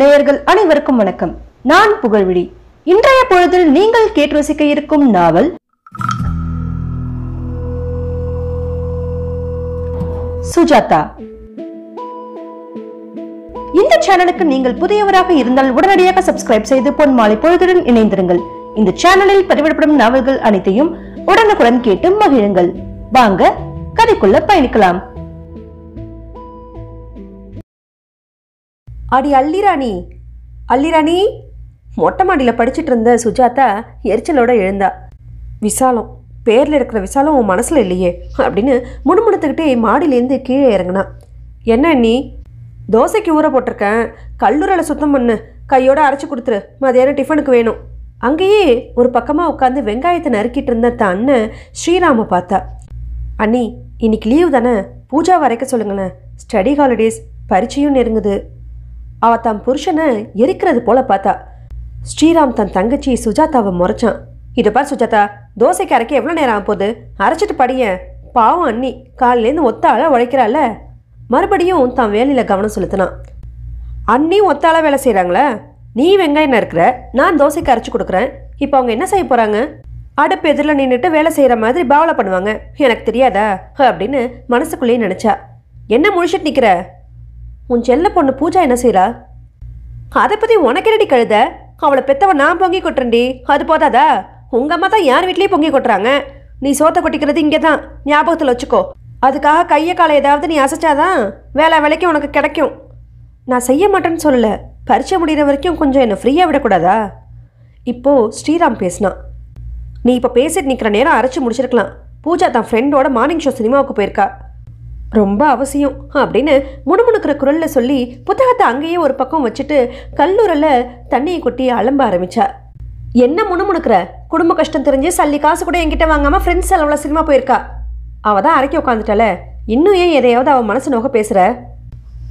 நேயர்கள் அனைவருக்கும் வணக்கம். நான் புகழ்விழி. இன்றைய பொழுதில் நீங்கள் கேட்டு ரசிக்க இருக்கும் நாவல் சுஜாதா. இந்த சேனலுக்கு நீங்கள் புதியவராக இருந்தால் உடனடியாக சப்ஸ்கிரைப் செய்து பொன் மாலை பொழுதுடன் இணைந்திருங்கள். இந்த சேனலில் பதிவிடப்படும் நாவல்கள் அனைத்தையும் உடனுக்குடன் கேட்டு மகிழுங்கள். வாங்க கதைக்குள்ள பயணிக்கலாம். அடி அல்லிராணி அல்லிராணி மொட்டை மாடியில் படிச்சுட்டு இருந்த சுஜாதா எரிச்சலோட எழுந்தா. விசாலம் பேரில் இருக்கிற விசாலம் உன் மனசில் இல்லையே அப்படின்னு முணுமுணுத்துக்கிட்டே மாடியிலேருந்து கீழே இறங்குனா. என்ன நீ தோசைக்கு ஊற போட்டிருக்கேன். கல்லூரில் சுத்தம் பண்ணு. கையோடு அரைச்சி கொடுத்துரு. மதியானம் டிஃபனுக்கு வேணும். அங்கேயே ஒரு பக்கமாக உட்காந்து வெங்காயத்தை நறுக்கிட்டு இருந்த தன் அண்ணன் ஸ்ரீராம பார்த்தா. அண்ணி இன்னைக்கு லீவு தானே. பூஜா வரைக்க சொல்லுங்களேன். ஸ்டடி ஹாலிடேஸ் பரீட்சையும் நெருங்குது. அவ தன் புருஷனை எரிக்கிறது போல பார்த்தா. ஸ்ரீராம் தன் தங்கச்சி சுஜாதாவை முறைச்சான். இதை பார் சுஜாதா தோசைக்கு அரைக்க எவ்வளோ நேரம் ஆக போகுது அரைச்சிட்டு படியேன் பாவம் அண்ணி காலிலேருந்து ஒத்த ஆள உழைக்கிறாள்ல. மறுபடியும் தான் வேலையில் கவனம் செலுத்தினான். அண்ணி ஒத்த வேலை செய்கிறாங்களே நீ வெங்காயம் இருக்கிற நான் தோசைக்கு அரைச்சி கொடுக்குறேன். இப்போ அவங்க என்ன செய்ய போகிறாங்க அடுப்பு எதிரில் நின்றுட்டு வேலை செய்கிற மாதிரி பாவலை பண்ணுவாங்க. எனக்கு தெரியாதா? அப்படின்னு மனசுக்குள்ளேயே நினச்சா. என்ன முழிச்சிட்டு நிற்கிற உன் செல்ல பொண்ணு பூஜா என்ன செய்யறா அதை பற்றி உனக்கு கழுத? அவளை பெத்தவன் நான் பொங்கி கொட்டுறேன்டி. அது போதாதா? உங்கள் அம்மா தான் யார் வீட்லேயும் பொங்கி கொட்டுறாங்க. நீ சோத்த கொட்டிக்கிறது இங்கே தான் ஞாபகத்தில் வச்சுக்கோ. அதுக்காக கையை காலை ஏதாவது நீ அசைச்சாதான் வேலை வேலைக்கு உனக்கு கிடைக்கும். நான் செய்ய மாட்டேன்னு சொல்லலை. பரிச்சை முடிகிற வரைக்கும் கொஞ்சம் என்னை ஃப்ரீயாக விடக்கூடாதா? இப்போது ஸ்ரீராம் பேசினான் நீ இப்போ பேசிட்டு நிற்கிற நேரம் அரைச்சி முடிச்சிருக்கலாம். பூஜா தான் ஃப்ரெண்டோட மார்னிங் ஷோ சினிமாவுக்கு போயிருக்கா. ரொம்ப அவசியம் அப்படின்னு முணுமுணுக்கிற குரலில் சொல்லி புத்தகத்தை அங்கேயே ஒரு பக்கம் வச்சுட்டு கல்லூரில் தண்ணியை கொட்டி அலம்ப ஆரம்பித்தா என்ன முணுமுணுக்கிற? குடும்ப கஷ்டம் தெரிஞ்சு சல்லி காசு கூட என்கிட்ட வாங்காமல் ஃப்ரெண்ட்ஸ் அளவில் சினிமா போயிருக்கா? அவள் தான் அரைக்க உட்காந்துட்டால இன்னும் ஏன் எதையாவது அவள் மனசு நோக்க பேசுகிற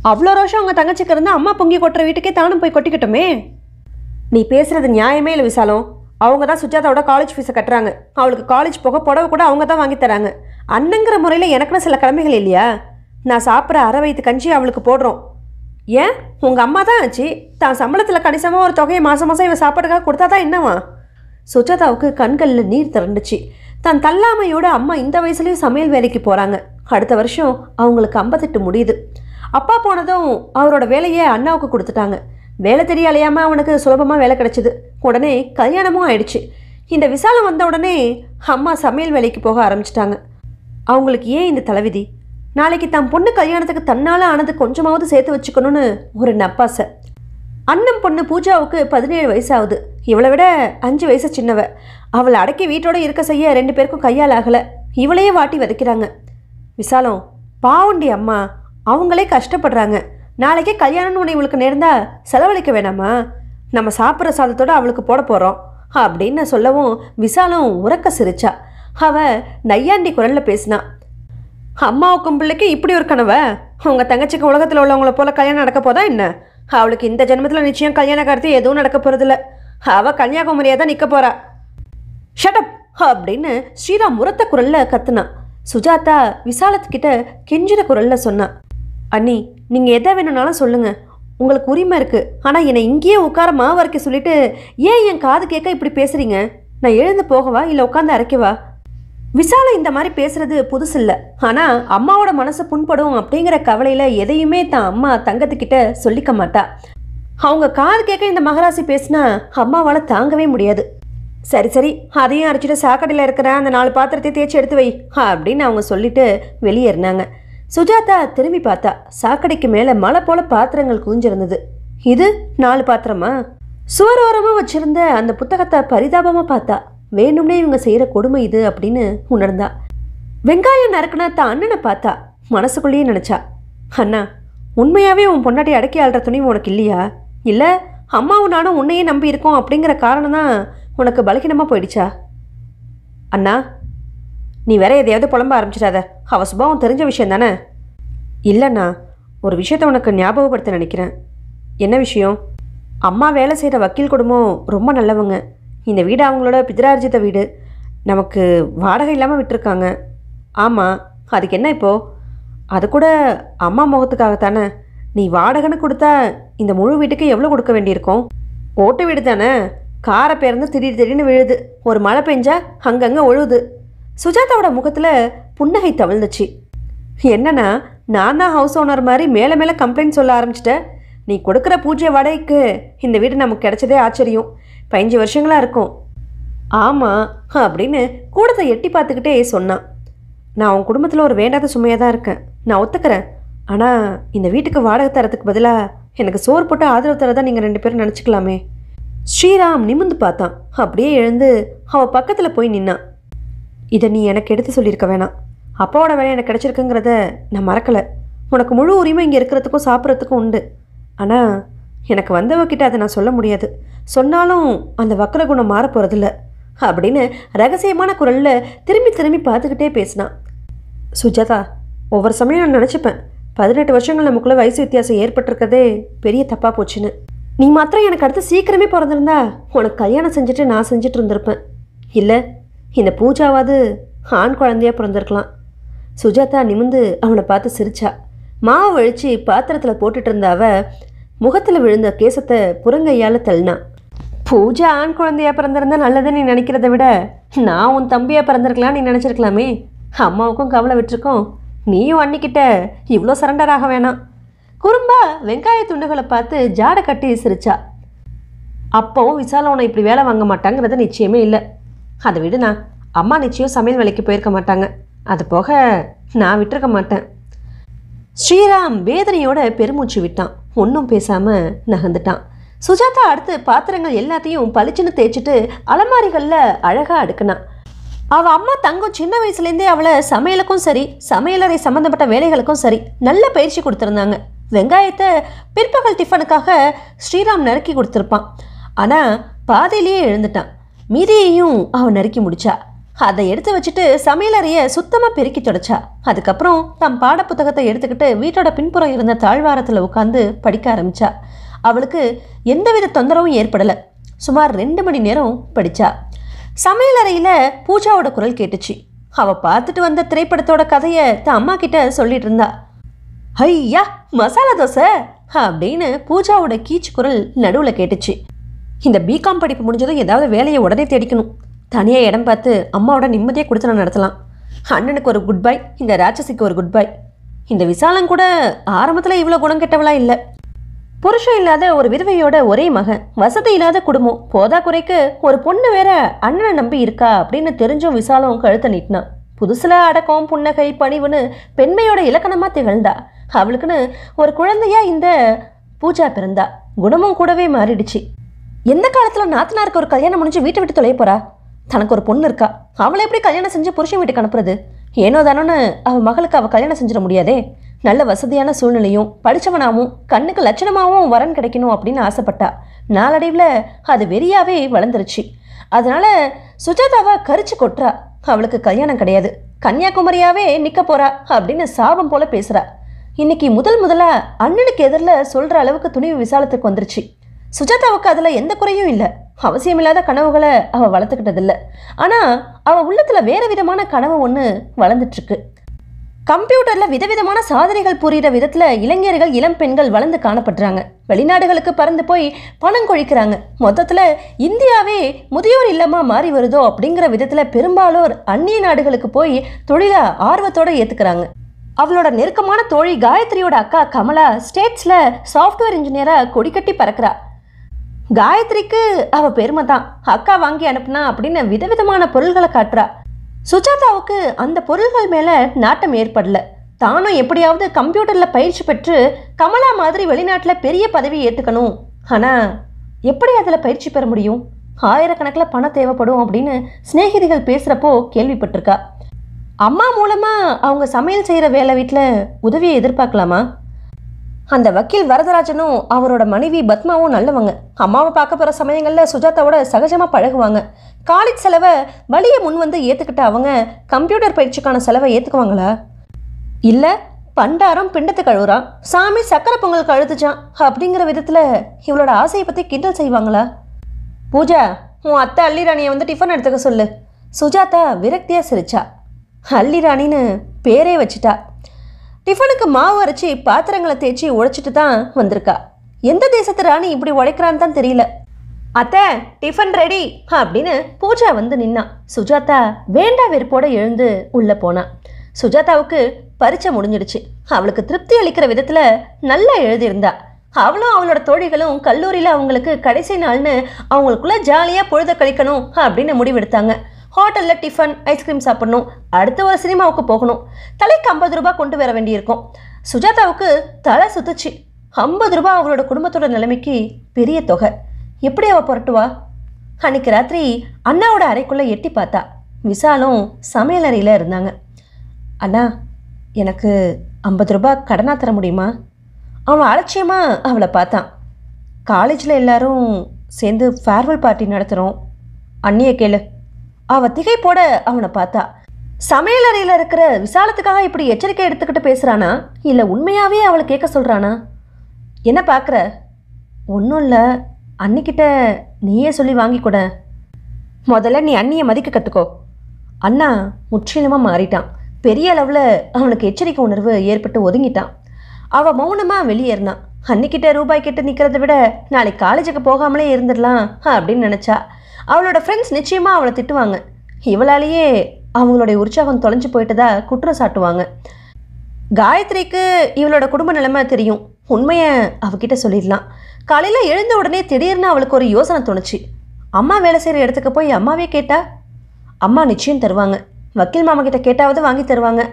அவ்வளோ ரோஷம் அவங்க தங்கச்சிக்கு இருந்தால் அம்மா பொங்கி கொட்டுற வீட்டுக்கே தானும் போய் கொட்டிக்கிட்டோமே. நீ பேசுறது நியாயமே இல்லை விசாலம். அவங்க தான் சுஜாதாவோட காலேஜ் ஃபீஸை கட்டுறாங்க. அவளுக்கு காலேஜ் போக புடவை கூட அவங்க தான் வாங்கி தராங்க. அண்ணங்கிற முறையில் எனக்குன்னு சில கடமைகள் இல்லையா? நான் சாப்பிட்ற அரை வயிற்று கஞ்சி அவளுக்கு போடுறோம். ஏன்? உங்கள் அம்மா தான் ஆச்சு. தான் சம்பளத்தில் கணிசமாக ஒரு தொகையை மாதம் மாதம் இவன் சாப்பாடுக்காக கொடுத்தா தான் என்னவா? சுஜாதாவுக்கு கண்களில் நீர் திரண்டுச்சு. தன் தள்ளாமையோட அம்மா இந்த வயசுலேயும் சமையல் வேலைக்கு போகிறாங்க அடுத்த வருஷம் அவங்களுக்கு ஐம்பத்தெட்டு முடியுது. அப்பா போனதும் அவரோட வேலையை அண்ணாவுக்கு கொடுத்துட்டாங்க. வேலை தெரிய அலையாமல் அவனுக்கு சுலபமாக வேலை கிடச்சிது. உடனே கல்யாணமும் ஆயிடுச்சு. இந்த விசாலம் வந்த உடனே அம்மா சமையல் வேலைக்கு போக ஆரம்பிச்சிட்டாங்க. அவங்களுக்கு ஏன் இந்த தலைவிதி? நாளைக்கு தான் பொண்ணு கல்யாணத்துக்கு தன்னால் ஆனது கொஞ்சமாவது சேர்த்து வச்சுக்கணும்னு ஒரு நப்பாசை. அண்ணன் பொண்ணு பூஜாவுக்கு பதினேழு வயசு ஆகுது இவளை விட அஞ்சு வயசு சின்னவ. அவளை அடக்கி வீட்டோட இருக்க செய்ய ரெண்டு பேருக்கும் கையால் ஆகலை. இவளையே வாட்டி விதைக்கிறாங்க. விசாலம் பாவண்டி அம்மா அவங்களே கஷ்டப்படுறாங்க. நாளைக்கே கல்யாணம்னு ஒன்று இவளுக்கு நேர்ந்தா செலவழிக்க வேணாமா? நம்ம சாப்பிட்ற சாதத்தோட அவளுக்கு போட போகிறோம் அப்படின்னு சொல்லவும் விசாலம் உறக்க சிரிச்சா. அவ நையாண்டி குரலில் பேசினா அம்மாவுக்கும் பிள்ளைக்கு இப்படி ஒரு கனவை? உங்கள் தங்கச்சிக்கு உலகத்தில் உள்ளவங்கள போல் கல்யாணம் நடக்க போதா என்ன? அவளுக்கு இந்த ஜென்மத்தில் நிச்சயம் கல்யாண கார்த்தி எதுவும் நடக்க போகிறதில்ல அவள் கன்னியாகுமரியாக தான் நிற்க போகிறா ஷட்டப் அப்படின்னு ஸ்ரீராம் உரத்த குரலில் கத்துனா. சுஜாதா விசாலத்துக்கிட்ட கெஞ்சிற குரலில் சொன்னான் அண்ணி நீங்கள் எதை வேணும்னாலும் சொல்லுங்கள் உங்களுக்கு உரிமை இருக்குது ஆனால் என்னை இங்கேயே உட்கார மாவு அரைக்க சொல்லிட்டு ஏன் என் காது கேட்க இப்படி பேசுகிறீங்க நான் எழுந்து போகவா? இல்லை உட்காந்து அரைக்கவா? விசால இந்த மாதிரி பேசுறது புதுசு இல்லை. ஆனால் அம்மாவோட மனசு புண்படும் அப்படிங்கிற கவலையில் எதையுமே தான் அம்மா தங்கத்துக்கிட்ட சொல்லிக்க மாட்டா. அவங்க காது கேட்க இந்த மகராசி பேசினா அம்மாவால் தாங்கவே முடியாது. சரி சரி அதையும் அரைச்சிட்டு சாக்கடையில் இருக்கிற அந்த நாலு பாத்திரத்தை தேய்ச்சி எடுத்து வை அப்படின்னு அவங்க சொல்லிட்டு வெளியேறினாங்க. சுஜாதா திரும்பி பார்த்தா சாக்கடைக்கு மேலே மலை போல பாத்திரங்கள் குவிஞ்சிருந்தது. இது நாலு பாத்திரமா? சுவரோரமாக வச்சிருந்த அந்த புத்தகத்தை பரிதாபமாக பார்த்தா. வேணும்னே இவங்க செய்கிற கொடுமை இது அப்படின்னு உணர்ந்தா. வெங்காயம் நறுக்குனா தான் அண்ணனை பார்த்தா மனசுக்குள்ளேயே நினச்சா. அண்ணா உண்மையாகவே உன் பொண்டாட்டி அடக்கி ஆள்ற துணிவு உனக்கு இல்லையா? இல்லை அம்மாவும் நானும் உன்னையே நம்பி இருக்கோம் அப்படிங்கிற காரணம் தான் உனக்கு பலகீனமாக போயிடுச்சா? அண்ணா நீ வேற எதையாவது புலம்ப ஆரம்பிச்சிடாத. அவ சுபாவம் தெரிஞ்ச விஷயம் தானே? இல்லைண்ணா ஒரு விஷயத்தை உனக்கு ஞாபகப்படுத்த நினைக்கிறேன். என்ன விஷயம்? அம்மா வேலை செய்கிற வக்கீல் குடும்பம் ரொம்ப நல்லவங்க. இந்த வீடு அவங்களோட பிதிரார்ஜித வீடு. நமக்கு வாடகை இல்லாமல் விட்டுருக்காங்க. ஆமாம் அதுக்கு என்ன இப்போது அது கூட அம்மா முகத்துக்காகத்தானே. நீ வாடகைன்னு கொடுத்தா இந்த முழு வீட்டுக்கு எவ்வளோ கொடுக்க வேண்டியிருக்கும்? ஓட்டு வீடு தானே? காரை பேர்ந்து திடீர் திடீர்னு விழுது. ஒரு மழை பெஞ்சா அங்கங்கே ஒழுகுது. சுஜாதாவோட முகத்தில் புன்னகை தவிழ்ந்துச்சு. என்னன்னா நான் தான் ஹவுஸ் ஓனர் மாதிரி மேலே மேலே கம்ப்ளைண்ட் சொல்ல ஆரம்பிச்சிட்டேன் நீ கொடுக்குற பூஜை வாடகைக்கு இந்த வீடு நமக்கு கிடைச்சதே ஆச்சரியம். பதினஞ்சு வருஷங்களாக இருக்கும். ஆமாம் அப்படின்னு கூடத்தை எட்டி பார்த்துக்கிட்டே சொன்னான். நான் உன் குடும்பத்தில் ஒரு வேண்டாத சுமையாக தான் இருக்கேன். நான் ஒத்துக்கிறேன். ஆனால் இந்த வீட்டுக்கு வாடகை தரத்துக்கு பதிலாக எனக்கு சோறு போட்டு ஆதரவு தரதான் நீங்கள் ரெண்டு பேரும் நினச்சிக்கலாமே. ஸ்ரீராம் நிமிந்து பார்த்தான். அப்படியே எழுந்து அவள் பக்கத்தில் போய் நின்னான். இதை நீ எனக்கு எடுத்து சொல்லியிருக்க வேணாம். அப்பாவோட வேலை எனக்கு கிடச்சிருக்குங்கிறத நான் மறக்கலை. உனக்கு முழு உரிமை இங்கே இருக்கிறதுக்கும் சாப்பிட்றதுக்கும் உண்டு. ஆனால் எனக்கு வந்தவக்கிட்ட அதை நான் சொல்ல முடியாது. சொன்னாலும் அந்த வக்கர குணம் மாறப்போகிறதில்ல அப்படின்னு ரகசியமான குரலில் திரும்பி திரும்பி பார்த்துக்கிட்டே பேசினான். சுஜாதா ஒவ்வொரு சமயம் நான் நினச்சிப்பேன். பதினெட்டு வருஷங்கள் நமக்குள்ளே வயசு வித்தியாசம் ஏற்பட்டிருக்கதே பெரிய தப்பாக போச்சுன்னு. நீ மாத்திரம் எனக்கு அடுத்து சீக்கிரமே பிறந்திருந்தா உனக்கு கல்யாணம் செஞ்சுட்டு நான் செஞ்சுட்டு இருந்திருப்பேன். இல்லை இந்த பூஜாவாவது ஆண் குழந்தையா பிறந்திருக்கலாம். சுஜாதா நிமிந்து அவனை பார்த்து சிரிச்சா. மாவு வழிச்சு பாத்திரத்தில் போட்டுட்டு இருந்த அவ முகத்தில் விழுந்த கேசத்தை புறங்கையால் தள்ளினான் பூஜா ஆண் குழந்தையா பிறந்திருந்தா நல்லதுன்னு நீ நினைக்கிறத விட நான் உன் தம்பியாக பிறந்திருக்கலாம் நீ நினச்சிருக்கலாமே. அம்மாவுக்கும் கவலை விட்டுருக்கோம். நீயும் அன்னிக்கிட்ட இவ்வளோ சரண்டர் ஆக வேணாம். குறும்பா வெங்காய துண்டுகளை பார்த்து ஜாடை கட்டி சிரிச்சா. அப்போவும் விசால உன்னை இப்படி வேலை வாங்க மாட்டாங்கிறது நிச்சயமே இல்லை. அதை விடுண்ணா. அம்மா நிச்சயம் சமையல் வேலைக்கு போயிருக்க மாட்டாங்க. அது போக நான் விட்டிருக்க மாட்டேன். ஸ்ரீராம் வேதனையோட பெருமூச்சு விட்டான். ஒன்றும் பேசாமல் நகர்ந்துட்டான். சுஜாதா அடுத்து பாத்திரங்கள் எல்லாத்தையும் பளிச்சுன்னு தேய்ச்சிட்டு அலமாரிகளில் அழகாக அடுக்குனான். அவள் அம்மா தங்கம் சின்ன வயசுலேருந்தே அவளை சமையலுக்கும் சரி சமையலறை சம்மந்தப்பட்ட வேலைகளுக்கும் சரி நல்ல பயிற்சி கொடுத்துருந்தாங்க. வெங்காயத்தை பிற்பகல் டிஃபனுக்காக ஸ்ரீராம் நறுக்கி கொடுத்துருப்பான். ஆனால் பாதியிலேயே எழுந்துட்டான். மீதியையும் அவன் நறுக்கி முடிச்சா. அதை எடுத்து வச்சுட்டு சமையலறையை சுத்தமாக பெருக்கி தொடச்சா. அதுக்கப்புறம் தம் பாடப்புத்தகத்தை எடுத்துக்கிட்டு வீட்டோட பின்புறம் இருந்த தாழ்வாரத்தில் உட்காந்து படிக்க ஆரம்பிச்சா. அவளுக்கு எந்தவித தொந்தரவும் ஏற்படலை. சுமார் ரெண்டு மணி நேரம் படித்தா சமையலறையில் பூஜாவோட குரல் கேட்டுச்சு. அவள் பார்த்துட்டு வந்த திரைப்படத்தோட கதையை தன் அம்மா கிட்ட சொல்லிட்டு இருந்தா. ஐயா மசாலா தோசை? அப்படின்னு பூஜாவோட கீச்சு குரல் நடுவில் கேட்டுச்சு. இந்த பிகாம் படிப்பு முடிஞ்சதும் ஏதாவது வேலையை உடனே தேடிக்கணும். தனியாக இடம் பார்த்து அம்மாவோட நிம்மதியாக கொடுத்து நான் நடத்தலாம். அண்ணனுக்கு ஒரு குட் பை இந்த ராட்சசிக்கு ஒரு குட் பை இந்த விசாலம் கூட ஆரம்பத்தில் இவ்வளோ குணம் கெட்டவளா இல்லை. புருஷன் இல்லாத ஒரு விதவையோட ஒரே மகன் வசதி இல்லாத குடும்பம் போதா குறைக்கு ஒரு பொண்ணு வேற அண்ணனை நம்பி இருக்கா அப்படின்னு தெரிஞ்சும் விசாலம் கழுத்தை நீட்டினான் புதுசுல அடக்கம் புன்னகை பணிவுன்னு பெண்மையோட இலக்கணமா திகழ்ந்தா. அவளுக்குன்னு ஒரு குழந்தையா இந்த பூஜா பிறந்தா. குணமும் கூடவே மாறிடுச்சு. எந்த காலத்தில் நாத்தனாருக்கு ஒரு கல்யாணம் முடிஞ்சு வீட்டை விட்டு தொலைய போகிறா தனக்கு ஒரு பொண்ணு இருக்கா? அவளை எப்படி கல்யாணம் செஞ்சு புருஷன் வீட்டுக்கு அனுப்புறது? ஏனோ தானோன்னு அவள் மகளுக்கு அவள் கல்யாணம் செஞ்சிட முடியாதே? நல்ல வசதியான சூழ்நிலையும் படித்தவனாகவும் கண்ணுக்கு லட்சணமாகவும் வரன் கிடைக்கணும் அப்படின்னு ஆசைப்பட்டா. நாளடைவில் அது வெறியாவே வளர்ந்துருச்சு. அதனால சுஜாதாவை கரிச்சு கொட்டுறா. அவளுக்கு கல்யாணம் கிடையாது. கன்னியாகுமரியாவே நிற்க போறா அப்படின்னு சாபம் போல பேசுறா. இன்னைக்கு முதல் முதலாக அண்ணனுக்கு எதிரில் சொல்கிற அளவுக்கு துணிவு விசாலத்துக்கு வந்துருச்சு. சுஜாதாவுக்கு அதில் எந்த குறையும் இல்லை. அவசியமில்லாத கனவுகளை அவள் வளர்த்துக்கிட்டதில்ல. ஆனால் அவள் உள்ளத்தில் வேறு விதமான கனவு ஒன்று வளர்ந்துட்டுருக்கு கம்ப்யூட்டரில் விதவிதமான சாதனைகள் புரிகிற விதத்தில் இளைஞர்கள் இளம் பெண்கள் வளர்ந்து காணப்படுறாங்க. வெளிநாடுகளுக்கு பறந்து போய் பணம் கொழிக்கிறாங்க. மொத்தத்தில் இந்தியாவே முதியோர் இல்லமாக மாறி வருதோ அப்படிங்கிற விதத்தில் பெரும்பாலோர் அந்நிய நாடுகளுக்கு போய் தொழிலை ஆர்வத்தோட ஏற்றுக்கிறாங்க அவளோட நெருக்கமான தோழி காயத்ரியோட அக்கா கமலா ஸ்டேட்ஸில் சாஃப்ட்வேர் இன்ஜினியராக கொடிக்கட்டி பறக்கிறா. காயத்ரிக்கு அவ பெருமை தான். அக்கா வாங்கி அனுப்புனா அப்படின்னு விதவிதமான பொருள்களை காட்டுறா. சுஜாதாவுக்கு அந்த பொருள்கள் மேல நாட்டம் ஏற்படல. தானும் எப்படியாவது கம்ப்யூட்டர்ல பயிற்சி பெற்று கமலா மாதிரி வெளிநாட்டில் பெரிய பதவி ஏற்றுக்கணும் ஆனா எப்படி அதில் பயிற்சி பெற முடியும்? ஆயிரக்கணக்கில் பணம் தேவைப்படும் அப்படின்னு சிநேகிதிகள் பேசுகிறப்போ கேள்விப்பட்டிருக்கா. அம்மா மூலமாக அவங்க சமையல் செய்கிற வேலை வீட்டில் உதவியை எதிர்பார்க்கலாமா? அந்த வக்கீல் வரதராஜனும் அவரோட மனைவி பத்மாவும் நல்லவங்க. அம்மாவை பார்க்க போகிற சமயங்களில் சுஜாதாவோட சகஜமாக பழகுவாங்க. காலேஜ் செலவை வழியை முன் வந்து ஏற்றுக்கிட்ட அவங்க கம்ப்யூட்டர் பயிற்சிக்கான செலவை ஏற்றுக்குவாங்களா இல்லை பண்டாரம் பிண்டத்தை கழுவுறான் சாமி சக்கரை பொங்கல் கழுத்துச்சான் அப்படிங்கிற விதத்தில் இவளோட ஆசையை பற்றி கிண்டல் செய்வாங்களா? பூஜா உன் அத்தை அள்ளிராணியை வந்து டிஃபன் எடுத்துக்க சொல்லு. சுஜாதா விரக்தியாக சிரிச்சா. அள்ளிராணின்னு பேரே வச்சிட்டா. டிஃபனுக்கு மாவு அரைச்சி பாத்திரங்களை தேய்ச்சி உழைச்சிட்டு தான் வந்திருக்கா. எந்த தேசத்து ராணி இப்படி உழைக்கிறான்னு தான் தெரியல. அத்தை டிஃபன் ரெடி அப்படின்னு பூஜா வந்து நின்னா. சுஜாதா வேண்டா வெறுப்போட எழுந்து உள்ளே போனா. சுஜாதாவுக்கு பரீட்சை முடிஞ்சிடுச்சு. அவளுக்கு திருப்தி அளிக்கிற விதத்தில் நல்லா எழுதியிருந்தா. அவளும் அவளோட தோழிகளும் கல்லூரியில் அவங்களுக்கு கடைசி நாள்னு அவங்களுக்குள்ள ஜாலியாக பொழுத கழிக்கணும் அப்படின்னு முடிவெடுத்தாங்க. ஹோட்டலில் டிஃபன் ஐஸ்கிரீம் சாப்பிடணும். அடுத்த ஒரு சினிமாவுக்கு போகணும். தலைக்கு ஐம்பது ரூபாய் கொண்டு வர வேண்டியிருக்கும். சுஜாதாவுக்கு தலை சுத்துச்சு. ஐம்பது ரூபாய் அவளோட குடும்பத்தோட நிலைமைக்கு பெரிய தொகை. எப்படி அவள் புரட்டுவா? அன்னைக்கு ராத்திரி அண்ணாவோட அறைக்குள்ளே எட்டி பார்த்தா விசாலும் சமையல் அறையில் இருந்தாங்க. அண்ணா எனக்கு ஐம்பது ரூபாய் கடனாக தர முடியுமா? அவன் அலட்சியமாக அவளை பார்த்தான். காலேஜில் எல்லாரும் சேர்ந்து ஃபேர்வெல் பார்ட்டி நடத்துகிறோம் அண்ணியை கேளு. அவ திகைப்போட அவனை பார்த்தா. சமையல் அறையில் இருக்கிற விசாலத்துக்காக இப்படி எச்சரிக்கை எடுத்துக்கிட்டு பேசுகிறானா இல்லை உண்மையாகவே அவளை கேட்க சொல்கிறானா என்ன பார்க்குற? ஒன்றும் இல்லை. அன்னிக்கிட்ட நீயே சொல்லி வாங்கி கொட. முதல்ல நீ அண்ணியை மதிக்க கற்றுக்கோ அண்ணா முற்றிலுமாக மாறிட்டான். பெரிய அளவில் அவனுக்கு எச்சரிக்கை உணர்வு ஏற்பட்டு ஒதுங்கிட்டான். அவள் மௌனமாக வெளியேறினான் அன்னிக்கிட்ட ரூபாய் கிட்ட நிற்கிறத விட நாளைக்கு காலேஜுக்கு போகாமலே இருந்துடலாம் அப்படின்னு நினச்சா. அவளோட ஃப்ரெண்ட்ஸ் நிச்சயமாக அவளை திட்டுவாங்க. இவளாலேயே அவங்களுடைய உற்சாகம் தொலைஞ்சு போயிட்டதா குற்றம் சாட்டுவாங்க. காயத்ரிக்கு இவளோட குடும்ப நிலைமை தெரியும். உண்மையை அவகிட்ட சொல்லிடலாம். காலையில் எழுந்த உடனே திடீர்னு அவளுக்கு ஒரு யோசனை தோணுச்சு. அம்மா வேலை செய்கிற இடத்துக்கு போய் அம்மாவே கேட்டா? அம்மா நிச்சயம் தருவாங்க. வக்கீல் மாமா கிட்ட கேட்டாவது வாங்கி தருவாங்க.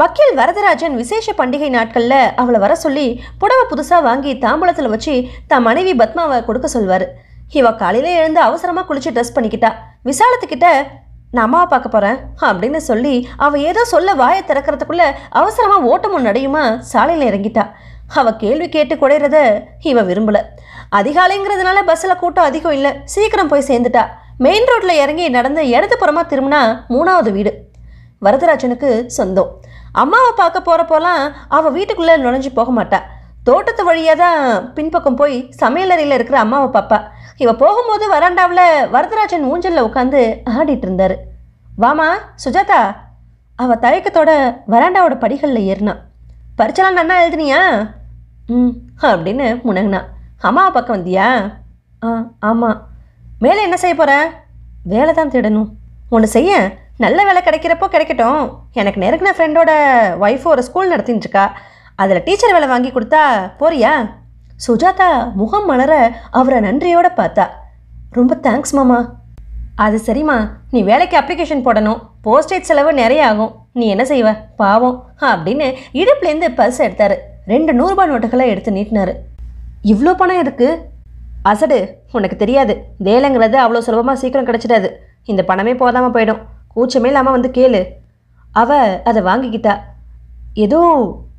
வக்கீல் வரதராஜன் விசேஷ பண்டிகை நாட்களில் அவளை வர சொல்லி புடவை புதுசாக வாங்கி தாம்பூலத்தில் வச்சு தான் மனைவி பத்மாவை கொடுக்க சொல்வார். இவ காலையில எழுந்து அவசரமாக குளிச்சு ட்ரெஸ் பண்ணிக்கிட்டா. விசாலத்துக்கிட்ட நான் அம்மாவை பார்க்க போகிறேன் அப்படின்னு சொல்லி அவள் ஏதோ சொல்ல வாயை திறக்கிறதுக்குள்ள அவசரமாக ஓட்டமும் நடையுமா சாலையில் இறங்கிட்டா. அவள் கேள்வி கேட்டு குடையிறத இவ விரும்பல. அதிகாலைங்கிறதுனால பஸ்ஸில் கூட்டம் அதிகம் இல்லை சீக்கிரம் போய் சேர்ந்துட்டா. மெயின் ரோட்டில் இறங்கி நடந்து இடது புறமாக திரும்பினா மூணாவது வீடு. வரதராஜனுக்கு சொந்தம். அம்மாவை பார்க்க போகிறப்போலாம் அவள் வீட்டுக்குள்ளே நுழைஞ்சு போக மாட்டா. தோட்டத்து வழியாக தான் பின்பக்கம் போய் சமையலறையில் இருக்கிற அம்மாவை பாப்பா. இவ போகும்போது வராண்டாவில் வரதராஜன் ஊஞ்சலில் உட்காந்து ஆடிட்டு இருந்தார் வாமா சுஜாதா. அவள் தயக்கத்தோட வராண்டாவோட படிகளில் ஏறினான் பரிச்சலாம் நன்னா எழுதுனியா? ம் அப்படின்னு முனங்கினா அம்மாவை பக்கம் வந்தியா? ஆ ஆமாம் மேலே என்ன செய்ய போகிற வேலை தான் தேடணும். ஒன்று செய்ய. நல்ல வேலை கிடைக்கிறப்போ கிடைக்கட்டும். எனக்கு நெருங்கின ஃப்ரெண்டோட ஒய்ஃபு ஒரு ஸ்கூல் நடத்தின்னு இருக்கா. அதில் டீச்சர் வேலை வாங்கி கொடுத்தா போறியா? சுஜாதா முகம் மலர அவரை நன்றியோட பார்த்தா. ரொம்ப தேங்க்ஸ் மாமா. அது சரிம்மா. நீ வேலைக்கு அப்ளிகேஷன் போடணும். போஸ்டேஜ் செலவு நிறைய ஆகும். நீ என்ன செய்வ? பாவம். அப்படின்னு இடுப்புலேருந்து பர்ஸ் எடுத்தாரு. ரெண்டு நூறுரூபா நோட்டுகளை எடுத்து நீட்டினாரு. இவ்வளோ பணம் எதுக்கு? அசடு. உனக்கு தெரியாது. வேலைங்கிறது அவ்வளோ சுலபமாக சீக்கிரம் கிடச்சிடாது. இந்த பணமே போதாமல் போயிடும். கூச்சமே இல்லாமல் வந்து கேளு. அவ அதை வாங்கிக்கிட்டா. ஏதோ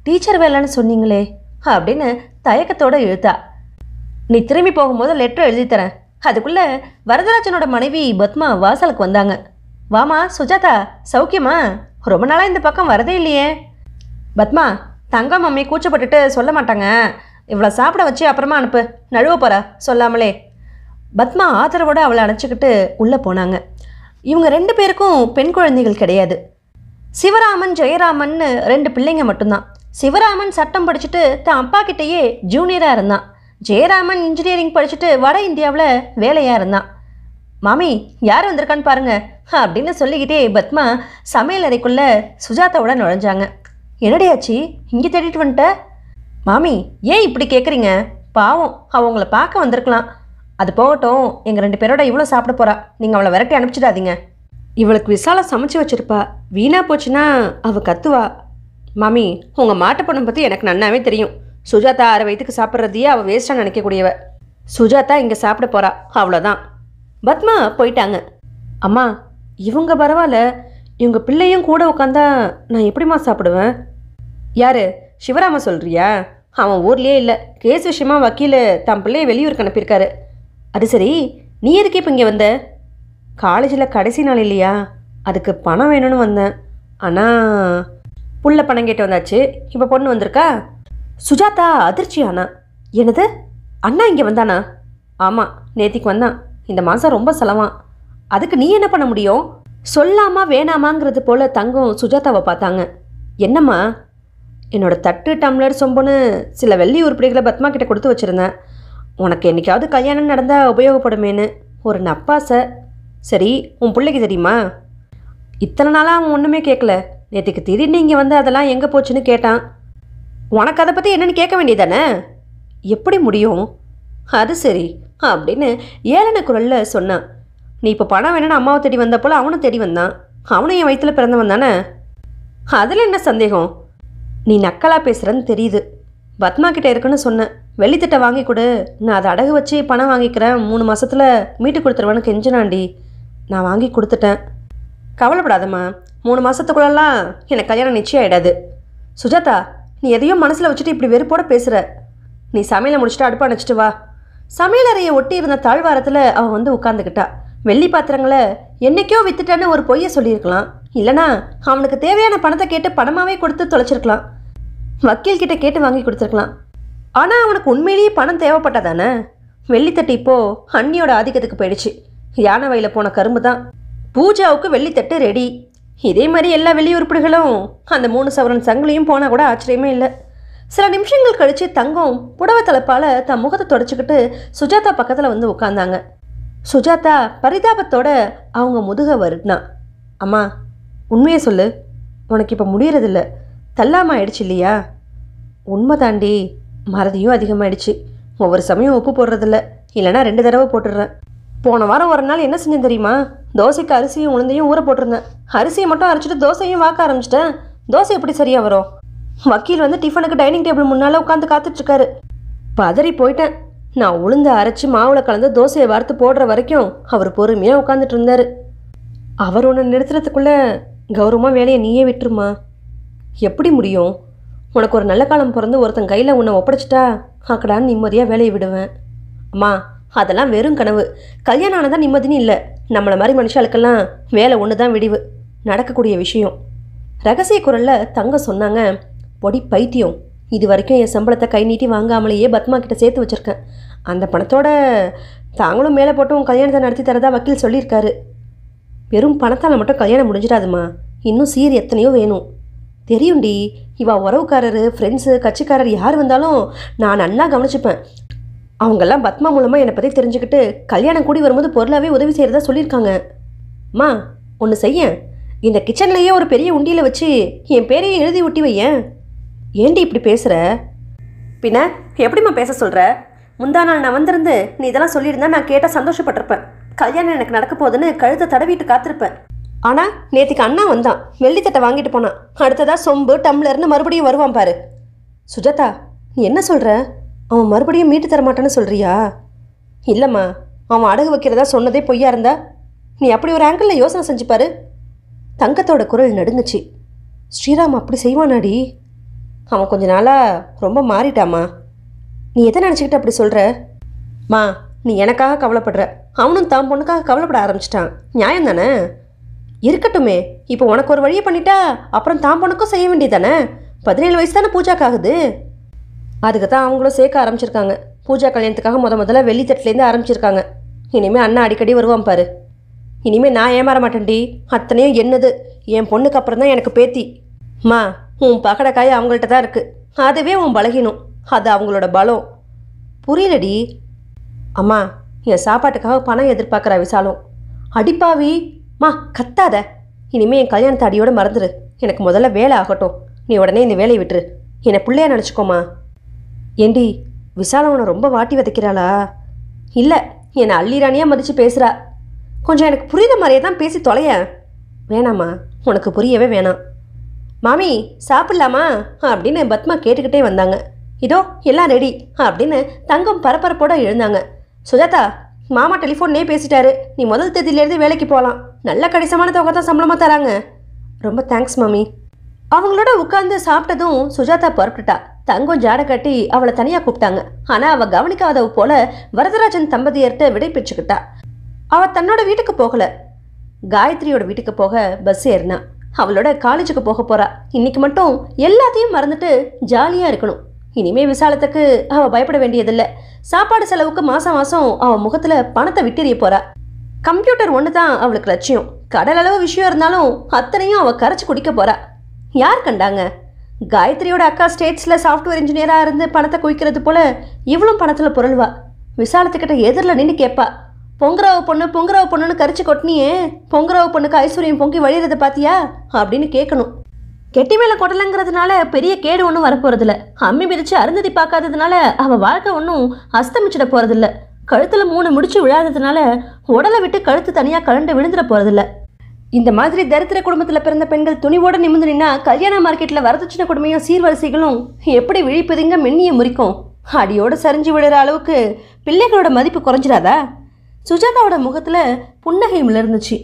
டீச்சர் வேலைன்னு சொன்னீங்களே. அப்படின்னு தயக்கத்தோட இழுத்தா நீ திரும்பி போகும்போது லெட்டர் எழுதி தரேன். அதுக்குள்ள வரதராஜனோட மனைவி பத்மா வாசலுக்கு வந்தாங்க. வாமா சுஜாதா சௌக்கியமா? ரொம்ப நாளாக இந்த பக்கம் வரதே இல்லையே. பத்மா தங்கம் மம்மி கூச்சப்பட்டுட்டு சொல்ல மாட்டாங்க. இவ்வளோ சாப்பிட வச்சு அப்புறமா அனுப்பு. நழுவ போறா சொல்லாமலே. பத்மா ஆதரவோடு அவளை அணைச்சிக்கிட்டு உள்ளே போனாங்க. இவங்க ரெண்டு பேருக்கும் பெண் குழந்தைகள் கிடையாது. சிவராமன் ஜெயராமன்னு ரெண்டு பிள்ளைங்க மட்டும்தான். சிவராமன் சட்டம் படிச்சுட்டு தன் அப்பா கிட்டேயே ஜூனியராக இருந்தான். ஜெயராமன் இன்ஜினியரிங் படிச்சுட்டு வட இந்தியாவில் வேலையாக இருந்தான். மாமி யார் வந்திருக்கான்னு பாருங்க அப்படின்னு சொல்லிக்கிட்டே பத்மா சமையல் அறைக்குள்ளே சுஜாதாவோட நுழைஞ்சாங்க. என்னடியாச்சி இங்கே தேடிட்டு வந்துட்ட? மாமி ஏன் இப்படி கேட்குறீங்க பாவம் அவங்கள பார்க்க வந்திருக்கலாம். அது போகட்டும் எங்கள் ரெண்டு பேரோட இவ்வளோ சாப்பிட போறா. நீங்கள் அவளை விரட்டி அனுப்பிச்சிடாதீங்க. இவளுக்கு விசால சமைச்சு வச்சிருப்பா. வீணா போச்சுன்னா அவள் கத்துவா. மாமி உங்கள் மாட்டு பணம் பற்றி எனக்கு நன்னாவே தெரியும். சுஜாதா அரை வயிற்றுக்கு சாப்பிட்றதையே அவள் வேஸ்ட்டாக நினைக்கக்கூடியவ. சுஜாதா இங்கே சாப்பிட போகிறா அவ்வளோதான் பத்மா போயிட்டாங்க. அம்மா இவங்க பரவாயில்ல. இவங்க பிள்ளையும் கூட உட்காந்தா நான் எப்படிம்மா சாப்பிடுவேன்? யாரு சிவராம சொல்கிறியா அவன் ஊர்லேயே இல்லை. கேஸ் விஷயமா வக்கீல் தன் பிள்ளைய வெளியூருக்கு அனுப்பியிருக்காரு. அது சரி நீ எதுக்கு இப்போ இங்கே வந்த? காலேஜில் கடைசி நாள் இல்லையா? அதுக்கு பணம் வேணும்னு வந்தேன். ஆனால் புள்ள பணம் கேட்டு வந்தாச்சு. இப்போ பொண்ணு வந்திருக்கா? சுஜாதா அதிர்ச்சி ஆனா என்னது? அண்ணா இங்கே வந்தானா? ஆமாம் நேத்திக்கு வந்தான். இந்த மாதம் ரொம்ப செலவான் அதுக்கு நீ என்ன பண்ண முடியும்? சொல்லாமா வேணாமாங்கிறது போல தங்கம் சுஜாதாவை பார்த்தாங்க. என்னம்மா? என்னோட தட்டு டம்ளர் சொம்புன்னு சில வெள்ளி உருப்படிகளை பத்மா கிட்ட கொடுத்து வச்சுருந்தேன். உனக்கு என்னைக்காவது கல்யாணம் நடந்தால் உபயோகப்படுமேன்னு. ஒரு நப்பாசை. சரி உன் பிள்ளைக்கு தெரியுமா? இத்தனை நாளாக அவன் ஒன்றுமே கேட்கல நேற்றுக்கு திடீர்னு இங்கே வந்து அதெல்லாம் எங்கே போச்சுன்னு கேட்டான். உனக்கு அதை பற்றி என்னென்னு கேட்க வேண்டியதானே? எப்படி முடியும்? அது சரி அப்படின்னு ஏளன குரலில் சொன்னான். நீ இப்போ பணம் வேணும்னு அம்மாவை தேடி வந்த அவனும் தேடி வந்தான். அவனும் என் வயிற்றில் பிறந்தவன் தானே? அதில் என்ன சந்தேகம்? நீ நக்கலாக பேசுகிறன்னு தெரியுது. பத்மா கிட்டே இருக்குன்னு சொன்னேன். வெள்ளித்தட்டை வாங்கி கொடு. நான் அதை அடகு வச்சு பணம் வாங்கிக்கிறேன். மூணு மாதத்தில் மீட்டு கொடுத்துருவேன்னு கெஞ்சினாண்டி நான் வாங்கி கொடுத்துட்டேன். கவலைப்படாதம்மா. மூணு மாதத்துக்குள்ளெல்லாம் எனக்கு கல்யாணம் நிச்சயம் ஆயிடாது. சுஜாதா நீ எதையும் மனசில் வச்சுட்டு இப்படி வெறுப்போட பேசுகிற நீ சமையலை முடிச்சுட்டு அடுப்பு அணைச்சிட்டு வா. சமையலறையை ஒட்டி இருந்த தாழ்வாரத்தில் அவன் வந்து உட்காந்துக்கிட்டா வெள்ளி பாத்திரங்களை என்னைக்கோ வித்துட்டேன்னு ஒரு பொய்யை சொல்லியிருக்கலாம். இல்லைனா அவனுக்கு தேவையான பணத்தை கேட்டு பணமாகவே கொடுத்து தொலைச்சிருக்கலாம். வக்கீல் கிட்ட கேட்டு வாங்கி கொடுத்துருக்கலாம். ஆனால் அவனுக்கு உண்மையிலேயே பணம் தேவைப்பட்டதானே? வெள்ளித்தட்டு இப்போது அண்ணியோட ஆதிக்கத்துக்கு போயிடுச்சு. யானை வயலில் போன கரும்பு தான் பூஜாவுக்கு வெள்ளித்தட்டு ரெடி. இதே மாதிரி எல்லா வெளி உறுப்புகளும் அந்த மூணு சவரன் சங்கிலியும் போனால் கூட ஆச்சரியமே இல்லை. சில நிமிஷங்கள் கழித்து தங்கம் புடவை தலைப்பால் தன் முகத்தை தொடச்சிக்கிட்டு சுஜாதா பக்கத்தில் வந்து உட்காந்தாங்க சுஜாதா பரிதாபத்தோட அவங்க முதுக வருடினா அம்மா உண்மையை சொல்லு. உனக்கு இப்போ முடியறதில்ல. தள்ளாமல் ஆயிடுச்சு இல்லையா? உண்மை தாண்டி மறதியும் அதிகமாயிடுச்சு. ஒவ்வொரு சமயம் உப்பு போடுறதில்ல. இல்லைன்னா ரெண்டு தடவை போட்டுடுறேன். போன வாரம் ஒரு நாள் என்ன செஞ்சேன் தெரியுமா? தோசைக்கு அரிசியும் உளுந்தையும் ஊற போட்டிருந்தேன். அரிசியை மட்டும் அரைச்சிட்டு தோசையும் வாக்க ஆரம்பிச்சிட்டேன். தோசை எப்படி சரியா வரும்? வக்கீல் வந்து டிஃபனுக்கு டைனிங் டேபிள் முன்னால் உட்காந்து காத்துட்ருக்காரு பதறி போயிட்டேன். நான் உளுந்த அரைச்சி மாவில் கலந்து தோசையை வறுத்து போடுற வரைக்கும் அவர் பொறுமையாக உட்காந்துட்டு இருந்தார். அவர் உன்னை நிறுத்துறதுக்குள்ள கௌரவமாக வேலையை நீயே விட்டுருமா? எப்படி முடியும்? உனக்கு ஒரு நல்ல காலம் பிறந்து ஒருத்தன் கையில் உன்னை ஒப்படைச்சிட்டா அக்கடான்னு நிம்மதியாக வேலையை விடுவேன். அம்மா அதெல்லாம் வெறும் கனவு. கல்யாணம் ஆனதான் நிம்மதின்னு இல்லை. நம்மளை மாதிரி மனுஷாளுக்கெல்லாம் வேலை ஒன்று தான் விடிவு. நடக்கக்கூடிய விஷயம். ரகசிய குரலில் தங்க சொன்னாங்க பொடி பைத்தியம். இது வரைக்கும் என் சம்பளத்தை கை நீட்டி வாங்காமலேயே பத்மா கிட்ட சேர்த்து வச்சுருக்கேன். அந்த பணத்தோட தாங்களும் மேலே போட்டு உன் கல்யாணத்தை நடத்தி தரதா வக்கீல் சொல்லியிருக்காரு. வெறும் பணத்தால் மட்டும் கல்யாணம் முடிஞ்சிடாதுமா. இன்னும் சீர் எத்தனையோ வேணும். தெரியும்டி. இவா உறவுக்காரரு ஃப்ரெண்ட்ஸு கட்சிக்காரர் யார் வந்தாலும் நான் நல்லா கவனிச்சுப்பேன். அவங்கெல்லாம் பத்மா மூலமாக என்னை பற்றி தெரிஞ்சுக்கிட்டு கல்யாணம் கூடி வரும்போது பொருளாகவே உதவி செய்கிறதா சொல்லியிருக்காங்க. அம்மா ஒன்று செய்ய. இந்த கிச்சன்லேயே ஒரு பெரிய உண்டியில் வச்சு என் பேரையே எழுதி ஒட்டி வையேன் ஏண்டி இப்படி பேசுகிற பின்ன எப்படிம்மா பேச சொல்கிற முந்தா நாள் நான் வந்திருந்து நீ இதெல்லாம் சொல்லியிருந்தா நான் கேட்டால் சந்தோஷப்பட்டிருப்பேன். கல்யாணம் எனக்கு நடக்க போகுதுன்னு கழுத்தை தடவிட்டு காத்திருப்பேன். ஆனால் நேற்றுக்கு அண்ணா வந்தான். வெள்ளித்தட்டை வாங்கிட்டு போனான். அடுத்ததாக சொம்பு டம்ளர்னு மறுபடியும் வருவான் பாரு. சுஜாதா நீ என்ன சொல்கிற அவன் மறுபடியும் மீட்டு தரமாட்டான்னு சொல்கிறியா இல்லைம்மா அவன் அடகு வைக்கிறதா சொன்னதே பொய்யா இருந்தா நீ அப்படி ஒரு ஆங்கிளில் யோசனை செஞ்சுப்பாரு. தங்கத்தோட குரல் நடுங்குச்சு. ஸ்ரீராம் அப்படி செய்வானாடி? அவன் கொஞ்ச நாளாக ரொம்ப மாறிட்டாமா நீ எதை நினச்சிக்கிட்டு அப்படி சொல்கிற மா நீ எனக்காக கவலைப்படுற. அவனும் தான் பொண்ணுக்காக கவலைப்பட ஆரம்பிச்சிட்டான். நியாயம் தானே இருக்கட்டுமே இப்போ உனக்கு ஒரு வழியை பண்ணிட்டா அப்புறம் தான் பொண்ணுக்கும் செய்ய வேண்டியதானே பதினேழு வயசு தானே பூஜாக்காகுது அதுக்கு தான் அவங்களும் சேர்க்க ஆரம்பிச்சிருக்காங்க. பூஜா கல்யாணத்துக்காக முத முதல்ல வெள்ளித்தட்டுலேருந்து ஆரம்பிச்சிருக்காங்க. இனிமேல் அண்ணா அடிக்கடி வருவான் பாரு. இனிமேல் நான் ஏமாற மாட்டேன்டி. அத்தனையும் என்னது? என் பொண்ணுக்கு அப்புறம் தான் எனக்கு பேத்தி. மா உன் பகடக்காய் அவங்கள்ட்ட தான் இருக்குது அதுவே உன் பலகினும். அது அவங்களோட பலம். புரியலடி. அம்மா என் சாப்பாட்டுக்காக பணம் எதிர்பார்க்குற விசாலும். அடிப்பாவி மா கத்தாத. இனிமேல் என் கல்யாணத்தை அடியோடு மறந்துடு எனக்கு முதல்ல வேலை ஆகட்டும். நீ உடனே இந்த வேலையை விட்டுரு. என்னை பிள்ளையா நினச்சிக்கோமா ஏண்டி விசால உன்னை ரொம்ப வாட்டி விதைக்கிறாளா? இல்லை என்னை அள்ளிராணியாக மதித்து பேசுகிறா கொஞ்சம் எனக்கு புரியுத மாதிரியே தான் பேசி தொலைய. வேணாம்மா உனக்கு புரியவே வேணாம். மாமி சாப்பிட்லாமா? அப்படின்னு பத்மா கேட்டுக்கிட்டே வந்தாங்க. இதோ எல்லாம் ரெடி அப்படின்னு தங்கம் பரபரப்போட எழுந்தாங்க. சுஜாதா மாமா டெலிஃபோன்லேயே பேசிட்டாரு. நீ முதல் தேதியிலேருந்து வேலைக்கு போகலாம் நல்ல கணிசமான தொகை தான் சம்பளமாக தராங்க. ரொம்ப தேங்க்ஸ் மாமி. அவங்களோட உட்காந்து சாப்பிட்டதும் சுஜாதா புறப்பட்டுட்டா. தங்கம் ஜாடை கட்டி அவளை தனியாக கூப்பிட்டாங்க. ஆனால் அவள் கவனிக்காதவ போல வரதராஜன் தம்பதியர்கிட்ட விடை பெற்றுக்கிட்டா. அவள் தன்னோட வீட்டுக்கு போகல. காயத்ரியோட வீட்டுக்கு போக பஸ் ஏறினா. அவளோட காலேஜுக்கு போக போறா. இன்னைக்கு மட்டும் எல்லாத்தையும் மறந்துட்டு ஜாலியாக இருக்கணும். இனிமே விசாலத்துக்கு அவள் பயப்பட வேண்டியதில்லை. சாப்பாடு செலவுக்கு மாதம் மாதம் அவள் முகத்தில் பணத்தை விட்டெறிய போறா. கம்ப்யூட்டர் ஒன்று தான் அவளுக்கு லட்சியம். கடல் அளவு விஷயம் இருந்தாலும் அத்தனையும் அவள் கரைச்சி குடிக்க போறா. யார் கண்டாங்க? காயத்ரியோட அக்கா ஸ்டேட்ஸில் சாஃப்ட்வேர் இன்ஜினியராக இருந்து பணத்தை குவிக்கிறது போல் இவளும் பணத்தில் புரள்வா. விசாலத்துக்கிட்ட எதிரில் நின்று கேட்பா பொங்குறவ பொண்ணு பொங்குறவ பொண்ணுன்னு கரிச்சு கொட்டினியே. பொங்குறவ பொண்ணுக்கு ஐஸ்வர்யம் பொங்கி வழியிறத பாத்தியா? அப்படின்னு கேட்கணும் கெட்டி மேலே கொடலைங்கிறதுனால பெரிய கேடு ஒன்றும் வரப்போகிறதில்ல அம்மி மிதித்து அருந்ததி பார்க்காததுனால அவள் வாழ்க்கை ஒன்றும் அஸ்தமிச்சிட போகிறதில்ல கழுத்தில் மூணு முடிச்சு விழாததுனால உடலை விட்டு கழுத்து தனியாக கலண்டு விழுந்துட போகிறதில்ல இந்த மாதிரி தரித்திர குடும்பத்தில் பிறந்த பெண்கள் துணிவோடு நிமிர்ந்து நின்னா கல்யாண மார்க்கெட்டில் வரதட்சணை கொடுமையும் சீர்வரிசைகளும் எப்படி விழிப்பதுங்க மென்னிய முறிக்கும்? அடியோடு சரிஞ்சு விழுற அளவுக்கு பிள்ளைகளோட மதிப்பு குறைஞ்சிடாதா? சுஜாதாவோட முகத்தில் புன்னகை மிளர்ந்துச்சு.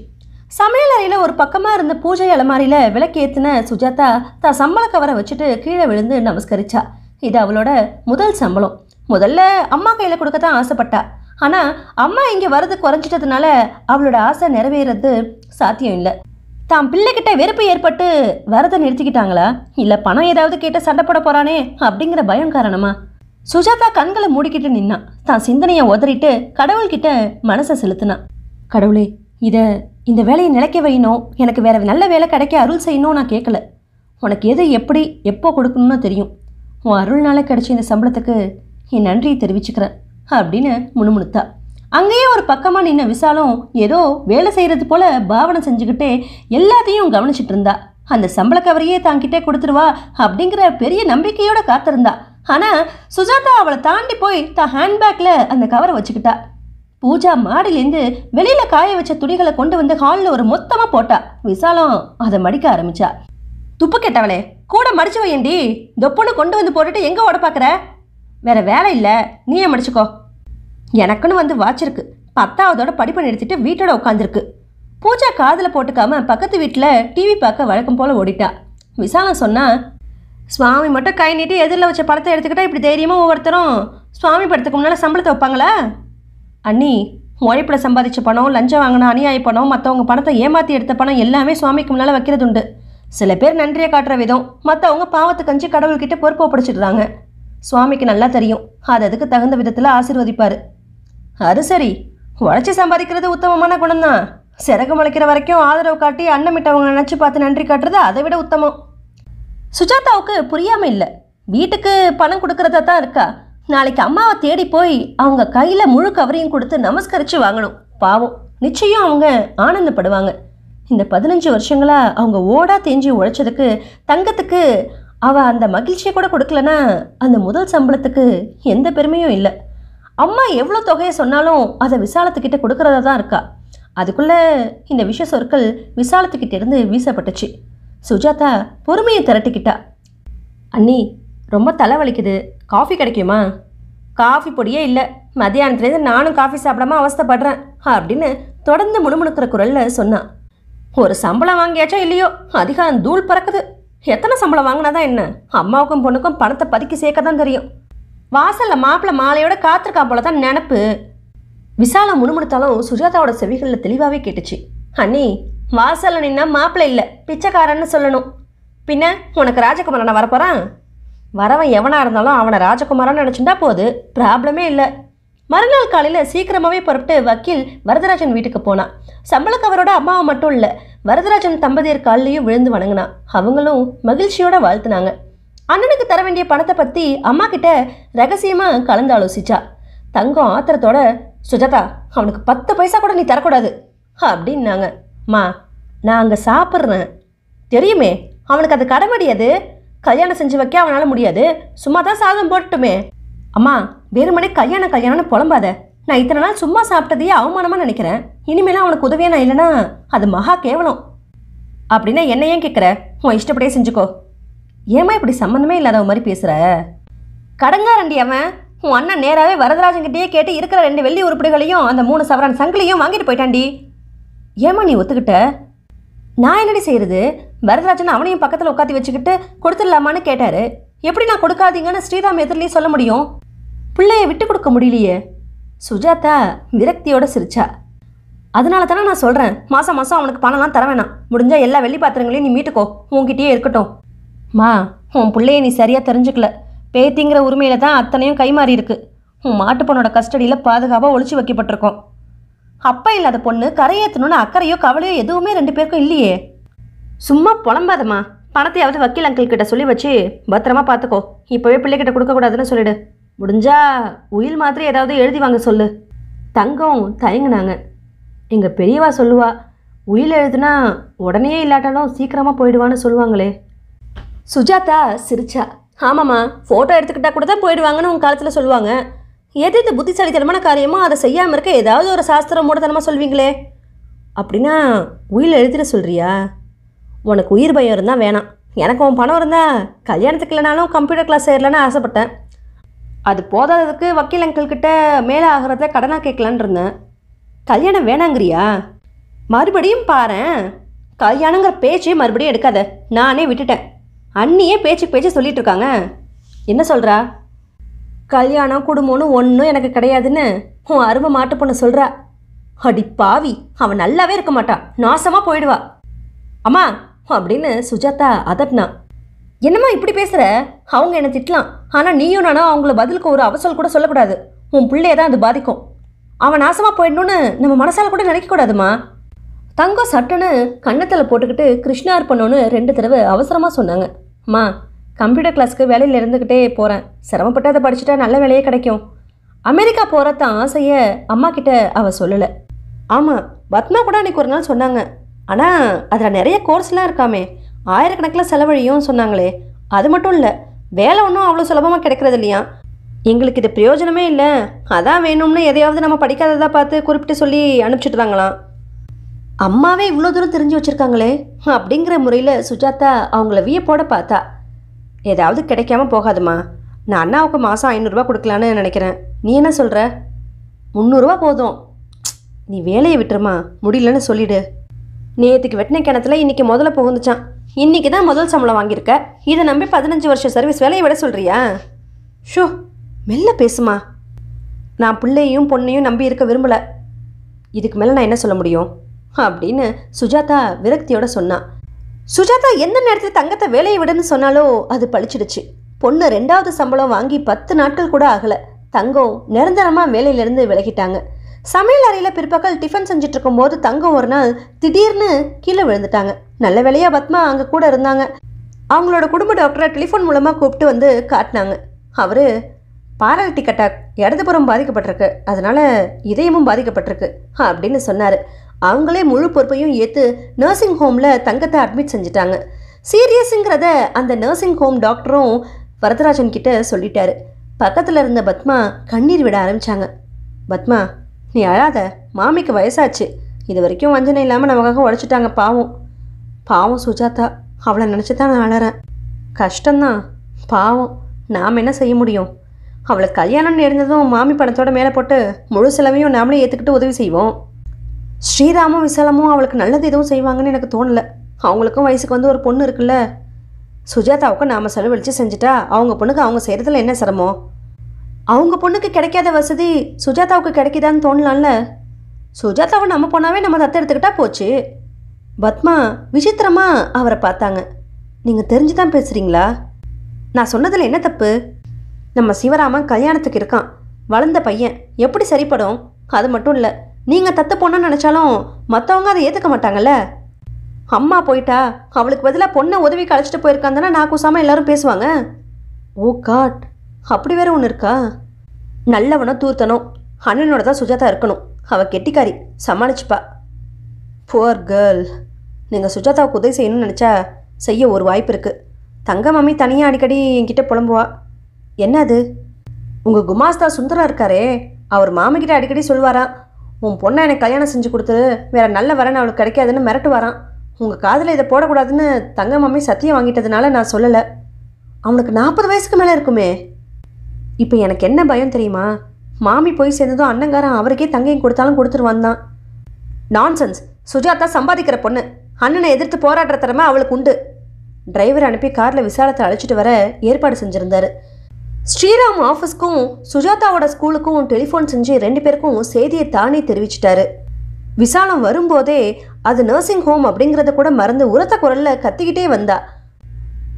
சமையல் அறையில் ஒரு பக்கமாக இருந்த பூஜை அலமாரியில் விளக்கேற்றின சுஜாதா தான் சம்பள கவரை வச்சுட்டு கீழே விழுந்து நமஸ்கரிச்சா. இது அவளோட முதல் சம்பளம். முதல்ல அம்மா கையில் கொடுக்க தான் ஆசைப்பட்டா. ஆனால் அம்மா இங்கே வரது குறைஞ்சிட்டதுனால அவளோட ஆசை நிறைவேறது சாத்தியம் இல்லை. தான் பிள்ளைகிட்ட வெறுப்பு ஏற்பட்டு வரதை நிறுத்திக்கிட்டாங்களா? இல்லை பணம் ஏதாவது கேட்டு சண்டை போட போகிறானே அப்படிங்கிற பயம் காரணமா? சுஜாதா கண்களை மூடிக்கிட்டு நின்னான் தான் சிந்தனையை உதறிட்டு கடவுள்கிட்ட மனசை செலுத்தினா. கடவுளே இதை இந்த வேலையை நிலைக்க வையணும் எனக்கு வேற நல்ல வேலை கிடைக்க அருள் செய்யணும் நான் கேட்கல உனக்கு எது எப்படி எப்போ கொடுக்கணும்னு தெரியும். உன் அருள்னால கிடைச்ச இந்த சம்பளத்துக்கு என் நன்றியை தெரிவிச்சுக்கிறேன். அப்படின்னு முணுமுணுத்தா. அங்கேயே ஒரு பக்கமாக நின்ன விசாலம் ஏதோ வேலை செய்கிறது போல பாவனை செஞ்சுக்கிட்டே எல்லாத்தையும் கவனிச்சிட்டு இருந்தா அந்த சம்பள கவரையே தாங்கிட்டே கொடுத்துருவா அப்படிங்கிற பெரிய நம்பிக்கையோட காத்திருந்தா. ஆனால் சுஜாதா அவளை தாண்டி போய் தான் ஹேண்ட்பேக்கில் அந்த கவரை வச்சுக்கிட்டா. பூஜா மாடிலேருந்து வெளியில் காய வச்ச துணிகளை கொண்டு வந்து ஹாலில் ஒரு மொத்தமாக போட்டா. விசாலம் அதை மடிக்க ஆரம்பிச்சா. துப்பு கெட்டவளே கூட மடிச்சு வையண்டி. தொப்புன்னு கொண்டு வந்து போட்டுட்டு எங்கே ஓட பார்க்குற வேற வேலை இல்லை நீயே மடிச்சுக்கோ. எனக்குன்னு வந்து வாட்ச் இருக்கு. பத்தாவதோட படிப்பை நிறுத்திட்டு வீட்டோட உட்காந்துருக்கு பூஜா காதில் போட்டுக்காம பக்கத்து வீட்டில் டிவி பார்க்க வழக்கம் போல் ஓடிட்டா. விசாலம் சொன்னா சுவாமி மட்டும் கை நீட்டி எதிரில் வச்ச படத்தை எடுத்துக்கிட்டா இப்படி தைரியமாக ஒவ்வொருத்தரும் சுவாமி படத்துக்கு முன்னால் சம்பளத்தை வைப்பாங்களா? அண்ணி உழைப்பில் சம்பாதிச்ச பணம் லஞ்சம் வாங்கின அநியாய பணம் மற்றவங்க பணத்தை ஏமாற்றி எடுத்த பணம் எல்லாமே சுவாமிக்கு முன்னால் வைக்கிறது உண்டு சில பேர் நன்றியை காட்டுற விதம் மற்றவங்க பாவத்தை கஞ்சி கடவுள்கிட்ட பொறுப்பை ஒப்படைச்சிடுறாங்க. சுவாமிக்கு நல்லா தெரியும். அது அதுக்கு தகுந்த விதத்தில் ஆசீர்வதிப்பார். அது சரி. உழைச்சி சம்பாதிக்கிறது உத்தமமான குணம்தான். சிறகு முளைக்கிற வரைக்கும் ஆதரவு காட்டி அன்னமிட்டவங்க நினச்சி பார்த்து நன்றி காட்டுறது அதை விட உத்தமம். சுஜாதாவுக்கு புரியாமல் இல்லை. வீட்டுக்கு பணம் கொடுக்கறதா தான் இருக்கா. நாளைக்கு அம்மாவை தேடி போய் அவங்க கையில் முழு கவரையும் கொடுத்து நமஸ்கரித்து வாங்கணும். பாவம். நிச்சயம் அவங்க ஆனந்தப்படுவாங்க. இந்த பதினஞ்சு வருஷங்களா அவங்க ஓடா தேஞ்சி உழைச்சதுக்கு தங்கத்துக்கு அவள் அந்த மகிழ்ச்சியை கூட கொடுக்கலனா அந்த முதல் சம்பளத்துக்கு எந்த பெருமையும் இல்லை. அம்மா எவ்வளோ தொகையை சொன்னாலும் அதை விசாலத்துக்கிட்ட கொடுக்கறதா தான் இருக்கா? அதுக்குள்ளே இந்த விஷ சொற்கள் விசாலத்துக்கிட்டேருந்து வீசப்பட்டுச்சு. சுஜாதா பொறுமையை திரட்டிக்கிட்டா. அண்ணி ரொம்ப தலைவலிக்குது. காஃபி கிடைக்குமா? காஃபி பொடியே இல்லை. மத்தியானத்துலேருந்து நானும் காஃபி சாப்பிடாம அவஸ்தைப்படுறேன் அப்படின்னு தொடர்ந்து முணுமுணுக்கிற குரலில் சொன்னான் ஒரு சம்பளம் வாங்கியாச்சோ இல்லையோ? அதிகம் தூள் பறக்குது. எத்தனை சம்பளம் வாங்கினாதான் என்ன? அம்மாவுக்கும் பொண்ணுக்கும் பணத்தை பதுக்கி சேர்க்க தான் தெரியும். வாசலில் மாப்பிள்ளை மாலையோட காத்திருக்கா போல தான் நினப்பு. விசாலம் முணுமுணுத்தாலும் சுஜாதாவோட செவிகளில் தெளிவாகவே கேட்டுச்சு. அண்ணி வாசலில் நின்னா மாப்பிள்ளை இல்லை பிச்சைக்காரன்னு சொல்லணும். பின்ன உனக்கு ராஜகுமாரனை வரப்போகிறான் வரவன் எவனாக இருந்தாலும் அவனை ராஜகுமாரன் நினச்சிட்டா போது ப்ராப்ளமே இல்லை. மறுநாள் காலையில் சீக்கிரமாகவே புறப்பட்டு வக்கீல் வரதராஜன் வீட்டுக்கு போனான். சம்பளக்கவரோட அம்மாவை மட்டும் இல்லை வரதராஜன் தம்பதியர் காலிலையும் விழுந்து வணங்கினான். அவங்களும் மகிழ்ச்சியோட வாழ்த்துனாங்க. அண்ணனுக்கு தர வேண்டிய பணத்தை பற்றி அம்மா கிட்ட ரகசியமாக கலந்து ஆலோசிச்சா தங்கம் ஆத்திரத்தோட சுஜாதா அவனுக்கு பத்து பைசா கூட நீ தரக்கூடாது. அப்படின்னாங்க. மா நான் அங்கே சாப்பிட்றேன். தெரியுமே அவனுக்கு அது கடை முடியாது கல்யாணம் செஞ்சு வைக்க அவனால் முடியாது. சும்மா தான் சாதம் போட்டுட்டுமே. அம்மா வெறுமனே கல்யாணம் கல்யாணம்னு புலம்பாத. நான் இத்தனை நாள் சும்மா சாப்பிட்டதையே அவமானமாக நினைக்கிறேன். இனிமேலாம் அவனுக்கு உதவியே நான் இல்லைன்னா அது மகா கேவலம். அப்படின்னா என்ன ஏன் கேட்குற உன் இஷ்டப்படியே செஞ்சுக்கோ. ஏம்மா இப்படி சம்மந்தமே இல்லாதவ மாதிரி பேசுகிற கடங்காரண்டி அவன் உன் அண்ணன் நேராகவே வரதராஜன்கிட்டயே கேட்டு இருக்கிற ரெண்டு வெள்ளி உருப்படிகளையும் அந்த மூணு சவரான் சங்கிலையும் வாங்கிட்டு போயிட்டாண்டி ஏம்மா நீ ஒத்துக்கிட்ட? நான் என்னடி செய்கிறது வரதராஜன் அவனையும் பக்கத்தில் உட்காத்தி வச்சுக்கிட்டு கொடுத்துடலாமான்னு கேட்டாரு. எப்படி நான் கொடுக்காதீங்கன்னு ஸ்ரீராம் எதிரிலேயே சொல்ல முடியும்? பிள்ளைய விட்டு கொடுக்க முடியலையே. சுஜாதா விரக்தியோட சிரிச்சா. அதனால தானே நான் சொல்கிறேன் மாதம் மாதம் அவனுக்கு பணம்லாம் தர வேணாம். முடிஞ்சால் எல்லா வெள்ளி பாத்திரங்களையும் நீ மீட்டுக்கோ. உங்ககிட்டயே இருக்கட்டும். மா உன் பிள்ளைய நீ சரியாக தெரிஞ்சுக்கல. பேத்திங்கிற உரிமையில தான் அத்தனையும் கைமாறி இருக்கு உன் மாட்டுப்பொண்ணோட கஸ்டடியில் பாதுகாப்பாக ஒழிச்சு வைக்கப்பட்டிருக்கோம். அப்பா இல்லாத பொண்ணு கரையேற்றணும்னு அக்கறையோ கவலையோ எதுவுமே ரெண்டு பேருக்கும் இல்லையே. சும்மா புலம்பாதம்மா. பணத்தையாவது வக்கீல் அங்கிள் கிட்ட சொல்லி வச்சு பத்திரமா பார்த்துக்கோ இப்போவே பிள்ளைகிட்ட கொடுக்கக்கூடாதுன்னு சொல்லிடு. முடிஞ்சா உயில் மாதிரி ஏதாவது எழுதி வாங்க சொல்லு. தங்கம் தயங்குனாங்க. எங்கள் பெரியவா சொல்லுவா உயில் எழுதுனா உடனே இல்லாட்டாலும் சீக்கிரமாக போயிடுவான்னு சொல்லுவாங்களே. சுஜாதா சிரிச்சா. ஆமாம்மா ஃபோட்டோ எடுத்துக்கிட்டா கூட தான் போயிடுவாங்கன்னு உங்கள் காலத்தில் சொல்லுவாங்க. எது இது புத்திசாலித்தனமான காரியமோ அதை செய்யாமல் இருக்க ஏதாவது ஒரு சாஸ்திரம் மூடத்தனமாக சொல்வீங்களே? அப்படின்னா உயில் எழுதிட சொல்கிறியா உனக்கு உயிர் பயம் இருந்தால் வேணாம். எனக்கு உன் பணம் இருந்தால் கல்யாணத்துக்கு இல்லைனாலும் கம்ப்யூட்டர் கிளாஸ் சேரலான்னு ஆசைப்பட்டேன். அது போதாததுக்கு வக்கீல் அங்கிள்கிட்ட மேலே ஆகிறத கடனாக கேட்கலான்னு இருந்தேன். கல்யாணம் வேணாங்கிறியா? மறுபடியும் பாரு கல்யாணங்கிற பேச்சே மறுபடியும் எடுக்காத. நானே விட்டுட்டேன். அண்ணியே பேச்சு பேச்சு சொல்லிட்டு இருக்காங்க என்ன சொல்கிறா கல்யாணம் குடும்பம்னு ஒன்றும் எனக்கு கிடையாதுன்னு உன் அருமை மாட்டு பொண்ணு சொல்கிறா அடி பாவி அவன் நல்லாவே இருக்க மாட்டான். நாசமாக போயிடுவா. அம்மா அப்படின்னு சுஜாதா அதட்னா என்னம்மா இப்படி பேசுகிற அவங்க என்னை திட்டலாம். ஆனால் நீயும் நானும் அவங்கள பதிலுக்கு ஒரு அவசல் கூட சொல்லக்கூடாது. உன் பிள்ளைய தான் அது பாதிக்கும். அவன் நாசமாக போயிடணும்னு நம்ம மனசால் கூட நினைக்கக்கூடாதுமா தங்கம் சட்டுன்னு கன்னத்தில் போட்டுக்கிட்டு கிருஷ்ணா பண்ணோன்னு ரெண்டு தடவை அவசரமாக சொன்னாங்க. அம்மா கம்ப்யூட்டர் கிளாஸ்க்கு வேலையில் இருந்துக்கிட்டே போகிறேன் சிரமப்பட்டு அதை படிச்சுட்டா நல்ல வேலையே கிடைக்கும். அமெரிக்கா போகிறத ஆசையை அம்மா கிட்ட அவள் சொல்லலை. ஆமாம் பத்மா கூட அன்றைக்கி ஒரு நாள் சொன்னாங்க. ஆனால் அதில் நிறைய கோர்ஸ்லாம் இருக்காமே. ஆயிரக்கணக்கில் செலவழியும் சொன்னாங்களே. அது மட்டும் இல்லை வேலை ஒன்றும் அவ்வளோ சுலபமாக கிடைக்கிறது இல்லையா? எங்களுக்கு இது பிரயோஜனமே இல்லை. அதான் வேணும்னு எதையாவது நம்ம படிக்காததாக பார்த்து குறிப்பிட்டு சொல்லி அனுப்பிச்சிட்றாங்களாம் அம்மாவே இவ்வளோ தூரம் தெரிஞ்சு வச்சுருக்காங்களே? அப்படிங்கிற முறையில் சுஜாதா அவங்கள வியப்போட பார்த்தா ஏதாவது கிடைக்காம போகாதுமா நான் அண்ணாவுக்கு மாதம் ஐநூறுரூவா கொடுக்கலான்னு நினைக்கிறேன். நீ என்ன சொல்கிற முந்நூறுரூவா போதும். நீ வேலையை விட்டுருமா? முடியலன்னு சொல்லிடு. நேற்றுக்கு வெட்டின கிணத்துல இன்றைக்கி முதல்ல புகுந்துச்சான். இன்றைக்கி தான் முதல் சம்பளம் வாங்கியிருக்க. இதை நம்பி பதினஞ்சு வருஷம் சர்வீஸ் வேலையை விட சொல்கிறியா ஷோ மெல்ல பேசுமா. நான் பிள்ளையும் பொண்ணையும் நம்பி இருக்க விரும்பலை. இதுக்கு மேலே நான் என்ன சொல்ல முடியும்? அப்படின்னு சுஜாதா விரக்தியோட சொன்னான் சுஜாதா எந்த நேரத்தில் தங்கத்தை வேலையை விடுன்னு சொன்னாலோ அது பழிச்சிடுச்சு. பொண்ணு ரெண்டாவது சம்பளம் வாங்கி பத்து நாட்கள் கூட ஆகலை. தங்கம் நிரந்தரமாக வேலையிலேருந்து விலகிட்டாங்க. சமையல் அறையில் பிற்பகல் டிஃபன் செஞ்சுட்டு இருக்கும்போது தங்கம் ஒரு நாள் திடீர்னு கீழே விழுந்துட்டாங்க. நல்ல வேலையா பத்மா அங்கே கூட இருந்தாங்க. அவங்களோட குடும்ப டாக்டரை டெலிஃபோன் மூலமாக கூப்பிட்டு வந்து காட்டினாங்க. அவர் பாராலிட்டிக் அட்டாக் இடதுபுறம் பாதிக்கப்பட்டிருக்கு. அதனால இதயமும் பாதிக்கப்பட்டிருக்கு அப்படின்னு சொன்னார். அவங்களே முழு பொறுப்பையும் ஏற்று நர்சிங் ஹோமில் தங்கத்தை அட்மிட் செஞ்சுட்டாங்க. சீரியஸுங்கிறத அந்த நர்சிங் ஹோம் டாக்டரும் வரதராஜன் கிட்ட சொல்லிட்டாரு. பக்கத்தில் இருந்த பத்மா கண்ணீர் விட ஆரம்பித்தாங்க பத்மா நீ அழாத மாமிக்கு வயசாச்சு. இது வரைக்கும் வஞ்சனை இல்லாமல் நமக்காக உழைச்சிட்டாங்க பாவம். பாவம் சுஜாதா அவளை நினச்சி தான் நான் அழறேன். கஷ்டம்தான் பாவம். நாம் என்ன செய்ய முடியும்? அவளை கல்யாணம் நேர்ந்ததும் மாமி பணத்தோட மேலே போட்டு முழு செலவையும் நாமளே ஏற்றுக்கிட்டு உதவி செய்வோம். ஸ்ரீராமும் விசாலமும் அவளுக்கு நல்லது எதுவும் செய்வாங்கன்னு எனக்கு தோணலை. அவங்களுக்கும் வயசுக்கு வந்து ஒரு பொண்ணு இருக்குல்ல. சுஜாதாவுக்கும் நாம் செலவழித்து செஞ்சுட்டா அவங்க பொண்ணுக்கு அவங்க செய்கிறதுல என்ன சிரமம்? அவங்க பொண்ணுக்கு கிடைக்காத வசதி சுஜாதாவுக்கு கிடைக்குதான்னு தோணலாம்ல. சுஜாதாவை நம்ம பொண்ணாவே நம்ம தத்தை எடுத்துக்கிட்டா போச்சு. பத்மா விசித்திரமா அவரை பார்த்தாங்க. நீங்கள் தெரிஞ்சு தான் பேசுகிறீங்களா நான் சொன்னதில் என்ன தப்பு? நம்ம சிவராமன் கல்யாணத்துக்கு இருக்கான். வளர்ந்த பையன். எப்படி சரிப்படும்? அது மட்டும் இல்லை. நீங்கள் தத்து பொண்ணு நினச்சாலும் மற்றவங்க அதை ஏற்றுக்க மாட்டாங்கல்ல? அம்மா போயிட்டா அவளுக்கு பதிலாக பொண்ணை உதவி கழிச்சிட்டு போயிருக்காங்கன்னா நான் கூசாமல் எல்லாரும் பேசுவாங்க? Oh God. அப்படி வேற ஒன்று இருக்கா? நல்லவனும் தூர்த்தனும். அண்ணனோட தான் சுஜாதா இருக்கணும். அவள் கெட்டிக்காரி. சமாளிச்சுப்பா. புவர் கேர்ள் நீங்கள் சுஜாதாவுக்கு உதவி செய்யணும்னு நினச்சா செய்ய ஒரு வாய்ப்பு இருக்குது தங்க மம்மி தனியாக அடிக்கடி என்கிட்ட புலம்புவா. என்ன அது? உங்கள் குமாஸ்தா சுந்தரம் இருக்காரே. அவர் மாமிக்கிட்ட அடிக்கடி சொல்லுவாராம் உன் பொண்ணை எனக்கு கல்யாணம் செஞ்சு கொடுத்து வேற நல்ல வரன் அவளுக்கு கிடைக்காதுன்னு மிரட்டு வரான் உங்கள் காதில் இதை போடக்கூடாதுன்னு தங்க மாமி சத்தியம் வாங்கிட்டதுனால நான் சொல்லலை. அவனுக்கு நாற்பது வயசுக்கு மேலே இருக்குமே. இப்போ எனக்கு என்ன பயம் தெரியுமா? மாமி போய் சேர்ந்ததும் அண்ணங்காரன் அவருக்கே தங்கையும் கொடுத்தாலும் கொடுத்துருவான் தான் நான்சென்ஸ் சுஜாதா சம்பாதிக்கிற பொண்ணு. அண்ணனை எதிர்த்து போராடுற திறமை அவளுக்கு உண்டு. டிரைவர் அனுப்பி காரில் விசாலத்தை அழைச்சிட்டு வர ஏற்பாடு செஞ்சுருந்தாரு. ஸ்ரீராம் ஆஃபீஸ்க்கும் சுஜாதாவோட ஸ்கூலுக்கும் டெலிஃபோன் செஞ்சு ரெண்டு பேருக்கும் செய்தியை தானே தெரிவிச்சிட்டாரு. விசாலம் வரும்போதே அது நர்சிங் ஹோம் அப்படிங்கிறத கூட மறந்து உரத்த குரல்ல கத்திக்கிட்டே வந்தா.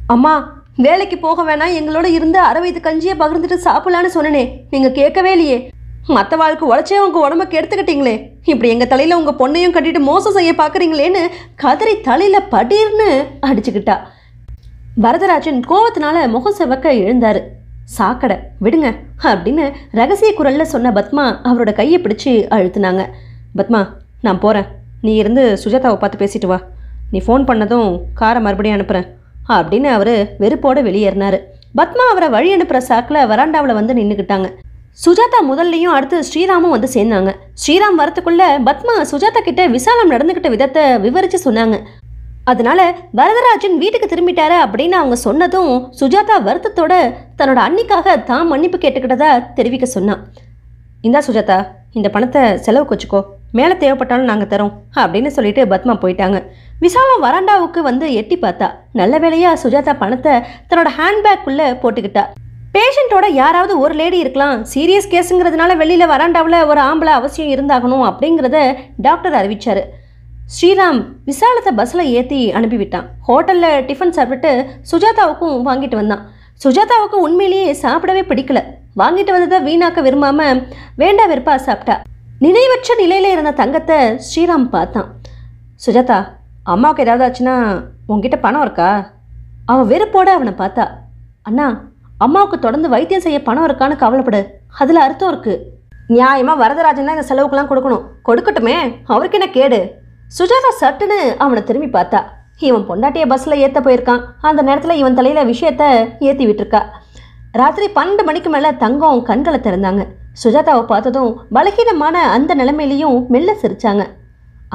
அம்மா வேலைக்கு போக வேணாம் எங்களோட இருந்து அரை வயது கஞ்சியை பகிர்ந்துட்டு சாப்பிடலான்னு சொன்னனே நீங்க கேட்கவே இல்லையே. மற்ற வாழ்க்கை உழைச்சே உங்க உடம்ப கெடுத்துக்கிட்டீங்களே இப்படி எங்க தலையில உங்க பொண்ணையும் கட்டிட்டு மோசம் செய்ய பாக்குறீங்களேன்னு கதறி தலையில படீர்னு அடிச்சுக்கிட்டா. வரதராஜன் கோவத்தினால முகம் செவக்க எழுந்தாரு. சாக்கடை விடுங்க அப்படின்னு ரகசிய குரலில் சொன்ன பத்மா அவரோட கையை பிடிச்சி அழுத்துனாங்க. பத்மா நான் போகிறேன் நீ இருந்து சுஜாதாவை பார்த்து பேசிட்டு வா. நீ ஃபோன் பண்ணதும் காரை மறுபடியும் அனுப்புகிறேன் அப்படின்னு அவர் வெறுப்போடு வெளியேறினார். பத்மா அவரை வழி அனுப்புகிற சாக்கில் வராண்டாவில் வந்து நின்றுக்கிட்டாங்க சுஜாதா முதல்லையும் அடுத்து ஸ்ரீராமும் வந்து சேர்ந்தாங்க. ஸ்ரீராம் வரத்துக்குள்ள பத்மா சுஜாதா கிட்ட விசாலம் நடந்துக்கிட்ட விதத்தை விவரித்து சொன்னாங்க. அதனால வரதராஜன் வீட்டுக்கு திரும்பிட்டாரு அப்படின்னு அவங்க சொன்னதும் சுஜாதா வருத்தத்தோட தன்னோட அன்னிக்காக தான் மன்னிப்பு கேட்டுக்கிட்டதா தெரிவிக்க சொன்னான் இந்தா சுஜாதா இந்த பணத்தை செலவுக்கு வச்சுக்கோ. மேலே தேவைப்பட்டாலும் நாங்கள் தரோம் அப்படின்னு சொல்லிட்டு பத்மா போயிட்டாங்க. விசாலம் வராண்டாவுக்கு வந்து எட்டி பார்த்தா நல்ல வேளையா சுஜாதா பணத்தை தன்னோட ஹேண்ட்பேக்குள்ளே போட்டுக்கிட்டா. பேஷண்ட்டோட யாராவது ஒரு லேடி இருக்கலாம் சீரியஸ் கேஸுங்கிறதுனால வெளியில் வராண்டாவில் ஒரு ஆம்பளை அவசியம் இருந்தாகணும் அப்படிங்கிறத டாக்டர் அறிவிச்சார். ஸ்ரீராம் விசாலத்தை பஸ்ஸில் ஏற்றி அனுப்பிவிட்டான். ஹோட்டலில் டிஃபன் சாப்பிட்டு சுஜாதாவுக்கும் வாங்கிட்டு வந்தான். சுஜாதாவுக்கு உண்மையிலேயே சாப்பிடவே பிடிக்கல. வாங்கிட்டு வந்ததை வீணாக்க விரும்பாமல் வேண்டா வெறுப்பா சாப்பிட்டா. நினைவற்ற நிலையில் இருந்த தங்கத்தை ஸ்ரீராம் பார்த்தான். சுஜாதா அம்மாவுக்கு ஏதாவது ஆச்சுன்னா உங்ககிட்ட பணம் இருக்கா? அவன் வெறுப்போட அவனை பார்த்தா. அண்ணா அம்மாவுக்கு தொடர்ந்து வைத்தியம் செய்ய பணம் இருக்கான்னு கவலைப்படு. அதில் அர்த்தம் இருக்குது நியாயமாக வரதராஜன் தான் இந்த செலவுக்கெல்லாம் கொடுக்கணும். கொடுக்கட்டுமே அவருக்கு என்ன கேடு? சுஜாதா சட்டுன்னு அவனை திரும்பி பார்த்தா. இவன் பொண்டாட்டிய பஸ்ஸில் ஏற்ற போயிருக்கான். அந்த நேரத்தில் இவன் தலையில் விஷயத்த ஏற்றி விட்டுருக்கா. ராத்திரி பன்னெண்டு மணிக்கு மேலே தங்கம் கண்களை திறந்தாங்க. சுஜாதாவை பார்த்ததும் பலகீனமான அந்த நிலைமையிலையும் மெல்ல சிரித்தாங்க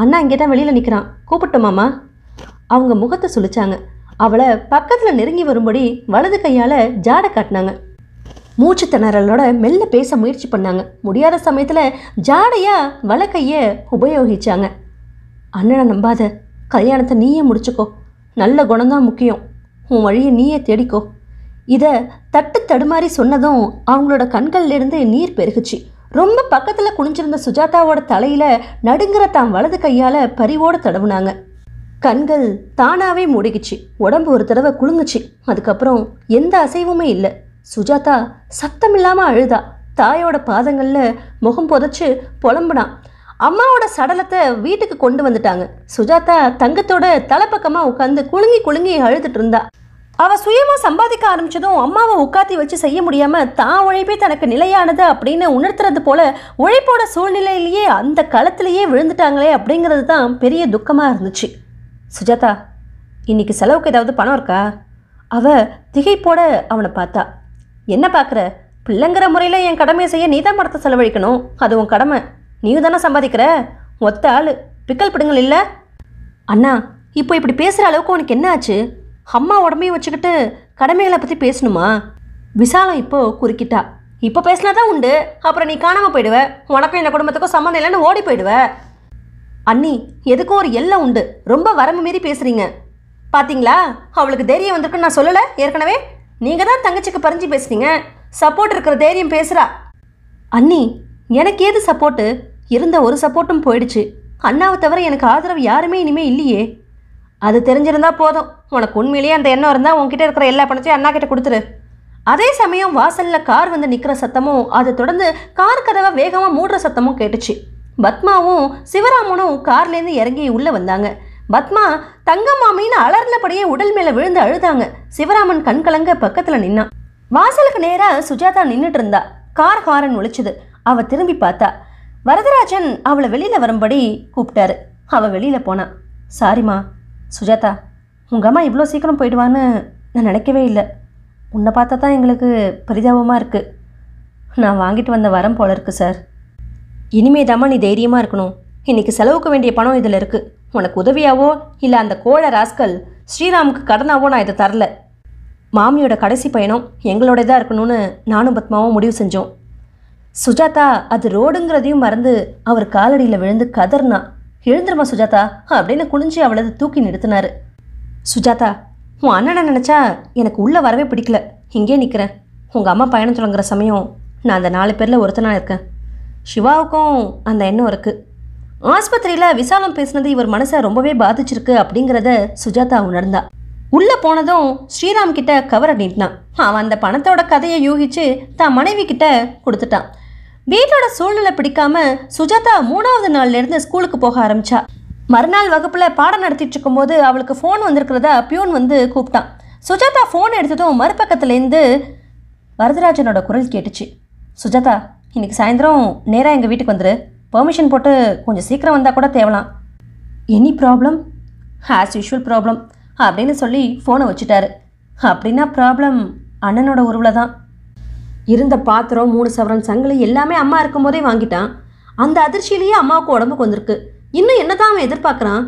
அண்ணா இங்கே தான் வெளியில் நிற்கிறான் கூப்பிட்டோமாமா அவங்க முகத்தை சுழிச்சாங்க. அவளை பக்கத்தில் நெருங்கி வரும்படி வலது கையால் ஜாடை காட்டினாங்க. மூச்சு திணறலோட மெல்ல பேச முயற்சி பண்ணாங்க. முடியாத சமயத்தில் ஜாடையாக வலக்கையை உபயோகிச்சாங்க. அண்ணனை நம்பாத. கல்யாணத்தை நீயே முடிச்சுக்கோ. நல்ல குணம்தான் முக்கியம். உன் வழியை நீயே தேடிக்கோ. இதை தட்டு தடுமாறி சொன்னதும் அவங்களோட கண்கள்லேருந்து நீர் பெருகுச்சு. ரொம்ப பக்கத்தில் குனிஞ்சிருந்த சுஜாதாவோட தலையில் நடுங்கிற தாம் வலது கையால் பரிவோடு தடவுனாங்க. கண்கள் தானாகவே மூடிக்குச்சு. உடம்பு ஒரு தடவை குலுங்குச்சு. அதுக்கப்புறம் எந்த அசைவுமே இல்லை. சுஜாதா சத்தமில்லாம அழுதா. தாயோட பாதங்களில் முகம் புதைச்சி புலம்புனான் அம்மாவோட சடலத்தை வீட்டுக்கு கொண்டு வந்துட்டாங்க. சுஜாதா தங்கத்தோட தலைப்பக்கமாக உட்காந்து குலுங்கி குலுங்கி அழுதுட்டு இருந்தா. அவள் சுயமாக சம்பாதிக்க ஆரம்பிச்சதும் அம்மாவை உட்காத்தி வச்சு செய்ய முடியாமல் தான் உழைப்பே தனக்கு நிலையானது அப்படின்னு உணர்த்துறது போல உழைப்போட சூழ்நிலையிலேயே அந்த களத்திலேயே விழுந்துட்டாங்களே அப்படிங்கிறது தான் பெரிய துக்கமாக இருந்துச்சு. சுஜாதா இன்னைக்கு செலவுக்கு ஏதாவது பணம் இருக்கா? அவ திகைப்போட அவனை பார்த்தா. என்ன பார்க்குற பிள்ளைங்கிற முறையில் என் கடமையை செய்ய நீ தான் பணத்தை செலவழிக்கணும். அது உன் கடமை. நீயும் தானே சம்பாதிக்கிற? ஒத்த ஆள். பிக்கல் படுங்கள் இல்லை? அண்ணா இப்போ இப்படி பேசுகிற அளவுக்கு உனக்கு என்ன ஆச்சு? அம்மா உடம்பையும் வச்சுக்கிட்டு கடமைகளை பற்றி பேசணுமா? விசாலம் இப்போ குறுக்கிட்டா. இப்போ பேசினா தான் உண்டு. அப்புறம் நீ காணாமல் போயிடுவ. உனக்கும் இந்த குடும்பத்துக்கும் சம்மந்தம் இல்லைன்னு ஓடி போயிடுவ. அண்ணி எதுக்கும் ஒரு எல்லை உண்டு. ரொம்ப வரம்பு மீறி பேசுறீங்க. பார்த்தீங்களா அவளுக்கு தைரியம் வந்திருக்குன்னு நான் சொல்லலை ஏற்கனவே. நீங்கள் தான் தங்கச்சிக்கு பறிஞ்சு பேசுனீங்க. சப்போர்ட் இருக்கிற தைரியம் பேசுகிறா அண்ணி எனக்கு ஏது சப்போர்ட்டு? இருந்த ஒரு சப்போர்ட்டும் போயிடுச்சு. அண்ணாவை தவிர எனக்கு ஆதரவு யாருமே இனிமே இல்லையே. அது தெரிஞ்சிருந்தா போதும். உனக்கு உண்மையிலேயே அந்த எண்ணம் இருந்தால் உன்கிட்ட இருக்கிற எல்லா பணத்தையும் அண்ணா கிட்ட கொடுத்துரு. அதே சமயம் வாசல்ல கார் வந்து நிற்கிற சத்தமும் அதை தொடர்ந்து கார் கதவை வேகமாக மூடுற சத்தமும் கேட்டுச்சு. பத்மாவும் சிவராமனும் கார்லேருந்து இறங்கி உள்ளே வந்தாங்க. பத்மா தங்கமாமின்னு அலர்ந்தபடியே உடல் மேலே விழுந்து அழுதாங்க. சிவராமன் கண் கலங்க பக்கத்தில் நின்னான். வாசலுக்கு நேராக சுஜாதா நின்றுட்டு இருந்தா. கார் ஹாரன் ஒழிச்சுது அவ திரும்பி பார்த்தா வரதராஜன் அவளை வெளியில் வரும்படி கூப்பிட்டாரு. அவள் வெளியில் போனா சாரிம்மா சுஜாதா உங்கள் அம்மா இவ்வளோ சீக்கிரம் போயிடுவான்னு நான் நினைக்கவே இல்லை. உன்னை பார்த்தா தான் எங்களுக்கு பரிதாபமாக இருக்குது நான் வாங்கிட்டு வந்த வரம் போல இருக்கு சார். இனிமே தாம்மா நீ தைரியமாக இருக்கணும். இன்றைக்கி செலவுக்கு வேண்டிய பணம் இதில் இருக்குது உனக்கு உதவியாவோ இல்லை அந்த கோழ ராஸ்கல் ஸ்ரீராமுக்கு கடனாவோ நான் இதை தரல. மாமியோட கடைசி பயணம் எங்களோடதாக இருக்கணும்னு நானும் பத்மாவும் முடிவு செஞ்சோம். சுஜாதா அது ரோடுங்கிறதையும் மறந்து அவர் காலடியில் விழுந்து கதர்னா. எழுந்துருமா சுஜாதா? அப்படின்னு குனிஞ்சு அவளது தூக்கி நிறுத்தினாரு. சுஜாதா உன் அண்ணனை நினச்சா எனக்கு உள்ளே வரவே பிடிக்கல. இங்கே நிற்கிறேன் உங்கள் அம்மா பயணம் தொடங்குற சமயம் நான் அந்த நாலு பேரில் ஒருத்தனாக இருக்கேன். சிவாவுக்கும் அந்த எண்ணம் இருக்குது ஆஸ்பத்திரியில் விசாலம் பேசினது இவர் மனசை ரொம்பவே பாதிச்சிருக்கு அப்படிங்கிறத சுஜாதா உணர்ந்தா. உள்ளே போனதும் ஸ்ரீராம் கிட்ட கவரை நீட்டினான் அவன் அந்த பணத்தோட கதையை யூகிச்சு தான் மனைவி கிட்ட கொடுத்துட்டான். வீட்டோட சூழ்நிலை பிடிக்காம சுஜாதா மூணாவது நாள்லேருந்து ஸ்கூலுக்கு போக ஆரம்பிச்சா. மறுநாள் வகுப்பில் பாடம் நடத்திட்டு இருக்கும்போது அவளுக்கு ஃபோன் வந்திருக்கிறதா பியூன் வந்து கூப்பிட்டான். சுஜாதா ஃபோன் எடுத்ததும் மறுபக்கத்துலேருந்து வரதராஜனோட குரல் கேட்டுச்சு. சுஜாதா இன்னைக்கு சாயந்தரம் நேராக எங்கள் வீட்டுக்கு வந்துரு. பெர்மிஷன் போட்டு கொஞ்சம் சீக்கிரம் வந்தால் கூட தேவலாம். Any problem as usual problem அப்படின்னு சொல்லி ஃபோனை வச்சுட்டாரு. அப்படின்னா ப்ராப்ளம் அண்ணனோட உருவில் தான் இருந்த பாத்திரம் மூணு சவரன் சங்கிலி எல்லாமே அம்மா இருக்கும்போதே வாங்கிட்டான். அந்த அதிர்ச்சியிலேயே அம்மாவுக்கு உடம்புக்கு வந்திருக்கு. இன்னும் என்னதான் அவன் எதிர்பார்க்குறான்?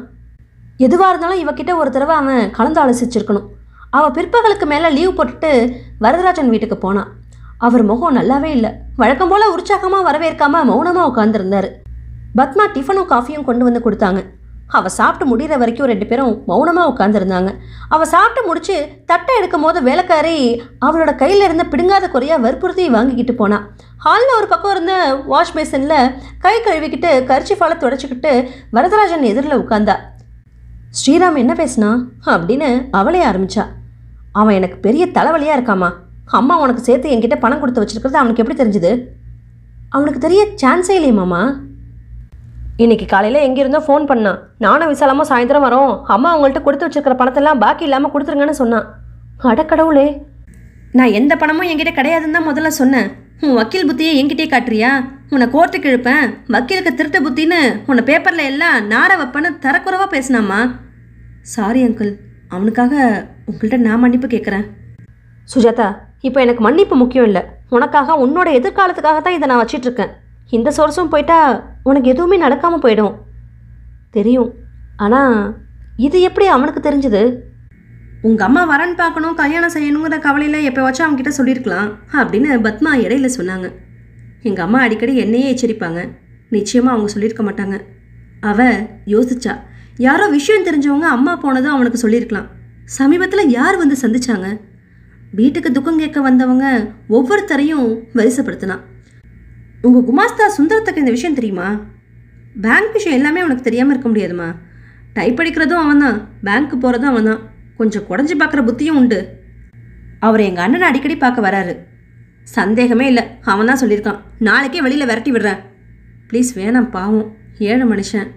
எதுவாக இருந்தாலும் இவகிட்ட ஒரு தடவை அவன் கலந்து ஆலோசிச்சிருக்கணும். அவள் பிற்பகலுக்கு மேலே லீவ் போட்டுட்டு வரதராஜன் வீட்டுக்கு போனான். அவர் முகம் நல்லாவே இல்லை. வழக்கம் போல் உற்சாகமாக வரவேற்காமல் மௌனமாக உட்காந்துருந்தாரு பத்மா டிஃபனும் காஃபியும் கொண்டு வந்து கொடுத்தாங்க. அவள் சாப்பிட்டு முடிகிற வரைக்கும் ரெண்டு பேரும் மௌனமாக உட்காந்துருந்தாங்க அவள் சாப்பிட்டு முடிச்சு தட்டை எடுக்கும் போது வேலைக்காரி அவளோட கையில் இருந்த பிடுங்காத குறையாக வற்புறுத்தி வாங்கிக்கிட்டு போனான் ஹாலில் ஒரு பக்கம் இருந்த வாஷ் பேசனில் கை கழுவிக்கிட்டு கரிச்சி ஃபாலை தொடச்சிக்கிட்டு வரதராஜன் எதிரில் உட்காந்தா ஸ்ரீராம் என்ன பேசினா? அப்படின்னு அவளே ஆரம்பித்தா அவன் எனக்கு பெரிய தலைவலியாக இருக்காமா? அம்மா உனக்கு சேர்த்து என்கிட்ட பணம் கொடுத்து வச்சுருக்கிறது அவனுக்கு எப்படி தெரிஞ்சுது? அவனுக்கு தெரிய சான்ஸே இல்லையே மாமா. இன்னைக்கு காலையில் எங்கேருந்தோ ஃபோன் பண்ணான் நானும் விசாலமாக சாயந்தரம் வரோம். அம்மா அவங்கள்ட்ட கொடுத்து வச்சிருக்கிற பணத்தெல்லாம் பாக்கி இல்லாமல் கொடுத்துருங்கன்னு சொன்னான் அடக்கடவுளே நான் எந்த பணமும் என்கிட்ட கிடையாதுன்னு தான் முதல்ல சொன்னேன். உன் வக்கீல் புத்தியை என்கிட்டயே காட்டுறியா? உன்னை கோர்ட்டுக்கு இழுப்பேன். வக்கீலுக்கு திருட்டு புத்தின்னு உன்னை பேப்பரில் எல்லாம் நார வைப்பேன்னு தரக்குறவா பேசினாமா சாரி அங்கிள் அவனுக்காக உங்கள்கிட்ட நான் மன்னிப்பு கேட்குறேன் சுஜாதா இப்போ எனக்கு மன்னிப்பு முக்கியம் இல்லை. உனக்காக உன்னோட எதிர்காலத்துக்காக தான் இதை நான் வச்சிட்டு இருக்கேன். இந்த சோர்ஸும் போயிட்டா உனக்கு எதுவுமே நடக்காமல் போயிடும். தெரியும். ஆனால் இது எப்படி அவனுக்கு தெரிஞ்சுது? உங்கள் அம்மா வரன் பார்க்கணும் கல்யாணம் செய்யணுங்கிற கவலையில் எப்போவாச்சும் அவங்ககிட்ட சொல்லியிருக்கலாம் அப்படின்னு பத்மா இடையில சொன்னாங்க. எங்கள் அம்மா அடிக்கடி என்னையே எச்சரிப்பாங்க. நிச்சயமாக அவங்க சொல்லியிருக்க மாட்டாங்க. அவ யோசிச்சா யாரோ விஷயம் தெரிஞ்சவங்க அம்மா போனதும் அவனுக்கு சொல்லியிருக்கலாம். சமீபத்தில் யார் வந்து சந்திச்சாங்க? வீட்டுக்கு துக்கம் கேட்க வந்தவங்க ஒவ்வொருத்தரையும் வரிசைப்படுத்தினான். உங்கள் குமாஸ்தா சுந்தரத்துக்கு இந்த விஷயம் தெரியுமா? பேங்க் விஷயம் எல்லாமே உனக்கு தெரியாமல் இருக்க முடியாதுமா. டைப் அடிக்கிறதும் அவன் தான் பேங்க்கு போகிறதும் அவன் தான் கொஞ்சம் குடஞ்சி பார்க்குற புத்தியும் உண்டு. அவர் எங்கள் அண்ணனை அடிக்கடி பார்க்க வராரு. சந்தேகமே இல்லை. அவன் தான் சொல்லியிருக்கான். நாளைக்கே வெளியில் விரட்டி விடுறேன். ப்ளீஸ் வேணாம் பாவம். ஏழை மனுஷன்.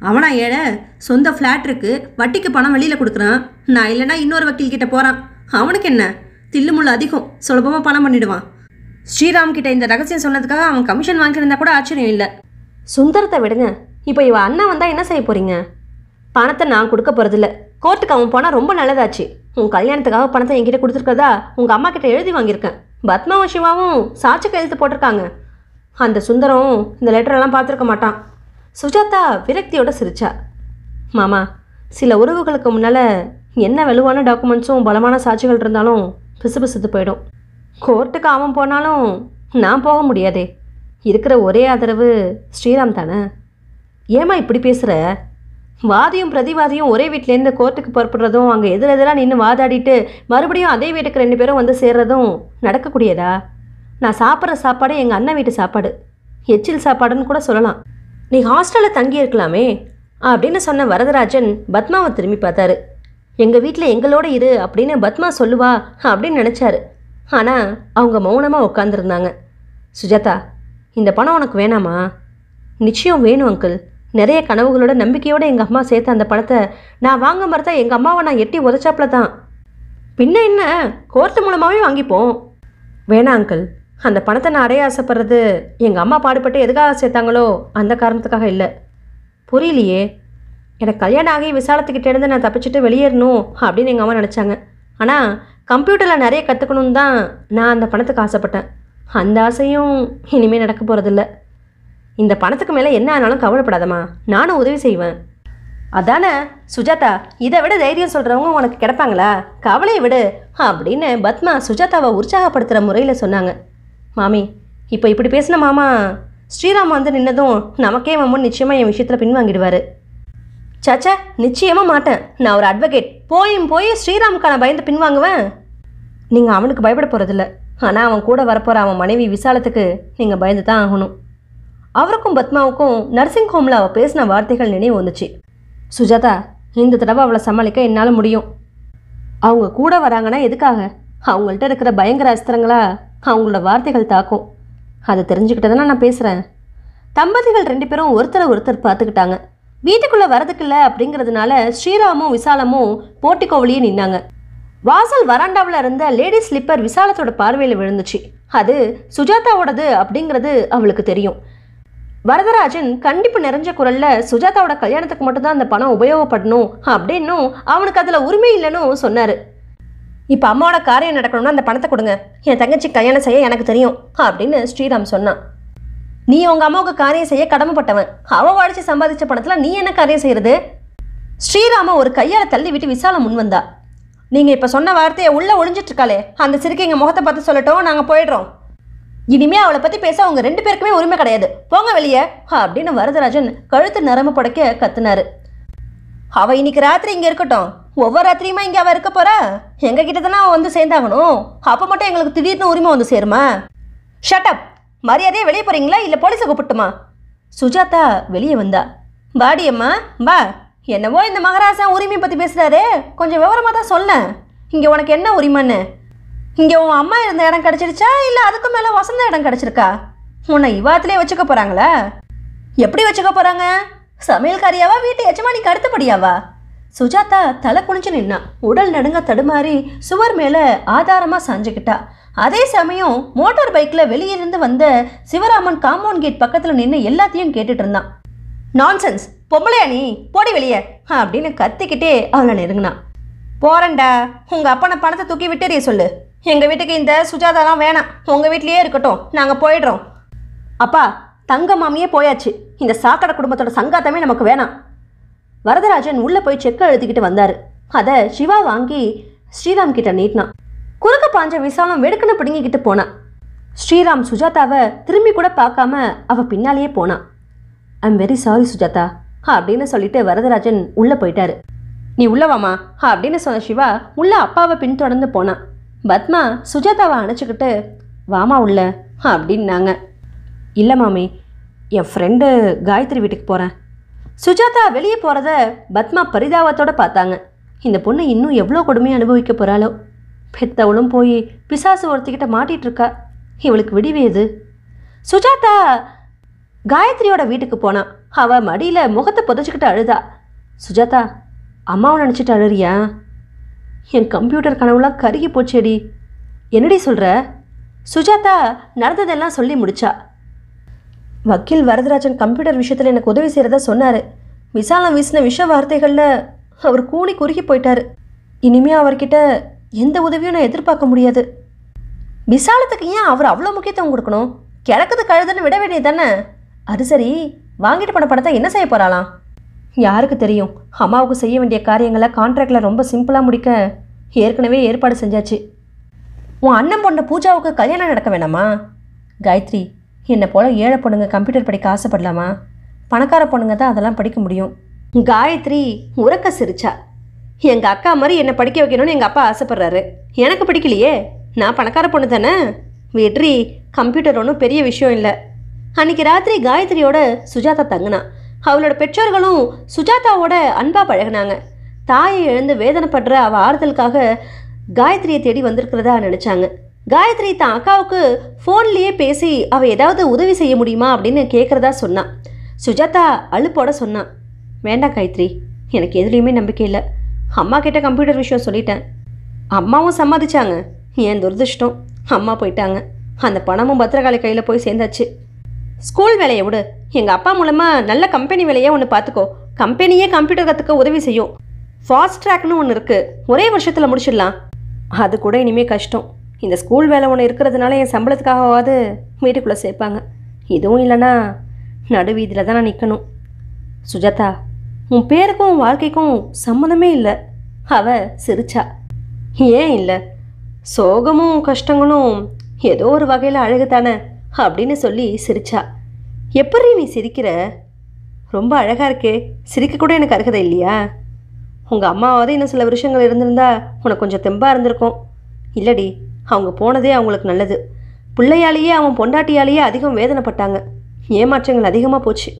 அவனா ஏழை? சொந்த ஃப்ளாட் இருக்கு. வட்டிக்கு பணம் வெளியில் கொடுக்குறான். நான் இல்லைன்னா இன்னொரு வக்கீல் கிட்ட போகிறான் அவனுக்கு என்ன? தில்லுமுள்ள அதிகம். சுலபமாக பணம் பண்ணிடுவான். ஸ்ரீராம் கிட்ட இந்த ரகசியம் சொன்னதுக்காக அவன் கமிஷன் வாங்கியிருந்தா கூட ஆச்சரியம் இல்லை. சுந்தரத்தை விடுங்க. இப்போ இவ அண்ணன் வந்தால் என்ன செய்ய போறீங்க? பணத்தை நான் கொடுக்க போகிறதில்ல கோர்ட்டுக்கு அவன் போனால் ரொம்ப நல்லதாச்சு. உன் கல்யாணத்துக்காக பணத்தை என்கிட்ட கொடுத்துருக்கதா உங்கள் அம்மா கிட்ட எழுதி வாங்கியிருக்கேன். பத்மாவும் சிவாவும் சாட்சி கையெழுத்து போட்டிருக்காங்க. அந்த சுந்தரம் இந்த லெட்டரெல்லாம் பார்த்துருக்க மாட்டான். சுஜாதா விரக்தியோட சிரிச்சா. மாமா சில உறவுகளுக்கு முன்னால் என்ன வலுவான டாக்குமெண்ட்ஸும் பலமான சாட்சிகள் இருந்தாலும் பிசுபிசுத்து போயிடும். கோர்ட்டுக்கு அவன் போனாலும் நான் போக முடியாதே. இருக்கிற ஒரே ஆதரவு ஸ்ரீராம் தானே. ஏம்மா இப்படி பேசுகிற வாதியும் பிரதிவாதியும் ஒரே வீட்டிலேருந்து கோர்ட்டுக்கு புறப்படுறதும் அங்கே எதிரெதிராக நின்று வாதாடிட்டு மறுபடியும் அதே வீட்டுக்கு ரெண்டு பேரும் வந்து சேர்றதும் நடக்கக்கூடியதா? நான் சாப்பிட்ற சாப்பாடு எங்கள் அண்ணன் வீட்டு சாப்பாடு. எச்சில் சாப்பாடுன்னு கூட சொல்லலாம். நீ ஹாஸ்டலில் தங்கி இருக்கலாமே அப்படின்னு சொன்ன வரதராஜன் பத்மாவை திரும்பி பார்த்தாரு. எங்கள் வீட்டில் எங்களோட இரு அப்படின்னு பத்மா சொல்லுவா அப்படின்னு நினச்சாரு. ஆனால் அவங்க மௌனமாக உட்காந்துருந்தாங்க சுஜாதா இந்த பணம் உனக்கு வேணாமா? நிச்சயம் வேணும் அங்கிள். நிறைய கனவுகளோட நம்பிக்கையோடு எங்கள் அம்மா சேர்த்த அந்த பணத்தை நான் வாங்க மறுத்தா எங்கள் அம்மாவை நான் எட்டி உதச்சாப்பில் தான். பின்ன என்ன? கோர்ட்டு மூலமாகவே வாங்கிப்போம். வேணாம் அங்கிள். அந்த பணத்தை நான் அடைய ஆசைப்படுறது எங்கள் அம்மா பாடுபட்டு எதுக்காக சேர்த்தாங்களோ அந்த காரணத்துக்காக இல்லை. புரியலையே. எனக்கு கல்யாணம் ஆகி விசாலத்துக்கிட்டேருந்து நான் தப்பிச்சுட்டு வெளியேறணும் அப்படின்னு எங்கள் அம்மா நினச்சாங்க. ஆனால் கம்ப்யூட்டரில் நிறைய கற்றுக்கணுன்னு தான் நான் அந்த பணத்துக்கு ஆசைப்பட்டேன். அந்த ஆசையும் இனிமேல் நடக்க போகிறதில்ல இந்த பணத்துக்கு மேலே என்ன ஆனாலும் கவலைப்படாதம்மா. நானும் உதவி செய்வேன். அதானே? சுஜாதா இதை விட தைரியம் சொல்கிறவங்க உனக்கு கிடப்பாங்களா? கவலையை விடு அப்படின்னு பத்மா சுஜாதாவை உற்சாகப்படுத்துகிற முறையில் சொன்னாங்க. மாமி இப்போ இப்படி பேசின மாமா ஸ்ரீராம் வந்து நின்னதும் நமக்கே மாமன் நிச்சயமாக என் விஷயத்தில் பின்வாங்கிடுவார். சச்சா நிச்சயமாக மாட்டேன். நான் ஒரு அட்வொகேட் போயும் போய் ஸ்ரீராமுக்கான பயந்து பின்வாங்குவேன். நீங்கள் அவனுக்கு பயப்பட போகிறதில்ல ஆனால் அவன் கூட வரப்போகிற அவன் மனைவி விசாலத்துக்கு நீங்கள் பயந்து தான் ஆகணும். அவருக்கும் பத்மாவுக்கும் நர்சிங் ஹோமில் அவள் பேசின வார்த்தைகள் நினைவு வந்துச்சு. சுஜாதா இந்த தடவை அவளை சமாளிக்க என்னால் முடியும். அவங்க கூட வராங்கன்னா எதுக்காக? அவங்கள்ட்ட இருக்கிற பயங்கர அஸ்திரங்களா அவங்களோட வார்த்தைகள் தாக்கும். அதை தெரிஞ்சுக்கிட்டதானே நான் பேசுகிறேன் தம்பதிகள் ரெண்டு பேரும் ஒருத்தரை ஒருத்தர் பார்த்துக்கிட்டாங்க. வீட்டுக்குள்ளே வரதுக்கில்ல அப்படிங்கிறதுனால ஸ்ரீராமும் விசாலமும் போட்டிக்கோவிலேயே நின்னாங்க. வாசல் வராண்டாவில் இருந்த லேடி ஸ்லிப்பர் விசாலத்தோட பார்வையில் விழுந்துச்சு. அது சுஜாதாவோடது அப்படிங்கிறது அவளுக்கு தெரியும். வரதராஜன் கண்டிப்பு நிறைஞ்ச குரல்ல சுஜாதாவோட கல்யாணத்துக்கு மட்டும்தான் அந்த பணம் உபயோகப்படணும் அப்படின்னும் அவனுக்கு அதில் உரிமை இல்லைன்னு சொன்னார். இப்போ அம்மாவோட காரியம் நடக்கணும்னா அந்த பணத்தை கொடுங்க. என் தங்கச்சி கல்யாணம் செய்ய எனக்கு தெரியும் அப்படின்னு ஸ்ரீராம் சொன்னான். நீ உங்க அம்மாவுக்கு காரியம் செய்ய கடமைப்பட்டவன். அவ வாழ்ச்சி சம்பாதிச்ச பணத்துல நீ என்ன காரியம் செய்யறது? ஸ்ரீராம ஒரு கையால தள்ளி விட்டு விசாலம் முன் வந்தா. நீங்க இப்ப சொன்ன வார்த்தையை உள்ள ஒழிஞ்சிட்ருக்காளே அந்த சிறுக்கை எங்க முகத்தை பார்த்து சொல்லட்டும் நாங்க போயிடுறோம். இனிமே அவளை பத்தி பேச அவங்க ரெண்டு பேருக்குமே உரிமை கிடையாது. போங்க வெளியே. அப்படின்னு வரதராஜன் கழுத்து நரம்பு படைக்க கத்துனாரு. அவ இன்னைக்கு ராத்திரி இங்க இருக்கட்டும். ஒவ்வொரு ராத்திரியுமா இங்க அவ இருக்க போறா? எங்க கிட்ட தானே அவன் வந்து சேர்ந்தாகணும்? அப்ப மட்டும் எங்களுக்கு திடீர்னு உரிமை வந்து சேருமா? ஷட்டப் மரியாதையே வெளியே போறீங்களா? இல்ல போலீஸை கூப்பிட்டுமா? சுஜாதா வெளியே வந்தா. பாடி அம்மா வா. என்னவோ இந்த மகாராஜா உரிமையை பத்தி பேசுறாரு. கொஞ்சம் விவரமா தான் சொன்னேன். இங்க உனக்கு என்ன உரிமைன்னு? இங்க உன் அம்மா இருந்த இடம் கிடைச்சிருச்சா? இல்ல அதுக்கு மேல வசந்த இடம் கிடைச்சிருக்கா? உன்னை இவாத்திலே வச்சுக்க போறாங்களா? எப்படி வச்சுக்க போறாங்க? சமையல்காரியாவா வீட்டு எஜமானிக்கு அடுத்தபடியாவா சுஜாதா தலை குனிஞ்சு நின்னா. உடல் நடுங்க தடுமாறி சுவர் மேல ஆதாரமா சாஞ்சுக்கிட்டா. அதே சமயம் மோட்டார் பைக்கில் வெளியிருந்து வந்த சிவராமன் காம்பவுண்ட் கேட் பக்கத்தில் நின்று எல்லாத்தையும் கேட்டுட்டு இருந்தான். நான்சென்ஸ் பொம்பளையா நீ? போடி வெளியே. அப்படின்னு கத்திக்கிட்டே அவளை நெருங்கினான். போறேன்டா. உங்கள் அப்பனை பணத்தை தூக்கி விட்டுறிய சொல்லு. எங்கள் வீட்டுக்கு இந்த சுஜாதாலாம் வேணாம். உங்கள் வீட்லேயே இருக்கட்டும். நாங்கள் போயிடுறோம். அப்பா தங்க மாமியே போயாச்சு. இந்த சாக்கடை குடும்பத்தோட சங்காத்தமே நமக்கு வேணாம். வரதராஜன் உள்ளே போய் செக்கை எழுதிக்கிட்டு வந்தார். அதை சிவா வாங்கி ஸ்ரீராம் கிட்ட நீட்டினான். குறுக்க பாஞ்ச விசாலம் வெடுக்குன்னு பிடுங்கிக்கிட்டு போனான். ஸ்ரீராம் சுஜாதாவை திரும்பி கூட பார்க்காம அவ பின்னாலேயே போனான். ஐம் வெரி சாரி சுஜாதா அப்படின்னு சொல்லிட்டு வரதராஜன் உள்ளே போயிட்டாரு. நீ உள்ளவாமா அப்படின்னு சொன்ன சிவா உள்ள அப்பாவை பின்தொடர்ந்து போனான். பத்மா சுஜாதாவை அணைச்சிக்கிட்டு வாமா உள்ள அப்படின்னாங்க. இல்லை மாமி என் ஃப்ரெண்டு காயத்ரி வீட்டுக்கு போகிறேன் சுஜாதா வெளியே போகிறத பத்மா பரிதாபத்தோடு பார்த்தாங்க. இந்த பொண்ணு இன்னும் எவ்வளோ கொடுமையை அனுபவிக்க போகிறாளோ பெத்தவளும் போய் பிசாசு ஒருத்திக்கிட்ட மாட்டிகிட்டு இருக்கா இவளுக்கு விடிவு எது? சுஜாதா! காயத்ரியோட வீட்டுக்கு போனான் அவள் மடியில் முகத்தை புதைச்சிக்கிட்டு அழுதா. சுஜாதா அம்மாவை நினச்சிட்டு அழுறியா? என் கம்ப்யூட்டர் கனவுலாம் கருகி போச்சேடி. என்னடி சொல்கிற சுஜாதா நடந்ததெல்லாம் சொல்லி முடிச்சா. வக்கீல் வரதராஜன் கம்ப்யூட்டர் விஷயத்தில் எனக்கு உதவி செய்கிறதா சொன்னார். விசாலம் வீசின விஷ வார்த்தைகளில் அவர் கூணி குறுகி போயிட்டார். இனிமே அவர்கிட்ட எந்த உதவியும் நான் எதிர்பார்க்க முடியாது. விசாலத்துக்கு ஏன் அவர் அவ்வளோ முக்கியத்துவம் கொடுக்கணும்? கிழக்குது கழுதுன்னு விட வேண்டியது தானே? அது சரி வாங்கிட்டு போன படத்தை என்ன செய்ய போகிறாளாம் யாருக்கு தெரியும்? அம்மாவுக்கு செய்ய வேண்டிய காரியங்களை கான்ட்ராக்டில் ரொம்ப சிம்பிளாக முடிக்க ஏற்கனவே ஏற்பாடு செஞ்சாச்சு. உன் அண்ணன் பொண்ணு பூஜாவுக்கு கல்யாணம் நடக்க வேணாமா? காயத்ரி என்னை போல ஏழை பொண்ணுங்க கம்ப்யூட்டர் படிக்க ஆசைப்படலாமா? பணக்கார பொண்ணுங்க தான் அதெல்லாம் படிக்க முடியும். காயத்ரி உறக்க சிரிச்சா. எங்கள் அக்கா மாதிரி என்னை படிக்க வைக்கணும்னு எங்கள் அப்பா ஆசைப்பட்றாரு. எனக்கு பிடிக்கலையே. நான் பணக்கார பொண்ணு தானே? வெற்றி கம்ப்யூட்டர் ஒன்றும் பெரிய விஷயம் இல்லை. அன்னைக்கு ராத்திரி காயத்ரியோட சுஜாதா தங்கினா. அவளோட பெற்றோர்களும் சுஜாதாவோட அன்பாக பழகுனாங்க. தாயை எழுந்து வேதனைப்படுற அவள் ஆறுதலுக்காக காயத்ரியை தேடி வந்திருக்கிறதா நினச்சாங்க. காயத்ரி தான் அக்காவுக்கு ஃபோன்லேயே பேசி அவள் ஏதாவது உதவி செய்ய முடியுமா அப்படின்னு கேட்குறதா சொன்னான் சுஜாதா அழுப்போட சொன்னான் வேண்டாம் காயத்ரி. எனக்கு எதுலேயுமே நம்பிக்கை இல்லை. அம்மா கிட்ட கம்ப்யூட்டர் விஷயம் சொல்லிட்டேன். அம்மாவும் சம்மதிச்சாங்க. என் துரதிருஷ்டம்? அம்மா போயிட்டாங்க. அந்த பணமும் பத்திரகாளி கையில் போய் சேர்ந்தாச்சு. ஸ்கூல் வேலையை விடு. எங்கள் அப்பா மூலமாக நல்ல கம்பெனி வேலையை ஒன்று பார்த்துக்கோ கம்பெனியே கம்ப்யூட்டர் கற்றுக்க உதவி செய்யும். ஃபாஸ்ட் ட்ராக்னு ஒன்று இருக்குது ஒரே வருஷத்தில் முடிச்சிடலாம். அது கூட இனிமேல் கஷ்டம். இந்த ஸ்கூல் வேலை ஒன்று இருக்கிறதுனால என் சம்பளத்துக்காகவாவது வீட்டுக்குள்ளே சேர்ப்பாங்க. இதுவும் இல்லைன்னா நடுவீதியில் தான் நான் நிற்கணும் சுஜாதா உன் பேருக்கும் உன் வாழ்க்கைக்கும் சம்மந்தமே இல்லை. அவ சிரிச்சா. ஏன் இல்லை? சோகமும் கஷ்டங்களும் ஏதோ ஒரு வகையில் அழகு தானே அப்படின்னு சொல்லி சிரிச்சா. எப்படி நீ சிரிக்கிற? ரொம்ப அழகாக இருக்கே. சிரிக்க கூட எனக்கு அருகதை இல்லையா? உங்கள் அம்மாவாவது இன்னும் சில விஷயங்கள் இருந்திருந்தா உனக்கு கொஞ்சம் தெம்பாக இருந்திருக்கும். இல்லடி அவங்க போனதே அவங்களுக்கு நல்லது. பிள்ளையாலேயே அவன் பொண்டாட்டியாலேயே அதிகம் வேதனைப்பட்டாங்க. ஏமாற்றங்கள் அதிகமாக போச்சு.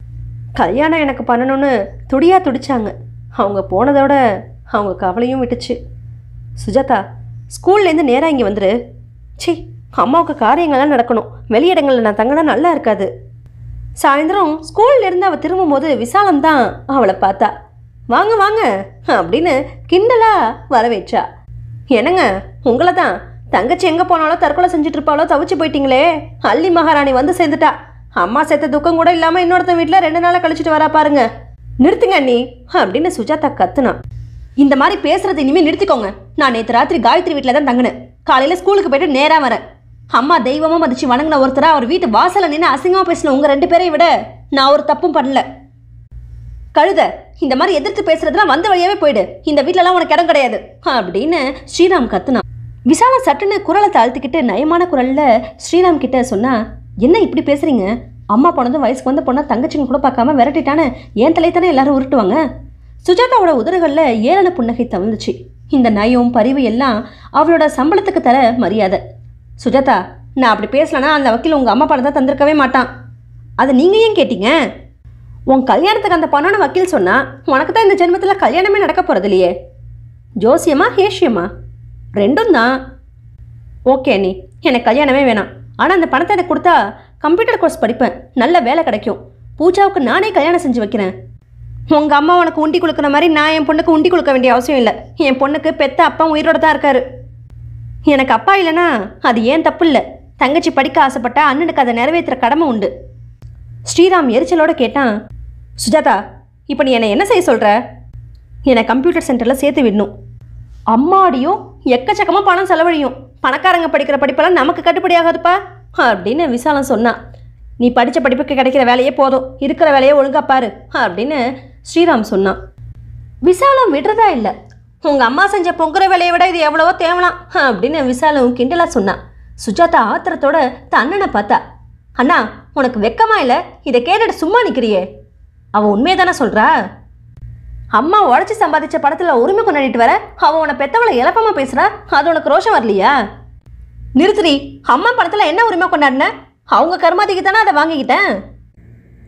கல்யாணம் எனக்கு பண்ணணும்னு துடியாக துடிச்சாங்க. அவங்க போனதோட அவங்க கவலையும் விட்டுச்சு. சுஜாதா ஸ்கூல்லேருந்து நேராக இங்கே வந்துரு. சி அம்மாவுக்கு காரியங்கள்லாம் நடக்கணும். வெளியிடங்களில் நான் தங்கினா நல்லா இருக்காது. சாயந்தரம் ஸ்கூல்லேருந்து அவள் திரும்பும்போது விசாலம் தான் அவளை பார்த்தா. வாங்க வாங்க அப்படின்னு கிண்டலாக வரவேற்றா. என்னங்க உங்களை தான் தங்கச்சி எங்கே போனாலோ தற்கொலை செஞ்சுட்டு இருப்பாளோ தவிச்சு போயிட்டீங்களே. அள்ளி மகாராணி வந்து சேர்ந்துட்டா. அம்மா சேர்த்த துக்கம் கூட இல்லாமல் இன்னொருத்தன் வீட்டில் ரெண்டு நாளாக கழிச்சிட்டு வரா பாருங்க. நிறுத்துங்க அண்ணி அப்படின்னு சுஜாதா கத்துனா. இந்த மாதிரி பேசுறது இனிமேல் நிறுத்திக்கோங்க. நான் நேற்று ராத்திரி காயத்ரி வீட்டில் தான் தங்கினேன். காலையில் ஸ்கூலுக்கு போயிட்டு நேராக வரேன். அம்மா தெய்வமாக மதிச்சு வணங்கின ஒருத்தரா அவர் வீட்டு வாசலில் நின்று அசிங்கமாக பேசின உங்கள் ரெண்டு பேரையும் விட நான் ஒரு தப்பும் பண்ணல. கழுத இந்த மாதிரி எதிர்த்து பேசுறதுலாம் வந்த வழியாவே போயிடு. இந்த வீட்லலாம் உனக்கு இடம் கிடையாது. அப்படின்னு ஸ்ரீராம் கத்துனான் விசாலம் சட்டுன்னு குரலை தாழ்த்திக்கிட்டு நயமான குரலில் ஸ்ரீராம் கிட்ட சொன்னா என்ன இப்படி பேசுறீங்க? அம்மா போனதும் வயசுக்கு வந்த பொண்ணா தங்கச்சிங்க கூட பார்க்காம விரட்டிட்டானே. ஏன் தலைத்தானே எல்லாரும் உருட்டுவாங்க? சுஜாதாவோட உதறுகளில் ஏளன புன்னகை தவிழ்ந்துச்சு. இந்த நயம் பரிவு எல்லாம் அவளோட சம்பளத்துக்கு தர மரியாதை. சுஜாதா நான் அப்படி பேசலனா அந்த வக்கீல் உங்கள் அம்மா பணத்தை தந்திருக்கவே மாட்டான். அதை நீங்கள் ஏன் கேட்டீங்க? உன் கல்யாணத்துக்கு அந்த பணம்னு வக்கீல் சொன்னால் உனக்கு தான் இந்த ஜென்மத்தில் கல்யாணமே நடக்க போகிறது இல்லையே. ஜோசியமா ஹேஷியமா? ரெண்டும் தான். ஓகே நீ எனக்கு கல்யாணமே வேணாம். ஆனால் அந்த பணத்தை எனக்கு கொடுத்தா கம்ப்யூட்டர் கோர்ஸ் படிப்பேன். நல்ல வேலை கிடைக்கும். பூஜாவுக்கு நானே கல்யாணம் செஞ்சு வைக்கிறேன். உங்கள் அம்மா உனக்கு உண்டி கொடுக்குற மாதிரி நான் என் பொண்ணுக்கு உண்டி கொடுக்க வேண்டிய அவசியம் இல்லை. என் பொண்ணுக்கு பெத்த அப்பா உயிரோட தான் இருக்காரு. எனக்கு அப்பா இல்லைனா அது ஏன் தப்பு இல்லை? தங்கச்சி படிக்க ஆசைப்பட்டா அண்ணனுக்கு அதை நிறைவேற்றுற கடமை உண்டு. ஸ்ரீராம் எரிச்சலோட கேட்டான் சுஜாதா இப்போ நீ என்னை என்ன செய்ய சொல்கிற என்னை கம்ப்யூட்டர் சென்டரில் சேர்த்து விடணும். அம்மாடியும் எக்கச்சக்கமாக பணம் செலவழியும். பணக்காரங்க படிக்கிற படிப்பெல்லாம் நமக்கு கட்டுப்படியாகாதுப்பா அப்படின்னு விசாலம் சொன்னான் நீ படித்த படிப்புக்கு கிடைக்கிற வேலையே போதும். இருக்கிற வேலையை ஒழுங்கா பாரு. அப்படின்னு ஸ்ரீராம் சொன்னான் விசாலம் விடுறதா இல்லை. உங்கள் அம்மா செஞ்ச பொங்குற வேலையை விட இது எவ்வளவோ தேவலாம். அப்படின்னு விசாலம் கிண்டலாக சொன்னான் சுஜாதா ஆத்திரத்தோட தன்னனை அண்ணனை பார்த்தா. அண்ணா உனக்கு வெக்கமா இல்லை? இதை கேட்டுட்டு சும்மா நிற்கிறியே அவன் உண்மையை தானே சொல்கிறா அம்மா உழைச்சி சம்பாதிச்ச படத்தில் உரிமை கொண்டாடிட்டு வர அவன் உன்னை பெத்தவளை இழப்பமா பேசுறா? அது உனக்கு ரோஷம் வரலையா? நிறுத்துறி அம்மா படத்தில் என்ன உரிமை கொண்டாடின? அவங்க கர்மாதிக்கு தானே அதை வாங்கிக்கிட்டேன்.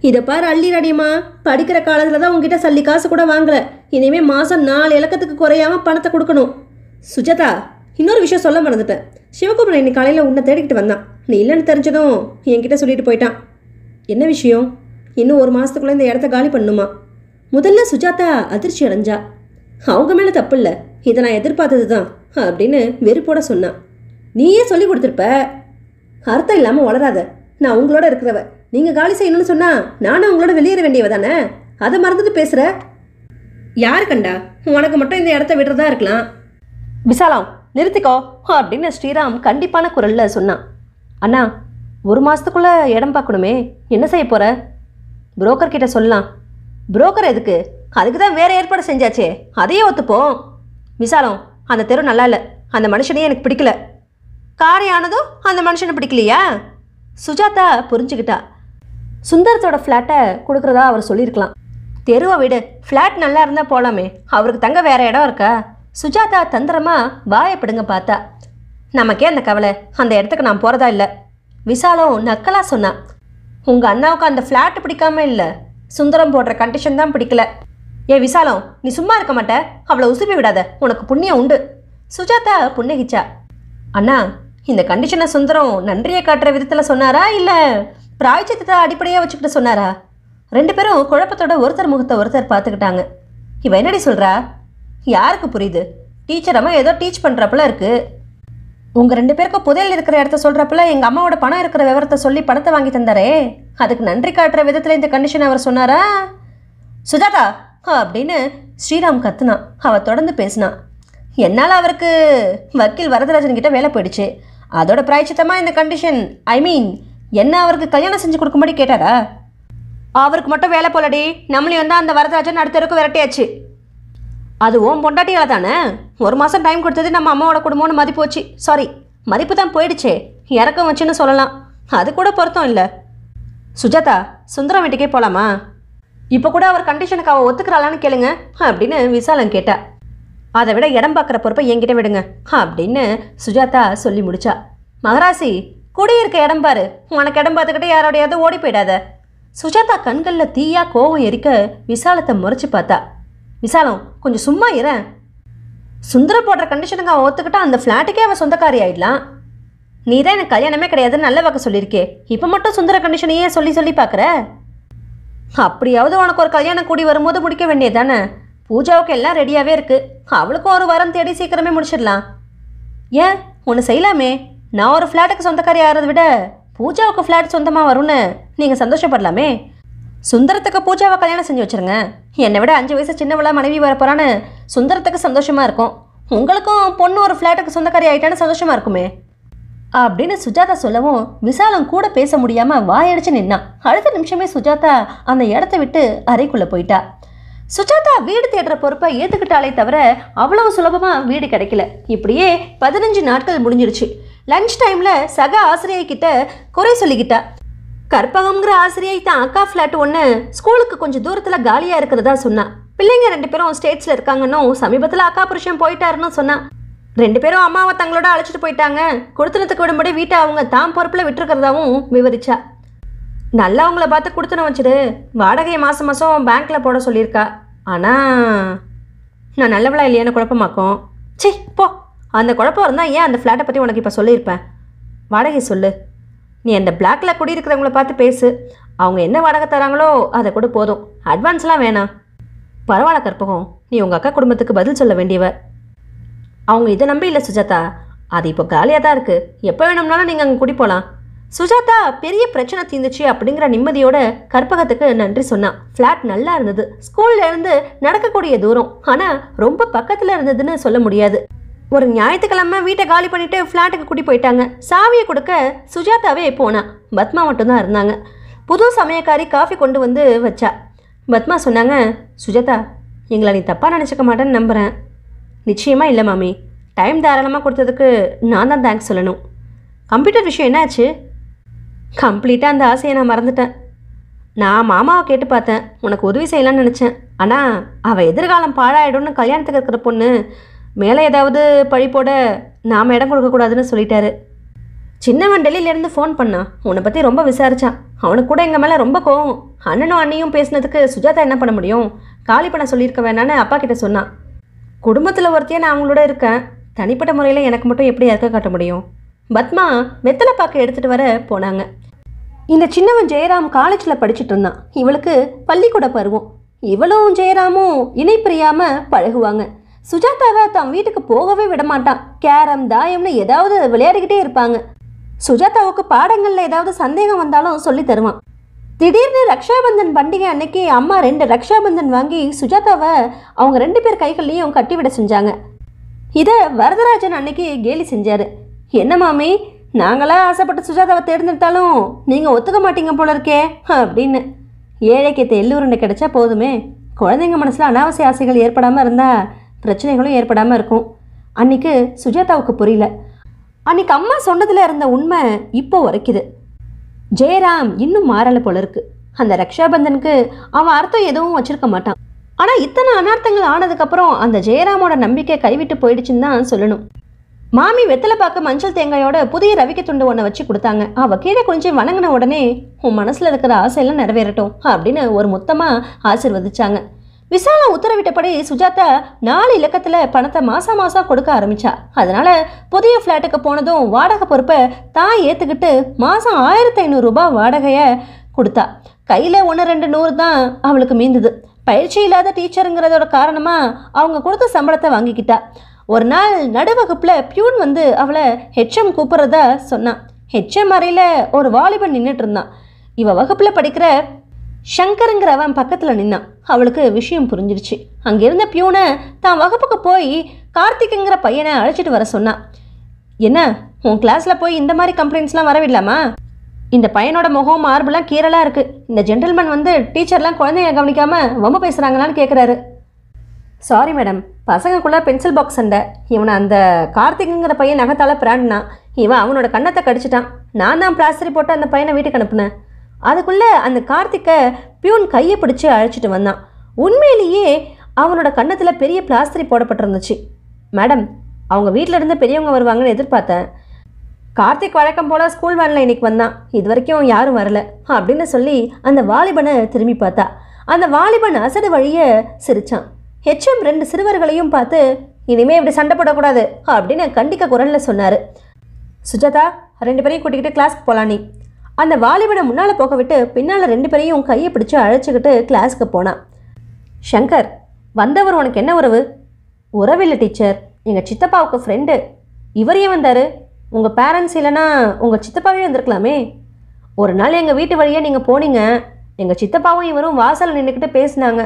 இதை பார் அள்ளி ரடியம்மா படிக்கிற காலத்தில் தான் உங்ககிட்ட சல்லி காசு கூட வாங்கல. இனிமே மாதம் நாலு இலக்கத்துக்கு குறையாம பணத்தை கொடுக்கணும். சுஜாதா இன்னொரு விஷயம் சொல்ல மறந்துட்டேன். சிவகுமரன் இன்னைக்கு காலையில் உன்னை தேடிக்கிட்டு வந்தான். நீ இல்லைன்னு தெரிஞ்சதும் என்கிட்ட சொல்லிட்டு போயிட்டான். என்ன விஷயம்? இன்னும் ஒரு மாதத்துக்குள்ளே இந்த இடத்த காலி பண்ணுமா முதல்ல சுஜாதா அதிர்ச்சி அடைஞ்சா. அவங்க மேலே தப்பு இல்லை இதை நான் எதிர்பார்த்தது தான் அப்படின்னு வெறுப்போட சொன்னான் நீயே சொல்லி கொடுத்துருப்ப. அர்த்தம் இல்லாமல் வளராத. நான் உங்களோட இருக்கிறவ. நீங்கள் காலி செய்யணும்னு சொன்னால் நானும் உங்களோட வெளியேற வேண்டியவ தானே? அதை மறந்துட்டு பேசுகிற யார் கண்டா? உனக்கு மட்டும் இந்த இடத்த விடுறதா இருக்கலாம். விசாலம் நிறுத்திக்கோ அப்படின்னு ஸ்ரீராம் கண்டிப்பான குரலில் சொன்னான் அண்ணா ஒரு மாதத்துக்குள்ளே இடம் பார்க்கணுமே. என்ன செய்ய போகிற புரோக்கர் கிட்ட சொல்லலாம். புரோக்கர் எதுக்கு? அதுக்கு தான் வேற ஏற்பாடு செஞ்சாச்சே. அதையே ஒத்துப்போம் விசாலம் அந்த தெரு நல்லா இல்லை. அந்த மனுஷனையே எனக்கு பிடிக்கல. காரியானதும் அந்த மனுஷனை பிடிக்கலையா? சுஜாதா புரிஞ்சுக்கிட்டா. சுந்தரத்தோட ஃப்ளாட்டை கொடுக்குறதா அவர் சொல்லியிருக்கலாம். தெருவை விடு. ஃப்ளாட் நல்லா இருந்தால் போகலாமே அவருக்கு தங்க வேற இடம் இருக்கா? சுஜாதா தந்திரமா வாயப்படுங்க பார்த்தா. நமக்கே அந்த கவலை. அந்த இடத்துக்கு நான் போகிறதா இல்லை. விசாலம் நக்கலாக சொன்னான் உங்கள் அண்ணாவுக்கு அந்த ஃப்ளாட் பிடிக்காம இல்லை. சுந்தரம் போடுற கண்டிஷன் தான் பிடிக்கல. ஏ விசாலம் நீ சும்மா இருக்க மாட்ட. அவளை உசுப்பி விடாத. உனக்கு புண்ணியம் உண்டு. சுஜாதா புன்னகிச்சா. அண்ணா இந்த கண்டிஷனை சுந்தரம் நன்றியை காட்டுற விதத்தில் சொன்னாரா? இல்லை பிராய்ச்சித்தத்தை அடிப்படையாக வச்சுக்கிட்டு சொன்னாரா? ரெண்டு பேரும் குழப்பத்தோட ஒருத்தர் முகத்தை ஒருத்தர் பார்த்துக்கிட்டாங்க. இவ என்னடி சொல்கிறா யாருக்கு புரியுது? டீச்சர் அம்மா ஏதோ டீச் பண்ணுறப்பல இருக்குது உங்கள் ரெண்டு பேருக்கும் புதையல் இருக்கிற இடத்த சொல்கிறப்பல எங்கள் அம்மாவோட பணம் இருக்கிற விவரத்தை சொல்லி பணத்தை வாங்கி தந்தாரே. அதுக்கு நன்றி காட்டுற விதத்தில் இந்த கண்டிஷன் அவர் சொன்னாரா? சுஜாதா அப்படின்னு ஸ்ரீராம் கத்துனான் அவ தொடர்ந்து பேசினான் என்னால் அவருக்கு வக்கீல் வரதராஜன் கிட்ட வேலை போயிடுச்சு. அதோட பிராய்ச்சித்தமாக இந்த கண்டிஷன் ஐ மீன் என்ன அவருக்கு கல்யாணம் செஞ்சு கொடுக்கும்படி கேட்டாரா? அவருக்கு மட்டும் வேலை போலடி. நம்மளையும் வந்து அந்த வரதராஜன் அடுத்த தெருக்கு விரட்டியாச்சு. அது ஓம் பொண்டாட்டியால தானே? ஒரு மாதம் டைம் கொடுத்தது நம்ம அம்மாவோட குடும்பம்னு மதிப்பு வச்சு சாரி மதிப்பு தான் போயிடுச்சே. இறக்கம் வச்சுன்னு சொல்லலாம். அது கூட பொருத்தம் இல்லை. சுஜாதா சுந்தரம் வீட்டுக்கே போகலாமா இப்போ கூட அவர் கண்டிஷனுக்கு அவள் ஒத்துக்கிறாளான்னு கேளுங்க அப்படின்னு விசாலம் கேட்டா. அதை விட இடம் பார்க்குற பொறுப்பை என்கிட்ட விடுங்க அப்படின்னு சுஜாதா சொல்லி முடிச்சா. மகராசி குடியிருக்க இடம் பாரு. உனக்கு இடம் பார்த்துக்கிட்ட யாரோடையாவது ஓடி போயிடாத. சுஜாதா கண்களில் தீயா கோவம் எரிக்க விசாலத்தை முறைச்சு பார்த்தா. விசாலம் கொஞ்சம் சும்மா இறேன் சுந்தரம் போடுற கண்டிஷனுக்கு அவன் ஒத்துக்கிட்டா அந்த ஃப்ளாட்டுக்கே அவன் சொந்தக்காரி ஆயிடலாம். நீ தான் எனக்கு கல்யாணமே கிடையாதுன்னு நல்ல வாக்க சொல்லியிருக்கே. இப்போ மட்டும் சுந்தர கண்டிஷனையே சொல்லி சொல்லி பார்க்குற அப்படியாவது உனக்கு ஒரு கல்யாணம் கூடி வரும்போது முடிக்க வேண்டியது தானே பூஜாவுக்கு எல்லாம் ரெடியாகவே இருக்குது அவளுக்கும் ஒரு வாரம் தேடி சீக்கிரமே முடிச்சிடலாம். ஏன்? ஒன்று செய்யலாமே. நான் ஒரு ஃப்ளாட்டுக்கு சொந்தக்காரி ஆகிறத விட பூஜாவுக்கு ஃப்ளாட் சொந்தமாக வரும்னு நீங்கள் சந்தோஷப்படலாமே. சுந்தரத்துக்கு பூஜாவை கல்யாணம் செஞ்சு வச்சுருங்க. என்னை விட அஞ்சு வயசு சின்னவளா மனைவி வரப்போறான்னு சுந்தரத்துக்கு சந்தோஷமாக இருக்கும். உங்களுக்கும் பொண்ணு ஒரு ஃப்ளாட்டுக்கு சொந்தக்காரி ஆகிட்டான்னு சந்தோஷமாக இருக்குமே. அப்படின்னு சுஜாதா சொல்லவும் விசாலம் கூட பேச முடியாமல் வாயடிச்சு நின்னான். அடுத்த நிமிஷமே சுஜாதா அந்த இடத்த விட்டு அறைக்குள்ளே போயிட்டா. சுஜாதா வீடு தேடுற பொறுப்பை ஏற்றுக்கிட்டாலே தவிர அவ்வளவு சுலபமாக வீடு கிடைக்கல. இப்படியே பதினஞ்சு நாட்கள் முடிஞ்சிருச்சு. லஞ்ச் டைமில் சக ஆசிரியர்கிட்ட குறை சொல்லிக்கிட்டா. கற்பகம்ங்கிற ஆசிரியை தான் அக்கா ஃப்ளாட் ஒன்று ஸ்கூலுக்கு கொஞ்சம் தூரத்தில் காலியாக இருக்கிறதா சொன்னா. பிள்ளைங்க ரெண்டு பேரும் ஸ்டேட்ஸில் இருக்காங்கன்னும் சமீபத்தில் அக்கா புருஷன் போயிட்டாருன்னு சொன்னா. ரெண்டு பேரும் அம்மாவை தங்களோட அழைச்சிட்டு போயிட்டாங்க. கொடுத்தனத்துக்கு விடும்படி வீட்டை அவங்க தான் பொறுப்பில் விட்டுருக்கிறதாவும் விவரிச்சா. நல்லா அவங்கள பார்த்து கொடுத்தன வச்சுடு. வாடகையை மாதம் மாதம் பேங்க்கில் போட சொல்லியிருக்கா. ஆனால் நான் நல்லவளா இல்லையான்னு குழப்பமாக்கும். சே போ. அந்த குழப்பம் இருந்தால் ஏன் அந்த ஃப்ளாட்டை பற்றி உனக்கு இப்போ சொல்லியிருப்பேன்? வாடகை சொல்லு. நீ அந்த பிளாக்ல குடியிருக்கிறவங்கள பார்த்து பேசு. அவங்க என்ன வாடகை தராங்களோ அதை கூட போதும். அட்வான்ஸ்லாம் வேணாம். பரவாயில்ல கற்பகம். நீ உங்கள் அக்கா குடும்பத்துக்கு பதில் சொல்ல வேண்டியவ. அவங்க இதை நம்பி இல்லை சுஜாதா. அது இப்போ காலியாக தான் இருக்குது எப்போ வேணும்னாலும் நீங்கள் அங்கே குடி போகலாம் சுஜாதா பெரிய பிரச்சனை தீர்ந்துச்சு அப்படிங்கிற நிம்மதியோட கற்பகத்துக்கு நன்றி சொன்னான் ஃப்ளாட் நல்லா இருந்தது. ஸ்கூல்லேருந்து நடக்கக்கூடிய தூரம். ஆனால் ரொம்ப பக்கத்தில் இருந்ததுன்னு சொல்ல முடியாது. ஒரு ஞாயிற்றுக்கிழமை வீட்டை காலி பண்ணிட்டு ஃப்ளாட்டுக்கு கூட்டி போயிட்டாங்க. சாவியை கொடுக்க சுஜாதாவே போனா. பத்மா மட்டும்தான் இருந்தாங்க. புது சமயக்காரி காஃபி கொண்டு வந்து வச்சா. பத்மா சொன்னாங்க சுஜாதா எங்களை நீ தப்பாக நினச்சிக்க மாட்டேன்னு நம்புகிறேன் நிச்சயமாக இல்லை மாமி. டைம் தாராளமாக கொடுத்ததுக்கு நான் தான் தேங்க்ஸ் சொல்லணும். கம்ப்யூட்டர் விஷயம் என்னாச்சு? கம்ப்ளீட்டாக அந்த ஆசையை நான் மறந்துட்டேன். நான் மாமாவை கேட்டு பார்த்தேன். உனக்கு உதவி செய்யலாம்னு நினச்சேன். ஆனால் அவள் எதிர்காலம் பாழாயிடும்னு கல்யாணத்துக்கு இருக்கிற பொண்ணு மேலே ஏதாவது பழி போட நாம் இடம் கொடுக்கக்கூடாதுன்னு சொல்லிட்டாரு. சின்னவன் டெல்லியிலேருந்து ஃபோன் பண்ணான் உன்னை பற்றி ரொம்ப விசாரிச்சான். அவனுக்கு கூட எங்கள் மேலே ரொம்ப கோவம். அண்ணனும் அண்ணியும் பேசினதுக்கு சுஜாதா என்ன பண்ண முடியும்? காலி பண்ண சொல்லியிருக்க வேணான்னு அப்பா கிட்ட சொன்னான் குடும்பத்தில் ஒருத்தையே நான் அவங்களோட இருக்கேன். தனிப்பட்ட முறையில் எனக்கு மட்டும் எப்படி இறக்க காட்ட முடியும்? பத்மா வெத்தலை பாக்கு எடுத்துகிட்டு வர போனாங்க. இந்த சின்னவன் ஜெயராம் காலேஜில் படிச்சுட்டு இருந்தான். இவளுக்கு பள்ளிக்கூட பருவம். இவளும் ஜெயராமும் இணை பழகுவாங்க. சுஜாதாவை தன் வீட்டுக்கு போகவே விட மாட்டான் கேரம் தாயம்னு ஏதாவது விளையாடிக்கிட்டே இருப்பாங்க. சுஜாதாவுக்கு பாடங்களில் ஏதாவது சந்தேகம் வந்தாலும் சொல்லி தருவான். திடீர்னு ரக்ஷாபந்தன் பண்டிகை அன்னைக்கு அம்மா ரெண்டு ரக்ஷாபந்தன் வாங்கி சுஜாதாவை அவங்க ரெண்டு பேர் கைகள்லையும் கட்டிவிட செஞ்சாங்க. இதை வரதராஜன் அன்னைக்கு கேலி செஞ்சார். என்ன மாமி நாங்களா ஆசைப்பட்டு சுஜாதாவை தேர்ந்தெடுத்தாலும் நீங்கள் ஒத்துக்க மாட்டீங்க போல இருக்கே அப்படின்னு. ஏழைக்கு எல்லூருன்னு கிடைச்சா போதுமே. குழந்தைங்க மனசில் அனாவசிய ஆசைகள் ஏற்படாமல் இருந்தால் பிரச்சனைகளும் ஏற்படாமல் இருக்கும். அன்னைக்கு சுஜாதாவுக்கு புரியல. அன்னைக்கு அம்மா சொன்னதில் இருந்த உண்மை இப்போ உரைக்குது. ஜெயராம் இன்னும் மாறலை போல இருக்கு. அந்த ரக்ஷாபந்தனுக்கு அவன் அர்த்தம் எதுவும் வச்சிருக்க மாட்டான். ஆனால் இத்தனை அனர்த்தங்கள் ஆனதுக்கப்புறம் அந்த ஜெயராமோட நம்பிக்கை கைவிட்டு போயிடுச்சுன்னு தான் சொல்லணும். மாமி வெத்தலை பார்க்க மஞ்சள் தேங்காயோட புதிய ரவிக்கை துண்டு ஒன்றை வச்சு கொடுத்தாங்க. அவள் கீழே குனிஞ்சு வணங்கின உடனே உன் மனசில் இருக்கிற ஆசையெல்லாம் நிறைவேறட்டும் அப்படின்னு ஒரு மொத்தமாக ஆசிர்வதிச்சாங்க. விசாலா உத்தரவிட்டபடி சுஜாதா நாலு இலக்கத்தில் பணத்தை மாதம் மாதம் கொடுக்க ஆரம்பித்தா அதனால் புதிய ஃப்ளாட்டுக்கு போனதும் வாடகை பொறுப்பை தான் ஏற்றுக்கிட்டு மாதம் ஆயிரத்தி ஐநூறுரூபா வாடகையை கொடுத்தா. கையில் ஒன்று ரெண்டு நூறு தான் அவளுக்கு மீந்தது. பயிற்சி இல்லாத டீச்சருங்கிறதோட காரணமாக அவங்க கொடுத்த சம்பளத்தை வாங்கிக்கிட்டா. ஒரு நாள் நடுவகுப்பில் பியூன் வந்து அவளை ஹெச்எம் கூப்பிட்றதா சொன்னான் ஹெச்எம் அறையில் ஒரு வாலிபன் நின்றுட்டு இருந்தான். இவ வகுப்பில் படிக்கிற சங்கருங்கிறவன் பக்கத்தில் நின்னான். அவளுக்கு விஷயம் புரிஞ்சிருச்சு. அங்கிருந்த பியூனை தான் வகுப்புக்கு போய் கார்த்திக்குங்கிற பையனை அழைச்சிட்டு வர சொன்னான் என்ன உன் கிளாஸில் போய் இந்த மாதிரி கம்ப்ளைண்ட்ஸ்லாம் வரவிடலாமா? இந்த பையனோட முகம் மார்பெல்லாம் கீரலாக இருக்குது இந்த ஜென்டில்மேன் வந்து டீச்சர்லாம் குழந்தைய கவனிக்காமல் வம்பு பேசுகிறாங்களான்னு கேட்குறாரு சாரி மேடம் பசங்களுக்குள்ள பென்சில் பாக்ஸ் சண்டை. இவனை அந்த கார்த்திக்குங்கிற பையன் நகத்தால் பிராண்டினான். இவன் அவனோட கண்ணத்தை கடிச்சிட்டான். நான் தான் பிளாஸ்டரி போட்டு அந்த பையனை வீட்டுக்கு அனுப்புனேன். அதுக்குள்ளே அந்த கார்த்திக்கை பியூன் கையை பிடிச்சி அழைச்சிட்டு வந்தான். உண்மையிலேயே அவனோட கன்னத்தில் பெரிய பிளாஸ்டரி போடப்பட்டிருந்துச்சு. மேடம் அவங்க வீட்டில் இருந்து பெரியவங்க வருவாங்கன்னு எதிர்பார்த்தேன். கார்த்திக் வழக்கம் போல் ஸ்கூல் வேனில் இன்னைக்கு வந்தான். இது வரைக்கும் யாரும் வரல அப்படின்னு சொல்லி அந்த வாலிபனை திரும்பி பார்த்தா. அந்த வாலிபன் அசடு வழிய சிரிச்சான். ஹெச்எம் ரெண்டு சிறுவர்களையும் பார்த்து இனிமேல் இப்படி சண்டை போடக்கூடாது அப்படின்னு கண்டிக்க குரலில் சொன்னார். சுஜாதா ரெண்டு பேரையும் கூட்டிக்கிட்டு கிளாஸ்க்கு போகலாம் நீ. அந்த வாலிபனை முன்னால் போக விட்டு பின்னால் ரெண்டு பேரையும் கையை பிடிச்சி அழைச்சிக்கிட்டு கிளாஸ்க்கு போனான். ஷங்கர் வந்தவர் உனக்கு என்ன உறவு? உறவில்லை டீச்சர் எங்கள் சித்தப்பாவுக்கு ஃப்ரெண்டு இவரையே வந்தார்? உங்கள் பேரண்ட்ஸ் இல்லைன்னா உங்கள் சித்தப்பாவே வந்திருக்கலாமே. ஒரு நாள் எங்கள் வீட்டு வழியாக நீங்கள் போனீங்க. எங்கள் சித்தப்பாவும் இவரும் வாசலில் நின்றுக்கிட்டு பேசினாங்க.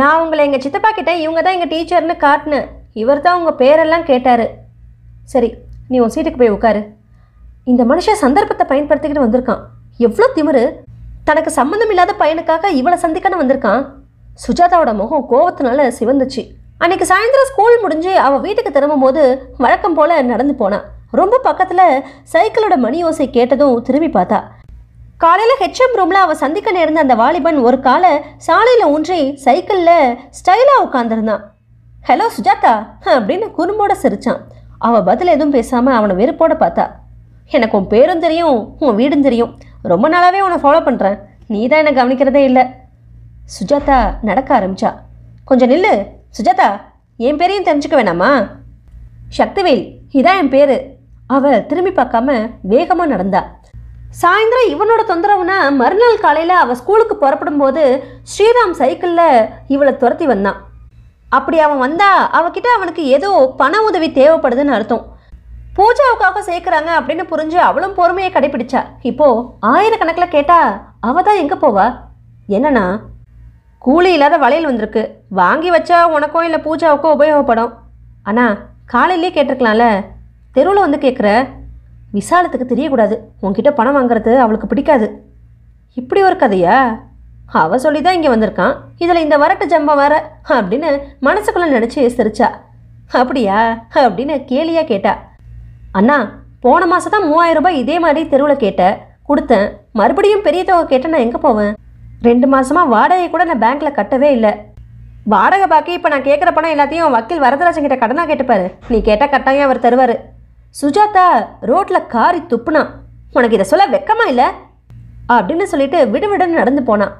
நான் உங்களை எங்கள் சித்தப்பா கிட்டே இவங்க தான் எங்கள் டீச்சர்னு காட்டினேன். இவர் தான் உங்கள் பேரெல்லாம் கேட்டார். சரி நீ உன் சீட்டுக்கு போய் உட்காரு. இந்த மனுஷன் சந்தர்ப்பத்தை பயன்படுத்திக்கிட்டு வந்திருக்கான். எவ்வளோ திமிரு. தனக்கு சம்மந்தம் இல்லாத பையனுக்காக இவளை சந்திக்கன்னு வந்திருக்கான். சுஜாதாவோட முகம் கோவத்தினால சிவந்துச்சு. அன்னைக்கு சாயந்தரம் ஸ்கூல் முடிஞ்சு அவள் வீட்டுக்கு திரும்பும்போது வழக்கம் போல நடந்து போனான் ரொம்ப பக்கத்தில் சைக்கிளோட மணி ஓசை கேட்டதும் திரும்பி பார்த்தா. காலையில் ஹெச்எம் ரூமில் அவள் சந்திக்க நேர்ந்த அந்த வாலிபன் ஒரு காலை சாலையில் ஊன்றி சைக்கிளில் ஸ்டைலாக உட்காந்துருந்தான் ஹலோ சுஜாதா அப்படின்னு குறும்போட சிரிச்சான். அவள் பதில் எதுவும் பேசாமல் அவனை வெறுப்போட பார்த்தா. எனக்கு உன் பேரும் தெரியும் உன் வீடும் தெரியும். ரொம்ப நாளாகவே உன்னை ஃபாலோ பண்ணுறேன் நீ தான் என்னை கவனிக்கிறதே இல்லை. சுஜாதா நடக்க ஆரம்பிச்சா. கொஞ்சம் நில்லு. சுஜாதா என் பேரையும் தெரிஞ்சுக்க வேணாமா? சக்திவேல் இதான் என் பேர். அவள் திரும்பி பார்க்காம வேகமாக நடந்தா. சாயந்தரம் இவனோட தொந்தரவுனா மறுநாள் காலையில் அவள் ஸ்கூலுக்கு புறப்படும் போது ஸ்ரீராம் சைக்கிளில் இவளை துரத்தி வந்தான். அப்படி அவன் வந்தா அவகிட்ட அவனுக்கு ஏதோ பண உதவி தேவைப்படுதுன்னு அர்த்தம். பூஜாவுக்காக சேர்க்குறாங்க அப்படின்னு புரிஞ்சு அவளும் பொறுமையை கடைபிடிச்சா. இப்போ ஆயிரக்கணக்கில் கேட்டா அவ தான் எங்கே போவா? என்னன்னா கூலி இல்லாத வளையல் வந்திருக்கு. வாங்கி வச்சா உனக்கோ இல்லை பூஜாவுக்கோ உபயோகப்படும். ஆனால் காலையிலே கேட்டிருக்கலாம்ல. தெருவில் வந்து கேட்குற விசாலத்துக்கு தெரியக்கூடாது. உன்கிட்ட பணம் வாங்குறது அவளுக்கு பிடிக்காது. இப்படி ஒரு கதையா? அவ சொல்லி தான் இங்கே வந்திருக்கான். இதில் இந்த வரட்டு ஜம்பம் வேற அப்படின்னு மனசுக்குள்ளே நினச்சி சிரிச்சா. அப்படியா? அப்படின்னு கேலியாக கேட்டா. அண்ணா போன மாதம் தான் மூவாயிரம் ரூபாய் இதே மாதிரி தெருவில் கேட்டேன் கொடுத்தேன். மறுபடியும் பெரிய தொகை கேட்டேன் நான் எங்கே போவேன்? ரெண்டு மாதமாக வாடகையை கூட நான் பேங்க்கில் கட்டவே இல்லை. வாடகை பாக்கி இப்போ நான் கேட்குற பணம் எல்லாத்தையும் வக்கீல் வரதராஜன் கிட்ட கடனாக கேட்டுப்பாரு. நீ கேட்டால் கட்டாயம் அவர் தருவார். சுஜாதா ரோட்டில் காரி துப்புனா உனக்கு இதை சொல்ல வெக்கமா இல்லை? அப்படின்னு சொல்லிட்டு விடுவிடன்னு நடந்து போனான்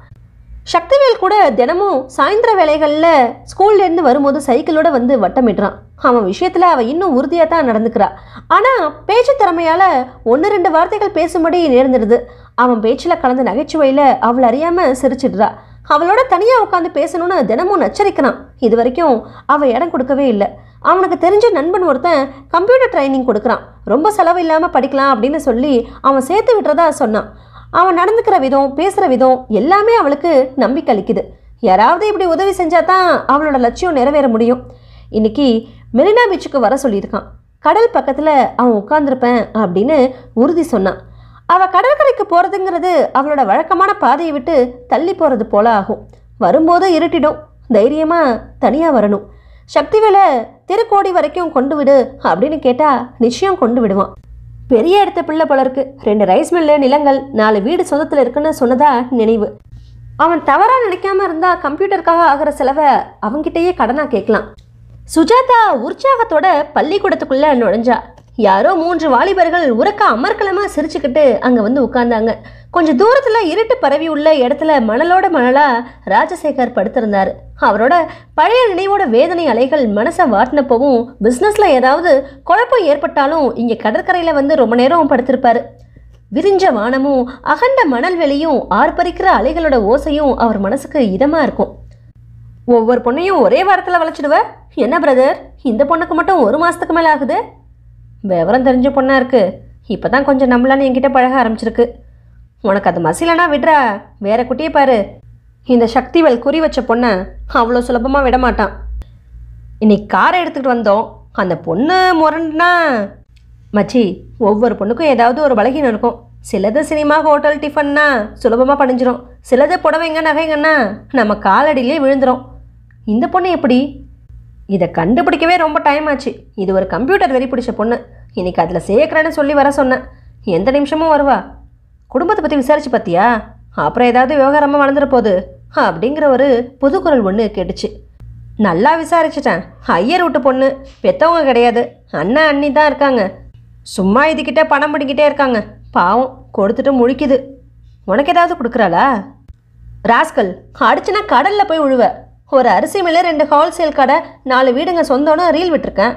சக்திவேல் கூட தினமும் சாயந்தர வேலைகளில் ஸ்கூல்லேருந்து வரும்போது சைக்கிளோடு வந்து வட்டமிடுறான். அவன் விஷயத்தில் அவள் இன்னும் உறுதியாக தான் நடந்துக்கிறா. ஆனால் பேச்சு திறமையால் ஒன்று ரெண்டு வார்த்தைகள் பேசும்படி நேர்ந்துடுது. அவன் பேச்சில் கலந்த நகைச்சுவையில் அவள் அறியாமல் சிரிச்சிடுறா. அவளோட தனியாக உட்காந்து பேசணும்னு தினமும் நச்சரிக்கிறான். இது வரைக்கும் அவள் இடம் கொடுக்கவே இல்லை. அவனுக்கு தெரிஞ்ச நண்பன் ஒருத்தன் கம்ப்யூட்டர் ட்ரைனிங் கொடுக்குறான். ரொம்ப செலவு இல்லாமல் படிக்கலாம் அப்படின்னு சொல்லி அவன் சேர்த்து விட்டுறதா சொன்னான். அவன் நடந்துக்கிற விதம் பேசுகிற விதம் எல்லாமே அவளுக்கு நம்பிக்கை அளிக்குது. யாராவது இப்படி உதவி செஞ்சால் தான் அவளோட லட்சியம் நிறைவேற முடியும். இன்னைக்கு மெரினா பீச்சுக்கு வர சொல்லியிருக்கான். கடல் பக்கத்தில் அவன் உட்காந்துருப்பேன் அப்படின்னு உறுதி சொன்னான். அவள் கடற்கரைக்கு போகிறதுங்கிறது அவளோட வழக்கமான பாதையை விட்டு தள்ளி போகிறது போல ஆகும். வரும்போது இருட்டிடும். தைரியமாக தனியாக வரணும். சக்தி வேலை திருக்கோடி வரைக்கும் கொண்டு விடு அப்படின்னு கேட்டால் நிச்சயம் கொண்டு விடுவான். பெரிய இடத்த பிள்ளை போல இருக்கு. ரெண்டு ரைஸ் மில்லு நிலங்கள் நாலு வீடு சொந்தத்தில் இருக்குன்னு சொன்னதா நினைவு. அவன் தவறாக நினைக்காம இருந்தால் கம்ப்யூட்டருக்காக ஆகிற செலவை அவங்கிட்டயே கடனாக கேட்கலாம். சுஜாதா உற்சாகத்தோட பள்ளிக்கூடத்துக்குள்ள நுழைஞ்சா. யாரோ மூன்று வாலிபர்கள் உறக்க அமர்க்கலமா சிரிச்சுக்கிட்டு அங்க வந்து உட்கார்ந்தாங்க. கொஞ்சம் தூரத்துல இருட்டு பரவி உள்ள இடத்துல மணலோட மணலா ராஜசேகர் படுத்திருந்தாரு. அவரோட பழைய நினைவோட வேதனை அலைகள் மனசை வாட்டினப்பவும் பிஸ்னஸ்ல ஏதாவது குழப்பம் ஏற்பட்டாலும் இங்க கடற்கரையில வந்து ரொம்ப நேரம் படுத்திருப்பாரு. விரிஞ்ச வானமும் அகண்ட மணல் வெளியும் ஆர்ப்பரிக்கிற அலைகளோட ஓசையும் அவர் மனசுக்கு இதமா இருக்கும். ஒவ்வொரு பொண்ணையும் ஒரே வாரத்தில் வளைச்சிடுவ? என்ன பிரதர் இந்த பொண்ணுக்கு மட்டும் ஒரு மாதத்துக்கு மேலே ஆகுது? விவரம் தெரிஞ்ச பொண்ணாக இருக்குது இப்போ தான் கொஞ்சம் நம்மளான்னு என்கிட்ட பழக ஆரம்பிச்சிருக்கு. உனக்கு அது மசிலனா விடுறா. வேற குட்டியை பாரு. இந்த சக்திவேல் குறி வச்ச பொண்ணை அவ்வளோ சுலபமாக விட மாட்டான். இன்னைக்கு காரை எடுத்துக்கிட்டு வந்தோம். அந்த பொண்ணு முரண்டுனா? மச்சி ஒவ்வொரு பொண்ணுக்கும் ஏதாவது ஒரு பலகீனம் இருக்கும். சிலது சினிமா ஹோட்டல் டிஃபன்னா சுலபமாக படிஞ்சிரும் சிலது புடவைங்க நகைங்கன்னா நம்ம காலடியிலே விழுந்துடும் இந்த பொண்ணு எப்படி? இதை கண்டுபிடிக்கவே ரொம்ப டைம் ஆச்சு. இது ஒரு கம்ப்யூட்டர் வெறி பிடிச்ச பொண்ணு. இன்னைக்கு அதில் சேர்க்குறேன்னு சொல்லி வர சொன்னேன் எந்த நிமிஷமும் வருவா. குடும்பத்தை பற்றி விசாரிச்சு பார்த்தியா அப்புறம் ஏதாவது விவகாரமாக வளர்ந்துட போகுது அப்படிங்கிற ஒரு புதுக்குரல் ஒன்று கேட்டுச்சு. நல்லா விசாரிச்சிட்டேன். ஐயர் விட்டு பொண்ணு. பெத்தவங்க கிடையாது. அண்ணன் அண்ணி தான் இருக்காங்க. சும்மா இதுக்கிட்டே பணம் பிடிக்கிட்டே இருக்காங்க. பாவம் கொடுத்துட்டு முழிக்குது. உனக்கு ஏதாவது கொடுக்குறாளா? ராஸ்கல் அடிச்சுனா கடலில் போய் உழுவ. ஒரு அரிசி மில்லு ரெண்டு ஹோல்சேல் கடை நாலு வீடுங்க சொந்தம்னு ரீல் விட்டுருக்கேன்.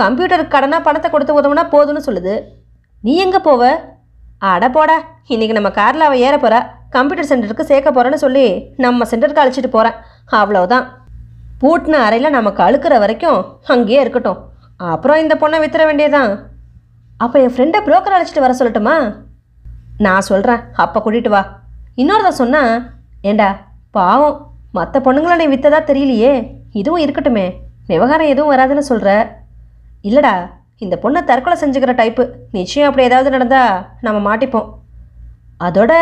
கம்ப்யூட்டருக்கு கடனாக பணத்தை கொடுத்து உதவுனா போதும்னு சொல்லுது. நீ எங்கே போவ? அட போடா இன்னைக்கு நம்ம காரில் அவள் ஏற போகிறா கம்ப்யூட்டர் சென்டருக்கு சேர்க்க போகிறேன்னு சொல்லி நம்ம சென்டருக்கு அழைச்சிட்டு போகிறேன் அவ்வளோதான் பூட்டின அறையில் நமக்கு அழுக்கிற வரைக்கும் அங்கேயே இருக்கட்டும். அப்புறம் இந்த பொண்ணை வித்துற வேண்டியதான் அப்போ என் ஃப்ரெண்டை புரோக்கர் அழைச்சிட்டு வர சொல்லட்டுமா? நான் சொல்கிறேன் அப்போ கூட்டிகிட்டு வா. இன்னொருதான் சொன்னால் ஏண்டா பாவம். மற்ற பொண்ணுங்களை நீ வித்ததா தெரியலையே? இதுவும் இருக்கட்டுமே. விவகாரம் எதுவும் வராதுன்னு சொல்கிற இல்லைடா இந்த பொண்ணை தற்கொலை செஞ்சுக்கிற டைப்பு நிச்சயம் அப்படி ஏதாவது நடந்தால் நம்ம மாட்டிப்போம். அதோட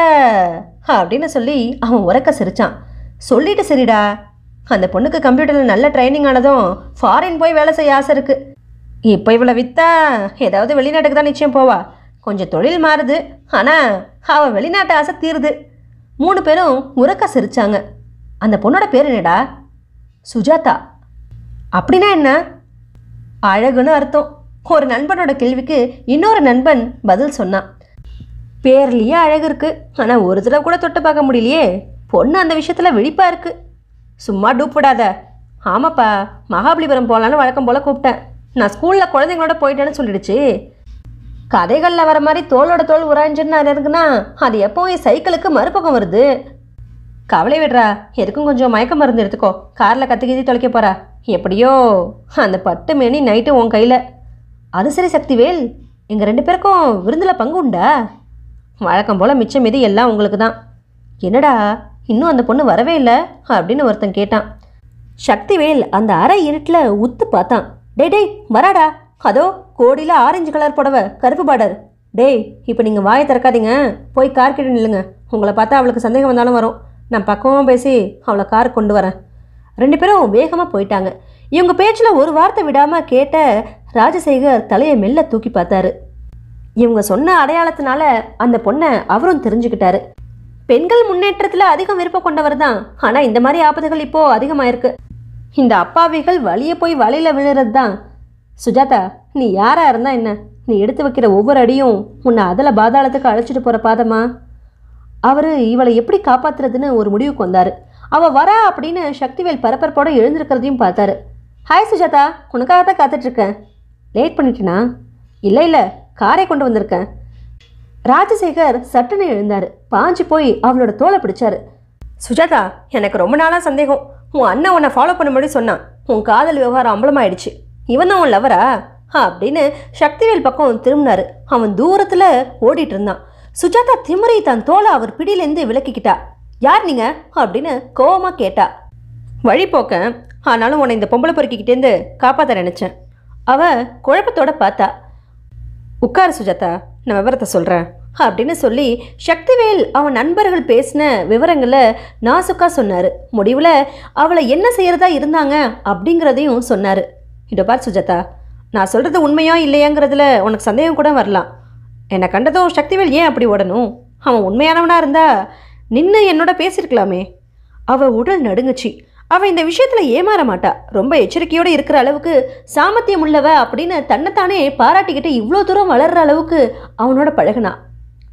அப்படின்னு சொல்லி அவன் உறக்க சிரிச்சான். சொல்லிட்டு சரிடா. அந்த பொண்ணுக்கு கம்ப்யூட்டரில் நல்ல ட்ரைனிங் ஆனதும் ஃபாரின் போய் வேலை செய்ய ஆசை இருக்குது இப்போ இவ்வளோ விற்றா ஏதாவது வெளிநாட்டுக்கு தான் நிச்சயம் போவா. கொஞ்சம் தொழில் மாறுது. ஆனால் அவள் வெளிநாட்டு ஆசை தீருது. மூணு பேரும் உறக்க சிரிச்சாங்க. அந்த பொண்ணோட பேர் என்னடா? சுஜாதா. அப்படின்னா என்ன? அழகுன்னு அர்த்தம். ஒரு நண்பனோட கேள்விக்கு இன்னொரு நண்பன் பதில் சொன்னான். பேர்லேயே அழகு இருக்குது ஆனால் ஒரு தடவை கூட தொட்டு பார்க்க முடியலையே. பொண்ணு அந்த விஷயத்தில் விழிப்பாக இருக்குது சும்மா டூப்பிடாத ஆமாப்பா மகாபலிபுரம் போகலான்னு வழக்கம் போல் கூப்பிட்டேன். நான் ஸ்கூலில் குழந்தைங்களோட போயிட்டேன்னு சொல்லிடுச்சு. கதைகளில் வர மாதிரி தோளோட தோல் உராய்ஞ்சுன்னு இருக்குன்னா அது எப்போவும் என் சைக்கிளுக்கு மறுபக்கம் வருது. கவலை விடுறா. எதுக்கும் கொஞ்சம் மயக்க மருந்து எடுத்துக்கோ. காரில் கத்தி கத்தி தொலைக்க போறா. எப்படியோ? அந்த பட்டு மேனி நைட்டு உன் கையில். அது சரி சக்திவேல். எங்கள் ரெண்டு பேருக்கும் விருந்தில் பங்கு உண்டா? வழக்கம் போல் மிச்சம் மீது எல்லாம் உங்களுக்கு தான் என்னடா? இன்னும் அந்த பொண்ணு வரவே இல்லை? அப்படின்னு ஒருத்தன் கேட்டான். சக்திவேல் அந்த அரை இருட்டில் உத்து பார்த்தான். டே டேய் வராடா. அதோ கோடியில் ஆரஞ்சு கலர் புடவை கருப்பு பார்டர். டேய் இப்போ நீங்கள் வாயை திறக்காதீங்க. போய் கார்கிட்ட நில்லுங்க. உங்களை பார்த்தா அவளுக்கு சந்தேகம் வந்தாலும் வரும். நான் பக்கமாக பேசி அவளை கார் கொண்டு வரேன். ரெண்டு பேரும் வேகமாக போயிட்டாங்க. இவங்க பேச்சில் ஒரு வார்த்தை விடாமல் கேட்ட ராஜசேகர் தலையை மெல்ல தூக்கி பார்த்தாரு. இவங்க சொன்ன அடையாளத்தினால அந்த பொண்ணை அவரும் தெரிஞ்சுக்கிட்டாரு. பெண்கள் முன்னேற்றத்தில் அதிகம் விருப்பம் கொண்டவர் தான். ஆனால் இந்த மாதிரி ஆபத்துகள் இப்போது அதிகமாயிருக்கு. இந்த அப்பாவிகள் வழியே போய் வலையில் விழுறது தான். சுஜாதா நீ யாராக இருந்தால் என்ன? நீ எடுத்து வைக்கிற ஒவ்வொரு அடியும் உன்னை அதில் பாதாளத்துக்கு அழைச்சிட்டு போகிற பாதமா? அவர் இவளை எப்படி காப்பாத்துறதுன்னு ஒரு முடிவுக்கு வந்தார். அவள் வரா அப்படின்னு சக்திவேல் பரபரப்போட எழுந்திருக்கிறதையும் பார்த்தாரு. ஹாய் சுஜாதா உனக்காக தான் காத்துட்ருக்கேன். லேட் பண்ணிட்டேனா? இல்லை இல்லை காரை கொண்டு வந்திருக்கேன். ராஜசேகர் சட்டுன்னு எழுந்தார். பாஞ்சு போய் அவளோட தோலை பிடிச்சாரு. சுஜாதா எனக்கு ரொம்ப நாளாக சந்தேகம். உன் அண்ணன் உன்னை ஃபாலோ பண்ணும்படி சொன்னான். உன் காதல் விவகாரம் அம்பலமாயிடுச்சு. இவன் தான் உன் லவரா அப்படின்னு சக்திவேல் பக்கம் திரும்பினாரு. அவன் தூரத்தில் ஓடிட்டு இருந்தான். சுஜாதா திமிரி தன் தோலை அவர் பிடியிலேருந்து விலக்கிக்கிட்டா. யார் நீங்க? அப்படின்னு கோவமாக கேட்டா. வழிபோக்க ஆனாலும் உன்னை இந்த பொம்பளை பொறுக்கிக்கிட்டேருந்து காப்பாற்ற நினச்சேன். அவ குழப்பத்தோட பார்த்தா. உட்காரு சுஜாதா. நான் விவரத்தை சொல்கிறேன் அப்படின்னு சொல்லி சக்திவேல் அவன் நண்பர்கள் பேசின விவரங்களை நாசுக்கா சொன்னார். முடிவில் அவளை என்ன செய்கிறதா இருந்தாங்க அப்படிங்கிறதையும் சொன்னார். இதோ பார் சுஜாதா. நான் சொல்கிறது உண்மையா இல்லையாங்கிறதுல உனக்கு சந்தேகம் கூட வரலாம். என்னை கண்டதும் சக்திவேல் ஏன் அப்படி ஓடணும்? அவன் உண்மையானவனாக இருந்தா நின்று என்னோட பேசியிருக்கலாமே அவள் உடல் நடுங்குச்சு. அவள் இந்த விஷயத்தில் ஏமாற மாட்டா. ரொம்ப எச்சரிக்கையோடு இருக்கிற அளவுக்கு சாமர்த்தியம் உள்ளவ அப்படின்னு தன்னைத்தானே பாராட்டிக்கிட்டு இவ்வளோ தூரம் வளர்கிற அளவுக்கு அவனோட பழகுனா.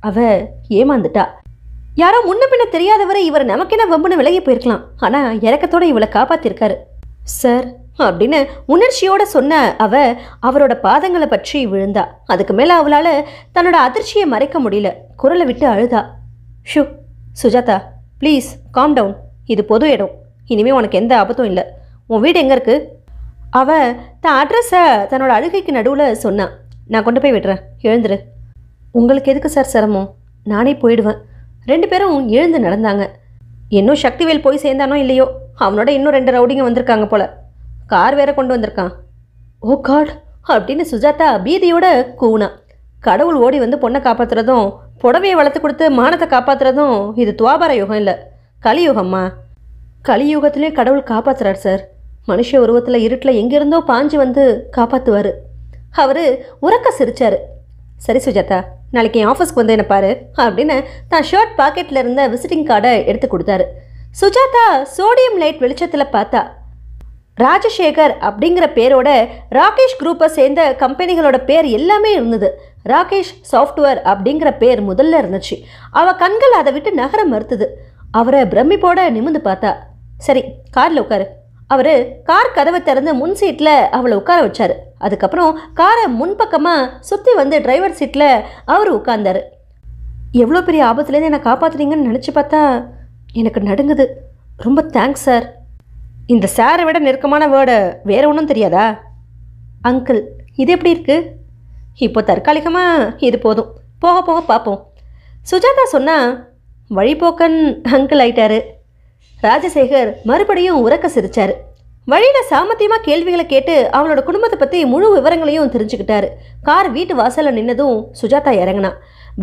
அவ ஏமாந்துட்டா. யாரோ முன்ன பின்ன தெரியாதவரை இவர் நமக்கென வம்புன்னு விலகி போயிருக்கலாம். ஆனால் இறக்கத்தோட இவளை காப்பாற்றிருக்காரு சார் அப்படின்னு உணர்ச்சியோட சொன்ன அவ அவரோட பாதங்களை பற்றி விழுந்தா. அதுக்கு மேல அவளால தன்னோட அதிர்ச்சியை மறைக்க முடியல. குரலை விட்டு அழுதா. ஷூ சுஜாதா ப்ளீஸ் காம் டவுன் இது பொது இடம். இனிமே உனக்கு எந்த ஆபத்தும் இல்லை. உன் வீடு எங்கே இருக்கு? அவ தன் அட்ரஸை தன்னோட அழுகைக்கு நடுவில் சொன்னான் நான் கொண்டு போய் விடுறேன். எழுந்துரு. உங்களுக்கு எதுக்கு சார் சிரமம்? நானே போயிடுவேன். ரெண்டு பேரும் எழுந்து நடந்தாங்க. இன்னும் சக்திவேல் போய் சேர்ந்தானோ இல்லையோ? அவனோட இன்னும் ரெண்டு ரவுடிங்க வந்திருக்காங்க போல. கார் வேற கொண்டு வந்திருக்கான். ஓ காட் அப்படின்னு சுஜாதா பீதியோட கூவுனா. கடவுள் ஓடி வந்து பொண்ணை காப்பாத்துறதும் புடவையை வளர்த்து கொடுத்து மானத்தை காப்பாற்றுறதும் இது துவாபார யுகம் இல்லை. கலியுகம்மா. கலியுகத்திலே கடவுள் காப்பாற்றுறார் சார். மனுஷ உருவத்தில் இருட்டில் எங்கிருந்தோ பாஞ்சு வந்து காப்பாற்றுவார் அவர் உறக்க சிரித்தார் சரி சுஜாதா நாளைக்கு என் ஆஃபீஸ்க்கு வந்து என்ன பாரு அப்படின்னு தான் ஷர்ட் பாக்கெட்டில் இருந்த விசிட்டிங் கார்டை எடுத்து கொடுத்தாரு. சுஜாதா சோடியம் லைட் வெளிச்சத்தில் பார்த்தா ராஜசேகர் அப்படிங்கிற பேரோட ராகேஷ் குரூப்பை சேர்ந்த கம்பெனிகளோட பேர் எல்லாமே இருந்தது. ராகேஷ் சாஃப்ட்வேர் அப்படிங்கிற பேர் முதல்ல இருந்துச்சு. அவ கண்கள் அதை விட்டு நகர மறுத்துது. அவரை பிரமிப்போட நிமிந்து பார்த்தா சரி காரில் உட்காரு. அவர் கார் கதவை திறந்து முன் சீட்டில் அவளை உட்கார வச்சாரு. அதுக்கப்புறம் காரை முன்பக்கமாக சுற்றி வந்து டிரைவர் சீட்டில் அவர் உட்கார்ந்தாரு. எவ்வளோ பெரிய ஆபத்துலேருந்து என்னை காப்பாத்துறீங்கன்னு நினச்சி பார்த்தா எனக்கு நடுங்குது. ரொம்ப தேங்க்ஸ் சார் இந்த சாரை விட நெருக்கமான வேர்டு வேற ஒன்றும் தெரியாதா? அங்கிள் இது எப்படி இருக்கு? இப்போ தற்காலிகமாக இது போதும். போக போக பார்ப்போம். சுஜாதா சொன்னா வழிபோக்கன் அங்கிள் ஆயிட்டாரு. ராஜசேகர் மறுபடியும் உறக்க சிரிச்சார். வழியில் சாமத்தியமாக கேள்விகளை கேட்டு அவளோட குடும்பத்தை பற்றி முழு விவரங்களையும் தெரிஞ்சுக்கிட்டாரு. கார் வீட்டு வாசலில் நின்னதும் சுஜாதா இறங்கினா.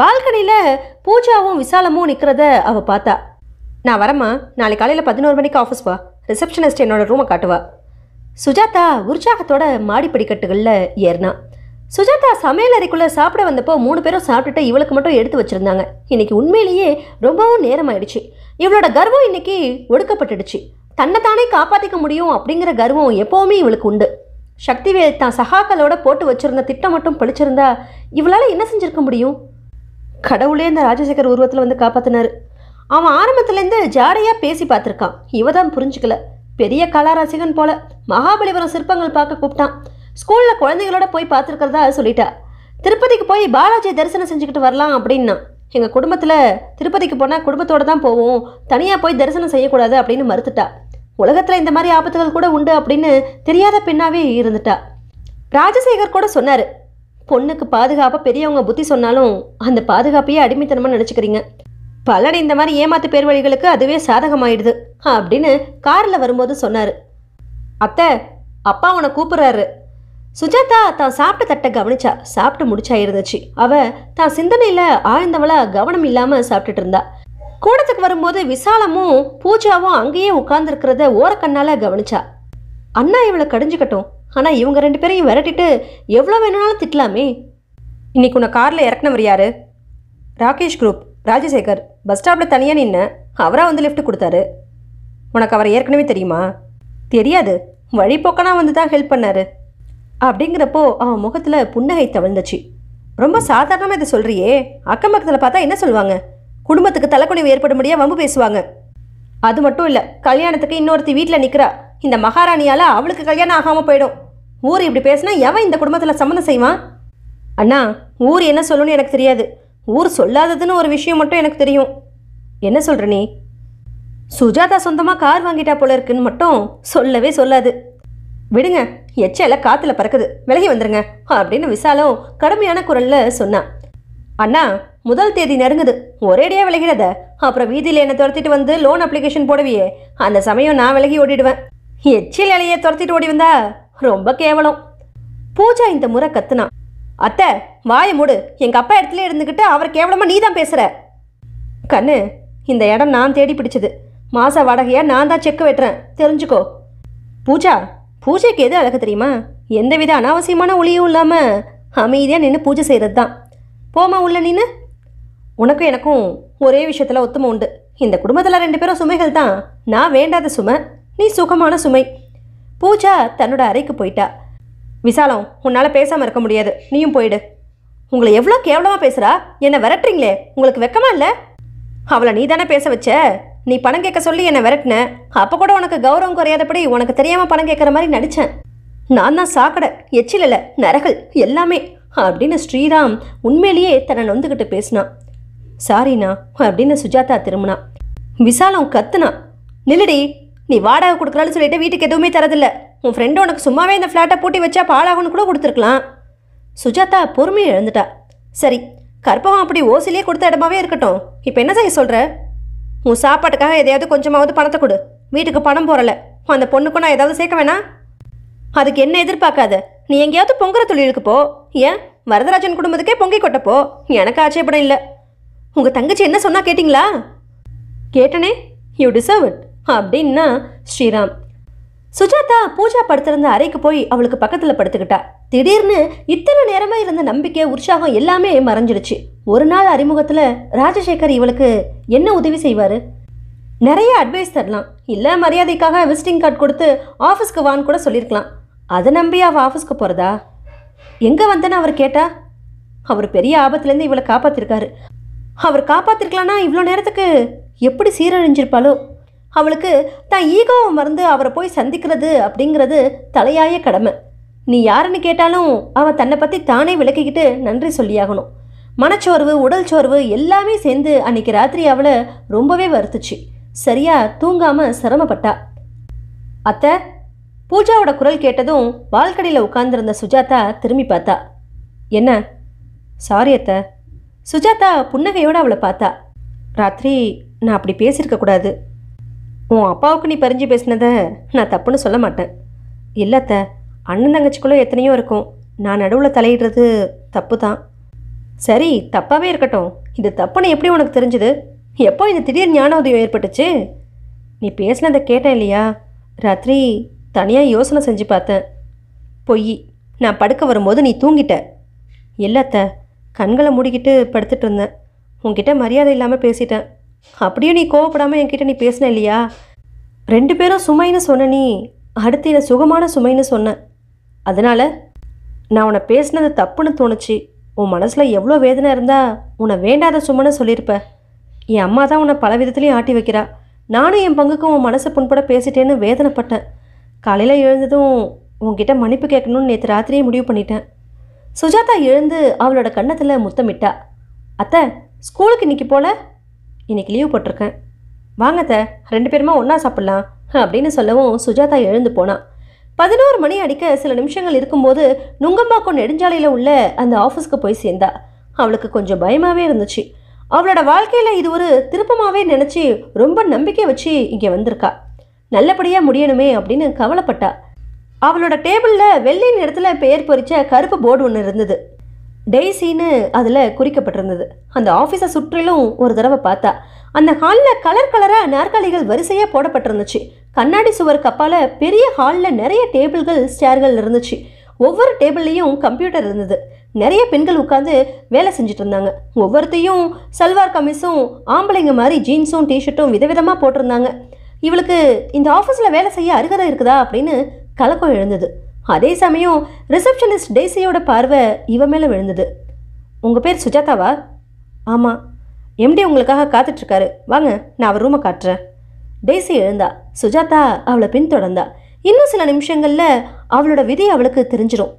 பால்கனியில் பூஜாவும் விசாலமும் நிற்கிறத அவள் பார்த்தா. நான் வரம்மா. நாளை காலையில் பதினோரு மணிக்கு ஆஃபீஸ் வா. ரிசப்ஷனிஸ்ட் என்னோட ரூமை காட்டுவா. சுஜாதா உற்சாகத்தோட மாடி படிக்கட்டுகளில் ஏறினா. சுஜாதா சமையல் அறைக்குள்ளே சாப்பிட வந்தப்போ மூணு பேரும் சாப்பிட்டுட்டு இவளுக்கு மட்டும் எடுத்து வச்சுருந்தாங்க. இன்னைக்கு உண்மையிலேயே ரொம்பவும் நேரமாயிடுச்சு. இவளோட கர்வம் இன்னைக்கு ஒடுக்கப்பட்டுடுச்சு. தன்னைத்தானே காப்பாற்றிக்க முடியும் அப்படிங்கிற கர்வம் எப்போவுமே இவளுக்கு உண்டு. சக்திவேல் தான் சகாக்களோட போட்டு வச்சிருந்த திட்டம் மட்டும் படிச்சிருந்தா இவளால் என்ன செஞ்சுருக்க முடியும்? கடவுளே இந்த ராஜசேகர் உருவத்தில் வந்து காப்பாற்றினார் அவன் ஆரம்பத்துலேருந்து ஜாடையாக பேசி பார்த்துருக்கான். இவ தான் புரிஞ்சுக்கல. பெரிய கலாரசிகன் போல மகாபலிபுரம் சிற்பங்கள் பார்க்க கூப்பிட்டான். ஸ்கூலில் குழந்தைகளோட போய் பார்த்துருக்கிறதா சொல்லிட்டா. திருப்பதிக்கு போய் பாலாஜி தரிசனம் செஞ்சுக்கிட்டு வரலாம் அப்படின்னா எங்கள் குடும்பத்தில் திருப்பதிக்கு போனால் குடும்பத்தோடு தான் போவோம். தனியாக போய் தரிசனம் செய்யக்கூடாது அப்படின்னு மறுத்துட்டா. உலகத்தில் இந்த மாதிரி ஆபத்துகள் கூட உண்டு அப்படின்னு தெரியாத பெண்ணாவே இருந்துட்டா. ராஜசேகர் கூட சொன்னார். பொண்ணுக்கு பாதுகாப்பாக பெரியவங்க புத்தி சொன்னாலும் அந்த பாதுகாப்பையே அடிமைத்தனமாக நினச்சிக்கிறீங்க. பலர் இந்த மாதிரி ஏமாத்து பேர் வழிகளுக்கு அதுவே சாதகமாயிடுது அப்படின்னு காரில் வரும்போது சொன்னார். அத்தை அப்பா அவனை கூப்பிடுறாரு. சுஜாதா தான் சாப்பிட்ட தட்டை கவனிச்சா சாப்பிட்டு முடிச்சா இருந்துச்சு அவ தான் சிந்தனையில் ஆழ்ந்தவளா கவனம் இல்லாமல் சாப்பிட்டுட்டு இருந்தா. கூடத்துக்கு வரும்போது விசாலமும் பூஜாவும் அங்கேயே உட்கார்ந்துருக்கிறத ஓரக்கண்ணால் கவனிச்சா. அண்ணா இவளை கடிஞ்சுக்கட்டும். ஆனால் இவங்க ரெண்டு பேரையும் விரட்டிட்டு எவ்வளோ வேணும்னாலும் திட்டலாமே. இன்னைக்கு உன்னை காரில் இறக்குனவர் யாரு? ராகேஷ் குரூப் ராஜசேகர். பஸ் ஸ்டாப்பில் தனியாக நின்று அவராக வந்து லிஃப்ட் கொடுத்தாரு. உனக்கு அவர் ஏற்கனவே தெரியுமா? தெரியாது. வழிபோக்கனா வந்து தான் ஹெல்ப் பண்ணாரு. அப்படிங்கிறப்போ அவன் முகத்தில் புன்னகை தவழ்ந்துச்சு. ரொம்ப சாதாரணமாக இதை சொல்கிறியே அக்கம் பக்கத்தில் பார்த்தா என்ன சொல்லுவாங்க? குடும்பத்துக்கு தலைக்குனிவு ஏற்படும்படியாக வம்பு பேசுவாங்க. அது மட்டும் இல்லை கல்யாணத்துக்கு இன்னொருத்தி வீட்டில் நிற்கிறா இந்த மகாராணியால் அவளுக்கு கல்யாணம் ஆகாமல் போயிடும். ஊர் இப்படி பேசினா எவன் இந்த குடும்பத்தில் சம்மந்தம் செய்வான்? அண்ணா ஊர் என்ன சொல்லணும்னு எனக்கு தெரியாது. ஊர் சொல்லாததுன்னு ஒரு விஷயம் மட்டும் எனக்கு தெரியும். என்ன சொல்கிற நீ? சுஜாதா சொந்தமாக கார் வாங்கிட்டா போல இருக்குன்னு மட்டும் சொல்லவே சொல்லாது. விடுங்க எச்சையில் காற்றுல பறக்குது. விலகி வந்துருங்க அப்படின்னு விசாலம் கடுமையான குரலில் சொன்னான் அண்ணா முதல் தேதி நெருங்குது. ஒரேடியாக விலகிறத. அப்புறம் வீதியில் என்னை துரத்திட்டு வந்து லோன் அப்ளிகேஷன் போடுவியே. அந்த சமயம் நான் விலகி ஓடிடுவேன். எச்சில் இலையை துரத்திட்டு ஓடி வந்தா ரொம்ப கேவலம். பூஜா இந்த முறை கத்துனா அத்தை வாய மூடு. எங்கள் அப்பா இடத்துல இருந்துக்கிட்டு அவர் கேவலமாக நீ தான் பேசுகிற கண்ணு இந்த இடம் நான் தேடி பிடிச்சது. மாச வாடகையாக நான் தான் செக் வெட்டுறேன். தெரிஞ்சுக்கோ. பூஜா பூஜைக்கு எது அழகு தெரியுமா? எந்தவித அனாவசியமான ஒளியும் இல்லாமல் அமைதியாக நின்று பூஜை செய்கிறது தான் போமா உள்ள நின்று உனக்கும் எனக்கும் ஒரே விஷயத்தில் ஒத்துமை உண்டு. இந்த குடும்பத்தில் ரெண்டு பேரும் சுமைகள் தான். நான் வேண்டாத சுமை நீ சுகமான சுமை. பூஜா தன்னோட அறைக்கு போயிட்டா. விசாலம் உன்னால் பேசாமல் இருக்க முடியாது. நீயும் போயிடு. உங்களை எவ்வளோ கேவலமாக பேசுகிறா என்னை விரட்டுறீங்களே. உங்களுக்கு வெக்கமா இல்லை? அவளை நீ தானே பேச வச்ச? நீ பணம் கேட்க சொல்லி என்னை விரட்டின. அப்போ கூட உனக்கு கௌரவம் குறையாதபடி உனக்கு தெரியாமல் பணம் கேட்குற மாதிரி நடித்தேன் நான் தான் சாக்கடை எச்சிலில் நரகல் நரகள் எல்லாமே அப்படின்னு ஸ்ரீராம் உண்மையிலேயே தன்னை நொந்துக்கிட்டு பேசினான் சாரிண்ணா அப்படின்னு சுஜாதா திரும்பினா. விசாலம் கத்துனா. நில்லடி நீ வாடகை கொடுக்குறான்னு சொல்லிட்டு வீட்டுக்கு எதுவுமே தரதில்ல. உன் ஃப்ரெண்டு உனக்கு சும்மாவே இந்த ஃப்ளாட்டை பூட்டி வச்சா பாலாகும்னு கூட கொடுத்துருக்கலாம். சுஜாதா பொறுமையை இழந்துட்டா சரி கற்பகம் அப்படி ஓசிலே கொடுத்த இடமாவே இருக்கட்டும். இப்போ என்ன செய்ய சொல்கிற உன் சாப்பாட்டுக்காக எதையாவது கொஞ்சமாவது பணத்தை கொடு. வீட்டுக்கு பணம் போகிறல அந்த பொண்ணுக்கும் நான் ஏதாவது சேர்க்க வேணாம் அதுக்கு என்ன எதிர்பார்க்காத? நீ எங்கேயாவது பொங்குற தொழிலுக்கு போ. ஏன்? வரதராஜன் குடும்பத்துக்கே பொங்கி கொட்டப்போ எனக்கு ஆட்சேபடம் இல்லை. உங்கள் தங்கச்சி என்ன சொன்னால் கேட்டிங்களா? கேட்டனே யூ டிசர்வ் இட் அப்படின்னா ஸ்ரீராம் சுஜாதா பூஜா படுத்திருந்த அறைக்கு போய் அவளுக்கு பக்கத்தில் படுத்துக்கிட்டா. திடீர்னு இத்தனை நேரமாக இருந்த நம்பிக்கை உற்சாகம் எல்லாமே மறைஞ்சிடுச்சு. ஒரு நாள் அறிமுகத்தில் ராஜசேகர் இவளுக்கு என்ன உதவி செய்வார்? நிறைய அட்வைஸ் தரலாம். இல்லை மரியாதைக்காக விசிட்டிங் கார்டு கொடுத்து ஆஃபீஸ்க்கு வான்னு கூட சொல்லியிருக்கலாம் அதை நம்பி அவள் ஆஃபீஸ்க்கு போகிறதா எங்கே வந்தேன்னு அவர் கேட்டா? அவர் பெரிய ஆபத்துலேருந்து இவளை காப்பாற்றிருக்காரு அவர் காப்பாற்றிருக்கலான்னா இவ்வளோ நேரத்துக்கு எப்படி சீரழிஞ்சிருப்பாளோ? அவளுக்கு தான் ஈகோவை மறந்து அவரை போய் சந்திக்கிறது அப்படிங்கிறது தலையாய கடமை. நீ யாருன்னு கேட்டாலும் அவன் தன்னை பற்றி தானே விளக்கிக்கிட்டு நன்றி சொல்லியாகணும். மனச்சோர்வு உடல் சோர்வு எல்லாமே சேர்ந்து அன்னைக்கு ராத்திரி அவளை ரொம்பவே வருத்துச்சு. சரியா தூங்காம சிரமப்பட்டா. அத்தை பூஜாவோட குரல் கேட்டதும் வாழ்க்கடையில் உட்கார்ந்துருந்த சுஜாதா திரும்பி பார்த்தா. என்ன? சாரி அத்தை. சுஜாதா புன்னகையோடு அவளை பார்த்தா. ராத்திரி நான் அப்படி பேசியிருக்கக்கூடாது உன் அப்பாவுக்கு நீ பறிஞ்சு பேசினதை நான் தப்புன்னு சொல்ல மாட்டேன். இல்லத்த அண்ணன் தங்கச்சிக்குள்ளே எத்தனையோ இருக்கும். நான் நடுவில் தலையிடுறது தப்பு தான் சரி தப்பாகவே இருக்கட்டும். இது தப்புன்னு எப்படி உனக்கு தெரிஞ்சுது? எப்போ இது திடீர் ஞான உதயம் ஏற்பட்டுச்சு? நீ பேசினதை கேட்டேன் இல்லையா? ராத்திரி தனியாக யோசனை செஞ்சு பார்த்தேன். பொய். நான் படுக்க வரும்போது நீ தூங்கிட்ட. இல்லத்த கண்களை மூடிக்கிட்டு படுத்துட்டு இருந்தேன். உன்கிட்ட மரியாதை இல்லாமல் பேசிட்டேன். அப்படியும் நீ கோவப்படாமல் என்கிட்ட நீ பேசின இல்லையா? ரெண்டு பேரும் சுமைன்னு சொன்ன நீ அடுத்து என்னை சுகமான சுமைன்னு சொன்னேன் அதனால் நான் உன்னை பேசினது தப்புன்னு தோணுச்சு. உன் மனசில் எவ்வளோ வேதனை இருந்தால் உன்னை வேண்டாத சுமன்னு சொல்லியிருப்ப என் அம்மா தான் உன்னை பல விதத்துலேயும் ஆட்டி வைக்கிறா. நானும் என் பங்குக்கு உன் மனசை புண்பட பேசிட்டேன்னு வேதனைப்பட்டேன். காலையில் எழுந்ததும் உன்கிட்ட மன்னிப்பு கேட்கணும்னு நேற்று ராத்திரியே முடிவு பண்ணிட்டேன். சுஜாதா எழுந்து அவளோட கன்னத்தில் முத்தமிட்டா. அத்தை ஸ்கூலுக்கு இன்றைக்கி போல? இன்னைக்கு லீவ் போட்டிருக்கேன். வாங்க த ரெண்டு பேருமா ஒன்றா சாப்பிட்லாம். அப்படின்னு சொல்லவும் சுஜாதா எழுந்து போனான் பதினோரு மணி அடிக்க சில நிமிஷங்கள் இருக்கும்போது நுங்கம்பாக்கம் நெடுஞ்சாலையில் உள்ள அந்த ஆஃபீஸ்க்கு போய் சேர்ந்தா. அவளுக்கு கொஞ்சம் பயமாகவே இருந்துச்சு. அவளோட வாழ்க்கையில் இது ஒரு திருப்பமாகவே நினச்சி ரொம்ப நம்பிக்கை வச்சு இங்கே வந்திருக்கா. நல்லபடியாக முடியணுமே அப்படின்னு கவலைப்பட்டா. அவளோட டேபிளில் வெள்ளை நிறத்தில் பெயர் பொறிச்ச கருப்பு போர்டு ஒன்று இருந்தது. டெய்ஸின்னு அதில் குறிக்கப்பட்டிருந்தது. அந்த ஆஃபீஸை சுற்றிலும் ஒரு தடவை பார்த்தா அந்த ஹாலில் கலர் கலராக நாற்காலிகள் வரிசையாக போடப்பட்டிருந்துச்சு. கண்ணாடி சுவர் கப்பால் பெரிய ஹாலில் நிறைய டேபிள்கள் ஸ்டேர்கள் இருந்துச்சு. ஒவ்வொரு டேபிள்லேயும் கம்ப்யூட்டர் இருந்தது. நிறைய பெண்கள் உட்காந்து வேலை செஞ்சுட்டு இருந்தாங்க. ஒவ்வொருத்தையும் சல்வார் கமிஸும் ஆம்பளைங்க மாதிரி ஜீன்ஸும் டிஷர்ட்டும் விதவிதமாக போட்டிருந்தாங்க. இவளுக்கு இந்த ஆஃபீஸில் வேலை செய்ய அருகதை இருக்குதா? அப்படின்னு கலக்கம் எழுந்தது. அதே சமயம் ரிசப்ஷனிஸ்ட் டேசியோட பார்வை இவ மேலே விழுந்தது. உங்கள் பேர் சுஜாதாவா? ஆமாம் எம்டி உங்களுக்காக காத்துட்ருக்காரு. வாங்க நான் அவர் ரூமை காட்டுறேன். டேசி எழுந்தா. சுஜாதா அவளை பின்தொடர்ந்தா. இன்னும் சில நிமிஷங்களில் அவளோட விதி அவளுக்கு தெரிஞ்சிடும்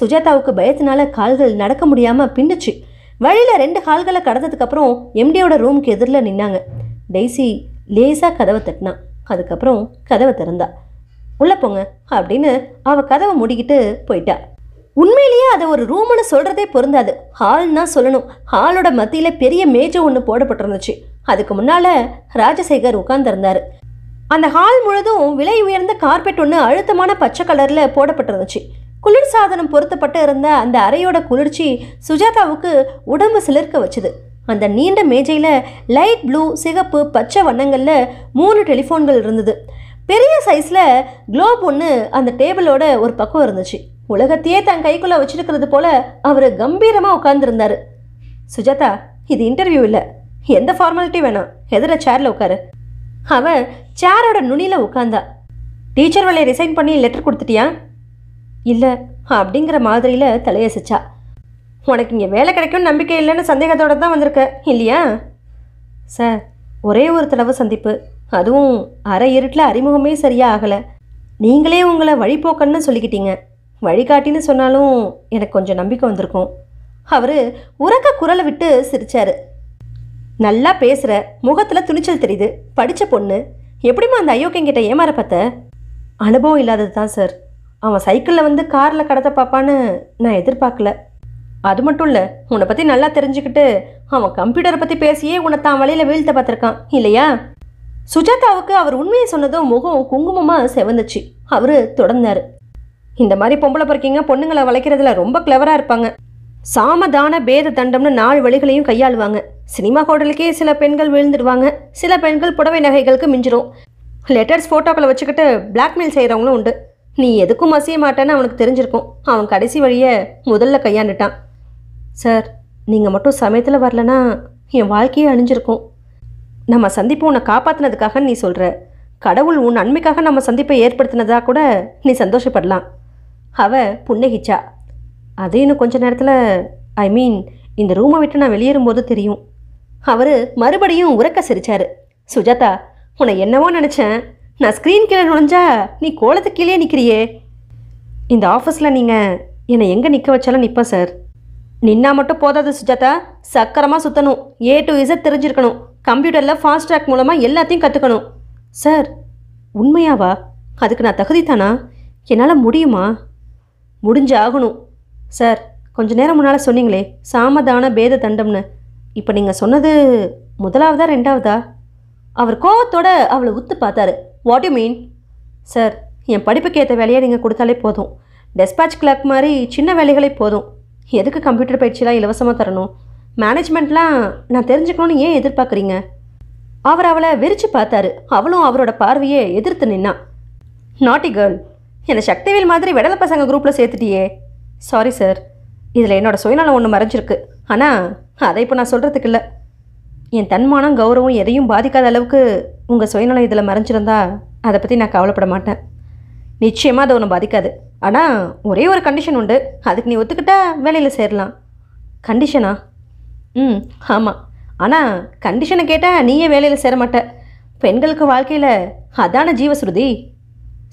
சுஜாதாவுக்கு பயத்தினால கால்கள் நடக்க முடியாமல் பின்னுச்சு. வழியில் ரெண்டு கால்களை கடந்ததுக்கப்புறம் எம்டியோட ரூமுக்கு எதிரில் நின்னாங்க. டெய்ஸி லேசாக கதவை தட்டினா. அதுக்கப்புறம் கதவை திறந்தா. உள்ளே போங்க அப்படின்னு அவள் கதவை மூடிக்கிட்டு போயிட்டா. உண்மையிலேயே அதை ஒரு ரூம்னு சொல்கிறதே பொருந்தாது. ஹால்னா சொல்லணும். ஹாலோட மத்தியில் பெரிய மேஜை ஒன்று போடப்பட்டிருந்துச்சு. அதுக்கு முன்னால் ராஜசேகர் உட்கார்ந்துருந்தார். அந்த ஹால் முழுதும் விலை உயர்ந்த கார்பெட் ஒன்று அழுத்தமான பச்சை கலரில் போடப்பட்டிருந்துச்சு. குளிர் சாதனம் பொருத்தப்பட்டு இருந்த அந்த அறையோட குளிர்ச்சி சுஜாதாவுக்கு உடம்பு சிலிர்க்க வச்சுது. அந்த நீண்ட மேஜையில் லைட் ப்ளூ சிகப்பு பச்சை வண்ணங்களில் மூணு டெலிஃபோன்கள் இருந்தது. பெரிய சைஸில் குளோப் ஒன்று அந்த டேபிளோட ஒரு பக்கம் இருந்துச்சு. உலகத்தையே தன் கைக்குள்ளே வச்சிருக்கிறது போல் அவர் கம்பீரமாக உட்காந்துருந்தார் சுஜாதா இது இன்டர்வியூ இல்லை. எந்த ஃபார்மாலிட்டி வேணாம்? எதிர சேரில் உட்காரு. அவன் சேரோட நுனியில் உட்காந்தா டீச்சர் வேலையை ரிசைன் பண்ணி லெட்டர் கொடுத்துட்டியா? இல்லை அப்படிங்கிற மாதிரியில் தலையசிச்சா. உனக்கு இங்கே வேலை கிடைக்கும்னு நம்பிக்கை இல்லைன்னு சந்தேகத்தோட தான் வந்திருக்க இல்லையா? சார் ஒரே ஒரு தடவை சந்திப்பு. அதுவும் அரை இருட்டில் அறிமுகமே சரியாக ஆகலை நீங்களே உங்களை வழிபோக்கன்னு சொல்லிக்கிட்டீங்க. வழிகாட்டின்னு சொன்னாலும் எனக்கு கொஞ்சம் நம்பிக்கை வந்திருக்கும். அவர் உறக்க குரலை விட்டு சிரித்தார் நல்லா பேசுகிற முகத்தில் துணிச்சல் தெரியுது படித்த பொண்ணு. எப்படிம்மா அந்த அயோக்கியங்கிட்ட ஏமாற பார்த்த? அனுபவம் இல்லாதது தான் சார். அவன் சைக்கிளில் வந்து காரில் கடத்த பார்ப்பான்னு நான் எதிர்பார்க்கல. அது மட்டும் இல்லை உன்னை பற்றி நல்லா தெரிஞ்சுக்கிட்டு அவன் கம்ப்யூட்டரை பற்றி பேசியே உன்னை தான் வழியில் வீழ்த்த பார்த்துருக்கான் இல்லையா? சுஜாதாவுக்கு அவர் உண்மையை சொன்னதும் முகம் குங்குமமாக செவந்துச்சு. அவர் தொடர்ந்தார். இந்த மாதிரி பொம்பளை பொறுக்கிங்க பொண்ணுங்களை வளைக்கிறதுல ரொம்ப கிளவராக இருப்பாங்க. சாமதான பேத தண்டம்னு நாலு வழிகளையும் கையாளுவாங்க. சினிமா ஹோட்டலுக்கே சில பெண்கள் விழுந்துடுவாங்க. சில பெண்கள் புடவை நகைகளுக்கு மிஞ்சிரும். லெட்டர்ஸ் ஃபோட்டோக்களை வச்சுக்கிட்டு பிளாக்மெயில் செய்கிறவங்களும் உண்டு. நீ எதுக்கும் அசைய மாட்டேன்னு அவனுக்கு தெரிஞ்சிருக்கும். அவன் கடைசி வழியை முதல்ல கையாண்டுட்டான். சார் நீங்கள் மட்டும் சமயத்தில் வரலனா என் வாழ்க்கையே அழிஞ்சிருக்கும். நம்ம சந்திப்பு உன்னை காப்பாற்றினதுக்காக நீ சொல்கிற கடவுள் உன் நன்மைக்காக நம்ம சந்திப்பை ஏற்படுத்தினதா கூட நீ சந்தோஷப்படலாம். அவ புன்னகிச்சா. அது இன்னும் கொஞ்ச நேரத்தில் ஐ மீன் இந்த ரூமை விட்டு நான் வெளியேறும்போது தெரியும். அவர் மறுபடியும் உறக்க சிரிச்சாரு. சுஜாதா உன்னை என்னவோ நினச்சேன். நான் ஸ்க்ரீன் கீழே நுழைஞ்சா நீ கோலத்துக்கு கீழே நிற்கிறியே இந்த ஆஃபீஸில் நீங்கள் என்னை எங்கே நிற்க வச்சாலும் நிற்பேன் சார் நின்னா மட்டும் போதாது சுஜாதா. சக்கரமாக சுற்றணும் ஏ டு இசட் தெரிஞ்சிருக்கணும். கம்ப்யூட்டரில் ஃபாஸ்ட் ட்ராக் மூலமாக எல்லாத்தையும் கற்றுக்கணும் சார் உண்மையாவா? அதுக்கு நான் தகுதி தானா என்னால் முடியுமா? முடிஞ்சாகணும் சார் கொஞ்ச நேரம் முன்னால் சொன்னீங்களே சாமதான பேத தண்டம்னு. இப்போ நீங்கள் சொன்னது முதலாவதா ரெண்டாவதா? அவர் கோவத்தோட அவளை உத்து பார்த்தாரு. வாட் யூ மீன் சார் என் படிப்புக்கு ஏற்ற வேலையை நீங்கள் கொடுத்தாலே போதும். டெஸ்பாச் கிளாக் மாதிரி சின்ன வேலைகளே போதும். எதுக்கு கம்ப்யூட்டர் பயிற்சிலாம் இலவசமாக தரணும்? மேனேஜ்மெண்ட்லாம் நான் தெரிஞ்சுக்கணும்னு ஏன் எதிர்பார்க்குறீங்க? அவர் அவளை விரிச்சு பார்த்தாரு. அவளும் அவரோட பார்வையை எதிர்த்து நின்னா. நாட்டி கேர்ள் என்னை சக்திவேல் மாதிரி விடலை பசங்க குரூப்பில் சேர்த்துட்டியே. சாரி சார் இதில் என்னோடய சுயநலம் ஒன்று மறைஞ்சிருக்கு. ஆனால் அதை இப்போ நான் சொல்கிறதுக்கு இல்லை. என் தன்மானம் கௌரவம் எதையும் பாதிக்காத அளவுக்கு உங்கள் சுயநலம் இதில் மறைஞ்சிருந்தா அதை பற்றி நான் கவலைப்பட மாட்டேன். நிச்சயமாக அதை ஒன்றும் பாதிக்காது. ஆனால் ஒரே ஒரு கண்டிஷன் உண்டு. அதுக்கு நீ ஒத்துக்கிட்டா வேலையில் சேரலாம். கண்டிஷனா ம் ஆமாம் ஆனால் கண்டிஷனை கேட்டால் நீயே வேலையில் சேரமாட்ட. பெண்களுக்கு வாழ்க்கையில் அதான ஜீவஸ்ருதி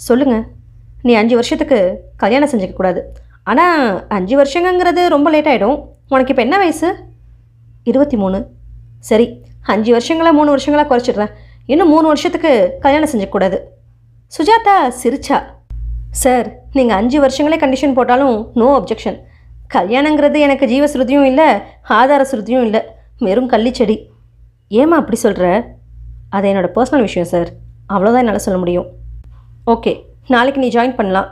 சொல்லுங்கள் நீ அஞ்சு வருஷத்துக்கு கல்யாணம் செஞ்சுக்கக்கூடாது ஆனால் அஞ்சு வருஷங்கிறது ரொம்ப லேட் ஆகிடும் உனக்கு இப்போ என்ன வயசு? இருபத்தி மூணு சரி அஞ்சு வருஷங்களா மூணு வருஷங்களா குறைச்சிடுறேன். இன்னும் மூணு வருஷத்துக்கு கல்யாணம் செஞ்சக்கூடாது சுஜாதா சிரிச்சா. சார் நீங்கள் அஞ்சு வருஷங்களே கண்டிஷன் போட்டாலும் நோ அப்ஜெக்ஷன் கல்யாணங்கிறது எனக்கு ஜீவஸ்ருதியும் இல்லை ஆதார சுருதியும் இல்லை. வெறும் கள்ளிச்செடி. ஏம்மா அப்படி சொல்கிற அது என்னோட பர்சனல் விஷயம் சார் அவ்வளோதான் என்னால் சொல்ல முடியும். ஓகே நாளைக்கு நீ ஜாயின் பண்ணலாம்.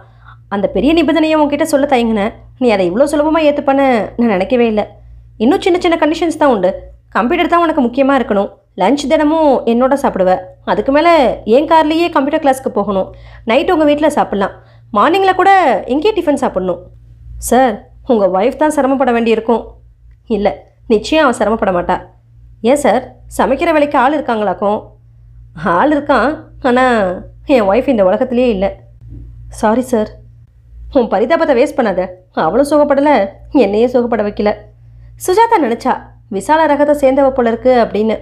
அந்த பெரிய நிபந்தனையை உங்ககிட்ட சொல்ல தயங்கினேன் நீ அதை இவ்வளோ சுலபமாக ஏற்றுப்பன்னு நான் நினைக்கவே இல்லை. இன்னும் சின்ன சின்ன கண்டிஷன்ஸ் தான் உண்டு. கம்ப்யூட்டர் தான் உனக்கு முக்கியமாக இருக்கணும். லஞ்ச் தினமும் என்னோட சாப்பிடுவேன் அதுக்கு மேலே என் கார்லேயே கம்ப்யூட்டர் கிளாஸ்க்கு போகணும். நைட் உங்கள் வீட்டில் சாப்பிட்லாம். மார்னிங்கில் கூட எங்கேயே டிஃபன் சாப்பிடணும். சார் உங்கள் ஒய்ஃப் தான் சிரமப்பட வேண்டியிருக்கும். இல்லை நிச்சயம் அவன் சிரமப்பட மாட்டா. ஏன் சார் சமைக்கிற வேலைக்கு ஆள் இருக்காங்களாக்கும்? ஆள் இருக்கான் ஆனால் என் ஒய்ஃப் இந்த உலகத்திலே இல்லை. சாரி சார் உன் பரிதாபத்தை வேஸ்ட் பண்ணாத. அவளும் சுகப்படலை என்னையும் சுகப்பட வைக்கல. சுஜாதா நினச்சா விசால ரகத்தை சேர்ந்தவ போல இருக்கு அப்படின்னு.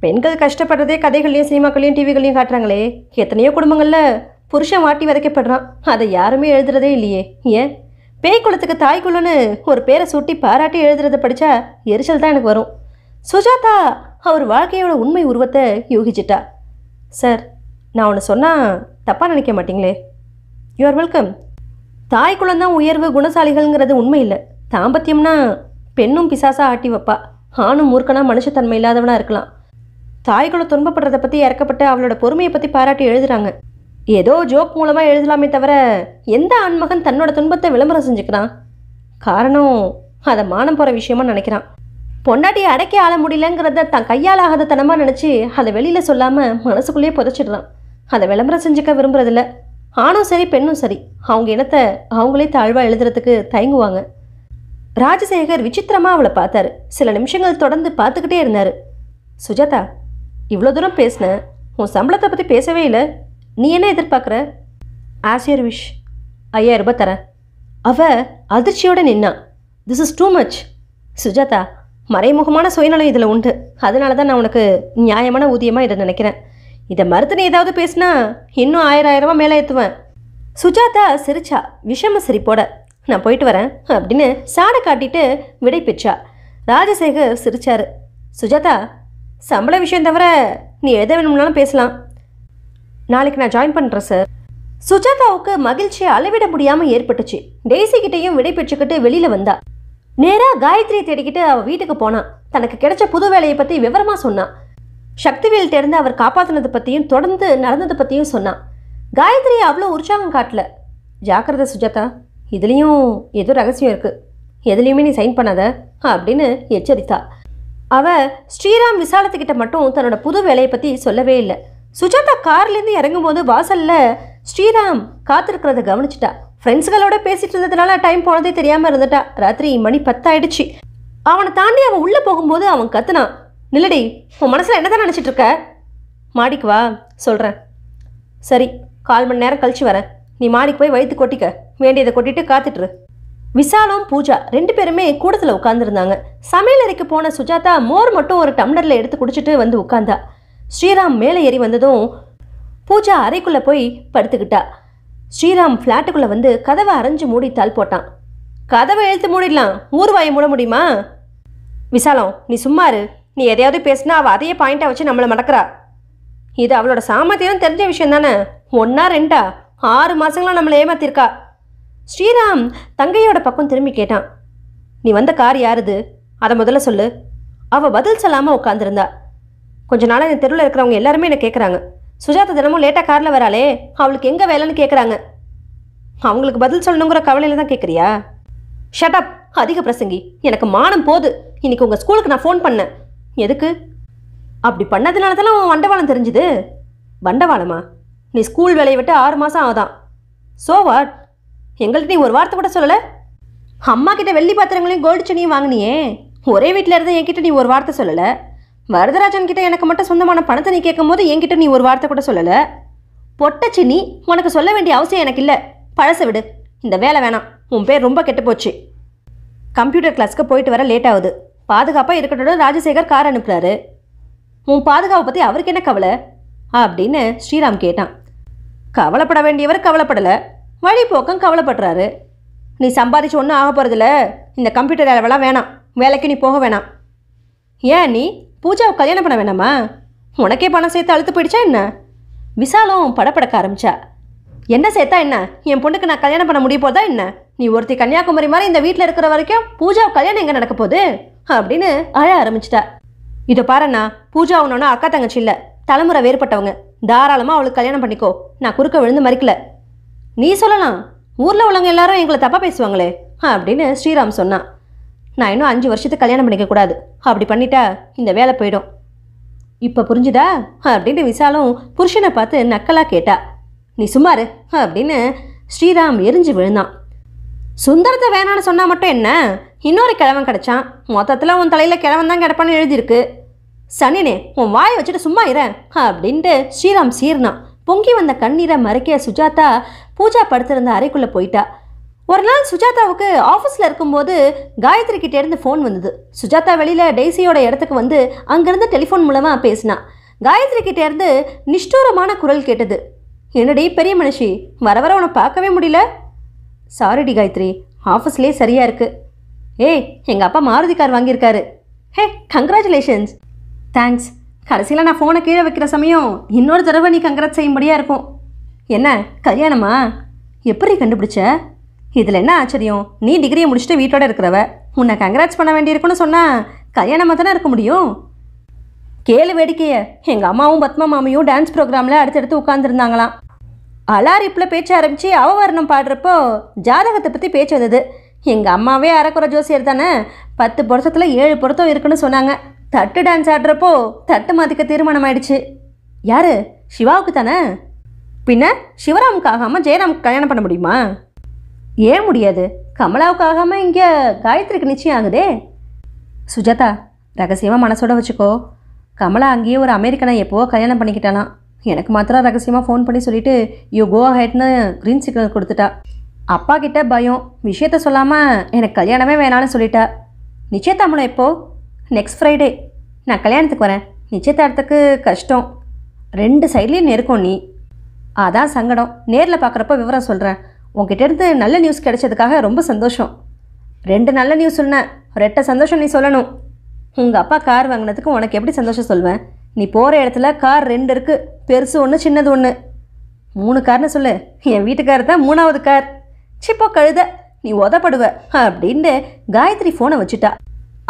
பெண்கள் கஷ்டப்படுறதே கதைகள்லையும் சினிமாக்கள்லையும் டிவிகள்லையும் காட்டுறாங்களே. எத்தனையோ குடும்பங்களில் புருஷன் வாட்டி விதைக்கப்படுறான். அதை யாருமே எழுதுறதே இல்லையே. ஏன்? பேய் குளத்துக்கு தாய் குலன்னு ஒரு பேரை சுட்டி பாராட்டி எழுதுறதை படித்தா எரிச்சல் தான் எனக்கு வரும். சுஜாதா அவர் வாழ்க்கையோட உண்மை உருவத்தை யூகிச்சிட்டா. சார் நான் ஒன்று சொன்னால் தப்பாக நினைக்க மாட்டிங்களே? யூ ஆர் வெல்கம் தாய் குலம்தான் உயர்வு குணசாலிகள்ங்கிறது உண்மை இல்லை. தாம்பத்தியம்னா பெண்ணும் பிசாசாக ஆட்டி வைப்பா. ஆணும் மூர்க்கனா மனுஷத்தன்மை இல்லாதவனாக இருக்கலாம். தாய்குலம் துன்பப்படுறதை பற்றி இறக்கப்பட்டு அவளோட பொறுமையை பற்றி பாராட்டி எழுதுறாங்க. ஏதோ ஜோக் மூலமாக எழுதலாமே தவிர எந்த ஆண்மகன் தன்னோட துன்பத்தை விளம்பரம் செஞ்சுக்கிறான்? காரணம் அதை மானம் போகிற விஷயமா நினைக்கிறான். பொண்டாட்டியை அடக்கி ஆள முடியலங்கிறத தான் கையால் ஆகாத தனமாக நினச்சி அதை வெளியில் சொல்லாமல் மனசுக்குள்ளேயே புதைச்சிடுறான். அதை விளம்பரம் செஞ்சுக்க விரும்புறதில்ல. ஆணும் சரி பெண்ணும் சரி. அவங்க இனத்தை அவங்களே தாழ்வாக எழுதுறதுக்கு தயங்குவாங்க. ராஜசேகர் விசித்திரமாக அவளை பார்த்தாரு. சில நிமிஷங்கள் தொடர்ந்து பார்த்துக்கிட்டே இருந்தார். சுஜாதா இவ்வளோ தூரம் பேசினேன் உன் சம்பளத்தை பற்றி பேசவே இல்லை. நீ என்ன எதிர்பார்க்குற? ஆஸ் யர் விஷ் ஐயாயிரம் ரூபாய் தரேன். அவ அதிர்ச்சியோட நின்னா. This is too much Sujatha மறைமுகமான சுயநலம் இதில் உண்டு. அதனால தான் நான் உனக்கு நியாயமான ஊதியமாக இதை நினைக்கிறேன். இதை மறுத்து நீ ஏதாவது பேசினா இன்னும் ஆயிரம் ஆயிரமா மேலே ஏற்றுவேன் சுஜாதா சிரிச்சா. விஷம சிரிப்போட. நான் போயிட்டு வரேன் அப்படின்னு சாடை காட்டிட்டு விடை பெற்றா. ராஜசேகர் சிரிச்சாரு. சுஜாதா சம்பள விஷயம் தவிர நீ எதை வேணும்னாலும் பேசலாம். நாளைக்கு நான் ஜாயின் பண்ணுறேன் சார் சுஜாதாவுக்கு மகிழ்ச்சி அளவிட முடியாமல் ஏற்பட்டுச்சு. டெய்ஸி கிட்டேயும் விடை பெற்றுக்கிட்டு வெளியில் வந்தா. நேராக காயத்ரியை தேடிக்கிட்டு அவள் வீட்டுக்கு போனான் தனக்கு கிடைச்ச புது வேலையை பற்றி விவரமாக சொன்னான் சக்தி இருந்து அவர் காப்பாற்றினதை பற்றியும் தொடர்ந்து நடந்ததை பற்றியும் சொன்னான் காயத்ரி அவ்வளோ உற்சாகம் காட்டல. ஜாக்கிரதை சுஜாதா இதுலேயும் ஏதோ ரகசியம் இருக்குது எதுலேயுமே நீ சைன் பண்ணாத அப்படின்னு எச்சரித்தா. அவ ஸ்ரீராம் விசாலத்துக்கிட்ட மட்டும் தன்னோட புது வேலையை பற்றி சொல்லவே இல்லை. சுஜாதா கார்லேருந்து இறங்கும்போது வாசலில் ஸ்ரீராம் காத்திருக்கிறத கவனிச்சிட்டா. ஃப்ரெண்ட்ஸுகளோட பேசிட்டு இருந்ததுனால டைம் போனதே தெரியாமல் இருந்துட்டா. ராத்திரி மணி பத்தாயிடுச்சு. அவனை தாண்டி அவன் உள்ளே போகும்போது அவன் கத்துனான். நில்லடி உன் மனசில் என்ன தான் நினச்சிட்டு இருக்க? மாடிக்கு வா சொல்கிறேன் சரி கால் மணி நேரம் கழிச்சு வரேன். நீ மாடிக்கு போய் வயிற்று கொட்டிக்க. வேண்டியதை கொட்டிட்டு காத்துட்ரு விசாலம் பூஜா ரெண்டு பேருமே கூடத்தில் உட்காந்துருந்தாங்க சமையல் அறைக்கு போன சுஜாதா மோர் மட்டும் ஒரு டம்ளரில் எடுத்து குடிச்சிட்டு வந்து உட்காந்தா ஸ்ரீராம் மேலே ஏறி வந்ததும் பூஜா அறைக்குள்ளே போய் படுத்துக்கிட்டா. ஸ்ரீராம் ஃப்ளாட்டுக்குள்ளே வந்து கதவை அரைஞ்சு மூடி தால் போட்டான். கதவை இழுத்து மூடிடலாம். ஊர்வாயை மூட முடியுமா? விசாலம் நீ சும்மாரு நீ எதையாவது பேசினா அவள் அதையே பாயிண்டாக வச்சு நம்மளை மடக்கிறா. இது அவளோட சாமர்த்தியம் தெரிஞ்ச விஷயம் தானே. ஒன்றா ரெண்டா? ஆறு மாதங்களாக நம்மளை ஏமாத்திருக்கா. ஸ்ரீராம் தங்கையோட பக்கம் திரும்பி கேட்டான். நீ வந்த கார் யாருது? அதை முதல்ல சொல்லு. அவள் பதில் சொல்லாமல் உட்காந்துருந்தா கொஞ்ச நாளாக இந்த தெருவில் இருக்கிறவங்க எல்லாருமே என்ன கேட்குறாங்க சுஜாதா தினமும் லேட்டாக காரில் வராளே அவளுக்கு எங்கே வேலைன்னு கேட்குறாங்க அவங்களுக்கு பதில் சொல்லணுங்கிற கவலையில் தான் கேட்குறியா ஷட்டப் அதிக பிரசங்கி. எனக்கு மானம் போது. இன்னைக்கு உங்கள் ஸ்கூலுக்கு நான் ஃபோன் பண்ணேன். எதுக்கு? அப்படி பண்ணதுனால தானே உன் வண்டவாளம் தெரிஞ்சுது? வண்டவாளமா? நீ ஸ்கூல் வேலையை விட்டு ஆறு மாதம் ஆகுதான். ஸோ வாட் எங்கள்கிட்ட நீ ஒரு வார்த்தை கூட சொல்லலை? அம்மா கிட்ட வெள்ளி பாத்திரங்களையும் கோல்டு செடியும் வாங்கினியே. ஒரே வீட்டில் இருந்து என்கிட்ட நீ ஒரு வார்த்தை சொல்லலை? வரதராஜன் கிட்ட எனக்கு மட்டும் சொந்தமான பணத்தை நீ கேட்கும் போது என்கிட்ட நீ ஒரு வார்த்தை கூட சொல்லலை. பொட்டச்சி நீ உனக்கு சொல்ல வேண்டிய அவசியம் எனக்கு இல்லை. பழச விடு. இந்த வேலை வேணாம். உன் பேர் ரொம்ப கெட்டு போச்சு. கம்ப்யூட்டர் கிளாஸ்க்கு போயிட்டு வர லேட் ஆகுது. பாதுகாப்பாக இருக்கட்டும் ராஜசேகர் கார் அனுப்புறாரு. உன் பாதுகாப்பை பற்றி அவருக்கு என்ன கவலை? அப்படின்னு ஸ்ரீராம் கேட்டான். கவலைப்பட வேண்டியவர் கவலைப்படலை. வழிபோக்கம் கவலைப்படுறாரு. நீ சம்பாதிச்சு ஒன்றும் ஆக போகிறதில்ல இந்த கம்ப்யூட்டர் வேலைவெல்லாம் வேணாம். வேலைக்கு நீ போக வேணாம். ஏன் நீ? பூஜாவை கல்யாணம் பண்ண வேணாமா? உனக்கே பணம் சேர்த்து அழுத்து போயிடுச்சா என்ன? விசாலும் படப்படக்க ஆரம்பிச்சா. என்ன சேர்த்தா என்ன? என் பொண்ணுக்கு நான் கல்யாணம் பண்ண முடிய போதா என்ன? நீ ஒருத்தி கன்னியாகுமரி மாதிரி இந்த வீட்டில் இருக்கிற வரைக்கும் பூஜா கல்யாணம் எங்கே நடக்க போகுது? அப்படின்னு அழ ஆரம்பிச்சிட்டா. இதை பாருண்ணா பூஜா உன்னோட அக்கா தங்கச்சி இல்லை. தலைமுறை வேறுபட்டவங்க. தாராளமாக அவளுக்கு கல்யாணம் பண்ணிக்கோ. நான் குறுக்க விழுந்து மறிக்கல. நீ சொல்லலாம். ஊரில் உள்ளவங்க எல்லாரும் எங்களை தப்பாக பேசுவாங்களே அப்படின்னு ஸ்ரீராம் சொன்னான். நான் இன்னும் அஞ்சு வருஷத்துக்கு கல்யாணம் பண்ணிக்க கூடாது. அப்படி பண்ணிட்டா இந்த வேலை போயிடும். இப்போ புரிஞ்சுதா? அப்படின்ட்டு விசாலும் புருஷனை பார்த்து நக்கலாக கேட்டா. நீ சும்மாரு அப்படின்னு ஸ்ரீராம் எரிஞ்சு விழுந்தான். சுந்தரத்தை வேணான்னு சொன்னால் மட்டும் என்ன? இன்னொரு கிழவன் கிடைச்சான். மொத்தத்தில் உன் தலையில் கிழவன் தான் கிடப்பான்னு எழுதியிருக்கு. சனினே உன் வாயை வச்சுட்டு சும்மா இரு அப்படின்ட்டு ஸ்ரீராம் சீர்னான் பொங்கி வந்த கண்ணீரை மறைக்க சுஜாதா பூஜா படுத்திருந்த அறைக்குள்ளே போயிட்டா. ஒரு நாள் சுஜாதாவுக்கு ஆஃபீஸில் இருக்கும்போது காயத்ரி கிட்டேருந்து ஃபோன் வந்தது. சுஜாதா வெளியில் டெய்ஸியோட இடத்துக்கு வந்து அங்கேருந்து டெலிஃபோன் மூலமாக பேசினா. காயத்ரி கிட்டேருந்து நிஷ்டூரமான குரல் கேட்டது. என்னடி பெரிய மனுஷி வர வர உன்னை பார்க்கவே முடியல? சாரிடி காயத்ரி ஆஃபீஸ்லேயே சரியாக இருக்குது ஏய் எங்கள் அப்பா மாருதி கார் வாங்கியிருக்காரு. ஹே கங்க்ராச்சுலேஷன்ஸ் தேங்க்ஸ் கடைசியில் நான் ஃபோனை கீழே வைக்கிற சமயம் இன்னொரு தடவை நீ கங்க்ராட் செய்யும்படியாக இருக்கும். என்ன கல்யாணமா? எப்படி கண்டுபிடிச்ச? இதில் என்ன ஆச்சரியம்? நீ டிகிரியை முடிச்சுட்டு வீட்டோட இருக்கிறவ. உன்னை கங்க்ராட்ஸ் பண்ண வேண்டியிருக்குன்னு சொன்னால் கல்யாணமாக தானே இருக்க முடியும்? கேளு வேடிக்கையை. எங்கள் அம்மாவும் பத்மா மாமியும் டான்ஸ் ப்ரோக்ராமில் அடுத்தடுத்து உட்காந்துருந்தாங்களாம் அலாரிப்பில் பேச்ச ஆரம்பித்து அவவர்ணம் பாடுறப்போ ஜாதகத்தை பற்றி பேச்சு வந்தது. எங்கள் அம்மாவே அறக்குறை ஜோசியர் தானே. பத்து பொருத்தத்தில் ஏழு பொருத்தம் இருக்குன்னு சொன்னாங்க. தட்டு டான்ஸ் ஆடுறப்போ தட்டு மாற்றிக்க தீர்மானம் ஆயிடுச்சு யார்? சிவாவுக்கு தானே? பின்ன சிவராமுக்கு ஆகாமல் ஜெயராமுக்கு கல்யாணம் பண்ண முடியுமா? ஏன் முடியாது? கமலாவுக்கு ஆகாமல் இங்கே காயத்ரிக்கு நிச்சயம் ஆகுதே. சுஜாதா ரகசியமாக மனசோட வச்சுக்கோ. கமலா அங்கேயே ஒரு அமெரிக்கனை எப்போவோ கல்யாணம் பண்ணிக்கிட்டாலாம் எனக்கு மாத்திரம் ரகசியமாக ஃபோன் பண்ணி சொல்லிட்டு யூ கோ ஹெட்னு க்ரீன் சிக்னல் கொடுத்துட்டா. அப்பா கிட்ட பயம். விஷயத்த சொல்லாமல் எனக்கு கல்யாணமே வேணாம்னு சொல்லிட்டா. நிச்சயதாமலம் எப்போ? நெக்ஸ்ட் ஃப்ரைடே நான் கல்யாணத்துக்கு வரேன். நிச்சயதார்த்தத்துக்கு கஷ்டம். ரெண்டு சைட்லேயும் நெருக்கம் நீ. அதான் சங்கடம். நேரில் பார்க்குறப்ப விவரம் சொல்கிறேன் உங்ககிட்ட இருந்து நல்ல நியூஸ் கிடைச்சதுக்காக ரொம்ப சந்தோஷம். ரெண்டு நல்ல நியூஸ் சொன்னேன் ரெட்ட சந்தோஷம் நீ சொல்லணும். உங்கள் அப்பா கார் வாங்கினதுக்கு உனக்கு எப்படி சந்தோஷம் சொல்வேன்? நீ போகிற இடத்துல கார் ரெண்டு இருக்குது பெருசு ஒன்று சின்னது ஒன்று மூணு கார்னு சொல்லு என் வீட்டுக்காரர் தான் மூணாவது கார். சிப்போ கழுத நீ உதப்படுவ அப்படின்ட்டு காயத்ரி ஃபோனை வச்சுட்டா.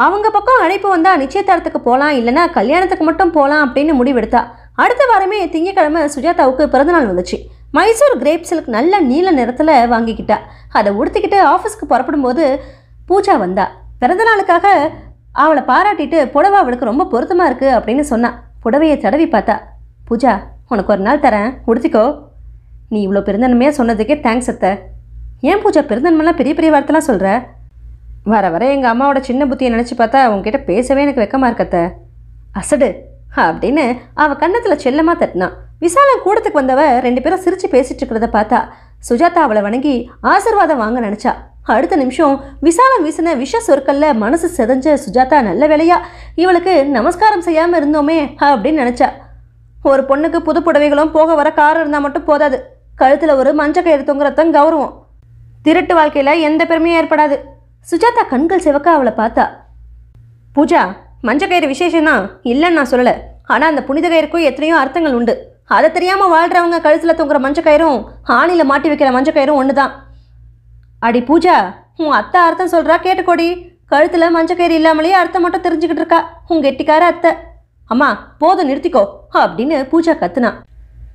அவங்க பக்கம் அழைப்பு வந்தால் நிச்சயதார்த்தத்துக்கு போகலாம் இல்லைன்னா கல்யாணத்துக்கு மட்டும் போகலாம் அப்படின்னு முடிவெடுத்தா. அடுத்த வாரமே திங்கக்கிழமை சுஜாதாவுக்கு பிறந்தநாள் வந்துச்சு. மைசூர் கிரேப் சில்க் நல்ல நீல நிறத்தில் வாங்கிக்கிட்டா. அதை உடுத்திக்கிட்டு ஆஃபீஸ்க்கு புறப்படும்போது பூஜா வந்தா. பிறந்தநாளுக்காக அவளை பாராட்டிட்டு புடவை அவளுக்கு ரொம்ப பொருத்தமாக இருக்குது அப்படின்னு சொன்னா. புடவையை தடவி பார்த்தா. பூஜா உனக்கு ஒரு நாள் தரேன். உடுத்திக்கோ. நீ இவ்வளோ பெருந்தன்மையாக சொன்னதுக்கே தேங்க்ஸ் அத்தை. ஏன் பூஜா பெருந்தன்மைலாம் பெரிய பெரிய வார்த்தைலாம் சொல்கிற வர வர எங்கள் அம்மாவோட சின்ன புத்தியை நினச்சி பார்த்தா உங்ககிட்ட பேசவே எனக்கு வெக்கமாக இருக்கத்த அசடு அப்படின்னு அவள் கன்னத்தில் செல்லமாக தட்டினான் விசாலம் கூடத்துக்கு வந்தவ ரெண்டு பேரும் சிரித்து பேசிட்டு இருக்கிறத பார்த்தா சுஜாதா அவளை வணங்கி ஆசீர்வாதம் வாங்க நினச்சா. அடுத்த நிமிஷம் விசாலம் வீசின விஷ சொற்களில் மனசு செதஞ்ச சுஜாதா நல்ல வேலையா இவளுக்கு நமஸ்காரம் செய்யாமல் இருந்தோமே அப்படின்னு நினச்சா. ஒரு பொண்ணுக்கு புது புடவைகளும் போக வர கார் இருந்தால் மட்டும் போதாது. கழுத்தில் ஒரு மஞ்சள் கயிறு தொங்குறதான் கௌரவம். திருட்டு வாழ்க்கையில் எந்த பெருமையும் ஏற்படாது. சுஜாதா கண்கள் சிவக்க அவளை பார்த்தா. பூஜா மஞ்சள் கயிறு விசேஷம்னா இல்லைன்னு நான் சொல்லலை. ஆனால் அந்த புனித கயிறுக்கும் எத்தனையோ அர்த்தங்கள் உண்டு. அதை தெரியாமல் வாழ்கிறவங்க கழுத்தில் தொங்குற மஞ்ச கயிறும் ஆணியில் மாட்டி வைக்கிற மஞ்சள் கயிறும் ஒன்று தான் அடி பூஜா உன் அத்தை அர்த்தம் சொல்கிறா கேட்டுக்கோடி. கழுத்தில் மஞ்ச கயிறு இல்லாமலேயே அர்த்தம் மட்டும் தெரிஞ்சுக்கிட்டு இருக்கா. உன் கெட்டிக்கார அத்தை. அம்மா போதும் நிறுத்திக்கோ அப்படின்னு பூஜா கத்துனா.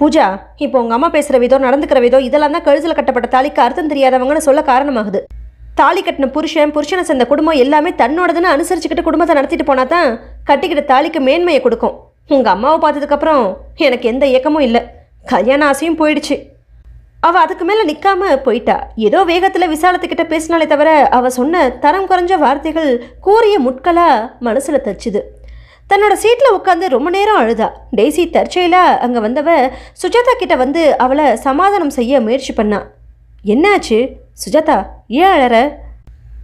பூஜா இப்போ உங்கள் அம்மா பேசுகிற விதம் நடந்துக்கிற விதம் இதெல்லாம் தான் கழுத்தில் கட்டப்பட்ட தாலிக்கு அர்த்தம் தெரியாதவங்கன்னு சொல்ல காரணமாகுது. தாலி கட்டின புருஷன் புருஷனை சேர்ந்த குடும்பம் எல்லாமே தன்னோடதுன்னு அனுசரிச்சுக்கிட்டு குடும்பத்தை நடத்திட்டு போனா தான் கட்டிக்கிட்ட தாலிக்கு மேன்மையை கொடுக்கும். உங்கள் அம்மாவை பார்த்ததுக்கப்புறம் எனக்கு எந்த இயக்கமும் இல்லை. கல்யாண ஆசையும் போயிடுச்சு. அவள் அதுக்கு மேலே நிற்காம போயிட்டா. ஏதோ வேகத்தில் விசாலத்துக்கிட்ட பேசினாலே தவிர அவள் சொன்ன தரம் குறைஞ்ச வார்த்தைகள் கூறிய முட்களாக மனசில் தச்சுது. தன்னோட சீட்டில் உட்காந்து ரொம்ப நேரம் அழுதா. டெய்ஸி தற்செயலா அங்கே வந்தவ சுஜாதா கிட்ட வந்து அவளை சமாதானம் செய்ய முயற்சி பண்ணா. என்னாச்சு? சுஜாதா ஏன் அழற?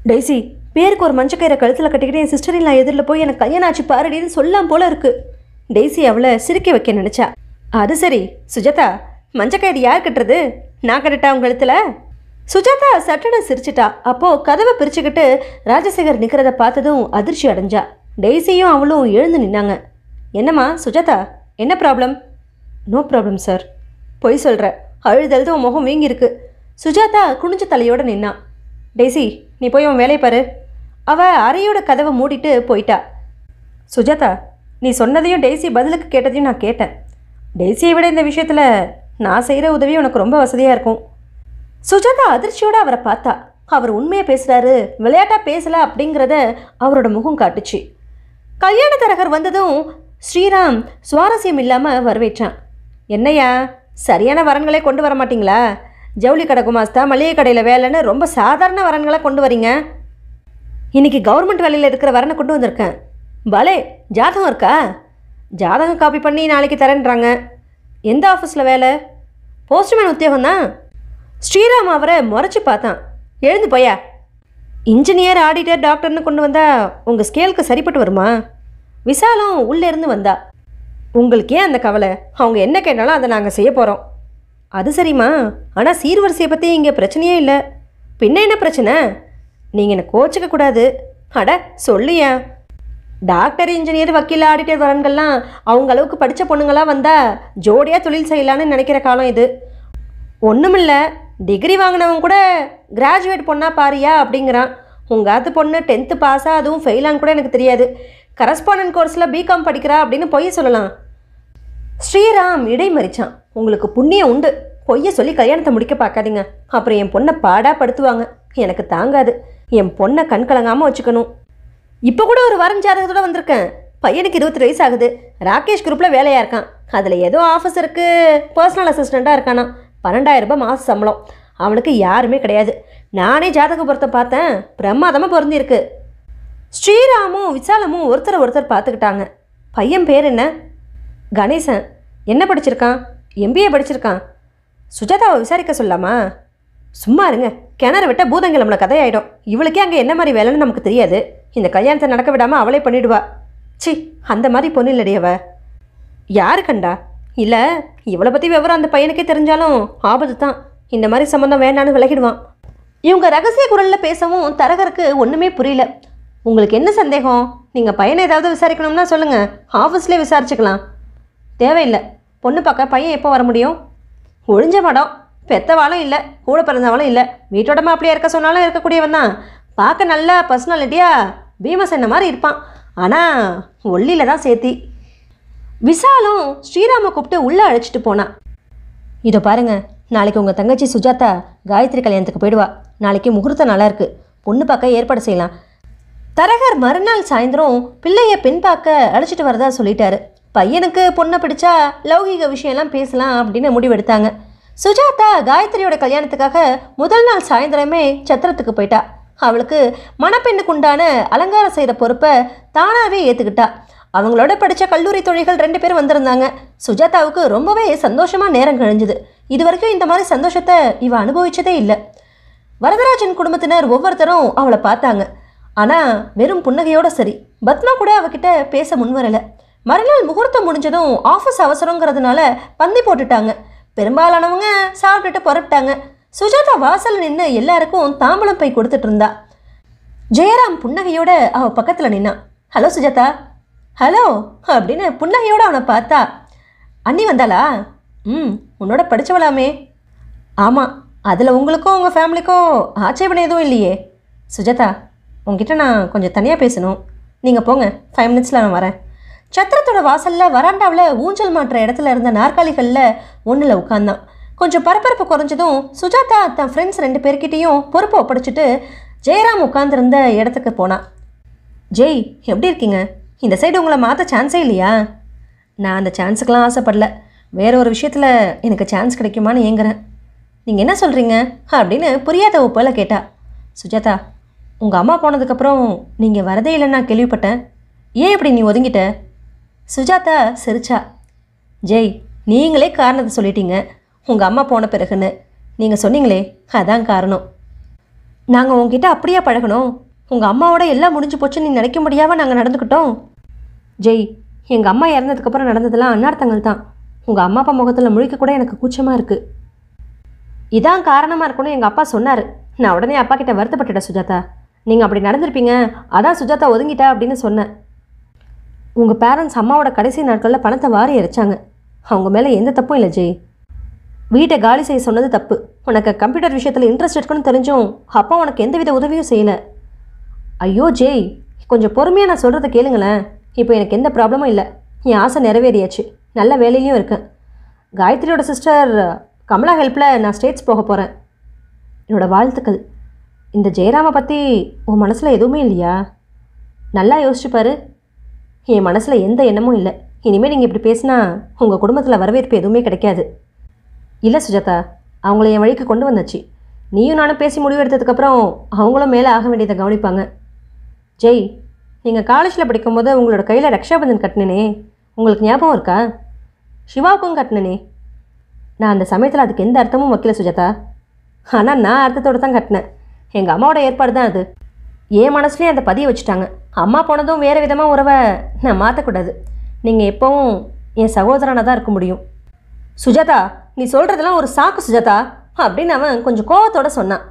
டெய்ஸி பேருக்கு ஒரு மஞ்சக்கயிறை கழுத்தில் கட்டிக்கிட்டு என் சிஸ்டரின் நான் எதிரில் போய் எனக்கு கல்யாணம் ஆச்சு பாருடின்னு சொல்லலாம் போல இருக்குது டெய்ஸி அவளை சிரிக்க வைக்க நினச்சா. அது சரி சுஜாதா மஞ்சக்கயிறு யார் கட்டுறது? நான் கட்டட்டா உங்கள் இடத்துல சுஜாதா சட்டன சிரிச்சிட்டா. அப்போ கதவை பிரிச்சுக்கிட்டு ராஜசேகர் நிற்கிறத பார்த்ததும் அதிர்ச்சி அடைஞ்சா. டெய்ஸியும் அவளும் எழுந்து நின்னாங்க. என்னம்மா சுஜாதா என்ன ப்ராப்ளம் நோ ப்ராப்ளம் சார் பொய் சொல்கிற அழுதழுது உன் முகம் வீங்கியிருக்கு. சுஜாதா குனிஞ்ச தலையோட நின்னா. டெய்ஸி நீ போய் உன் வேலையை பாரு. அவள் அறையோட கதவை மூடிட்டு போயிட்டா. சுஜாதா நீ சொன்னதையும் டெய்ஸி பதிலுக்கு கேட்டதையும் நான் கேட்டேன். டெய்ஸியை விட இந்த விஷயத்தில் நான் செய்கிற உதவி உனக்கு ரொம்ப வசதியாக இருக்கும். சுஜாதா அதிர்ச்சியோடு அவரை பார்த்தா அவர் உண்மையை பேசுகிறாரு விளையாட்டாக பேசலை அப்படிங்கிறத அவரோட முகம் காட்டுச்சு. கல்யாண தரகர் வந்ததும் ஸ்ரீராம் சுவாரஸ்யம் இல்லாமல் வரவேற்றான். என்னையா சரியான வரன்களே கொண்டு வர மாட்டிங்களா? ஜவுளி கடை குமாஸ்தா மளிகை கடையில் வேலைன்னு ரொம்ப சாதாரண வரன்களை கொண்டு வரீங்க. இன்னைக்கு கவர்மெண்ட் வேலையில் இருக்கிற வரனை கொண்டு வந்திருக்கேன். பலே ஜாதகம் இருக்கா? ஜாதகம் காப்பி பண்ணி நாளைக்கு தரேன்றாங்க. எந்த ஆஃபீஸில் வேலை? போஸ்ட்மேன் உத்தியோகம் தான் ஸ்ரீராம் அவரை முறைச்சி பார்த்தான். எழுந்து போயா இன்ஜினியர் ஆடிட்டர் டாக்டர்னு கொண்டு வந்தால் உங்கள் ஸ்கேலுக்கு சரிப்பட்டு வருமா? விசாலம் உள்ளேருந்து வந்தா. உங்களுக்கு ஏன் அந்த கவலை. அவங்க என்ன கேட்டாலும் அதை நாங்கள் செய்ய போகிறோம் அது சரிம்மா. ஆனால் சீர்வரிசையை பற்றி இங்கே பிரச்சனையே இல்லை. பின்ன என்ன பிரச்சனை? நீங்கள் என்னை கோச்சிக்க கூடாது. அட சொல்லியா டாக்டர் இன்ஜினியர் வக்கீல் ஆடிட்டர் வரன்கள்லாம் அவங்க அளவுக்கு படித்த பொண்ணுங்களாம் வந்தால் ஜோடியாக தொழில் செய்யலான்னு நினைக்கிற காலம் இது. ஒன்றுமில்ல டிகிரி வாங்கினவன் கூட கிராஜுவேட் பொண்ணா பாரியா அப்படிங்கிறான். உங்காத்து பொண்ணு டென்த்து பாஸாக அதுவும் ஃபெயிலான்னு கூட எனக்கு தெரியாது. கரஸ்பாண்டன்ட் கோர்ஸில் பிகாம் படிக்கிறா அப்படின்னு பொய்ய சொல்லலாம். ஸ்ரீராம் இடைமறிச்சான். உங்களுக்கு புண்ணியம் உண்டு. பொய்ய சொல்லி கல்யாணத்தை முடிக்க பார்க்காதீங்க. அப்புறம் என் பொண்ணை பாடாக படுத்துவாங்க. எனக்கு தாங்காது. என் பொண்ணை கண் கலங்காமல் வச்சுக்கணும். இப்போ கூட ஒரு வரம் ஜாதகத்தோட வந்திருக்கேன். பையனுக்கு இருபத்தி வயசு ஆகுது. ராகேஷ் குரூப்பில் வேலையாக இருக்கான். அதில் ஏதோ ஆஃபீஸருக்கு பர்சனல் அசிஸ்டண்ட்டாக இருக்கானா? பன்னெண்டாயிரம் ரூபாய் மாத சம்பளம். அவனுக்கு யாருமே கிடையாது. நானே ஜாதக பொருத்தம் பார்த்தேன். பிரமாதமாக பொருந்திருக்கு ஸ்ரீராமும் விசாலமும் ஒருத்தரை ஒருத்தர் பார்த்துக்கிட்டாங்க. பையன் பேர் என்ன? கணேசன். என்ன படிச்சிருக்கான்? எம்பிஏ படிச்சிருக்கான். சுஜாதாவை விசாரிக்க சொல்லாமா? சும்மா இருங்க. கிணறு விட்ட பூதங்கிழமில் கதையாயிடும். இவளுக்கே அங்கே என்ன மாதிரி வேலைன்னு நமக்கு தெரியாது. இந்த கல்யாணத்தை நடக்க விடாமல் அவளே பண்ணிடுவா. சி அந்த மாதிரி பொண்ணு இல்லடி அவ. யாரு கண்டா? இல்லை இவளை பற்றி விவரம் அந்த பையனுக்கே தெரிஞ்சாலும் ஆபத்து தான் இந்த மாதிரி சம்மந்தம் வேண்டான்னு விலகிடுவான். இவங்க ரகசிய குரலில் பேசவும் தரகருக்கு ஒன்றுமே புரியல. உங்களுக்கு என்ன சந்தேகம்? நீங்கள் பையனை ஏதாவது விசாரிக்கணும்னா சொல்லுங்கள் ஆஃபீஸ்லேயே விசாரிச்சுக்கலாம். தேவையில்லை. பொண்ணு பார்க்க பையன் எப்போ வர முடியும்? ஒழிஞ்ச மடம். பெத்தவாளும் இல்லை கூட பிறந்தவாளும் இல்லை. வீட்டோட அப்படியே இருக்க சொன்னாலும் இருக்கக்கூடியவன் தான் பார்க்க நல்ல பர்சனாலிட்டியாக பீமசேன மாதிரி இருப்பான். ஆனால் ஒல்லியில் தான் சேர்த்தி. விசாலும் ஸ்ரீராமை கூப்பிட்டு உள்ளே அழைச்சிட்டு போனான் இதோ பாருங்கள் நாளைக்கு உங்கள் தங்கச்சி சுஜாதா காயத்ரி கல்யாணத்துக்கு போயிடுவா. நாளைக்கு முகூர்த்த நல்லா இருக்கு. பொண்ணு பார்க்க ஏற்பாடு செய்யலாம். தரகர் மறுநாள் சாயந்தரம் பிள்ளைய பெண் பார்க்க அழைச்சிட்டு வரதா சொல்லிட்டாரு. பையனுக்கு பொண்ணை பிடிச்சா லௌகிக விஷயம்லாம் பேசலாம் அப்படின்னு முடிவெடுத்தாங்க. சுஜாதா காயத்ரியோட கல்யாணத்துக்காக முதல் நாள் சாயந்தரமே சத்திரத்துக்கு போயிட்டா. அவளுக்கு மணப்பெண்ணுக்கு உண்டான அலங்காரம் செய்கிற பொறுப்பை தானாகவே ஏற்றுக்கிட்டா அவங்களோட படித்த கல்லூரி தொழில்கள் ரெண்டு பேரும் வந்திருந்தாங்க. சுஜாதாவுக்கு ரொம்பவே சந்தோஷமாக நேரம் கழிஞ்சுது. இது வரைக்கும் இந்த மாதிரி சந்தோஷத்தை இவ அனுபவிச்சதே இல்லை. வரதராஜன் குடும்பத்தினர் ஒவ்வொருத்தரும் அவளை பார்த்தாங்க. ஆனால் வெறும் புன்னகையோட சரி. பத்மா கூட அவகிட்ட பேச முன்வரலை. மறுநாள் முகூர்த்தம் முடிஞ்சதும் ஆஃபீஸ் அவசரங்கிறதுனால பந்தி போட்டுட்டாங்க. பெரும்பாலானவங்க சாப்பிட்டுட்டு புறப்பட்டாங்க. சுஜாதா வாசல் நின்று எல்லாருக்கும் தாம்பளம் பை கொடுத்துட்டு இருந்தா. ஜெயராம் புன்னகையோட அவ பக்கத்தில் நின்னான் ஹலோ சுஜாதா. ஹலோ அப்படின்னு புன்னகையோட அவனை பார்த்தா. அண்ணி வந்தாளா? ம் உன்னோட படித்தவளாமே ஆமாம் அதில் உங்களுக்கும் உங்கள் ஃபேமிலிக்கும் ஆட்சேபனை எதுவும் இல்லையே. சுஜாதா உங்ககிட்ட நான் கொஞ்சம் தனியாக பேசணும். நீங்கள் போங்க ஃபைவ் மினிட்ஸில் நான் வரேன். சத்திரத்தோட வாசலில் வராண்டாவில் ஊஞ்சல் மாற்ற இடத்துல இருந்த நாற்காலிகளில் ஒன்றில் உட்காந்தான் கொஞ்சம் பரபரப்பு குறைஞ்சதும் சுஜாதா தன் ஃப்ரெண்ட்ஸ் ரெண்டு பேர்கிட்டையும் பொறுப்பை ஒப்படைச்சிட்டு ஜெயராம் உட்காந்துருந்த இடத்துக்கு போனான் ஜெய் எப்படி இருக்கீங்க? இந்த சைடு உங்களை மாற்ற சான்ஸே இல்லையா? நான் அந்த சான்ஸுக்கெலாம் ஆசைப்படல. வேற ஒரு விஷயத்தில் எனக்கு சான்ஸ் கிடைக்குமான்னு ஏங்குறேன். நீங்கள் என்ன சொல்கிறீங்க அப்படின்னு புரியாத போல கேட்டா. சுஜாதா உங்கள் அம்மா போனதுக்கப்புறம் நீங்கள் வரதே இல்லைன்னு நான் கேள்விப்பட்டேன். ஏன் இப்படி நீ ஒதுங்கிட்ட? சுஜாதா சிரிச்சா. ஜெய் நீங்களே காரணத்தை சொல்லிட்டீங்க. உங்கள் அம்மா போன பிறகுன்னு. நீங்கள் சொன்னீங்களே அதான் காரணம். நாங்கள் உங்ககிட்ட அப்படியே பழகணும். உங்கள் அம்மாவோட எல்லாம் முடிஞ்சு போச்சுன்னு நீ நினைக்க முடியாமல் நாங்கள் நடந்துக்கிட்டோம். ஜெய் எங்கள் அம்மா இறந்ததுக்கப்புறம் நடந்ததெல்லாம் அன்னார்த்தங்கள் தான். உங்கள் அம்மா அப்பா முகத்தில் முழிக்க கூட எனக்கு கூச்சமாக இருக்குது இதான் காரணமாக இருக்கணும் எங்கள் அப்பா சொன்னார். நான் உடனே அப்பா கிட்ட வருத்தப்பட்டுட்டேன் சுஜாதா. நீங்கள் அப்படி நடந்திருப்பீங்க. அதான் சுஜாதா ஒதுங்கிட்டா அப்படின்னு சொன்னேன். உங்கள் பேரண்ட்ஸ் அம்மாவோட கடைசி நாட்களில் பணத்தை வாரி எரிச்சாங்க. அவங்க மேலே எந்த தப்பும் இல்லை ஜெய். வீட்டை காலி செய்ய சொன்னது தப்பு. உனக்கு கம்ப்யூட்டர் விஷயத்தில் இன்ட்ரெஸ்ட் இருக்குன்னு தெரிஞ்சும் அப்பா உனக்கு எந்தவித உதவியும் செய்யலை. ஐயோ ஜெய் கொஞ்சம் பொறுமையாக நான் சொல்கிறத கேளுங்களேன். இப்போ எனக்கு எந்த ப்ராப்ளமும் இல்லை. என் ஆசை நிறைவேறியாச்சு. நல்ல வேலையிலையும் இருக்கேன். காயத்ரியோட சிஸ்டர் கமலா ஹெல்ப்பில் நான் ஸ்டேட்ஸ் போக போகிறேன் என்னோடய வாழ்த்துக்கள். இந்த ஜெயராமை பற்றி உன் மனசில் எதுவுமே இல்லையா? நல்லா யோசிச்சுப்பாரு என் மனசில் எந்த எண்ணமும் இல்லை. இனிமேல் நீங்கள் இப்படி பேசினா உங்கள் குடும்பத்தில் வரவேற்பு எதுவுமே கிடைக்காது. இல்லை சுஜாதா அவங்கள என் வழிக்கு கொண்டு வந்தாச்சு. நீயும் நானும் பேசி முடிவு எடுத்ததுக்கப்புறம் அவங்களும் மேலே ஆக வேண்டியதை கவனிப்பாங்க. ஜெய் எங்கள் காலேஜில் படிக்கும்போது உங்களோட கையில் ரக்ஷாபந்தன் கட்டினனே. உங்களுக்கு ஞாபகம் இருக்கா? சிவாவுக்கும் கட்டினனே. நான் அந்த சமயத்தில் அதுக்கு எந்த அர்த்தமும் வைக்கல சுஜாதா. ஆனால் நான் அர்த்தத்தோடு தான் கட்டினேன். எங்கள் அம்மாவோட ஏற்பாடு தான் அது. என் மனசுலேயே அந்த பதிய வச்சுட்டாங்க. அம்மா போனதும் வேறு விதமாக உறவை நான் மாற்றக்கூடாது நீங்கள் எப்போவும் என் சகோதரனாக தான் இருக்க முடியும். சுஜாதா நீ சொல்கிறதெல்லாம் ஒரு சாக்கு சுஜாதா அப்படின்னு அவன் கொஞ்சம் கோவத்தோட சொன்னான்.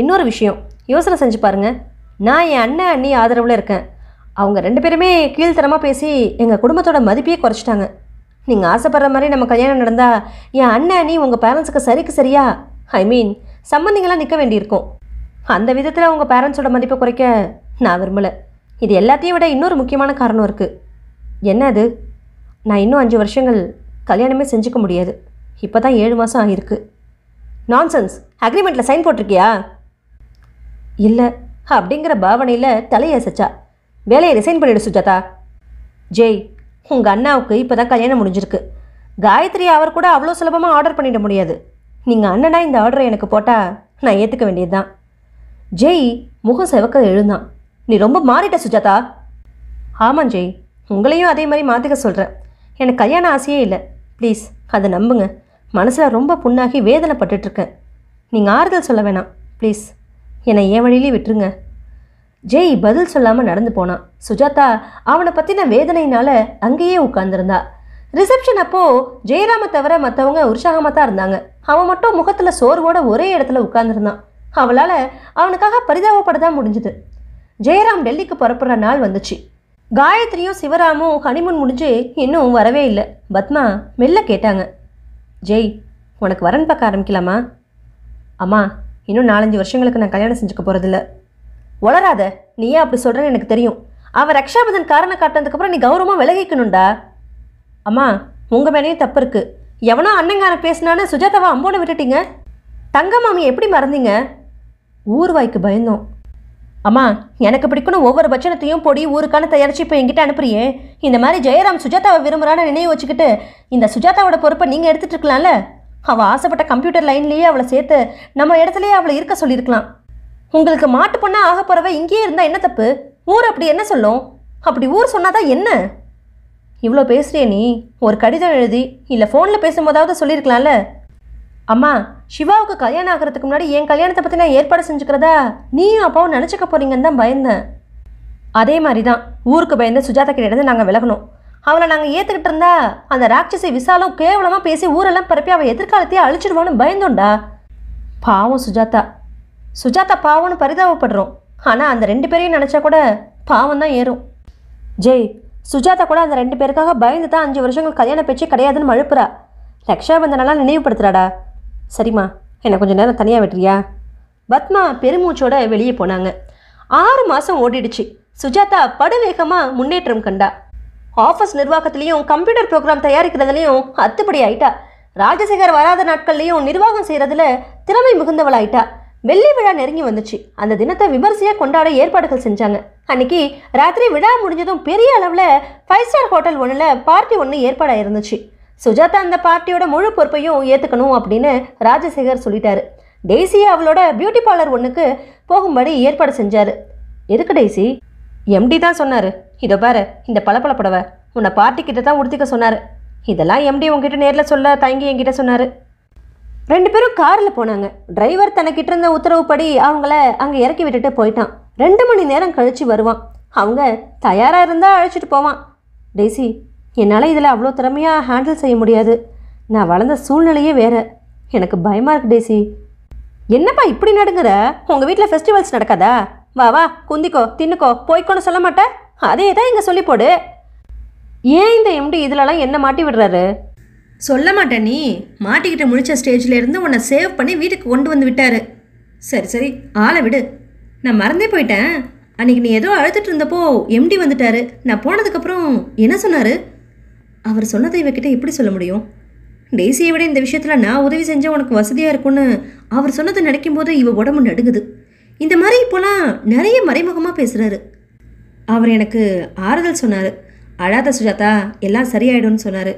இன்னொரு விஷயம் யோசனை செஞ்சு பாருங்கள் நான் என் அண்ணன் அண்ணி ஆதரவில் இருக்கேன். அவங்க ரெண்டு பேருமே கீழ்த்தரமாக பேசி எங்கள் குடும்பத்தோட மதிப்பையே குறைச்சிட்டாங்க. நீங்கள் ஆசைப்படுற மாதிரி நம்ம கல்யாணம் நடந்தால் என் அண்ணன் அண்ணி உங்கள் பேரண்ட்ஸுக்கு சரிக்கு சரியா? ஐ மீன் சம்மந்திங்களாக நிற்க வேண்டியிருக்கும். அந்த விதத்தில் உங்கள் பேரண்ட்ஸோட மதிப்பை குறைக்க நான் விரும்பலை. இது எல்லாத்தையும் விட இன்னொரு முக்கியமான காரணம் இருக்குது என்ன அது? நான் இன்னும் அஞ்சு வருஷங்கள் கல்யாணமே செஞ்சுக்க முடியாது. இப்போ தான் ஏழு மாதம் ஆகியிருக்கு நான்சென்ஸ் அக்ரிமெண்ட்டில் சைன் போட்டிருக்கியா? இல்லை. அப்படிங்கிற பாவனையில் தலையசைச்சா. வேலையை ரிசைன் பண்ணிடு சுஜாதா. ஜெய் உங்கள் அண்ணாவுக்கு இப்போ தான் கல்யாணம் முடிஞ்சிருக்கு. காயத்ரி அவர் கூட அவ்வளோ சுலபமாக ஆர்டர் பண்ணிட முடியாது. நீங்கள் அண்ணனா இந்த ஆர்டரை எனக்கு போட்டால் நான் ஏற்றுக்க வேண்டியது தான் ஜெய் முகம் செவக்க எழுந்தான். நீ ரொம்ப மாறிட்ட சுஜாதா. ஆமாம் ஜெய். உங்களையும் அதே மாதிரி மாற்றிக்க சொல்கிறேன் எனக்கு கல்யாண ஆசையே இல்லை. ப்ளீஸ் அதை நம்புங்க. மனசில் ரொம்ப புண்ணாகி வேதனைப்பட்டுட்ருக்கேன் நீங்கள் ஆறுதல் சொல்ல வேணாம் ப்ளீஸ். என்னை ஏன் வழியிலே விட்டுருங்க. ஜெய் பதில் சொல்லாமல் நடந்து போனான் சுஜாதா அவனை பற்றின வேதனையினால அங்கேயே உட்காந்துருந்தா ரிசப்ஷன் அப்போது ஜெயராமை தவிர மற்றவங்க உற்சாகமாக தான் இருந்தாங்க. அவன் மட்டும் முகத்தில் சோர்வோட ஒரே இடத்துல உட்காந்துருந்தான் அவளால் அவனுக்காக பரிதாபப்பட தான் முடிஞ்சுது. ஜெயராம் டெல்லிக்கு புறப்படுற நாள் வந்துச்சு. காயத்ரியும் சிவராமும் ஹனிமூன் முடிஞ்சு இன்னும் வரவே இல்லை. பத்மா மெல்ல கேட்டாங்க. ஜெய் உனக்கு வரன் பார்க்க ஆரம்பிக்கலாமா? அம்மா இன்னும் நாலஞ்சு வருஷங்களுக்கு நான் கல்யாணம் செஞ்சுக்க போகிறதில்ல உளராத நீ ஏன் அப்படி சொல்கிறேன்னு எனக்கு தெரியும். அவர் ரக்ஷாபந்தன் காரணம் காட்டினதுக்கப்புறம் நீ கௌரவமாக விலகிக்கணும்டா. அம்மா உங்கள் மேலேயும் தப்பு இருக்குது எவனோ அண்ணங்காரன் பேசினான்னு சுஜாதாவை அம்போடு விட்டுட்டீங்க. தங்க மாமி எப்படி மறந்தீங்க? ஊர்வாய்க்கு பயந்தோம். அம்மா எனக்கு பிடிக்கணும் ஒவ்வொரு பட்சணத்தையும் பொடி ஊருக்கான தயாரிச்சு இப்போ என்கிட்ட அனுப்புறியே. இந்த மாதிரி ஜெயராம் சுஜாதாவை விரும்புகிறான்னு நினைவு வச்சுக்கிட்டு இந்த சுஜாதாவோட பொறுப்பை நீங்கள் எடுத்துகிட்டு இருக்கலாம்ல? அவள் ஆசைப்பட்ட கம்ப்யூட்டர் லைன்லேயே அவளை சேர்த்து நம்ம இடத்துலையே அவளை இருக்க சொல்லியிருக்கலாம். உங்களுக்கு மாட்டு பொண்ணா ஆக போகிறவ இங்கேயே இருந்தால் என்ன தப்பு? ஊர் அப்படி என்ன சொல்லும்? அப்படி ஊர் சொன்னாதான் என்ன? இவ்வளோ பேசுகிறிய நீ. ஒரு கடிதம் எழுதி இல்லை ஃபோனில் பேசும்போதாவது சொல்லியிருக்கலாம்ல? அம்மா சிவாவுக்கு கல்யாணம் ஆகிறதுக்கு முன்னாடி என் கல்யாணத்தை பற்றி நான் ஏற்பாடு செஞ்சுக்கிறதா? நீயும் அப்பாவும் நினச்சிக்க போறீங்கன்னு தான் பயந்தேன். அதே மாதிரி தான் ஊருக்கு பயந்து சுஜாதா கிட்டேருந்து நாங்கள் விலகணும். அவளை நாங்கள் ஏற்றுக்கிட்டு இருந்தா அந்த ராட்சசி விசாலம் கேவலமாக பேசி ஊரெல்லாம் பரப்பி அவள் எதிர்காலத்தையே அழிச்சிடுவான்னு பயந்தோண்டா பாவம் சுஜாதா. சுஜாதா பாவம்னு பரிதாபப்படுறோம். ஆனால் அந்த ரெண்டு பேரையும் நினச்சா கூட பாவம் தான் ஏறும். ஜெய் சுஜாதா கூட அந்த ரெண்டு பேருக்காக பயந்து தான் அஞ்சு வருஷங்கள் கல்யாண பேச்சே கிடையாதுன்னு மழுப்புறா. ரக்ஷாபந்தனெல்லாம் நினைவுபடுத்துறாடா. சரிம்மா என்னை கொஞ்சம் நேரம் தனியாக விட்டுறியா? பத்மா பெருமூச்சோட வெளியே போனாங்க. ஆறு மாதம் ஓடிடுச்சு. சுஜாதா படுவேகமாக முன்னேற்றம் கண்டா. ஆஃபீஸ் நிர்வாகத்துலேயும் கம்ப்யூட்டர் ப்ரோக்ராம் தயாரிக்கிறதுலையும் அத்துப்படி ஆயிட்டா. ராஜசேகர் வராத நாட்கள்லையும் நிர்வாகம் செய்கிறதுல திறமை மிகுந்தவளாயிட்டா. வெள்ளி விழா நெருங்கி வந்துச்சு. அந்த தினத்தை விமர்சையாக கொண்டாட ஏற்பாடுகள் செஞ்சாங்க. அன்னைக்கு ராத்திரி விழா முடிஞ்சதும் பெரிய அளவில் ஃபைவ் ஸ்டார் ஹோட்டல் ஒன்றில் பார்ட்டி ஒன்று ஏற்பாடாக இருந்துச்சு சுஜாதா அந்த பார்ட்டியோட முழு பொறுப்பையும் ஏற்றுக்கணும் அப்படின்னு ராஜசேகர் சொல்லிட்டாரு. டெய்ஸி அவளோட பியூட்டி பார்லர் ஒன்றுக்கு போகும்படி ஏற்பாடு செஞ்சார். எதுக்கு டெய்ஸி எம்டி தான் சொன்னார். இதோ பாரு இந்த பளபள புடவை. உன்னை பார்ட்டி கிட்ட தான் உடுத்திக்க சொன்னார். இதெல்லாம் எம்டி உங்ககிட்ட நேரில் சொல்ல தயங்கி என்கிட்ட சொன்னார். ரெண்டு பேரும் காரில் போனாங்க. டிரைவர் தனக்கிட்ட இருந்த உத்தரவுப்படி அவங்கள அங்கே இறக்கி விட்டுட்டு போயிட்டான். ரெண்டு மணி நேரம் கழித்து வருவான். அவங்க தயாராக இருந்தால் அழைச்சிட்டு போவான். டெய்ஸி என்னால் இதில் அவ்வளோ திறமையாக ஹேண்டில் செய்ய முடியாது. நான் வளர்ந்த சூழ்நிலையே வேற. எனக்கு பயமாக இருக்கு டேசி. என்னப்பா இப்படி நடுங்குற? உங்கள் வீட்டில் ஃபெஸ்டிவல்ஸ் நடக்காதா? வா வா குந்திக்கோ தின்னுக்கோ போய்க்கோன்னு சொல்ல மாட்டேன் அதே தான் இங்கே சொல்லி போடு. ஏன் இந்த எம்டி இதிலலாம் என்ன மாட்டி விடுறாரு? சொல்ல மாட்டேன் நீ. மாட்டிக்கிட்ட முடிச்ச ஸ்டேஜில் இருந்து உன்னை சேவ் பண்ணி வீட்டுக்கு கொண்டு வந்து விட்டாரு. சரி சரி ஆளை விடு. நான் மறந்தே போயிட்டேன். அன்னைக்கு நீ ஏதோ அழுத்துட்டு இருந்தப்போ எம்டி வந்துட்டாரு. நான் போனதுக்கப்புறம் என்ன சொன்னார்? அவர் சொன்னதை இவகிட்ட எப்படி சொல்ல முடியும்? டெய்ஸியை விட இந்த விஷயத்தில் நான் உதவி செஞ்சால் உனக்கு வசதியாக இருக்கும்னு அவர் சொன்னதை நினைக்கும் போது இவ உடம்பு நடுங்குது. இந்த மாதிரி இப்போலாம் நிறைய மறைமுகமாக பேசுகிறாரு அவர் எனக்கு ஆறுதல் சொன்னார். அழாத சுஜாதா எல்லாம் சரியாயிடும்னு சொன்னார்.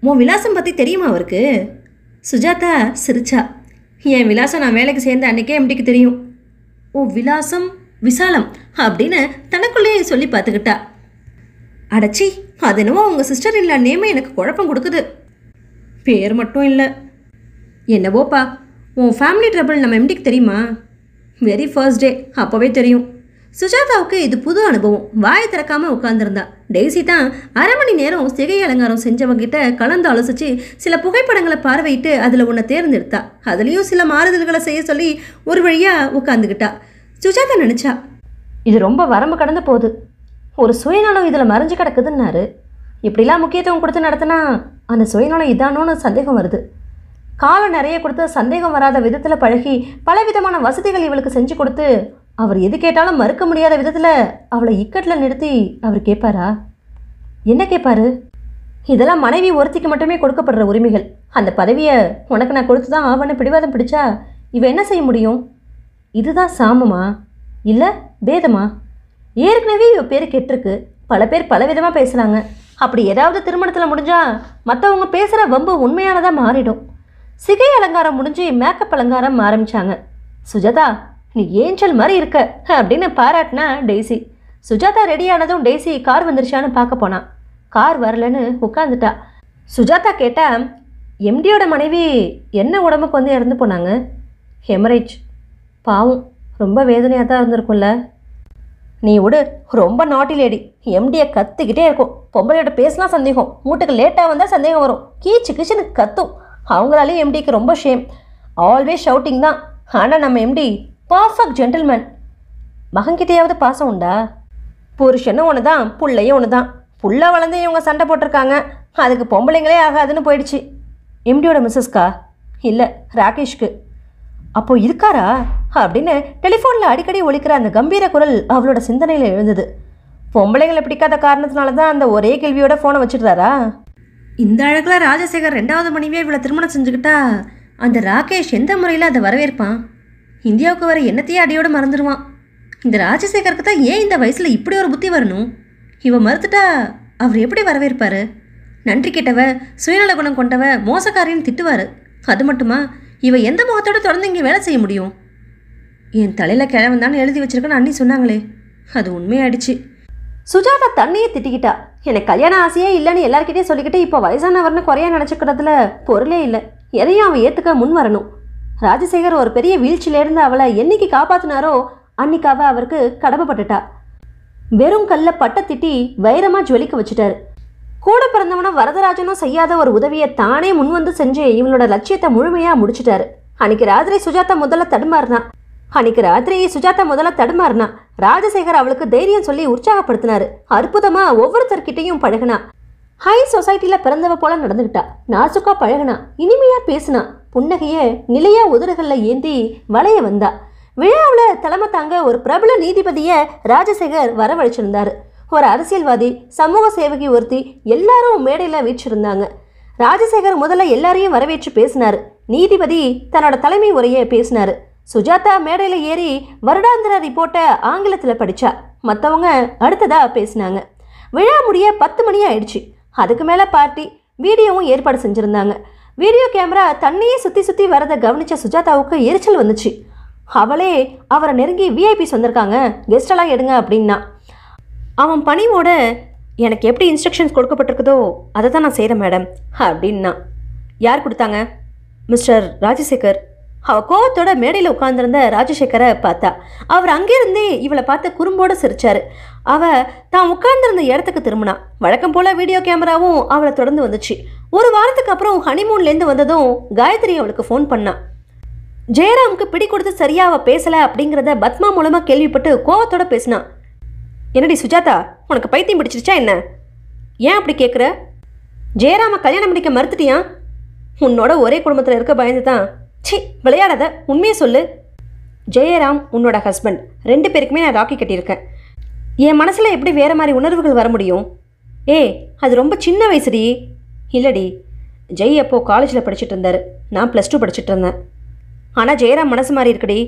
உன் விலாசம் பற்றி தெரியுமா அவருக்கு? சுஜாதா சிரிச்சா. என் விலாசம் நான் வேலைக்கு சேர்ந்த அன்றைக்கே எம்டிக்கு தெரியும். ஓ விலாசம் விசாலம் அப்படின்னு தனக்குள்ளேயே சொல்லி பார்த்துக்கிட்டா. அடச்சி அது என்னவோ உங்கள் சிஸ்டர் இல்லை நேமே எனக்கு குழப்பம் கொடுக்குது. பேர் மட்டும் இல்லை. என்னவோப்பா உன் ஃபேமிலி ட்ரபிள் நம்ம எம்டிக்கு தெரியுமா? வெரி ஃபர்ஸ்ட் டே அப்போவே தெரியும். சுஜாதாவுக்கு இது புது அனுபவம். வாயை திறக்காமல் உட்காந்துருந்தா டெய்ஸி தான் அரை மணி நேரம் சிகை அலங்காரம் செஞ்சவங்கிட்ட கலந்து ஆலோசித்து சில புகைப்படங்களை பார்வையிட்டு அதில் ஒன்றை தேர்ந்தெடுத்தா. அதுலேயும் சில மாறுதல்களை செய்ய சொல்லி ஒரு வழியாக உட்காந்துக்கிட்டா சுஜாதா நினச்சா இது ரொம்ப வரம்பு கடந்து போகுது. ஒரு சுயநலம் இதில் மறைஞ்சு கிடக்குதுன்னாரு. இப்படிலாம் முக்கியத்துவம் கொடுத்து நடத்தினா அந்த சுயநலம் இதானோன்னு சந்தேகம் வருது. காலம் நிறைய கொடுத்து சந்தேகம் வராத விதத்தில் பழகி பலவிதமான வசதிகள் இவளுக்கு செஞ்சு கொடுத்து அவர் எது கேட்டாலும் மறுக்க முடியாத விதத்தில் அவளை இக்கட்டில் நிறுத்தி அவர் கேட்பாரா? என்ன கேட்பாரு? இதெல்லாம் மனைவி ஒருத்திக்கு மட்டுமே கொடுக்கப்படுற உரிமைகள். அந்த பதவியை உனக்கு நான் கொடுத்து தான் ஆவன்னு பிடிவாதம் பிடிச்சா இவ என்ன செய்ய முடியும்? இதுதான் சாமமா? இல்லை பேதமா? ஏற்கனவே இவ பேர் கெட்டிருக்கு. பல பேர் பலவிதமாக பேசுகிறாங்க அப்படி ஏதாவது திருமணத்தில் முடிஞ்சால் மற்றவங்க பேசுகிற வம்பு உண்மையானதாக மாறிடும். சிகை அலங்காரம் முடிஞ்சு மேக்கப் அலங்காரம் ஆரம்பித்தாங்க சுஜாதா நீ ஏஞ்சல் மாதிரி இருக்க அப்படின்னு பாராட்டினா டெய்ஸி சுஜாதா ரெடியானதும் டெய்ஸி கார் வந்துருச்சான்னு பார்க்க போனான் கார் வரலன்னு உட்காந்துட்டா சுஜாதா கேட்டால் எம்டியோட மனைவி என்ன உடம்புக்கு வந்து இறந்து போனாங்க? ஹெமரேஜ். பாவம் ரொம்ப வேதனையாக தான் இருந்திருக்கும்ல. நீ விடு. ரொம்ப நாட்டி லேடி எம்டியை கத்திக்கிட்டே இருக்கும். பொம்பளையோட பேசலாம் சந்தேகம். வீட்டுக்கு லேட்டாக வந்தால் சந்தேகம் வரும். கீச்சு கீச்சுன்னு கத்தும். அவங்களாலேயும் எம்டிக்கு ரொம்ப ஷேம் ஆல்வேஸ் ஷவுட்டிங் தான். ஆனால் நம்ம எம்டி பர்ஃபெக்ட் ஜென்டில்மேன் மகன்கிட்டையாவது பாசம் உண்டா? புருஷனும் ஒன்று தான் புள்ளையும் ஒன்று தான் புள்ள வளர்ந்து இவங்க சண்டை போட்டிருக்காங்க. அதுக்கு பொம்பளைங்களே ஆகாதுன்னு போயிடுச்சு. எம்டியோட மிஸ்ஸஸ்க்கா இல்லை ராகேஷ்க்கு. அப்போ இருக்காரா? அப்படின்னு டெலிஃபோனில் அடிக்கடி ஒழிக்கிற அந்த கம்பீர குரல் அவளோட சிந்தனையில் எழுந்தது. பொம்பளைங்களை பிடிக்காத காரணத்தினால தான் அந்த ஒரே கேள்வியோட ஃபோனை வச்சிடுறாரா? இந்த அழகில் ராஜசேகர் ரெண்டாவது மனைவியே இவ்வளோ திருமணம் செஞ்சுக்கிட்டா அந்த ராகேஷ் எந்த முறையில் அதை வரவேற்பான்? இந்தியாவுக்கு வர என்னத்தையே அடியோடு மறந்துடுவான் இந்த ராஜசேகருக்கு தான் ஏன் இந்த வயசில் இப்படி ஒரு புத்தி வரணும்? இவ மறுத்துட்டா அவர் எப்படி வரவேற்பார்? நன்றி கெட்டவ சுயநல குணம் கொண்டவ மோசக்காரின்னு திட்டுவார். அது மட்டுமா? இவ எந்த முகத்தோட தொடர்ந்து இங்கே வேலை செய்ய முடியும்? என் தலையில் கிழவன் தான் எழுதி வச்சிருக்கேன்னு அண்ணி சொன்னாங்களே. அது உண்மையாயிடுச்சு. சுஜாதா தண்ணியை திட்டிக்கிட்டா. எனக்கு கல்யாண ஆசையே இல்லைன்னு எல்லாருக்கிட்டே சொல்லிக்கிட்டு இப்போ வயசானவர்னு குறையா நினச்சிக்கிறதுல பொருளே இல்லை. எதையும் அவன் ஏற்றுக்க முன் வரணும். ராஜசேகர் ஒரு பெரிய வீழ்ச்சியிலேருந்து அவளை என்னைக்கு காப்பாற்றினாரோ அன்னைக்கு அவருக்கு கடமைப்பட்டுட்டா. வெறும் கல்ல பட்டை திட்டி வைரமாக ஜொலிக்க வச்சுட்டாரு. கூட பிறந்தவனும் வரதராஜனும் செய்யாத ஒரு உதவியை தானே முன்வந்து செஞ்சு இவனோட லட்சியத்தை முழுமையா முடிச்சிட்டாரு. அன்னைக்கு ராத்திரி சுஜாதா முதல்ல தடுமாறினான் அன்னைக்கு ராத்திரி சுஜாதா முதல்ல தடுமாறினா. ராஜசேகர் அவளுக்கு தைரியம் சொல்லி உற்சாகப்படுத்தினாரு. அற்புதமா ஒவ்வொருத்தர்கிட்டையும் பழகுனா. ஹை சொசைட்டியில் பிறந்தவ போல நடந்துக்கிட்டா நாசுக்கா பழகுனா. இனிமையா பேசினா. புன்னகைய நிலையா உதடுகளில் ஏந்தி வளைய வந்தா. விழாவில் தலைமை தாங்க ஒரு பிரபல நீதிபதியை ராஜசேகர் வரவழைச்சிருந்தாரு. ஒரு அரசியல்வாதி சமூக சேவகி ஒருத்தி எல்லாரும் மேடையில் வீச்சிருந்தாங்க ராஜசேகர் முதல்ல எல்லாரையும் வரவேற்று பேசினார். நீதிபதி தன்னோட தலைமை உரையை பேசினார். சுஜாதா மேடையில் ஏறி வருடாந்திர ரிப்போர்ட்டை ஆங்கிலத்தில் படித்தா மற்றவங்க அடுத்ததாக பேசினாங்க. விழா முடிய பத்து மணி ஆயிடுச்சு. அதுக்கு மேலே பார்ட்டி வீடியோவும் ஏற்பாடு செஞ்சுருந்தாங்க. வீடியோ கேமரா தன்னையே சுற்றி சுற்றி வரதை கவனிச்ச சுஜாதாவுக்கு எரிச்சல் வந்துச்சு. அவளே அவரை நெருங்கி விஐபிஸ் வந்திருக்காங்க. கெஸ்டெல்லாம் எடுங்க அப்படின்னா. அவன் பணிவோட எனக்கு எப்படி இன்ஸ்ட்ரக்ஷன்ஸ் கொடுக்கப்பட்டிருக்குதோ அதை தான் நான் செய்கிறேன் மேடம் அப்படின்னா. யார் கொடுத்தாங்க? மிஸ்டர் ராஜசேகர். அவ கோவத்தோட மேடையில் உட்காந்துருந்த ராஜசேகரை பார்த்தா. அவர் அங்கேருந்தே இவளை பார்த்து குறும்போடு சிரிச்சார். அவ தான் உட்கார்ந்துருந்த இடத்துக்கு திரும்பினா. வழக்கம் போல் வீடியோ கேமராவும் அவளை தொடர்ந்து வந்துச்சு. ஒரு வாரத்துக்கு அப்புறம் ஹனிமூன்லேருந்து வந்ததும் காயத்ரி அவளுக்கு ஃபோன் பண்ணா. ஜெயராமுக்கு பிடி கொடுத்து சரியாக அவள் பேசலை அப்படிங்கிறத பத்மா மூலமாக கேள்விப்பட்டு கோவத்தோட பேசினா. என்னடி சுஜாதா உனக்கு பைத்தியம் பிடிச்சிருச்சா என்ன? ஏன் அப்படி கேட்குற ஜெயராம கல்யாணம் பண்ணிக்க மறுத்துட்டியா? உன்னோட ஒரே குடும்பத்தில் இருக்க பயந்து தான் சி விளையாடாத உண்மையை சொல்லு. ஜெயராம் உன்னோட ஹஸ்பண்ட் ரெண்டு பேருக்குமே நான் ராக்கி கட்டியிருக்கேன். என் மனசில் எப்படி வேறு மாதிரி உணர்வுகள் வர முடியும்? ஏ அது ரொம்ப சின்ன வயசுடி. இல்லடி ஜெய் அப்போ காலேஜில் படிச்சுட்டு இருந்தாரு. நான் ப்ளஸ் டூ படிச்சுட்டு இருந்தேன். ஆனால் ஜெயராம் மனசு மாதிரி இருக்குடி.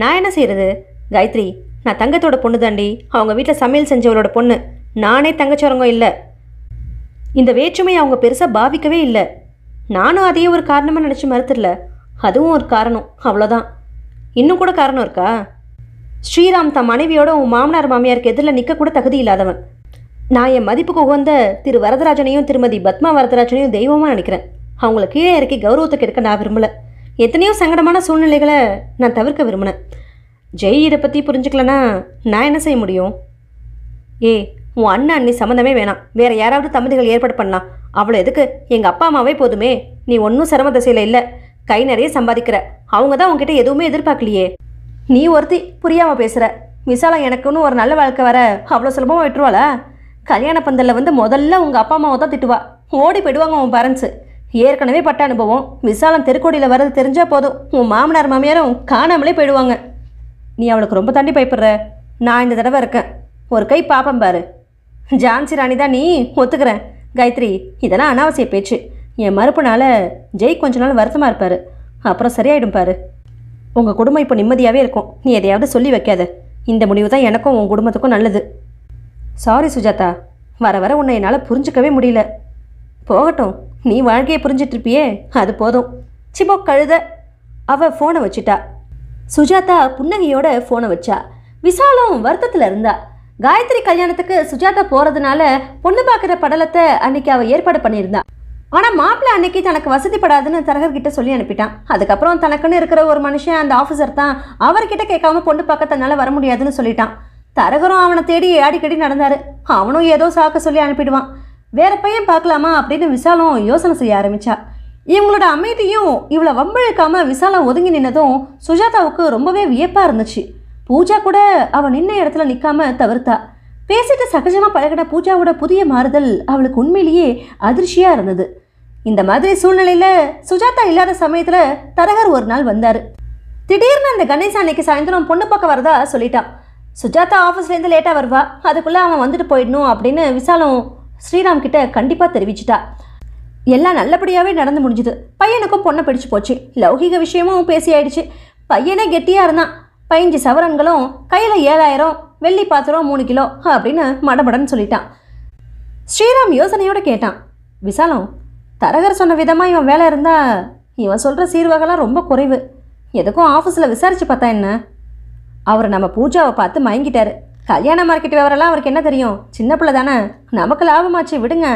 நான் என்ன செய்கிறது காயத்ரி நான் தங்கத்தோட பொண்ணு தாண்டி அவங்க வீட்டில் சமையல் செஞ்சவளோட பொண்ணு. நானே தங்கச்சோரங்கம் இல்லை. இந்த வேற்றுமையை அவங்க பெருசாக பாவிக்கவே இல்லை. நானும் அதையே ஒரு காரணமாக நினச்சி மறுத்துடல. அதுவும் ஒரு காரணம். அவ்வளோதான் இன்னும் கூட காரணம் இருக்கா? ஸ்ரீராம் தன் மனைவியோட உன் மாமனார் மாமியாருக்கு எதிரில் நிற்கக்கூட தகுதி இல்லாதவன். நான் என் மதிப்புக்கு உகந்த திரு வரதராஜனையும் திருமதி பத்மா வரதராஜனையும் தெய்வமாக நினைக்கிறேன். அவங்கள கீழே இறக்கி கௌரவத்துக்கு எடுக்க நான் விரும்பலை. எத்தனையோ சங்கடமான சூழ்நிலைகளை நான் தவிர்க்க விரும்பினேன். ஜெய் இதை பற்றி புரிஞ்சுக்கலனா நான் என்ன செய்ய முடியும்? ஏ உன் அண்ணன் அண்ணி சம்மந்தமே வேணாம். வேற யாராவது தம்பதிகள் ஏற்பாடு பண்ணலாம். அவ்வளோ எதுக்கு? எங்கள் அப்பா அம்மாவே போதுமே. நீ ஒன்றும் சிரம தசையில் இல்லை. கை நிறைய சம்பாதிக்கிற. அவங்க தான் உங்ககிட்ட எதுவுமே எதிர்பார்க்கலையே. நீ ஒருத்தி புரியாமல் பேசுகிற விசாலம் எனக்குன்னு ஒரு நல்ல வாழ்க்கை வர அவ்வளோ சுலபமாக விட்டுருவாளா? கல்யாண பந்தலில் வந்து முதல்ல உங்கள் அப்பா அம்மாவை தான் திட்டுவா. ஓடி போயிடுவாங்க உன் பேரண்ட்ஸு ஏற்கனவே பட்ட அனுபவம். விசாலம் தெருக்கோடியில் வர்றது தெரிஞ்சால் போதும். உன் மாமனார் மாமியாரும் காணாமலே போயிடுவாங்க. நீ அவளுக்கு ரொம்ப தண்ணி பயப்படுற. நான் இந்த தடவை இருக்கேன். ஒரு கை பாப்பம் பாரு. ஜான்சி ராணி தான் நீ? ஒத்துக்கிறேன். காயத்ரி இதெல்லாம் அனாவசிய பேச்சு. என் மறுப்புனால ஜெய் கொஞ்ச நாள் வருத்தமாக இருப்பார். அப்புறம் சரியாயிடும் பாரு. உங்கள் குடும்பம் இப்போ நிம்மதியாகவே இருக்கும். நீ எதையாவது சொல்லி வைக்காத. இந்த முடிவு தான் எனக்கும் உன் குடும்பத்துக்கும் நல்லது. சாரி சுஜாதா. வர வர உன்னை என்னால் புரிஞ்சிக்கவே முடியல. போகட்டும். நீ வாழ்க்கையை புரிஞ்சிட்ருப்பியே அது போதும். சிபோ கழுத. அவள் ஃபோனை வச்சிட்டா. சுஜாதா புன்னகையோட ஃபோனை வச்சா. விசாலும் வருத்தத்தில் இருந்தா. காயத்ரி கல்யாணத்துக்கு சுஜாதா போகிறதுனால பொண்ணு பார்க்குற படலத்தை அன்னைக்கு அவள் ஏற்பாடு பண்ணியிருந்தா. ஆனால் மாப்பிள்ளை அன்னைக்கு தனக்கு வசதிப்படாதுன்னு தரகர்கிட்ட சொல்லி அனுப்பிட்டான். அதுக்கப்புறம் தனக்குன்னு இருக்கிற ஒரு மனுஷன் அந்த ஆஃபீஸர் தான். அவர்கிட்ட கேட்காம பொண்ணு பார்க்க வர முடியாதுன்னு சொல்லிட்டான். தரகரும் அவனை தேடி அடிக்கடி நடந்தார். அவனும் ஏதோ சாக்க சொல்லி அனுப்பிடுவான். வேற பையன் பார்க்கலாமா அப்படின்னு விசாலும் யோசனை செய்ய ஆரம்பிச்சா. இவங்களோட அமைதியும் இவளை வம்பிழுக்காம விசாலம் ஒதுங்கி நின்னதும் சுஜாதாவுக்கு ரொம்பவே வியப்பாக இருந்துச்சு. பூஜா கூட அவள் நின்ன இடத்துல நிற்காம தவிர்த்தா. பேசிட்டு சகஜமாக பழகின பூஜாவோட புதிய மாறுதல் அவளுக்கு உண்மையிலேயே அதிர்ச்சியாக இருந்தது. இந்த மாதிரி சூழ்நிலையில் சுஜாதா இல்லாத சமயத்தில் தரகர் ஒரு நாள் வந்தார். திடீர்னு அந்த கணேசா அன்னைக்கு சாயந்தரம் பொண்ணு பக்கம் வரதா சொல்லிட்டான் சுஜாதா ஆஃபீஸ்லேருந்து லேட்டாக வருவா. அதுக்குள்ளே அவன் வந்துட்டு போயிடணும் அப்படின்னு விசாலம் ஸ்ரீராம் கிட்ட கண்டிப்பாக தெரிவிச்சிட்டா. எல்லாம் நல்லபடியாகவே நடந்து முடிஞ்சுது. பையனுக்கும் பொண்ணை பிடிச்சு போச்சு. லௌகிக விஷயமும் பேசி ஆயிடுச்சு. பையனே கெட்டியாக இருந்தான். பதினஞ்சு சவரன்களும் கையில் ஏழாயிரம் வெள்ளி பாத்திரம் மூணு கிலோ அப்படின்னு மடபடன்னு சொல்லிட்டான். ஸ்ரீராம் யோசனையோடு கேட்டான். விசாலம் தரகர் சொன்ன விதமாக இவன் வேலை இருந்தா இவன் சொல்கிற சீர்வகைலாம் ரொம்ப குறைவு. எதுக்கும் ஆஃபீஸில் விசாரித்து பார்த்தா என்ன? அவர் நம்ம பூஜாவை பார்த்து மயங்கிட்டார். கல்யாண மார்க்கெட் விவரெல்லாம் அவருக்கு என்ன தெரியும்? சின்ன பிள்ளை தானே. நமக்கு லாபமாச்சு விடுங்க.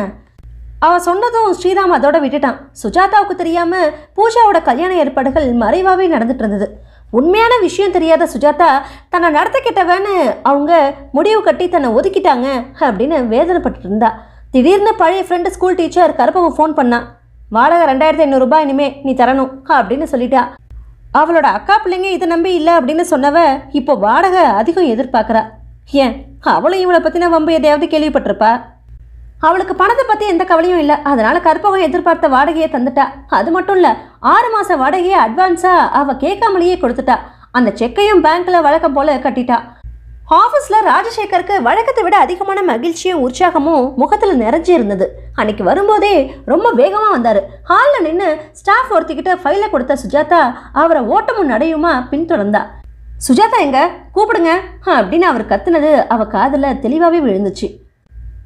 அவ சொன்னதும் ஸ்ரீராம் அதோட விட்டுட்டான். சுஜாதாவுக்கு தெரியாம பூஜாவோட கல்யாண ஏற்பாடுகள் மறைவாவே நடந்துட்டு இருந்தது. உண்மையான விஷயம் தெரியாத சுஜாதா தன்னை நடத்தக்கிட்டவன்னு அவங்க முடிவு கட்டி தன்னை ஒதுக்கிட்டாங்க அப்படின்னு வேதனைப்பட்டு இருந்தா. திடீர்னு பழைய ஃப்ரெண்டு ஸ்கூல் டீச்சர் கருப்பவன் ஃபோன் பண்ணான் வாடகை ரெண்டாயிரத்தி ஐநூறுரூபா இனிமே நீ தரணும் அப்படின்னு சொல்லிட்டா. அவளோட அக்கா பிள்ளைங்க இதை நம்பி இல்லை அப்படின்னு சொன்னவ இப்போ வாடகை அதிகம் எதிர்பார்க்குறா. ஏன் அவளும் இவளை பற்றின வம்பு எதையாவது கேள்விப்பட்டிருப்பா? அவளுக்கு பணத்தை பற்றி எந்த கவலையும் இல்லை. அதனால் கற்பகம் எதிர்பார்த்த வாடகையை தந்துட்டா. அது மட்டும் இல்லை ஆறு மாத வாடகையை அட்வான்ஸாக அவள் கேட்காமலேயே கொடுத்துட்டா. அந்த செக்கையும் பேங்க்கில் வழக்கம் போல கட்டிட்டா. ஆஃபீஸில் ராஜசேகருக்கு வழக்கத்தை விட அதிகமான மகிழ்ச்சியும் உற்சாகமும் முகத்தில் நிறைஞ்சி இருந்தது. அன்னைக்கு வரும்போதே ரொம்ப வேகமாக வந்தார். ஹாலில் நின்று ஸ்டாஃப் ஒருத்திக்கிட்ட ஃபைலை கொடுத்த சுஜாதா அவரை ஓட்டமும் நடையுமா பின்தொடர்ந்தா. சுஜாதா எங்க? கூப்பிடுங்க. அப்படின்னு அவர் கத்துனது அவள் காதில் தெளிவாகவே விழுந்துச்சு.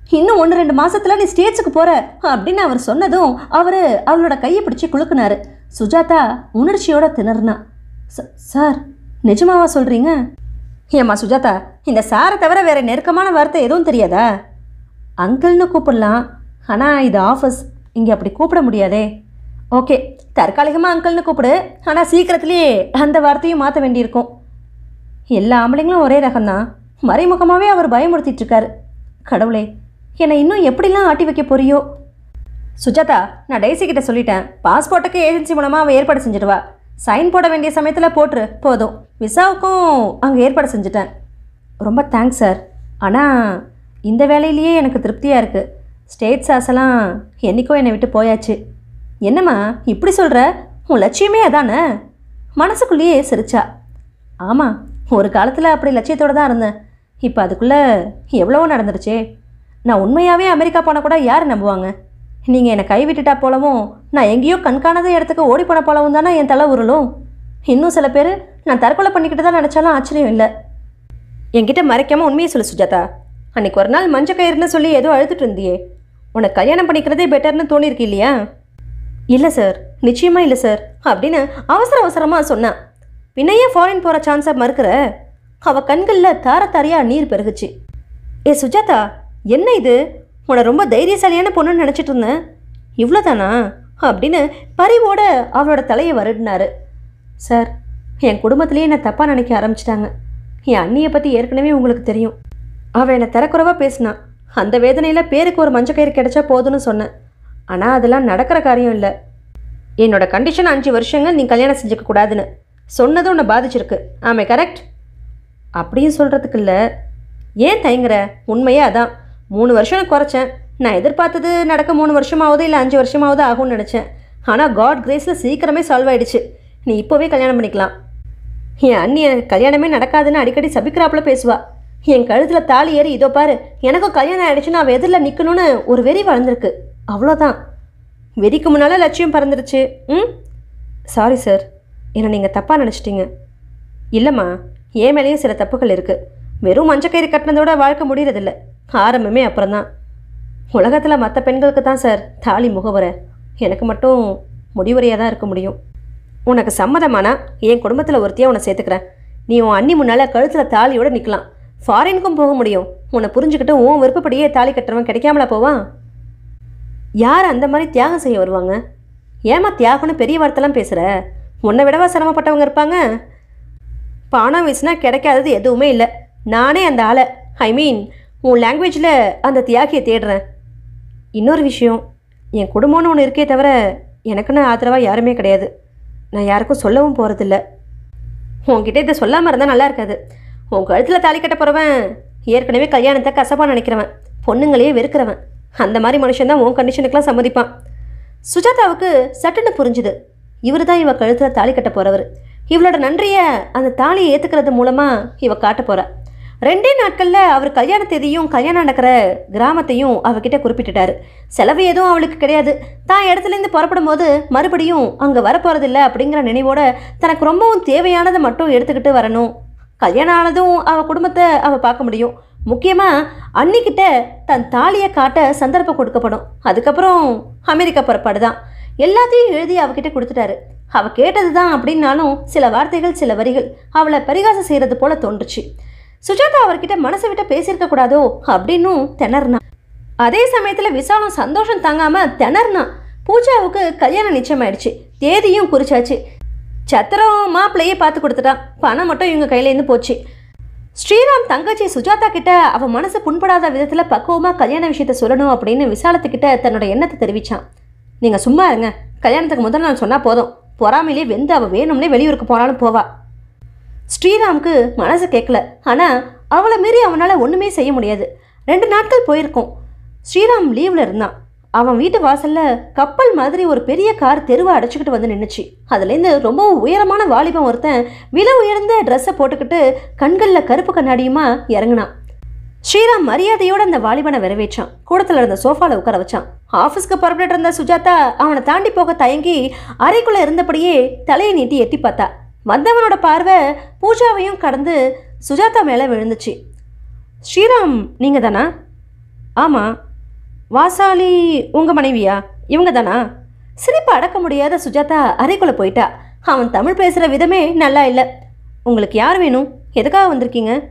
இன்னும் ஒன்று ரெண்டு மாசத்துல நீ ஸ்டேஜுக்கு போற அப்படின்னு அவர் சொன்னதும் அவர் அவளோட கையை பிடிச்சி குலுக்குனாரு. சுஜாதா உணர்ச்சியோட திணறினா "ச- சார் நிஜமாவா சொல்றீங்க? ஏம்மா சுஜாதா இந்த சாரை தவிர வேற நெருக்கமான வார்த்தை எதுவும் தெரியாதா? அங்கிள்னு கூப்பிடலாம் ஆனால் இது ஆஃபீஸ் இங்கே அப்படி கூப்பிட முடியாதே. ஓகே தற்காலிகமாக அங்கிள்னு கூப்பிடு ஆனால் சீக்கிரத்துலேயே அந்த வார்த்தையும் மாற்ற வேண்டியிருக்கும். எல்லா ஆம்பளைங்களும் ஒரே ரகம்தான். மறைமுகமாகவே அவர் பயமுறுத்திட்டு இருக்காரு. கடவுளே என்னை இன்னும் எப்படிலாம் ஆட்டி வைக்க போறியோ? சுஜாதா நான் டெய்ஸி கிட்ட சொல்லிட்டேன். பாஸ்போர்ட்டுக்கு ஏஜென்சி மூலமாக அவள் ஏற்பாடு செஞ்சிடுவா. சைன் போட வேண்டிய சமயத்தில் போட்டுரு. போதும். விசாவுக்கும் அங்கே ஏற்பாடு செஞ்சுட்டேன். ரொம்ப தேங்க்ஸ் சார் ஆனால் இந்த வேலையிலேயே எனக்கு திருப்தியாக இருக்குது ஸ்டேட் சாஸெல்லாம் என்றைக்கோ என்னை விட்டு போயாச்சு. என்னம்மா இப்படி சொல்கிற உன் லட்சியமே அதானே? மனசுக்குள்ளேயே சிரிச்சா. ஆமாம் ஒரு காலத்தில் அப்படி லட்சியத்தோடு தான் இருந்தேன். இப்போ அதுக்குள்ளே எவ்வளவோ நடந்துருச்சே. நான் உண்மையாகவே அமெரிக்கா போனால் கூட யார் நம்புவாங்க? நீங்கள் என்னை கைவிட்டுட்டா போலவும் நான் எங்கேயோ கண்காணாத இடத்துக்கு ஓடி போன போலவும் தானே என் தலை உருளும். இன்னும் சில பேர் நான் தற்கொலை பண்ணிக்கிட்டு தான் நினச்சாலும் ஆச்சரியம் இல்லை. என்கிட்ட மறைக்காமல் உண்மையை சொல்லு சுஜாதா. அன்னைக்கு ஒரு நாள் மஞ்ச கயிறுன்னு சொல்லி ஏதோ அழுதுட்டு இருந்தியே. உனக்கு கல்யாணம் பண்ணிக்கிறதே பெட்டர்னு தோணியிருக்கு இல்லையா? இல்லை சார் நிச்சயமாக இல்லை சார் அப்படின்னு அவசர அவசரமாக சொன்னான் பின்னையே ஃபாரின் போகிற சான்ஸை மறுக்கிற? அவள் கண்களில் தார தாரையாக நீர் பெருகுச்சு. ஏ சுஜாதா என்ன இது? உன்னை ரொம்ப தைரியசாலியான பொண்ணுன்னு நினச்சிட்டு இருந்தேன். இவ்வளோதானா அப்படின்னு பரிவோட அவளோட தலையை வருடினார். சார் என் குடும்பத்திலேயே என்னை தப்பாக நினைக்க ஆரம்பிச்சிட்டாங்க. என் அண்ணியை பற்றி ஏற்கனவே உங்களுக்கு தெரியும். அவள் என்னை தரக்குறவாக பேசினான் அந்த வேதனையில் பேருக்கு ஒரு மஞ்சக்கயிறு கிடைச்சா போதும்னு சொன்னேன். ஆனால் அதெல்லாம் நடக்கிற காரியம் இல்லை. என்னோட கண்டிஷன் அஞ்சு வருஷங்க நீ கல்யாணம் செஞ்சுக்க கூடாதுன்னு. சொன்னதும் உன்னை பாதிச்சிருக்கு. ஆமே கரெக்ட் அப்படியும் சொல்கிறதுக்கு இல்லை. ஏன் தயங்குற? உண்மையே அதான். மூணு வருஷம் குறைச்சேன். நான் எதிர்பார்த்தது நடக்க மூணு வருஷமாவது இல்லை அஞ்சு வருஷமாவது ஆகும்னு நினச்சேன். ஆனால் காட் கிரேஸில் சீக்கிரமே சால்வ் ஆயிடுச்சு. நீ இப்போவே கல்யாணம் பண்ணிக்கலாம். என் அண்ணி கல்யாணமே நடக்காதுன்னு அடிக்கடி சபிக்கிறாப்புல பேசுவா. என் கழுத்தில் தாலி ஏறி இதோ பாரு எனக்கும் கல்யாணம் ஆயிடுச்சுன்னு அவள் எதிரில் நிற்கணும்னு ஒரு வெறி வளர்ந்துருக்கு. அவ்வளோதான். வெறிக்கு முன்னால் லட்சியம் பறந்துருச்சு. ம்? சாரி சார் என்னை நீங்கள் தப்பாக நினச்சிட்டீங்க. இல்லைம்மா என் மேலேயும் சில தப்புகள் இருக்குது வெறும் மஞ்சக்கயிறு கட்டினதோட வாழ்க்கை முடியறதில்ல. ஆரம்பமே அப்புறம்தான். உலகத்தில் மற்ற பெண்களுக்கு தான் சார் தாலி முகவரை. எனக்கு மட்டும் முடிவுரையாக தான் இருக்க முடியும். உனக்கு சம்மதமானா என் குடும்பத்தில் ஒருத்தியாக உன்னை சேர்த்துக்கிறேன். நீ உன் அண்ணி முன்னால் கழுத்தில் தாலியோட நிற்கலாம் ஃபாரினுக்கும் போக முடியும். உன்னை புரிஞ்சுக்கிட்டு உன் விருப்பப்படியே தாலி கட்டுறவன் கிடைக்காமலா போவான் யார் அந்த மாதிரி தியாகம் செய்ய வருவாங்க? ஏமா தியாகம்னு பெரிய வார்த்தைலாம் பேசுகிற உன்னை விடவா சிரமப்பட்டவங்க இருப்பாங்க? பணம் வீசினா கிடைக்காதது எதுவுமே இல்லை. நானே அந்த ஆளை. ஐ மீன் உன் லாங்குவேஜில் அந்த தியாகியை தேடுறேன். இன்னொரு விஷயம் என் குடும்பம்னு ஒன்று இருக்கே தவிர எனக்குன்னு ஆதரவாக யாருமே கிடையாது. நான் யாருக்கும் சொல்லவும் போகிறதில்ல உன்கிட்ட இதை சொல்லாமல் இருந்தால் நல்லா இருக்காது. உன் கழுத்தில் தாலி கட்ட போகிறவன் ஏற்கனவே கல்யாணத்தை கசப்பாக நினைக்கிறவன் பொண்ணுங்களையே வெறுக்கிறவன். அந்த மாதிரி மனுஷன் தான் உன் கண்டிஷனுக்கெலாம் சம்மதிப்பான். சுஜாதாவுக்கு சட்டுன்னு புரிஞ்சுது. இவர் தான் இவ கழுத்தில் தாலி கட்ட போகிறவர் இவளோட நன்றியை அந்த தாலியை ஏற்றுக்கிறது மூலமாக இவ காட்ட போறா. ரெண்டே நாட்களில் அவர் கல்யாண தேதியும் கல்யாணம் நடக்கிற கிராமத்தையும் அவகிட்ட குறிப்பிட்டுட்டாரு. செலவு எதுவும் அவளுக்கு கிடையாது. தான் இடத்துலேருந்து புறப்படும் போது மறுபடியும் அங்கே வரப்போகிறதில்ல அப்படிங்கிற நினைவோட தனக்கு ரொம்பவும் தேவையானதை மட்டும் எடுத்துக்கிட்டு வரணும். கல்யாணம் ஆனதும் அவள் குடும்பத்தை அவள் பார்க்க முடியும். முக்கியமாக அன்னிக்கிட்ட தன் தாலியை காட்ட சந்தர்ப்பம் கொடுக்கப்படும். அதுக்கப்புறம் அமெரிக்கா புறப்பாடு தான். எல்லாத்தையும் எழுதி அவகிட்ட கொடுத்துட்டாரு. அவள் கேட்டது தான் அப்படின்னாலும் சில வார்த்தைகள் சில வரிகள் அவளை பரிகாசம் செய்கிறது போல தோன்றுச்சு. சுஜாதா அவர்கிட்ட மனசை விட்டு பேசியிருக்க கூடாதோ? அப்படின்னும் திணறினா அதே சமயத்தில் விசாலம் சந்தோஷம் தாங்காம திணறினா பூஜாவுக்கு கல்யாணம் நிச்சயமாயிடுச்சு. தேதியும் குறிச்சாச்சு. சத்திரம் மாப்பிள்ளையே பார்த்து கொடுத்துட்டான். பணம் மட்டும் இவங்க கையிலேருந்து போச்சு. ஸ்ரீராம் தங்கச்சி சுஜாதா கிட்ட அவன் மனசு புண்படாத விதத்தில் பக்குவமாக கல்யாண விஷயத்த சொல்லணும் அப்படின்னு விசாலத்துக்கிட்ட தன்னோட எண்ணத்தை தெரிவித்தான் நீங்கள் சும்மா இருங்க. கல்யாணத்துக்கு முதல் நாள் சொன்னால் போதும். பொறாமையிலே வெந்து அவள் வேணும்னே வெளியூருக்கு போனாலும் போவா. ஸ்ரீராமுக்கு மனசு கேட்கல ஆனால் அவளை மீறி அவனால் ஒன்றுமே செய்ய முடியாது. ரெண்டு நாட்கள் போயிருக்கோம். ஸ்ரீராம் லீவில் இருந்தான். அவன் வீட்டு வாசலில் கப்பல் மாதிரி ஒரு பெரிய கார் தெருவை அடைச்சிக்கிட்டு வந்து நின்றுச்சு அதுலேருந்து ரொம்ப உயரமான வாலிபம் ஒருத்தன் விலை உயர்ந்த ட்ரெஸ்ஸை போட்டுக்கிட்டு கண்களில் கருப்பு கண்ணாடியுமா இறங்குனான். ஸ்ரீராம் மரியாதையோட அந்த வாலிபனை வரவேற்றான். கூடத்தில் இருந்த சோஃபாவில் உட்கார வச்சான். ஆஃபீஸ்க்கு புறப்பட்டு இருந்த சுஜாதா அவனை தாண்டி போக தயங்கி அறைக்குள்ளே இருந்தபடியே தலையை நீட்டி எட்டி பார்த்தா. வந்தவனோட பார்வை பூஜாவையும் கடந்து சுஜாதா மேலே விழுந்துச்சு. ஸ்ரீராம் நீங்கள் தானா? ஆமாம் வாசாலி உங்கள் மனைவியா? இவங்க தானா? சிரிப்பு அடக்க முடியாத சுஜாதா அறைக்குள்ளே போயிட்டா. அவன் தமிழ் பேசுகிற விதமே நல்லா இல்லை. உங்களுக்கு யார் வேணும்? எதுக்காக வந்திருக்கீங்க?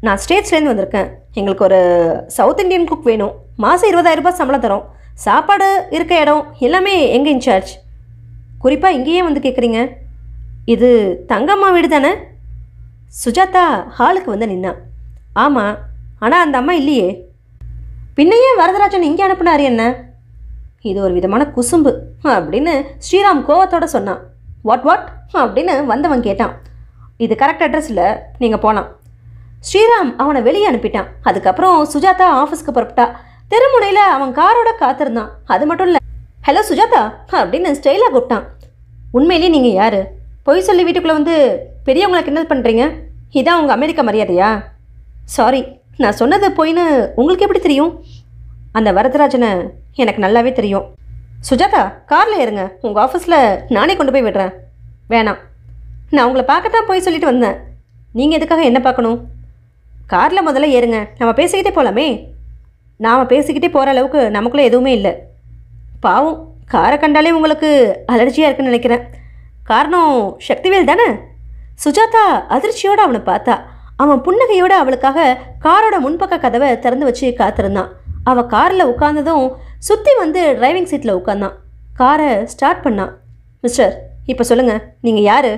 நான் ஸ்டேட்ஸ்லேருந்து வந்திருக்கேன். எங்களுக்கு ஒரு சவுத் இந்தியன் குக் வேணும். மாதம் இருபதாயிரம் ரூபாய் சம்பளம் தரோம். சாப்பாடு இருக்க இடம் எல்லாமே எங்கே இன்சார்ஜ்? குறிப்பாக இங்கேயே வந்து கேட்குறீங்க இது தங்கம்மா வீடு தானே? சுஜாதா ஹாலுக்கு வந்து நின்னான் ஆமாம் ஆனால் அந்த அம்மா இல்லையே. பின்னையே வரதராஜன் இங்கே அனுப்புனார் என்ன? இது ஒரு விதமான குசும்பு அப்படின்னு ஸ்ரீராம் கோவத்தோட சொன்னான். வாட் வாட் அப்படின்னு வந்தவன் கேட்டான். இது கரெக்ட் அட்ரஸில் நீங்கள் போகலாம் ஸ்ரீராம் அவனை வெளியே அனுப்பிட்டான். அதுக்கப்புறம் சுஜாதா ஆஃபீஸ்க்கு புறப்பட்டா. தெருமுனையில் அவன் காரோட காத்திருந்தான். அது மட்டும் இல்லை ஹலோ சுஜாதா அப்படின்னு ஸ்டைலாக கூப்பிட்டான். உண்மையிலேயே நீங்கள் யார்? பொய் சொல்லி வீட்டுக்குள்ளே வந்து பெரியவங்களை கிண்டல் பண்ணுறீங்க இதான் உங்கள் அமெரிக்கா மரியாதையா? சாரி நான் சொன்னது பொய்ன்னு உங்களுக்கு எப்படி தெரியும்? அந்த வரதராஜனை எனக்கு நல்லாவே தெரியும். சுஜாதா காரில் ஏறுங்க. உங்கள் ஆஃபீஸில் நானே கொண்டு போய் விடுறேன். வேணாம். நான் உங்களை பார்க்கத்தான் போய் சொல்லிட்டு வந்தேன். நீங்கள் எதுக்காக என்ன பார்க்கணும்? காரில் முதல்ல ஏறுங்க. நம்ம பேசிக்கிட்டே போகலாமே நாம் பேசிக்கிட்டே போகிற அளவுக்கு நமக்குள்ளே எதுவுமே இல்லை. பாவம் காரை கண்டாலே உங்களுக்கு அலர்ஜியாக இருக்குன்னு நினைக்கிறேன். காரணம் சக்திவேல் தானே? சுஜாதா அதிர்ச்சியோடு அவனை பார்த்தா. அவன் புன்னகையோடு அவளுக்காக காரோட முன்பக்க கதவை திறந்து வச்சு காத்திருந்தான். அவள் காரில் உட்கார்ந்ததும் சுற்றி வந்து டிரைவிங் சீட்டில் உட்காந்தான் காரை ஸ்டார்ட் பண்ணான். மிஸ்டர் இப்போ சொல்லுங்கள் நீங்கள் யார்?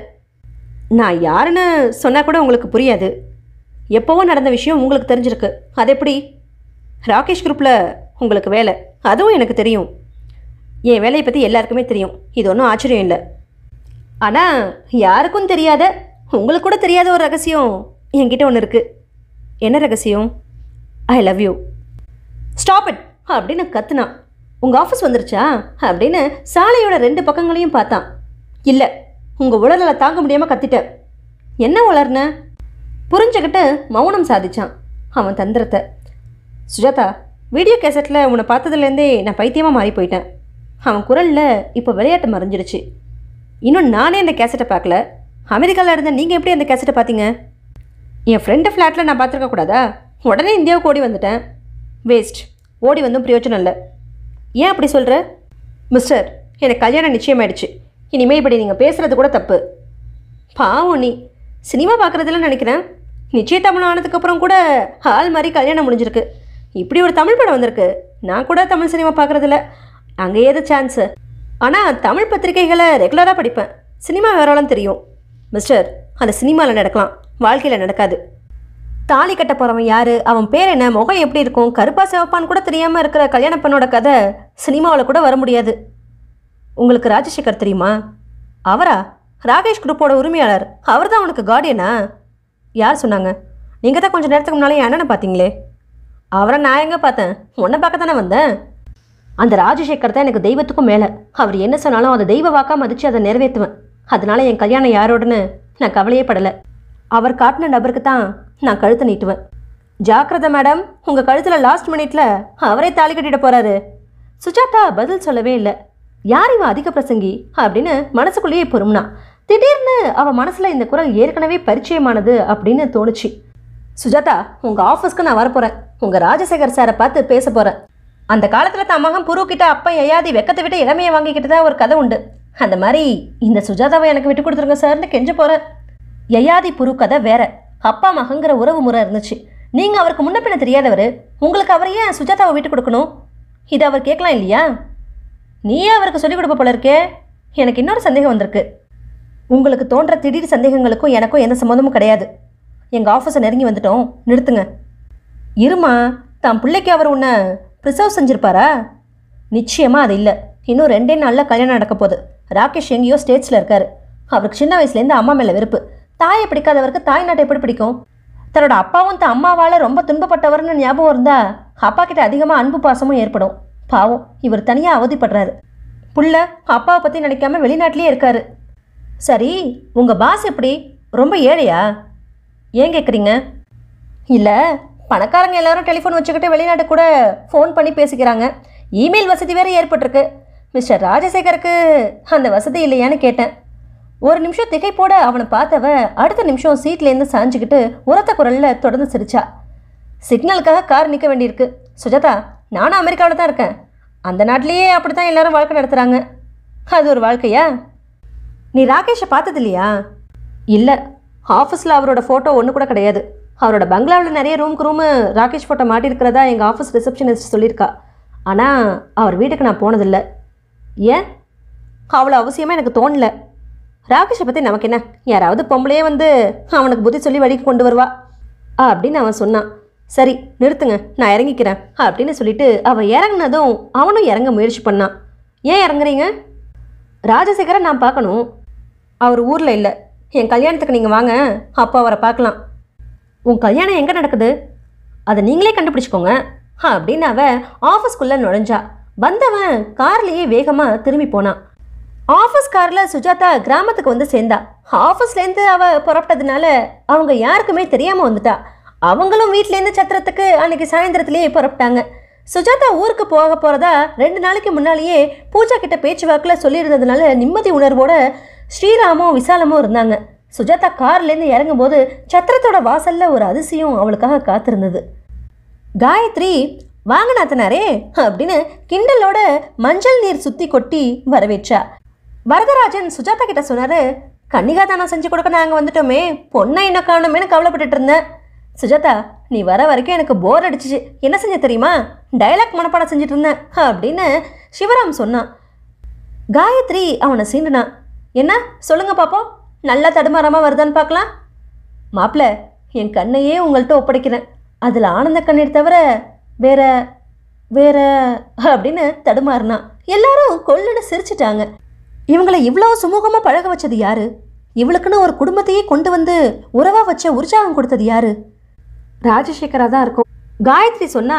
நான் யாருன்னு சொன்னால் கூட உங்களுக்கு புரியாது. எப்போவோ நடந்த விஷயம் உங்களுக்கு தெரிஞ்சிருக்கு. அது எப்படி? ராகேஷ் குரூப்பில் உங்களுக்கு வேலை. அதுவும் எனக்கு தெரியும். என் வேலையை பற்றி எல்லாருக்குமே தெரியும். இது ஒன்றும் ஆச்சரியம் இல்லை. ஆனால் யாருக்கும் தெரியாத உங்களுக்கு கூட தெரியாத ஒரு ரகசியம் என்கிட்ட ஒன்று இருக்குது என்ன ரகசியம்? I love you stop it அப்படின்னு கத்துனான். உங்கள் ஆஃபீஸ் வந்துருச்சா? அப்படின்னு சாலையோட ரெண்டு பக்கங்களையும் பார்த்தான். இல்லை உங்கள் உளறலை தாங்க முடியாமல் கத்திட்டேன். என்ன உளர்ன புரிஞ்சுக்கிட்டு மௌனம் சாதித்தான் அவன் தந்திரத்தை. சுஜாதா வீடியோ கேசட்டில் உன்னை பார்த்ததுலேருந்தே நான் பைத்தியமாக மாறி போயிட்டேன். அவன் குரலில் இப்போ விளையாட்டு மறைஞ்சிடுச்சு இன்னும் நானே அந்த கேசட்டை பார்க்கல. அமெரிக்காவில் இருந்த நீங்கள் எப்படி அந்த கேசட்டை பார்த்தீங்க? என் ஃப்ரெண்டு ஃப்ளாட்டில் நான் பார்த்துருக்க கூடாதா? உடனே இந்தியாவுக்கு ஓடி வந்துட்டேன். வேஸ்ட் ஓடி வந்தும் பிரயோஜனம் இல்லை. ஏன் அப்படி சொல்கிற மிஸ்டர் எனக்கு கல்யாணம் நிச்சயமாயிடுச்சு. இனிமேல் இப்படி நீங்கள் பேசுகிறது கூட தப்பு. பாவம் நீ. சினிமா பார்க்குறதுல நினைக்கிறேன். நிச்சயத்தமிழ் ஆனதுக்கப்புறம் கூட ஹால் மாதிரி கல்யாணம் முடிஞ்சிருக்கு. இப்படி ஒரு தமிழ் படம் வந்திருக்கு. நான் கூட தமிழ் சினிமா பார்க்குறதில்ல. அங்கே ஏது சான்ஸு ஆனால் தமிழ் பத்திரிகைகளை ரெகுலராக படிப்பேன். சினிமா வேறாலும் தெரியும். மிஸ்டர் அந்த சினிமாவில் நடக்கலாம். வாழ்க்கையில் நடக்காது. தாலி கட்ட போகிறவன் யார்? அவன் பேர் என்ன? முகம் எப்படி இருக்கும்? கருப்பா சிவப்பான்னு கூட தெரியாமல் இருக்கிற கல்யாண பெண்ணோட கதை சினிமாவில் கூட வர முடியாது. உங்களுக்கு ராஜசேகர் தெரியுமா? அவரா? ராகேஷ் குரூப்போட உரிமையாளர். அவர் தான் உனக்கு கார்டியனா யார் சொன்னாங்க? நீங்கள் தான் கொஞ்சம் நேரத்துக்கு முன்னாலே என் அண்ணனை பார்த்தீங்களே. அவரை நான் எங்கே பார்த்தேன்? உன்னை பார்க்க தானே வந்தேன்? அந்த ராஜசேகர் தான் எனக்கு தெய்வத்துக்கும் மேலே. அவர் என்ன சொன்னாலும் அதை தெய்வ வாக்கா மதித்து அதை நிறைவேற்றுவேன். அதனால என் கல்யாணம் யாரோடன்னு நான் கவலையே படலை. அவர் காட்டின நபருக்கு தான் நான் கழுத்தை நீட்டுவேன். ஜாக்கிரதை மேடம். உங்கள் கழுத்தில் லாஸ்ட் மினிட்ல அவரே தாலி கட்டிட போகிறாரு சுஜாதா பதில் சொல்லவே இல்லை. யார் இவன் அதிக பிரசங்கி அப்படின்னு மனசுக்குள்ளேயே பொறும்னா. திடீர்னு அவள் மனசில் இந்த குரல் ஏற்கனவே பரிச்சயமானது அப்படின்னு தோணுச்சு. சுஜாதா உங்கள் ஆஃபீஸ்க்கு நான் வரப்போகிறேன் உங்கள் ராஜசேகர் சாரை பார்த்து பேச போகிறேன் அந்த காலத்தில் தன் மகன் புரு கிட்ட அப்பா ஐயாதி வெக்கத்தை விட்டு இளமையை வாங்கிக்கிட்டு தான் ஒரு கதை உண்டு. அந்த மாதிரி இந்த சுஜாதாவை எனக்கு விட்டு கொடுத்துருங்க சார்னு கெஞ்ச போகிறேன் எயாதி புரு கதை வேற. அப்பா மகங்கிற உறவு முறை இருந்துச்சு. நீங்கள் அவருக்கு முன்ன பின்ன தெரியாதவர். உங்களுக்கு அவர் ஏன் சுஜாதாவை விட்டு கொடுக்கணும்? இதை அவர் கேட்கலாம் இல்லையா? நீயே அவருக்கு சொல்லிக் கொடுப்ப போல இருக்கே. எனக்கு இன்னொரு சந்தேகம் வந்திருக்கு. உங்களுக்கு தோன்ற திடீர் சந்தேகங்களுக்கும் எனக்கும் எந்த சம்மந்தமும் கிடையாது. எங்கள் ஆஃபீஸை நெருங்கி வந்துட்டோம். நிறுத்துங்க. இருமா தான் பிள்ளைக்கு அவர் உன்னை ப்ரிசர்வ் செஞ்சிருப்பாரா? நிச்சயமாக அது இல்லை. இன்னும் ரெண்டே நாளில் கல்யாணம் நடக்க போகுது. ராகேஷ் எங்கேயோ ஸ்டேட்ஸில் இருக்காரு. அவருக்கு சின்ன வயசுலேருந்து அம்மா மேலே வெறுப்பு. தாயை பிடிக்காதவருக்கு தாய் நாட்டை எப்படி பிடிக்கும்? தன்னோட அப்பாவும் தன் அம்மாவால் ரொம்ப துன்பப்பட்டவர்னு ஞாபகம் இருந்தா அப்பா கிட்ட அதிகமாக அன்பு பாசமும் ஏற்படும். பாவம் இவர் தனியாக அவதிப்படுறாரு. புள்ள அப்பாவை பற்றி நினைக்காம வெளிநாட்டிலே இருக்காரு. சரி உங்கள் பாஸ் எப்படி? ரொம்ப ஏழையா? ஏன் கேட்குறீங்க இல்லை பணக்காரங்க எல்லாரும் டெலிஃபோன் வச்சுக்கிட்டு வெளிநாட்டு கூட ஃபோன் பண்ணி பேசிக்கிறாங்க. இமெயில் வசதி வேறு ஏற்பட்டிருக்கு. மிஸ்டர் ராஜசேகருக்கு அந்த வசதி இல்லையான்னு கேட்டேன். ஒரு நிமிஷம் திகைப்போட அவனை பார்த்தவ அடுத்த நிமிஷம் சீட்லேருந்து சாஞ்சுக்கிட்டு உரத்த குரலில் தொடர்ந்து சிரிச்சா. சிக்னலுக்காக கார் நிற்க வேண்டியிருக்கு. சுஜாதா நானும் அமெரிக்காவில் தான் இருக்கேன். அந்த நாட்டிலேயே அப்படி தான் எல்லாரும் வாழ்க்கை நடத்துகிறாங்க அது ஒரு வாழ்க்கையா? நீ ராகேஷை பார்த்தது இல்லையா இல்லை ஆஃபீஸில் அவரோட ஃபோட்டோ ஒன்று கூட கிடையாது. அவரோட பங்களாவில் நிறைய ரூமுக்கு ரூமு ராகேஷ் ஃபோட்டோ மாட்டியிருக்கிறதா எங்கள் ஆஃபீஸ் ரிசப்ஷனிஸ்ட் சொல்லியிருக்கா. ஆனால் அவர் வீட்டுக்கு நான் போனதில்லை. ஏன்? அவ்வளோ அவசியமாக எனக்கு தோணல. ராகேஷை பற்றி நமக்கு என்ன? யாராவது பொம்பளையே வந்து அவனுக்கு புத்தி சொல்லி வழிக்கு கொண்டு வருவா. அப்படின்னு அவன் சொன்னான். சரி நிறுத்துங்க நான் இறங்கிக்கிறேன் அப்படின்னு சொல்லிட்டு அவன் இறங்குனதும் அவனும் இறங்க முயற்சி பண்ணான். ஏன் இறங்குறீங்க? ராஜசேகரை நான் பார்க்கணும். அவர் ஊரில் இல்லை. என் கல்யாணத்துக்கு நீங்கள் வாங்க அப்போ அவரை பார்க்கலாம். உன் கல்யாணம் எங்கே நடக்குது? அதை நீங்களே கண்டுபிடிச்சிக்கோங்க. அப்படின்னு அவ ஆஃபீஸ்க்குள்ளே நுழைஞ்சா. வந்தவன் கார்லேயே வேகமாக திரும்பி போனான் ஆஃபீஸ் காரில் சுஜாதா கிராமத்துக்கு வந்து சேர்ந்தா. ஆஃபீஸ்லேருந்து அவள் புறப்பட்டதுனால அவங்க யாருக்குமே தெரியாமல் வந்துட்டா. அவங்களும் வீட்டிலேருந்து சத்திரத்துக்கு அன்னைக்கு சாயந்தரத்துலேயே புறப்பட்டாங்க. சுஜாதா ஊருக்கு போக போகிறதா ரெண்டு நாளைக்கு முன்னாலேயே பூஜா கிட்ட பேச்சுவாக்கில் சொல்லியிருந்ததுனால நிம்மதி உணர்வோட ஸ்ரீராமும் விசாலமும் இருந்தாங்க. சுஜாதா கார்லேருந்து இறங்கும்போது சத்திரத்தோட வாசல்ல ஒரு அதிசயம் அவளுக்காக காத்திருந்தது. காயத்ரி வாங்கநாத்தனாரே அப்படின்னு கிண்டலோட மஞ்சள் நீர் சுத்தி கொட்டி வரவேற்றா. வரதராஜன் சுஜாதா கிட்ட சொன்னாரு கன்னிகாதானம் செஞ்சு கொடுக்க நாங்கள் வந்துட்டோமே பொண்ணை என்ன காணுமேனு கவலைப்பட்டுட்டு இருந்தேன் சுஜாதா நீ வர வரைக்கும் எனக்கு போர் அடிச்சிச்சு என்ன செஞ்ச தெரியுமா? டைலாக் மனப்பாடம் செஞ்சுட்டு இருந்தேன் அப்படின்னு சிவராம் சொன்னான். காயத்ரி அவனை சீண்டுனான் என்ன? சொல்லுங்க பாப்போம். நல்லா தடுமாறாமல் வருதான்னு பார்க்கலாம். மாப்பிள்ள என் கண்ணையே உங்கள்கிட்ட ஒப்படைக்கிறேன். அதில் ஆனந்த கண்ணீர் தவிர வேற வேற அப்படின்னு தடுமாறினான் எல்லாரும் கொள்ளுன்னு சிரிச்சிட்டாங்க. இவங்களை இவ்வளோ சுமூகமாக பழக வச்சது யாரு? இவளுக்குன்னு ஒரு குடும்பத்தையே கொண்டு வந்து உறவா வச்ச உற்சாகம் கொடுத்தது யாரு? ராஜசேகரா தான் இருக்கும். காயத்ரி சொன்னா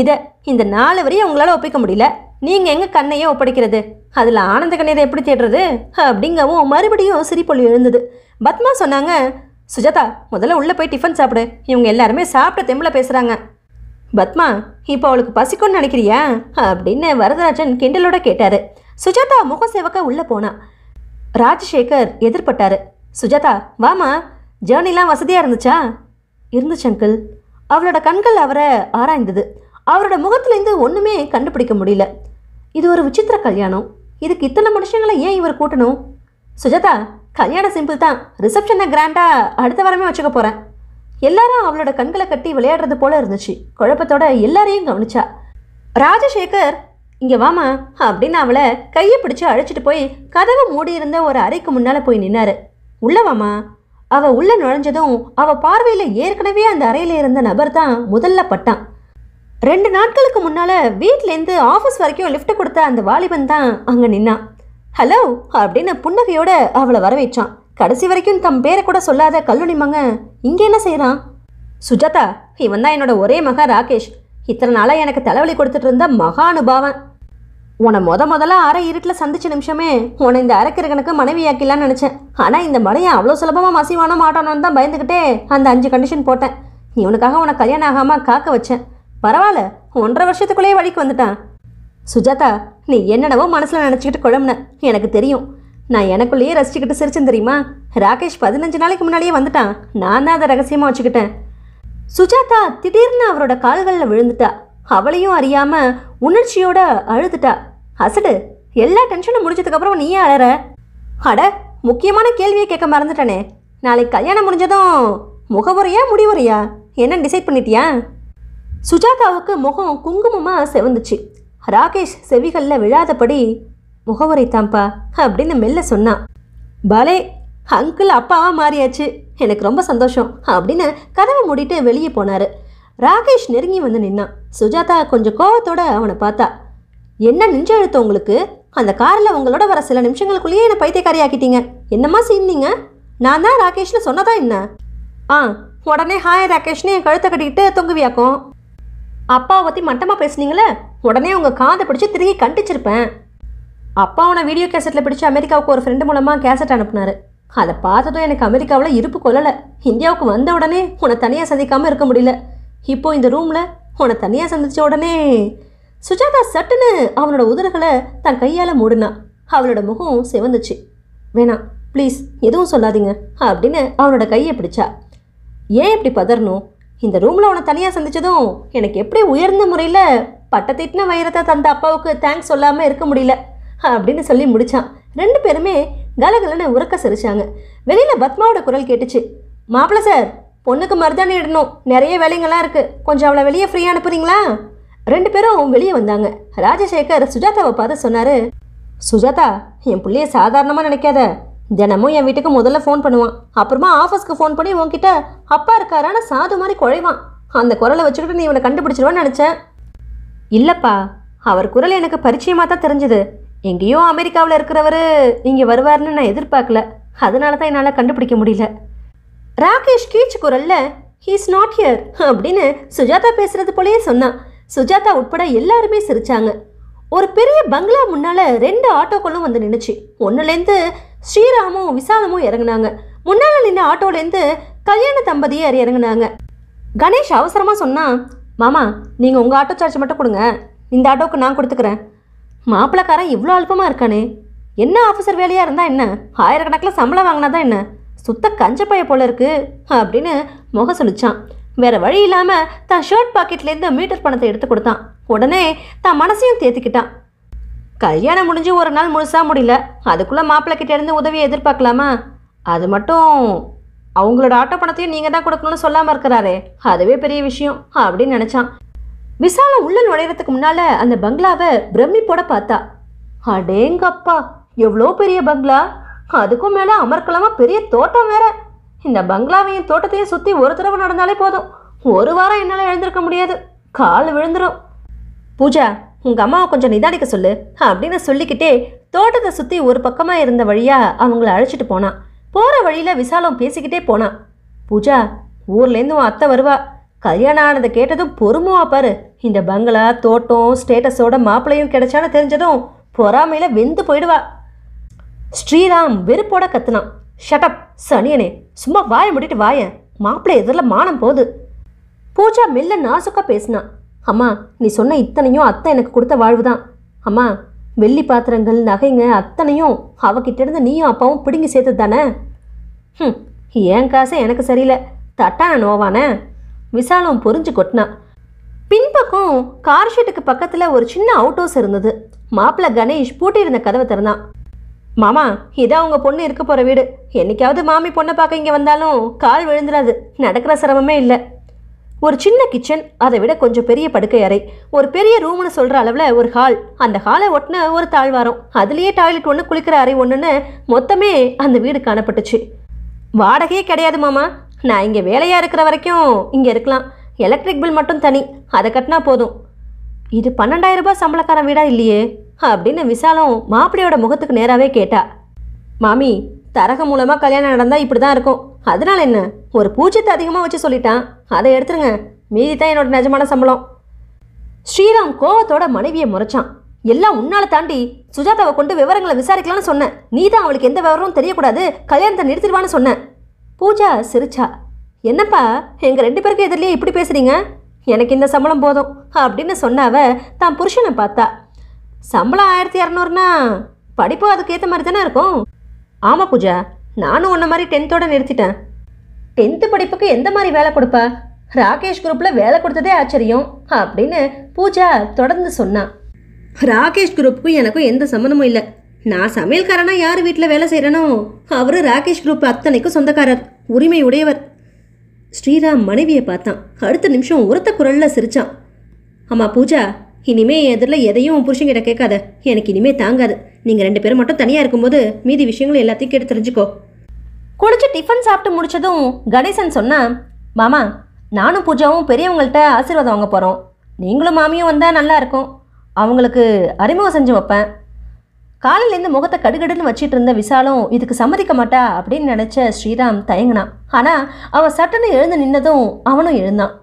இதை இந்த நாலு வரையும் உங்களால் ஒப்பிக்க முடியல. நீங்கள் எங்கள் கண்ணையே ஒப்படைக்கிறது? அதில் ஆனந்த கண்ணீரை எப்படி தேடுறது? அப்படிங்கவும் மறுபடியும் சிரிப்பொழி எழுந்தது. பத்மா சொன்னாங்க சுஜாதா முதல்ல உள்ளே போய் டிஃபன் சாப்பிடு. இவங்க எல்லாருமே சாப்பிட்ட தெம்பில் பேசுகிறாங்க பத்மா இப்போ அவளுக்கு பசிக்கும்னு நினைக்கிறியா? அப்படின்னு வரதராஜன் கிண்டலோட கேட்டார். சுஜாதா முகம் உள்ளே போனா. ராஜசேகர் எதிர்பட்டாரு. சுஜாதா வாமா ஜேர்னிலாம் வசதியாக இருந்துச்சா? இருந்துச்சு அங்கிள் அவளோட கண்கள் அவரை ஆராய்ந்தது. அவரோட முகத்துலேருந்து ஒன்றுமே கண்டுபிடிக்க முடியல. இது ஒரு விசித்திர கல்யாணம். இதுக்கு இத்தனை மனுஷங்களை ஏன் இவர் கூட்டணும்? சுஜாதா கல்யாணம் சிம்பிள் தான். ரிசப்ஷனை கிராண்டாக அடுத்த வாரமே வச்சுக்க போகிறேன் எல்லாரும் அவளோட கண்களை கட்டி விளையாடுறது போல இருந்துச்சு. குழப்பத்தோட எல்லாரையும் கவனிச்சா. ராஜசேகர் இங்கே வாமா அப்படின்னு அவளை கையை பிடிச்சி அழைச்சிட்டு போய் கதவை மூடியிருந்த ஒரு அறைக்கு முன்னால் போய் நின்னாரு. உள்ள வாமா அவள் உள்ளே நுழைஞ்சதும் அவள் பார்வையில் ஏற்கனவே அந்த அறையில் இருந்த நபர் தான் முதல்ல பட்டான். ரெண்டு நாட்களுக்கு முன்னால் வீட்லேருந்து ஆஃபீஸ் வரைக்கும் லிஃப்ட் கொடுத்த அந்த வாலிபன் தான் அங்கே நின்னான் ஹலோ அப்படின்னு புன்னகையோட அவளை வரவேற்றான். கடைசி வரைக்கும் தம் பேரை கூட சொல்லாத கல்லூரி மகன் இங்கே என்ன செய்கிறான் சுஜாதா இவன் தான் என்னோட ஒரே மகன் ராகேஷ். இத்தனை நாளாக எனக்கு தலைவலி கொடுத்துட்டு இருந்த மகானுபாவன் உன்னை முத முதல்ல அரை இருட்டில் சந்திச்ச நிமிஷமே உன்னை இந்த அரைக்கிறகனுக்கு மனைவியாக்கிலான்னு நினச்சேன். ஆனால் இந்த மனையை அவ்வளோ சுலபமாக மசிவானோ மாட்டானோன்னு தான் பயந்துக்கிட்டே அந்த அஞ்சு கண்டிஷன் போட்டேன். இவனுக்காக உனக்கு கல்யாணம் ஆகாமல் காக்க வச்சேன். பரவாயில்ல ஒன்றரை வருஷத்துக்குள்ளேயே வழிக்கு வந்துட்டான். சுஜாதா நீ என்னென்னவோ மனசில் நினச்சிக்கிட்டு குழம்புன. எனக்கு தெரியும். நான் எனக்குள்ளேயே ரசிச்சுக்கிட்டு சிரிச்சேன் தெரியுமா? ராகேஷ் பதினஞ்சு நாளைக்கு முன்னாடியே வந்துட்டான். நான் தான் அதை ரகசியமாக வச்சுக்கிட்டேன். சுஜாதா திடீர்னு அவரோட கால்களில் விழுந்துட்டா. அவளையும் அறியாமல் உணர்ச்சியோட அழுதுட்டா. அசடு எல்லா டென்ஷனும் முடிஞ்சதுக்கப்புறம் நீயே அழற அட முக்கியமான கேள்வியை கேட்க மறந்துட்டனே. நாளைக்கு கல்யாணம் முடிஞ்சதும் முகவுரையா முடிவுரையா? என்ன டிசைட் பண்ணிட்டியா? சுஜாதாவுக்கு முகம் குங்குமமாக செவந்துச்சு. ராகேஷ் செவிகளில் விழாதபடி முகவரை தான்ப்பா அப்படின்னு மெல்ல சொன்னான் பலே அங்கிள் அப்பாவா மாறியாச்சு. எனக்கு ரொம்ப சந்தோஷம் அப்படின்னு கதவை மூடிட்டு வெளியே போனார். ராகேஷ் நெருங்கி வந்து நின்னான் சுஜாதா கொஞ்சம் கோவத்தோட அவனை பார்த்தா. என்ன நெஞ்ச எழுத்து உங்களுக்கு? அந்த காரில் உங்களோட வர சில நிமிஷங்களுக்குள்ளேயே என்னை பைத்தியக்காரி ஆக்கிட்டீங்க என்னம்மா செய்யுந்தீங்க நான் தான் ராகேஷ்னு சொன்னதா என்ன? ஆ உடனே ஹாய் ராகேஷ்னு என் கழுத்தை கட்டிக்கிட்டு தொங்குவியாக்கும். அப்பாவை பற்றி மட்டமாக பேசுனீங்களே? உடனே உங்கள் காதை பிடிச்சி திரும்பி கண்டிச்சிருப்பேன். அப்பாவனை வீடியோ கேசட்டில் பிடிச்சி அமெரிக்காவுக்கு ஒரு ஃப்ரெண்டு மூலமாக கேசட் அனுப்புனாரு. அதை பார்த்ததும் எனக்கு அமெரிக்காவில் இருப்பு கொள்ளலை இந்தியாவுக்கு வந்த உடனே உன்னை தனியாக சந்திக்காமல் இருக்க முடியல. இப்போ இந்த ரூமில் உன்னை தனியாக சந்தித்த உடனே சுஜாதா சட்டுன்னு அவனோட உதடுகளை தன் கையால் மூடினா. அவளோட முகம் சிவந்துச்சு. வேணாம் ப்ளீஸ் எதுவும் சொல்லாதீங்க அப்படின்னு அவனோட கையை பிடிச்சா. ஏன் இப்படி பதறணும்? இந்த ரூமில் உன்னை தனியாக சந்தித்ததும் எனக்கு எப்படி உயர்ந்த முறையில் பட்டத்திட்டின வைரத்தை தந்த அப்பாவுக்கு தேங்க்ஸ் சொல்லாமல் இருக்க முடியல அப்படின்னு சொல்லி முடித்தான் ரெண்டு பேருமே கலகலன்னு உறக்க சிரிச்சாங்க. வெளியில் பத்மாவோட குரல் கேட்டுச்சு. மாப்பிள்ள சார் பொண்ணுக்கு மருதாணி இடணும். நிறைய வேலைங்கள்லாம் இருக்குது கொஞ்சம் அவளை வெளியே ஃப்ரீயாக அனுப்புறீங்களா? ரெண்டு பேரும் வெளியே வந்தாங்க. ராஜசேகர் சுஜாதாவை பார்த்து சொன்னார் சுஜாதா என் பிள்ளைய சாதாரணமாக நினைக்காத. தினமும் என் வீட்டுக்கு முதல்ல ஃபோன் பண்ணுவான். அப்புறமா ஆஃபீஸ்க்கு ஃபோன் பண்ணி உன்கிட்ட அப்பா இருக்காரான சாது மாதிரி குழைவான். அந்த குரலை வச்சுக்கிட்டு நீ இவனை கண்டுபிடிச்சிருவான்னு நினச்சேன். இல்லைப்பா அவர் குரல் எனக்கு பரிச்சயமாக தான் தெரிஞ்சுது. எங்கேயோ அமெரிக்காவில் இருக்கிறவர் இங்கே வருவார்னு நான் எதிர்பார்க்கல. அதனால தான் என்னால் கண்டுபிடிக்க முடியல. ராகேஷ் கீச் குரல்ல ஹீஸ் நாட் ஹியர் அப்படின்னு சுஜாதா பேசுறது போலயே சொன்னான். சுஜாதா உட்பட எல்லாருமே சிரிச்சாங்க. ஒரு பெரிய பங்களா முன்னால ரெண்டு ஆட்டோக்களும் வந்து நின்றுச்சு ஒன்றுலேருந்து ஸ்ரீராமும் விசாலமும் இறங்குனாங்க. முன்னால் நின்ன ஆட்டோலேருந்து கல்யாண தம்பதியர் இறங்குனாங்க. கணேஷ் அவசரமாக சொன்னான் மாமா நீங்கள் உங்கள் ஆட்டோ சார்ஜ் மட்டும் கொடுங்க. இந்த ஆட்டோக்கு நான் கொடுத்துக்கிறேன். மாப்பிள்ளைக்காரன் இவ்வளோ அல்பமாக இருக்கானே. என்ன ஆஃபீஸர் வேலையாக இருந்தால் என்ன? ஆயிரக்கணக்கில் சம்பளம் வாங்கினா தான் என்ன? சுத்த கஞ்சப்பைய போல இருக்கு. அப்படின்னு முக சொல்லிச்சான் வேறு வழி இல்லாமல் தான் ஷர்ட் பாக்கெட்லேருந்து மீட்டர் பணத்தை எடுத்து கொடுத்தான். உடனே தான் மனசையும் தேத்திக்கிட்டான். கல்யாணம் முடிஞ்சு ஒரு நாள் முழுசாக முடியல. அதுக்குள்ளே மாப்பிள்ளை இருந்து உதவியை எதிர்பார்க்கலாமா? அது மட்டும் அவங்களோட ஆட்டோ பணத்தையும் நீங்கள் தான் கொடுக்கணும்னு சொல்லாமல் இருக்கிறாரே. அதுவே பெரிய விஷயம் அப்படின்னு நினச்சான். விசாலம் உள்ள நுழையிறதுக்கு முன்னால் அந்த பங்களாவை பிரமிப்போட பார்த்தா. அடேங்கப்பா எவ்வளோ பெரிய பங்களா? அதுக்கும் மேலே அமர்க்கலமாக பெரிய தோட்டம் வேற. இந்த பங்களாவையும் தோட்டத்தையும் சுற்றி ஒரு தடவை நடந்தாலே போதும். ஒரு வாரம் என்னால் எழுந்திருக்க முடியாது. கால் விழுந்துடும் பூஜா உங்கள் அம்மாவை கொஞ்சம் நிதானிக்க சொல்லு அப்படின்னு சொல்லிக்கிட்டே தோட்டத்தை சுற்றி ஒரு பக்கமாக இருந்த வழியாக அவங்கள அழைச்சிட்டு போனான் போகிற வழியில் விசாலம் பேசிக்கிட்டே போனான் பூஜா ஊர்லேருந்து உன் அத்தை வருவா. கல்யாணம் ஆனதை கேட்டதும் பொறுமுவா பாரு. இந்த பங்களா தோட்டம் ஸ்டேட்டஸோட மாப்பிள்ளையும் கிடைச்சான்னு தெரிஞ்சதும் பொறாமையில் வெந்து போயிடுவா. ஸ்ரீராம் வெறுப்போட கத்துனான். ஷட்டப் சனியனே. சும்மா வாயை முடிட்டு வாயன். மாப்பிள்ளை எதிரில் மானம் போகுது. பூஜா மெல்ல நாசுக்காக பேசினா. அம்மா நீ சொன்ன இத்தனையும் அத்தை எனக்கு கொடுத்த வாழ்வு தான் அம்மா வெள்ளி பாத்திரங்கள் நகைங்க அத்தனையும் அவகிட்ட இருந்து நீயும் அப்பாவும் பிடுங்கி சேர்த்தது தானே ம் என் காசை எனக்கு சரியில்லை. தட்டான நோவானே. விசாலம் பொறிஞ்சு கொட்டினான் பின்பக்கம் கார் ஷீட்டுக்கு பக்கத்தில் ஒரு சின்ன அவுட் ஹவுஸ் இருந்தது. மாப்பிள கணேஷ் பூட்டியிருந்த கதவை திறந்தான். மாமா இதான் உங்கள் பொண்ணு இருக்க போகிற வீடு. என்னைக்காவது மாமி பொண்ணை பார்க்க இங்கே வந்தாலும் கால் விழுந்துடாது நடக்கிற சிரமமே இல்லை. ஒரு சின்ன கிச்சன் அதை விட கொஞ்சம் பெரிய படுக்கை அறை. ஒரு பெரிய ரூம்னு சொல்கிற அளவில் ஒரு ஹால் அந்த ஹாலை ஒட்டின ஒரு தாழ்வாரம். அதுலேயே டாய்லெட் ஒன்று குளிக்கிற அறை ஒன்றுன்னு மொத்தமே அந்த வீடு காணப்பட்டுச்சு. வாடகையே கிடையாது மாமா. நான் இங்கே வேலையாக இருக்கிற வரைக்கும் இங்கே இருக்கலாம். எலக்ட்ரிக் பில் மட்டும் தனி. அதை கட்டினா போதும். இது பன்னெண்டாயிரம் ரூபாய் சம்பளக்கார வீடா இல்லையே? அப்படின்னு விசாலம் மாப்பிள்ளையோட முகத்துக்கு நேராகவே கேட்டா. மாமி தரக மூலமாக கல்யாணம் நடந்தால் இப்படி தான் இருக்கும். அதனால என்ன? ஒரு பூஜ்யத்தை அதிகமாக வச்சு சொல்லிட்டான். அதை எடுத்துருங்க. மீதி தான் என்னோட நிஜமான சம்பளம். ஸ்ரீராம் கோவத்தோட மனைவியை முறைச்சான். எல்லாம் உன்னால தாண்டி சுஜாதாவை கொண்டு விவரங்களை விசாரிக்கலாம்னு சொன்னேன். நீ தான் அவளுக்கு எந்த விவரமும் தெரியக்கூடாது. கல்யாணத்தை நிறுத்திடுவான்னு சொன்னேன். பூஜா சிரிச்சா. என்னப்பா எங்கள் ரெண்டு பேருக்கு எதிரிலேயே இப்படி பேசுறீங்க? எனக்கு இந்த சம்பளம் போதும். அப்படின்னு சொன்னாவ தான் புருஷனை பார்த்தா. சம்பளம் ஆயிரத்தி இரநூறுனா படிப்பும் அதுக்கேற்ற மாதிரி தானே இருக்கும்? ஆமாம் பூஜா நானும் உன்ன மாதிரி டென்த்தோடு நிறுத்திட்டேன். டென்த்து படிப்புக்கு எந்த மாதிரி வேலை கொடுப்ப? ராகேஷ் குரூப்பில் வேலை கொடுத்ததே ஆச்சரியம் அப்படின்னு பூஜா தொடர்ந்து சொன்னான் ராகேஷ் குரூப்புக்கும் எனக்கும் எந்த சம்மந்தமும் இல்லை. நான் சமையல்காரனா யார் வீட்டில் வேலை செய்கிறேனோ அவர் ராகேஷ் குரூப் அத்தனைக்கும் சொந்தக்காரர் உரிமை உடையவர் ஸ்ரீராம் மனைவியை பார்த்தான். அடுத்த நிமிஷம் உரத்த குரலில் சிரித்தான் ஆமாம் பூஜா இனிமே எதிரில் எதையும் உன் புருஷங்கிட்ட கேட்காத. எனக்கு இனிமே தாங்காது. நீங்கள் ரெண்டு பேரும் மட்டும் தனியாக இருக்கும்போது மீதி விஷயங்கள் எல்லாத்தையும் கேட்டு தெரிஞ்சுக்கோ. குளிச்சு டிஃபன் சாப்பிட்டு முடிச்சதும் கணேசன் சொன்னான் மாமா நானும் பூஜாவும் பெரியவங்கள்ட்ட ஆசீர்வாதம் வாங்க போகிறோம் நீங்களும் மாமியும் வந்தால் நல்லா இருக்கும். அவங்களுக்கு அறிமுகம் செஞ்சு வைப்பேன். காலையிலேருந்து முகத்தை கடுகடுன்னு வச்சிட்டு இருந்த விசாலும் இதுக்கு சம்மதிக்க மாட்டா? அப்படின்னு நினச்ச ஸ்ரீராம் தயங்கினான். ஆனால் அவன் சட்டுன்னு எழுந்து நின்னதும் அவனும் எழுந்தான்.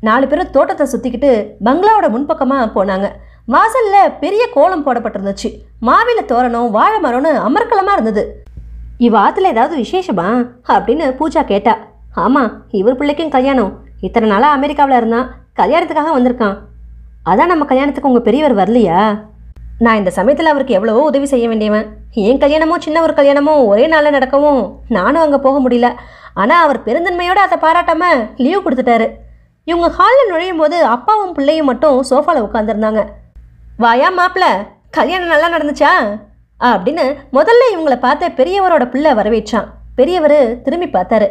நாலு பேரும் தோட்டத்தை சுற்றிக்கிட்டு பங்களாவோட முன்பக்கமாக போனாங்க. வாசலில் பெரிய கோலம் போடப்பட்டிருந்துச்சு. மாவில தோரணம் வாழை மரம்னு அமர்க்கலமாக இருந்தது. இவ ஆற்றுல ஏதாவது விசேஷமா? அப்படின்னு பூஜா கேட்டா. ஆமாம் இவர் பிள்ளைக்கும் கல்யாணம். இத்தனை நாளாக அமெரிக்காவில் இருந்தான் கல்யாணத்துக்காக வந்திருக்கான். அதான் நம்ம கல்யாணத்துக்கு உங்கள் பெரியவர் வரலையா? நான் இந்த சமயத்தில் அவருக்கு எவ்வளவோ உதவி செய்ய வேண்டியவன். என் கல்யாணமோ சின்ன ஒரு கல்யாணமோ ஒரே நாளில் நடக்கவும் நானும் அங்கே போக முடியல. ஆனால் அவர் பெருந்தன்மையோடு அதை பாராட்டாம லீவ் கொடுத்துட்டாரு. இவங்க ஹாலில் நுழையும் போது அப்பாவும் பிள்ளையும் மட்டும் சோஃபாவில் உட்காந்துருந்தாங்க வாயா மாப்பிள கல்யாணம் நல்லா நடந்துச்சா? அப்படின்னு முதல்ல இவங்கள பார்த்த பெரியவரோட பிள்ளை வரவேற்றான். பெரியவர் திரும்பி பார்த்தாரு.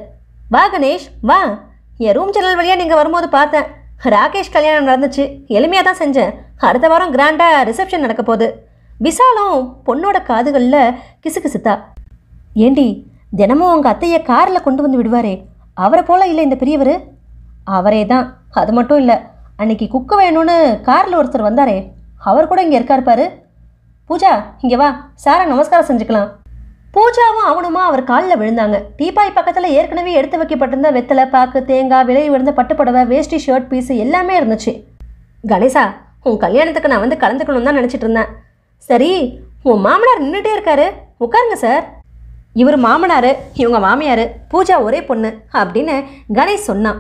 வா கணேஷ் வா. என் ரூம் ஜன்னல் வழியாக நீங்கள் வரும்போது பார்த்தேன். ராகேஷ் கல்யாணம் நடந்துச்சு. எளிமையாக தான் செஞ்சேன். அடுத்த வாரம் கிராண்டாக ரிசப்ஷன் நடக்க போகுது. விசாலும் பொண்ணோட காதுகளில் கிசுகிசுத்தா. ஏண்டி தினமும் உங்கள் அத்தையை காரில் கொண்டு வந்து விடுவாரே. அவரை போல இல்லை இந்த பெரியவர்? அவரே தான் அது மட்டும் இல்லை அன்னைக்கு குக்கு வேணும்னு காரில் ஒருத்தர் வந்தாரே அவர் கூட இங்கே இருக்கார் பாரு. பூஜா இங்கே வா சாரா நமஸ்காரம் செஞ்சுக்கலாம். பூஜாவும் அவனுமா அவர் காலில் விழுந்தாங்க. டீபாய் பக்கத்தில் ஏற்கனவே எடுத்து வைக்கப்பட்டிருந்த வெத்தலை பாக்கு தேங்காய் விலை விழுந்த பட்டுப்படவை வேஷ்டி ஷர்ட் பீஸு எல்லாமே இருந்துச்சு. கணேசா உன் கல்யாணத்துக்கு நான் வந்து கலந்துக்கணும் தான் நினச்சிட்டு இருந்தேன். சரி உன் மாமனார் நின்றுட்டே இருக்காரு. உட்காருங்க சார். இவர் மாமனார் இவங்க மாமியார் பூஜா ஒரே பொண்ணு அப்படின்னு கணேஷ் சொன்னான்.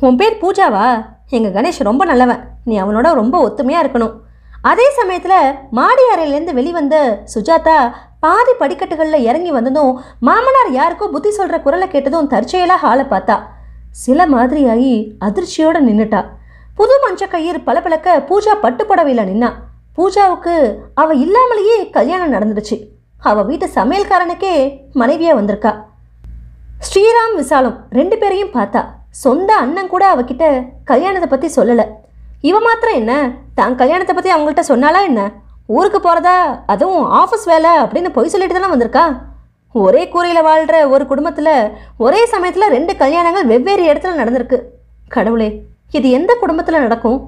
உன் பேர் பூஜாவா? எங்கள் கணேஷ் ரொம்ப நல்லவன். நீ அவனோட ரொம்ப ஒத்துமையாக இருக்கணும். அதே சமயத்தில் மாடி அறையிலேருந்து வெளிவந்த சுஜாதா பாதி படிக்கட்டுகளில் இறங்கி வந்ததும் மாமனார் யாருக்கோ புத்தி சொல்கிற குரலை கேட்டதும் தற்செயலாக ஆளை பார்த்தா. சில மாதிரியாகி அதிர்ச்சியோடு நின்றுட்டா புது மஞ்ச கயிறு பளபளக்க பூஜா பட்டுப்புடவையில் நின்னா. பூஜாவுக்கு அவள் இல்லாமலேயே கல்யாணம் நடந்துடுச்சு. அவள் வீட்டு சமையல்காரனுக்கே மனைவியாக வந்திருக்கா. ஸ்ரீராம் விசாலம் ரெண்டு பேரையும் பார்த்தா. சொந்த அண்ணன் கூட அவகிட்ட கல்யாணத்தை பற்றி சொல்லலை. இவ மாத்திரம் என்ன? தான் கல்யாணத்தை பற்றி அவங்கள்ட்ட சொன்னாலா என்ன? ஊருக்கு போகிறதா அதுவும் ஆஃபீஸ் வேலை அப்படின்னு பொய் சொல்லிட்டு தானே வந்திருக்கா? ஒரே கூரையில் வாழ்கிற ஒரு குடும்பத்தில் ஒரே சமயத்தில் ரெண்டு கல்யாணங்கள் வெவ்வேறு இடத்துல நடந்திருக்கு. கடவுளே இது எந்த குடும்பத்தில் நடக்கும்?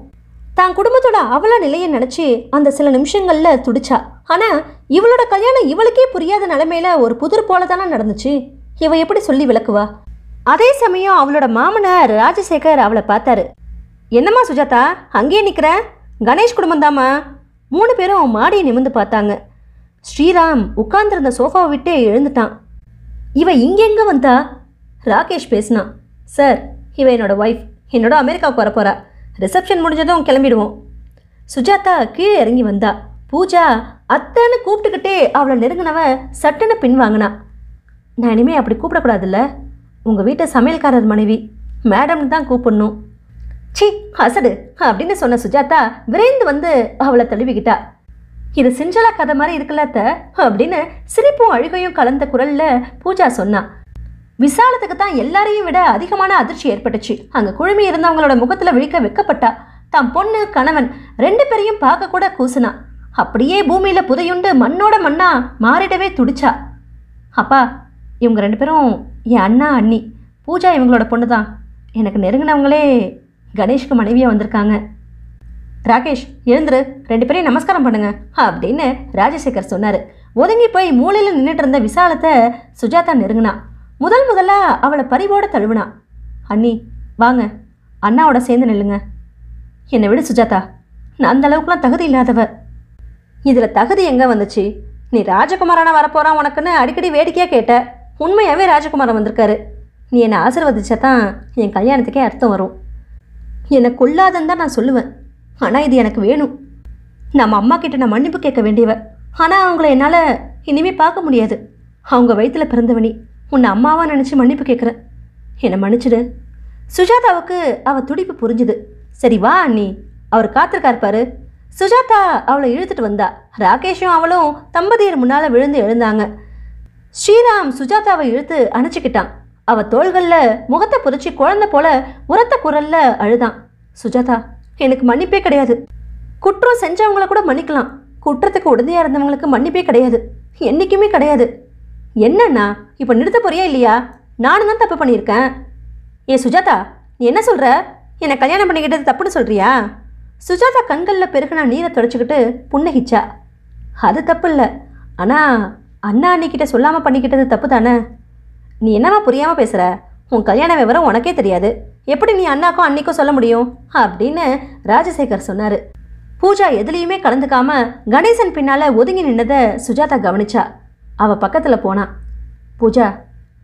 தான் குடும்பத்தோட அவல நிலையை நினச்சி அந்த சில நிமிஷங்களில் துடிச்சா. ஆனால் இவளோட கல்யாணம் இவளுக்கே புரியாத நிலமையில ஒரு புதிர் போல தானே நடந்துச்சு. இவ எப்படி சொல்லி விளக்குவா? அதே சமயம் அவளோட மாமனார் ராஜசேகர் அவளை பார்த்தாரு. என்னம்மா சுஜாதா அங்கேயே நிற்கிற கணேஷ் குடும்பம்தாம்மா மூணு பேரும் மாடியை நிமிந்து பார்த்தாங்க. ஸ்ரீராம் உட்கார்ந்துருந்த சோஃபாவை விட்டே எழுந்துட்டான். இவ இங்கெங்க வந்தா? ராகேஷ் பேசினான். சார் இவ என்னோட ஒய்ஃப் என்னோட அமெரிக்காவுக்கு வரப்போறா ரிசப்ஷன் முடிஞ்சதும் கிளம்பிடுவோம். சுஜாதா கீழே இறங்கி வந்தா. பூஜா அத்தைன்னு கூப்பிட்டுக்கிட்டே அவளை நெருங்கினவன் சட்டுன்னு பின்வாங்கினா. நான் இனிமே அப்படி கூப்பிடக்கூடாதுல்ல? உங்கள் வீட்டு சமையல்காரர் மனைவி மேடம்னு தான் கூப்பிடணும். சி அசடு அப்படின்னு சொன்ன சுஜாதா விரைந்து வந்து அவளை தழுவிக்கிட்டா. இது சிஞ்சலா கதை மாதிரி இருக்கலாத்த அப்படின்னு சிரிப்பும் அழுகையும் கலந்த குரல்ல பூஜா சொன்னா. விசாலத்துக்கு தான் எல்லாரையும் விட அதிகமான அதிர்ச்சி ஏற்பட்டுச்சு. அங்கே குழுமி இருந்தவங்களோட முகத்தில் விழிக்க வெக்கப்பட்டா. தம் பொண்ணு கணவன் ரெண்டு பேரையும் பார்க்க கூட கூசுனா. அப்படியே பூமியில் புதையுண்டு மண்ணோட மண்ணா மாறிடவே துடிச்சா. அப்பா இவங்க ரெண்டு பேரும் என் அண்ணா அண்ணி. பூஜா இவங்களோட பொண்ணு தான் எனக்கு நெருங்கினவங்களே கணேஷ்க்கு மனைவியாக வந்திருக்காங்க. ராகேஷ் எழுந்துரு. ரெண்டு பேரையும் நமஸ்காரம் பண்ணுங்க. அப்படின்னு ராஜசேகர் சொன்னார். ஒதுங்கி போய் மூளையில் நின்றுட்டு இருந்த விசாலத்தை சுஜாதா நெருங்கினா. முதல் முதலா அவளை பரிவோடு தழுவினா. அண்ணி வாங்க. அண்ணாவோட சேர்ந்து நில்லுங்க. என்னை விடு சுஜாதா. நான் அந்த அளவுக்குலாம் தகுதி இல்லாதவ. இதில் தகுதி எங்கே வந்துச்சு? நீ ராஜகுமாரான வரப்போகிறான் உனக்குன்னு அடிக்கடி வேடிக்கையாக கேட்ட. உண்மையாகவே ராஜகுமாரன் வந்திருக்காரு. நீ என்னை ஆசீர்வதிச்சா தான் என் கல்யாணத்துக்கே அர்த்தம் வரும். என்னை கொல்லாதன்னு தான் நான் சொல்லுவேன். ஆனால் இது எனக்கு வேணும். நம்ம அம்மா கிட்ட நான் மன்னிப்பு கேட்க வேண்டியவ. ஆனால் அவங்கள என்னால் இனிமேல் பார்க்க முடியாது. அவங்க வயிற்றில் பிறந்தவனி. உன்னை அம்மாவாக நினச்சி மன்னிப்பு கேட்குறேன். என்னை மன்னிச்சிடு. சுஜாதாவுக்கு அவள் துடிப்பு புரிஞ்சுது. சரி வா அண்ணி. அவர் காத்திருக்கார் பாரு. சுஜாதா அவளை இழுத்துட்டு வந்தா. ராகேஷும் அவளும் தம்பதியர் முன்னால் விழுந்து எழுந்தாங்க. ஸ்ரீராம் சுஜாதாவை இழுத்து அணைச்சிக்கிட்டான். அவ தோள்களில் முகத்தை புதைச்சி குழந்தை போல உரத்த குரல்ல அழுதான். சுஜாதா எனக்கு மன்னிப்பே கிடையாது. குற்றம் செஞ்சவங்கள கூட மன்னிக்கலாம். குற்றத்துக்கு உடனடியாக இருந்தவங்களுக்கு மன்னிப்பே கிடையாது. என்றைக்குமே கிடையாது. என்னண்ணா இப்போ நிறுத்த போறியா இல்லையா? நானும் தான் தப்பு பண்ணியிருக்கேன். ஏ சுஜாதா நீ என்ன சொல்கிற என்னை கல்யாணம் பண்ணிக்கிட்டது தப்புன்னு சொல்கிறியா சுஜாதா கண்களில் பெருகுனா நீரை தொடச்சிக்கிட்டு புன்னகிச்சா. அது தப்பு இல்லை. ஆனால் அண்ணா அன்னிக்கிட்ட சொல்லாமல் பண்ணிக்கிட்டது தப்பு தானே நீ என்னவா புரியாமல் பேசுகிற உன் கல்யாண விவரம் உனக்கே தெரியாது. எப்படி நீ அண்ணாக்கும் அன்னிக்கும் சொல்ல முடியும்? அப்படின்னு ராஜசேகர் சொன்னார். பூஜா எதுலேயுமே கலந்துக்காம கணேசன் பின்னால் ஒதுங்கி நின்னதை சுஜாதா கவனிச்சா. அவள் பக்கத்தில் போனா பூஜா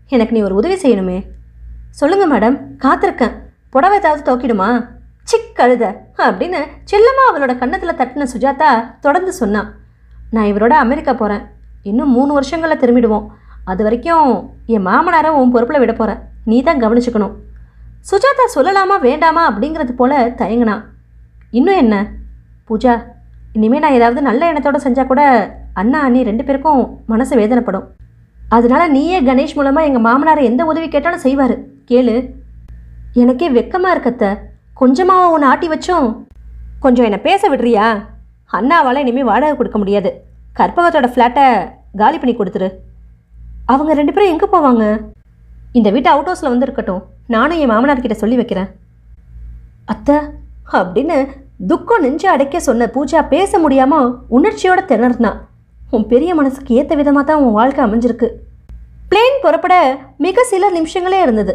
எனக்கு நீ ஒரு உதவி செய்யணுமே. சொல்லுங்கள் மேடம் காத்திருக்கேன். புடவை ஏதாவது துவக்கிடுமா சிக் கழுத அப்படின்னு செல்லமாக அவளோட கன்னத்தில் தட்டின சுஜாதா தொடர்ந்து சொன்னான் நான் இவரோட அமெரிக்கா போகிறேன் இன்னும் மூணு வருஷங்களில் திரும்பிடுவோம். அது வரைக்கும் என் மாமனாரை உன் பொறுப்பில் விட போகிறேன் நீ தான் கவனிச்சுக்கணும். சுஜாதா சொல்லலாமா வேண்டாமா அப்படிங்கிறது போல தயங்கினான் இன்னும் என்ன? பூஜா இனிமேல் நான் ஏதாவது நல்ல எண்ணத்தோடு செஞ்சால் கூட அண்ணா அண்ணி ரெண்டு பேருக்கும் மனசு வேதனைப்படும். அதனால நீயே கணேஷ் மூலமாக எங்கள் மாமனாரை எந்த உதவி கேட்டாலும் செய்வார். கேளு. எனக்கே வெக்கமாக இருக்கத்த கொஞ்சமாக உன்னை ஆட்டி வச்சோம் கொஞ்சம் என்னை பேச விடுறியா? அண்ணாவால் இனிமேல் வாடகை கொடுக்க முடியாது. கற்பகத்தோட ஃப்ளாட்டை காலி பண்ணி கொடுத்துரு. அவங்க ரெண்டு பேரும் எங்கே போவாங்க? இந்த வீட்டு அவுட் ஹவுஸில் வந்து இருக்கட்டும் நானும் என் மாமனார் கிட்ட சொல்லி வைக்கிறேன். அத்தை அப்படின்னு துக்கம் நெஞ்சு அடைக்க சொன்ன பூஜா பேச முடியாமல் உணர்ச்சியோட திணறினான் உன் பெரிய மனசுக்கு ஏற்ற விதமாக தான் உன் வாழ்க்கை அமைஞ்சிருக்கு. பிளேன் புறப்பட மிக சில நிமிஷங்களே இருந்தது.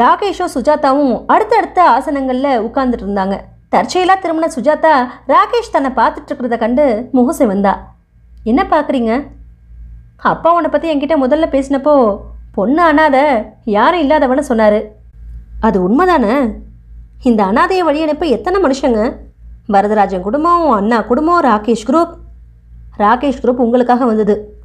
ராகேஷும் சுஜாதாவும் அடுத்தடுத்த ஆசனங்களில் உட்கார்ந்துட்டு இருந்தாங்க. தற்செயலாக திரும்பின சுஜாதா ராகேஷ் தன்னை பார்த்துட்டு இருக்கிறத கண்டு முகசை வந்தா. என்ன பார்க்குறீங்க? அப்பா உன்னை பற்றி என்கிட்ட முதல்ல பேசினப்போ பொண்ணு அனாத யாரும் இல்லாதவன்னு சொன்னார். அது உண்மைதானே? இந்த அனாதையை வழி அனுப்ப எத்தனை மனுஷங்க? வரதராஜன் குடும்பம் அண்ணா குடும்பம் ராகேஷ் குரூப். ராகேஷ் குரூப் உங்களுக்காக வந்தது.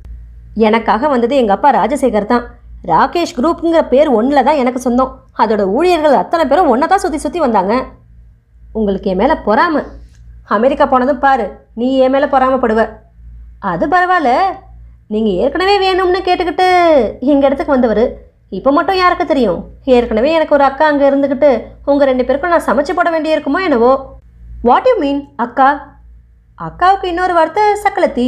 எனக்காக வந்தது எங்கள் அப்பா ராஜசேகர் தான். ராகேஷ் குரூப்புங்கிற பேர் ஒன்றில் தான் எனக்கு சொந்தம். அதோட ஊழியர்கள் அத்தனை பேரும் ஒன்றை தான் சுற்றி சுற்றி வந்தாங்க. உங்களுக்கு என் மேலே பொறாம. அமெரிக்கா போனதும் பாரு நீ என் மேலே பொறாமப்படுவ. அது பரவாயில்ல. நீங்கள் ஏற்கனவே வேணும்னு கேட்டுக்கிட்டு எங்கள் இடத்துக்கு வந்தவர். இப்போ மட்டும் யாருக்கு தெரியும்? ஏற்கனவே எனக்கு ஒரு அக்கா அங்கே இருந்துக்கிட்டு உங்கள் ரெண்டு பேருக்கும் நான் சமைச்சு போட வேண்டியிருக்குமோ என்னவோ? வாட் யூ மீன் அக்கா? அக்காவுக்கு இன்னொரு வார்த்தை சக்கலத்தி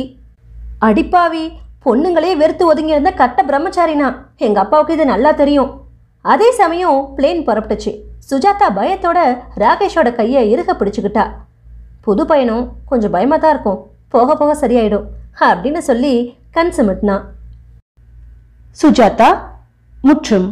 அடிப்பாவி பொண்ணுங்களே வெறுத்து ஒதுங்கி இருந்த கட்ட பிரம்மச்சாரினா எங்கள் அப்பாவுக்கு இது நல்லா தெரியும். அதே சமயம் பிளேன் புறப்பட்டுச்சு. சுஜாதா பயத்தோட ராகேஷோட கையை இறுக பிடிச்சுக்கிட்டா. புது பையனும் கொஞ்சம் பயமாக தான் இருக்கும். போக போக சரியாயிடும். அப்படின்னு சொல்லி கண் சிமிட்டினான். சுஜாதா முற்றும்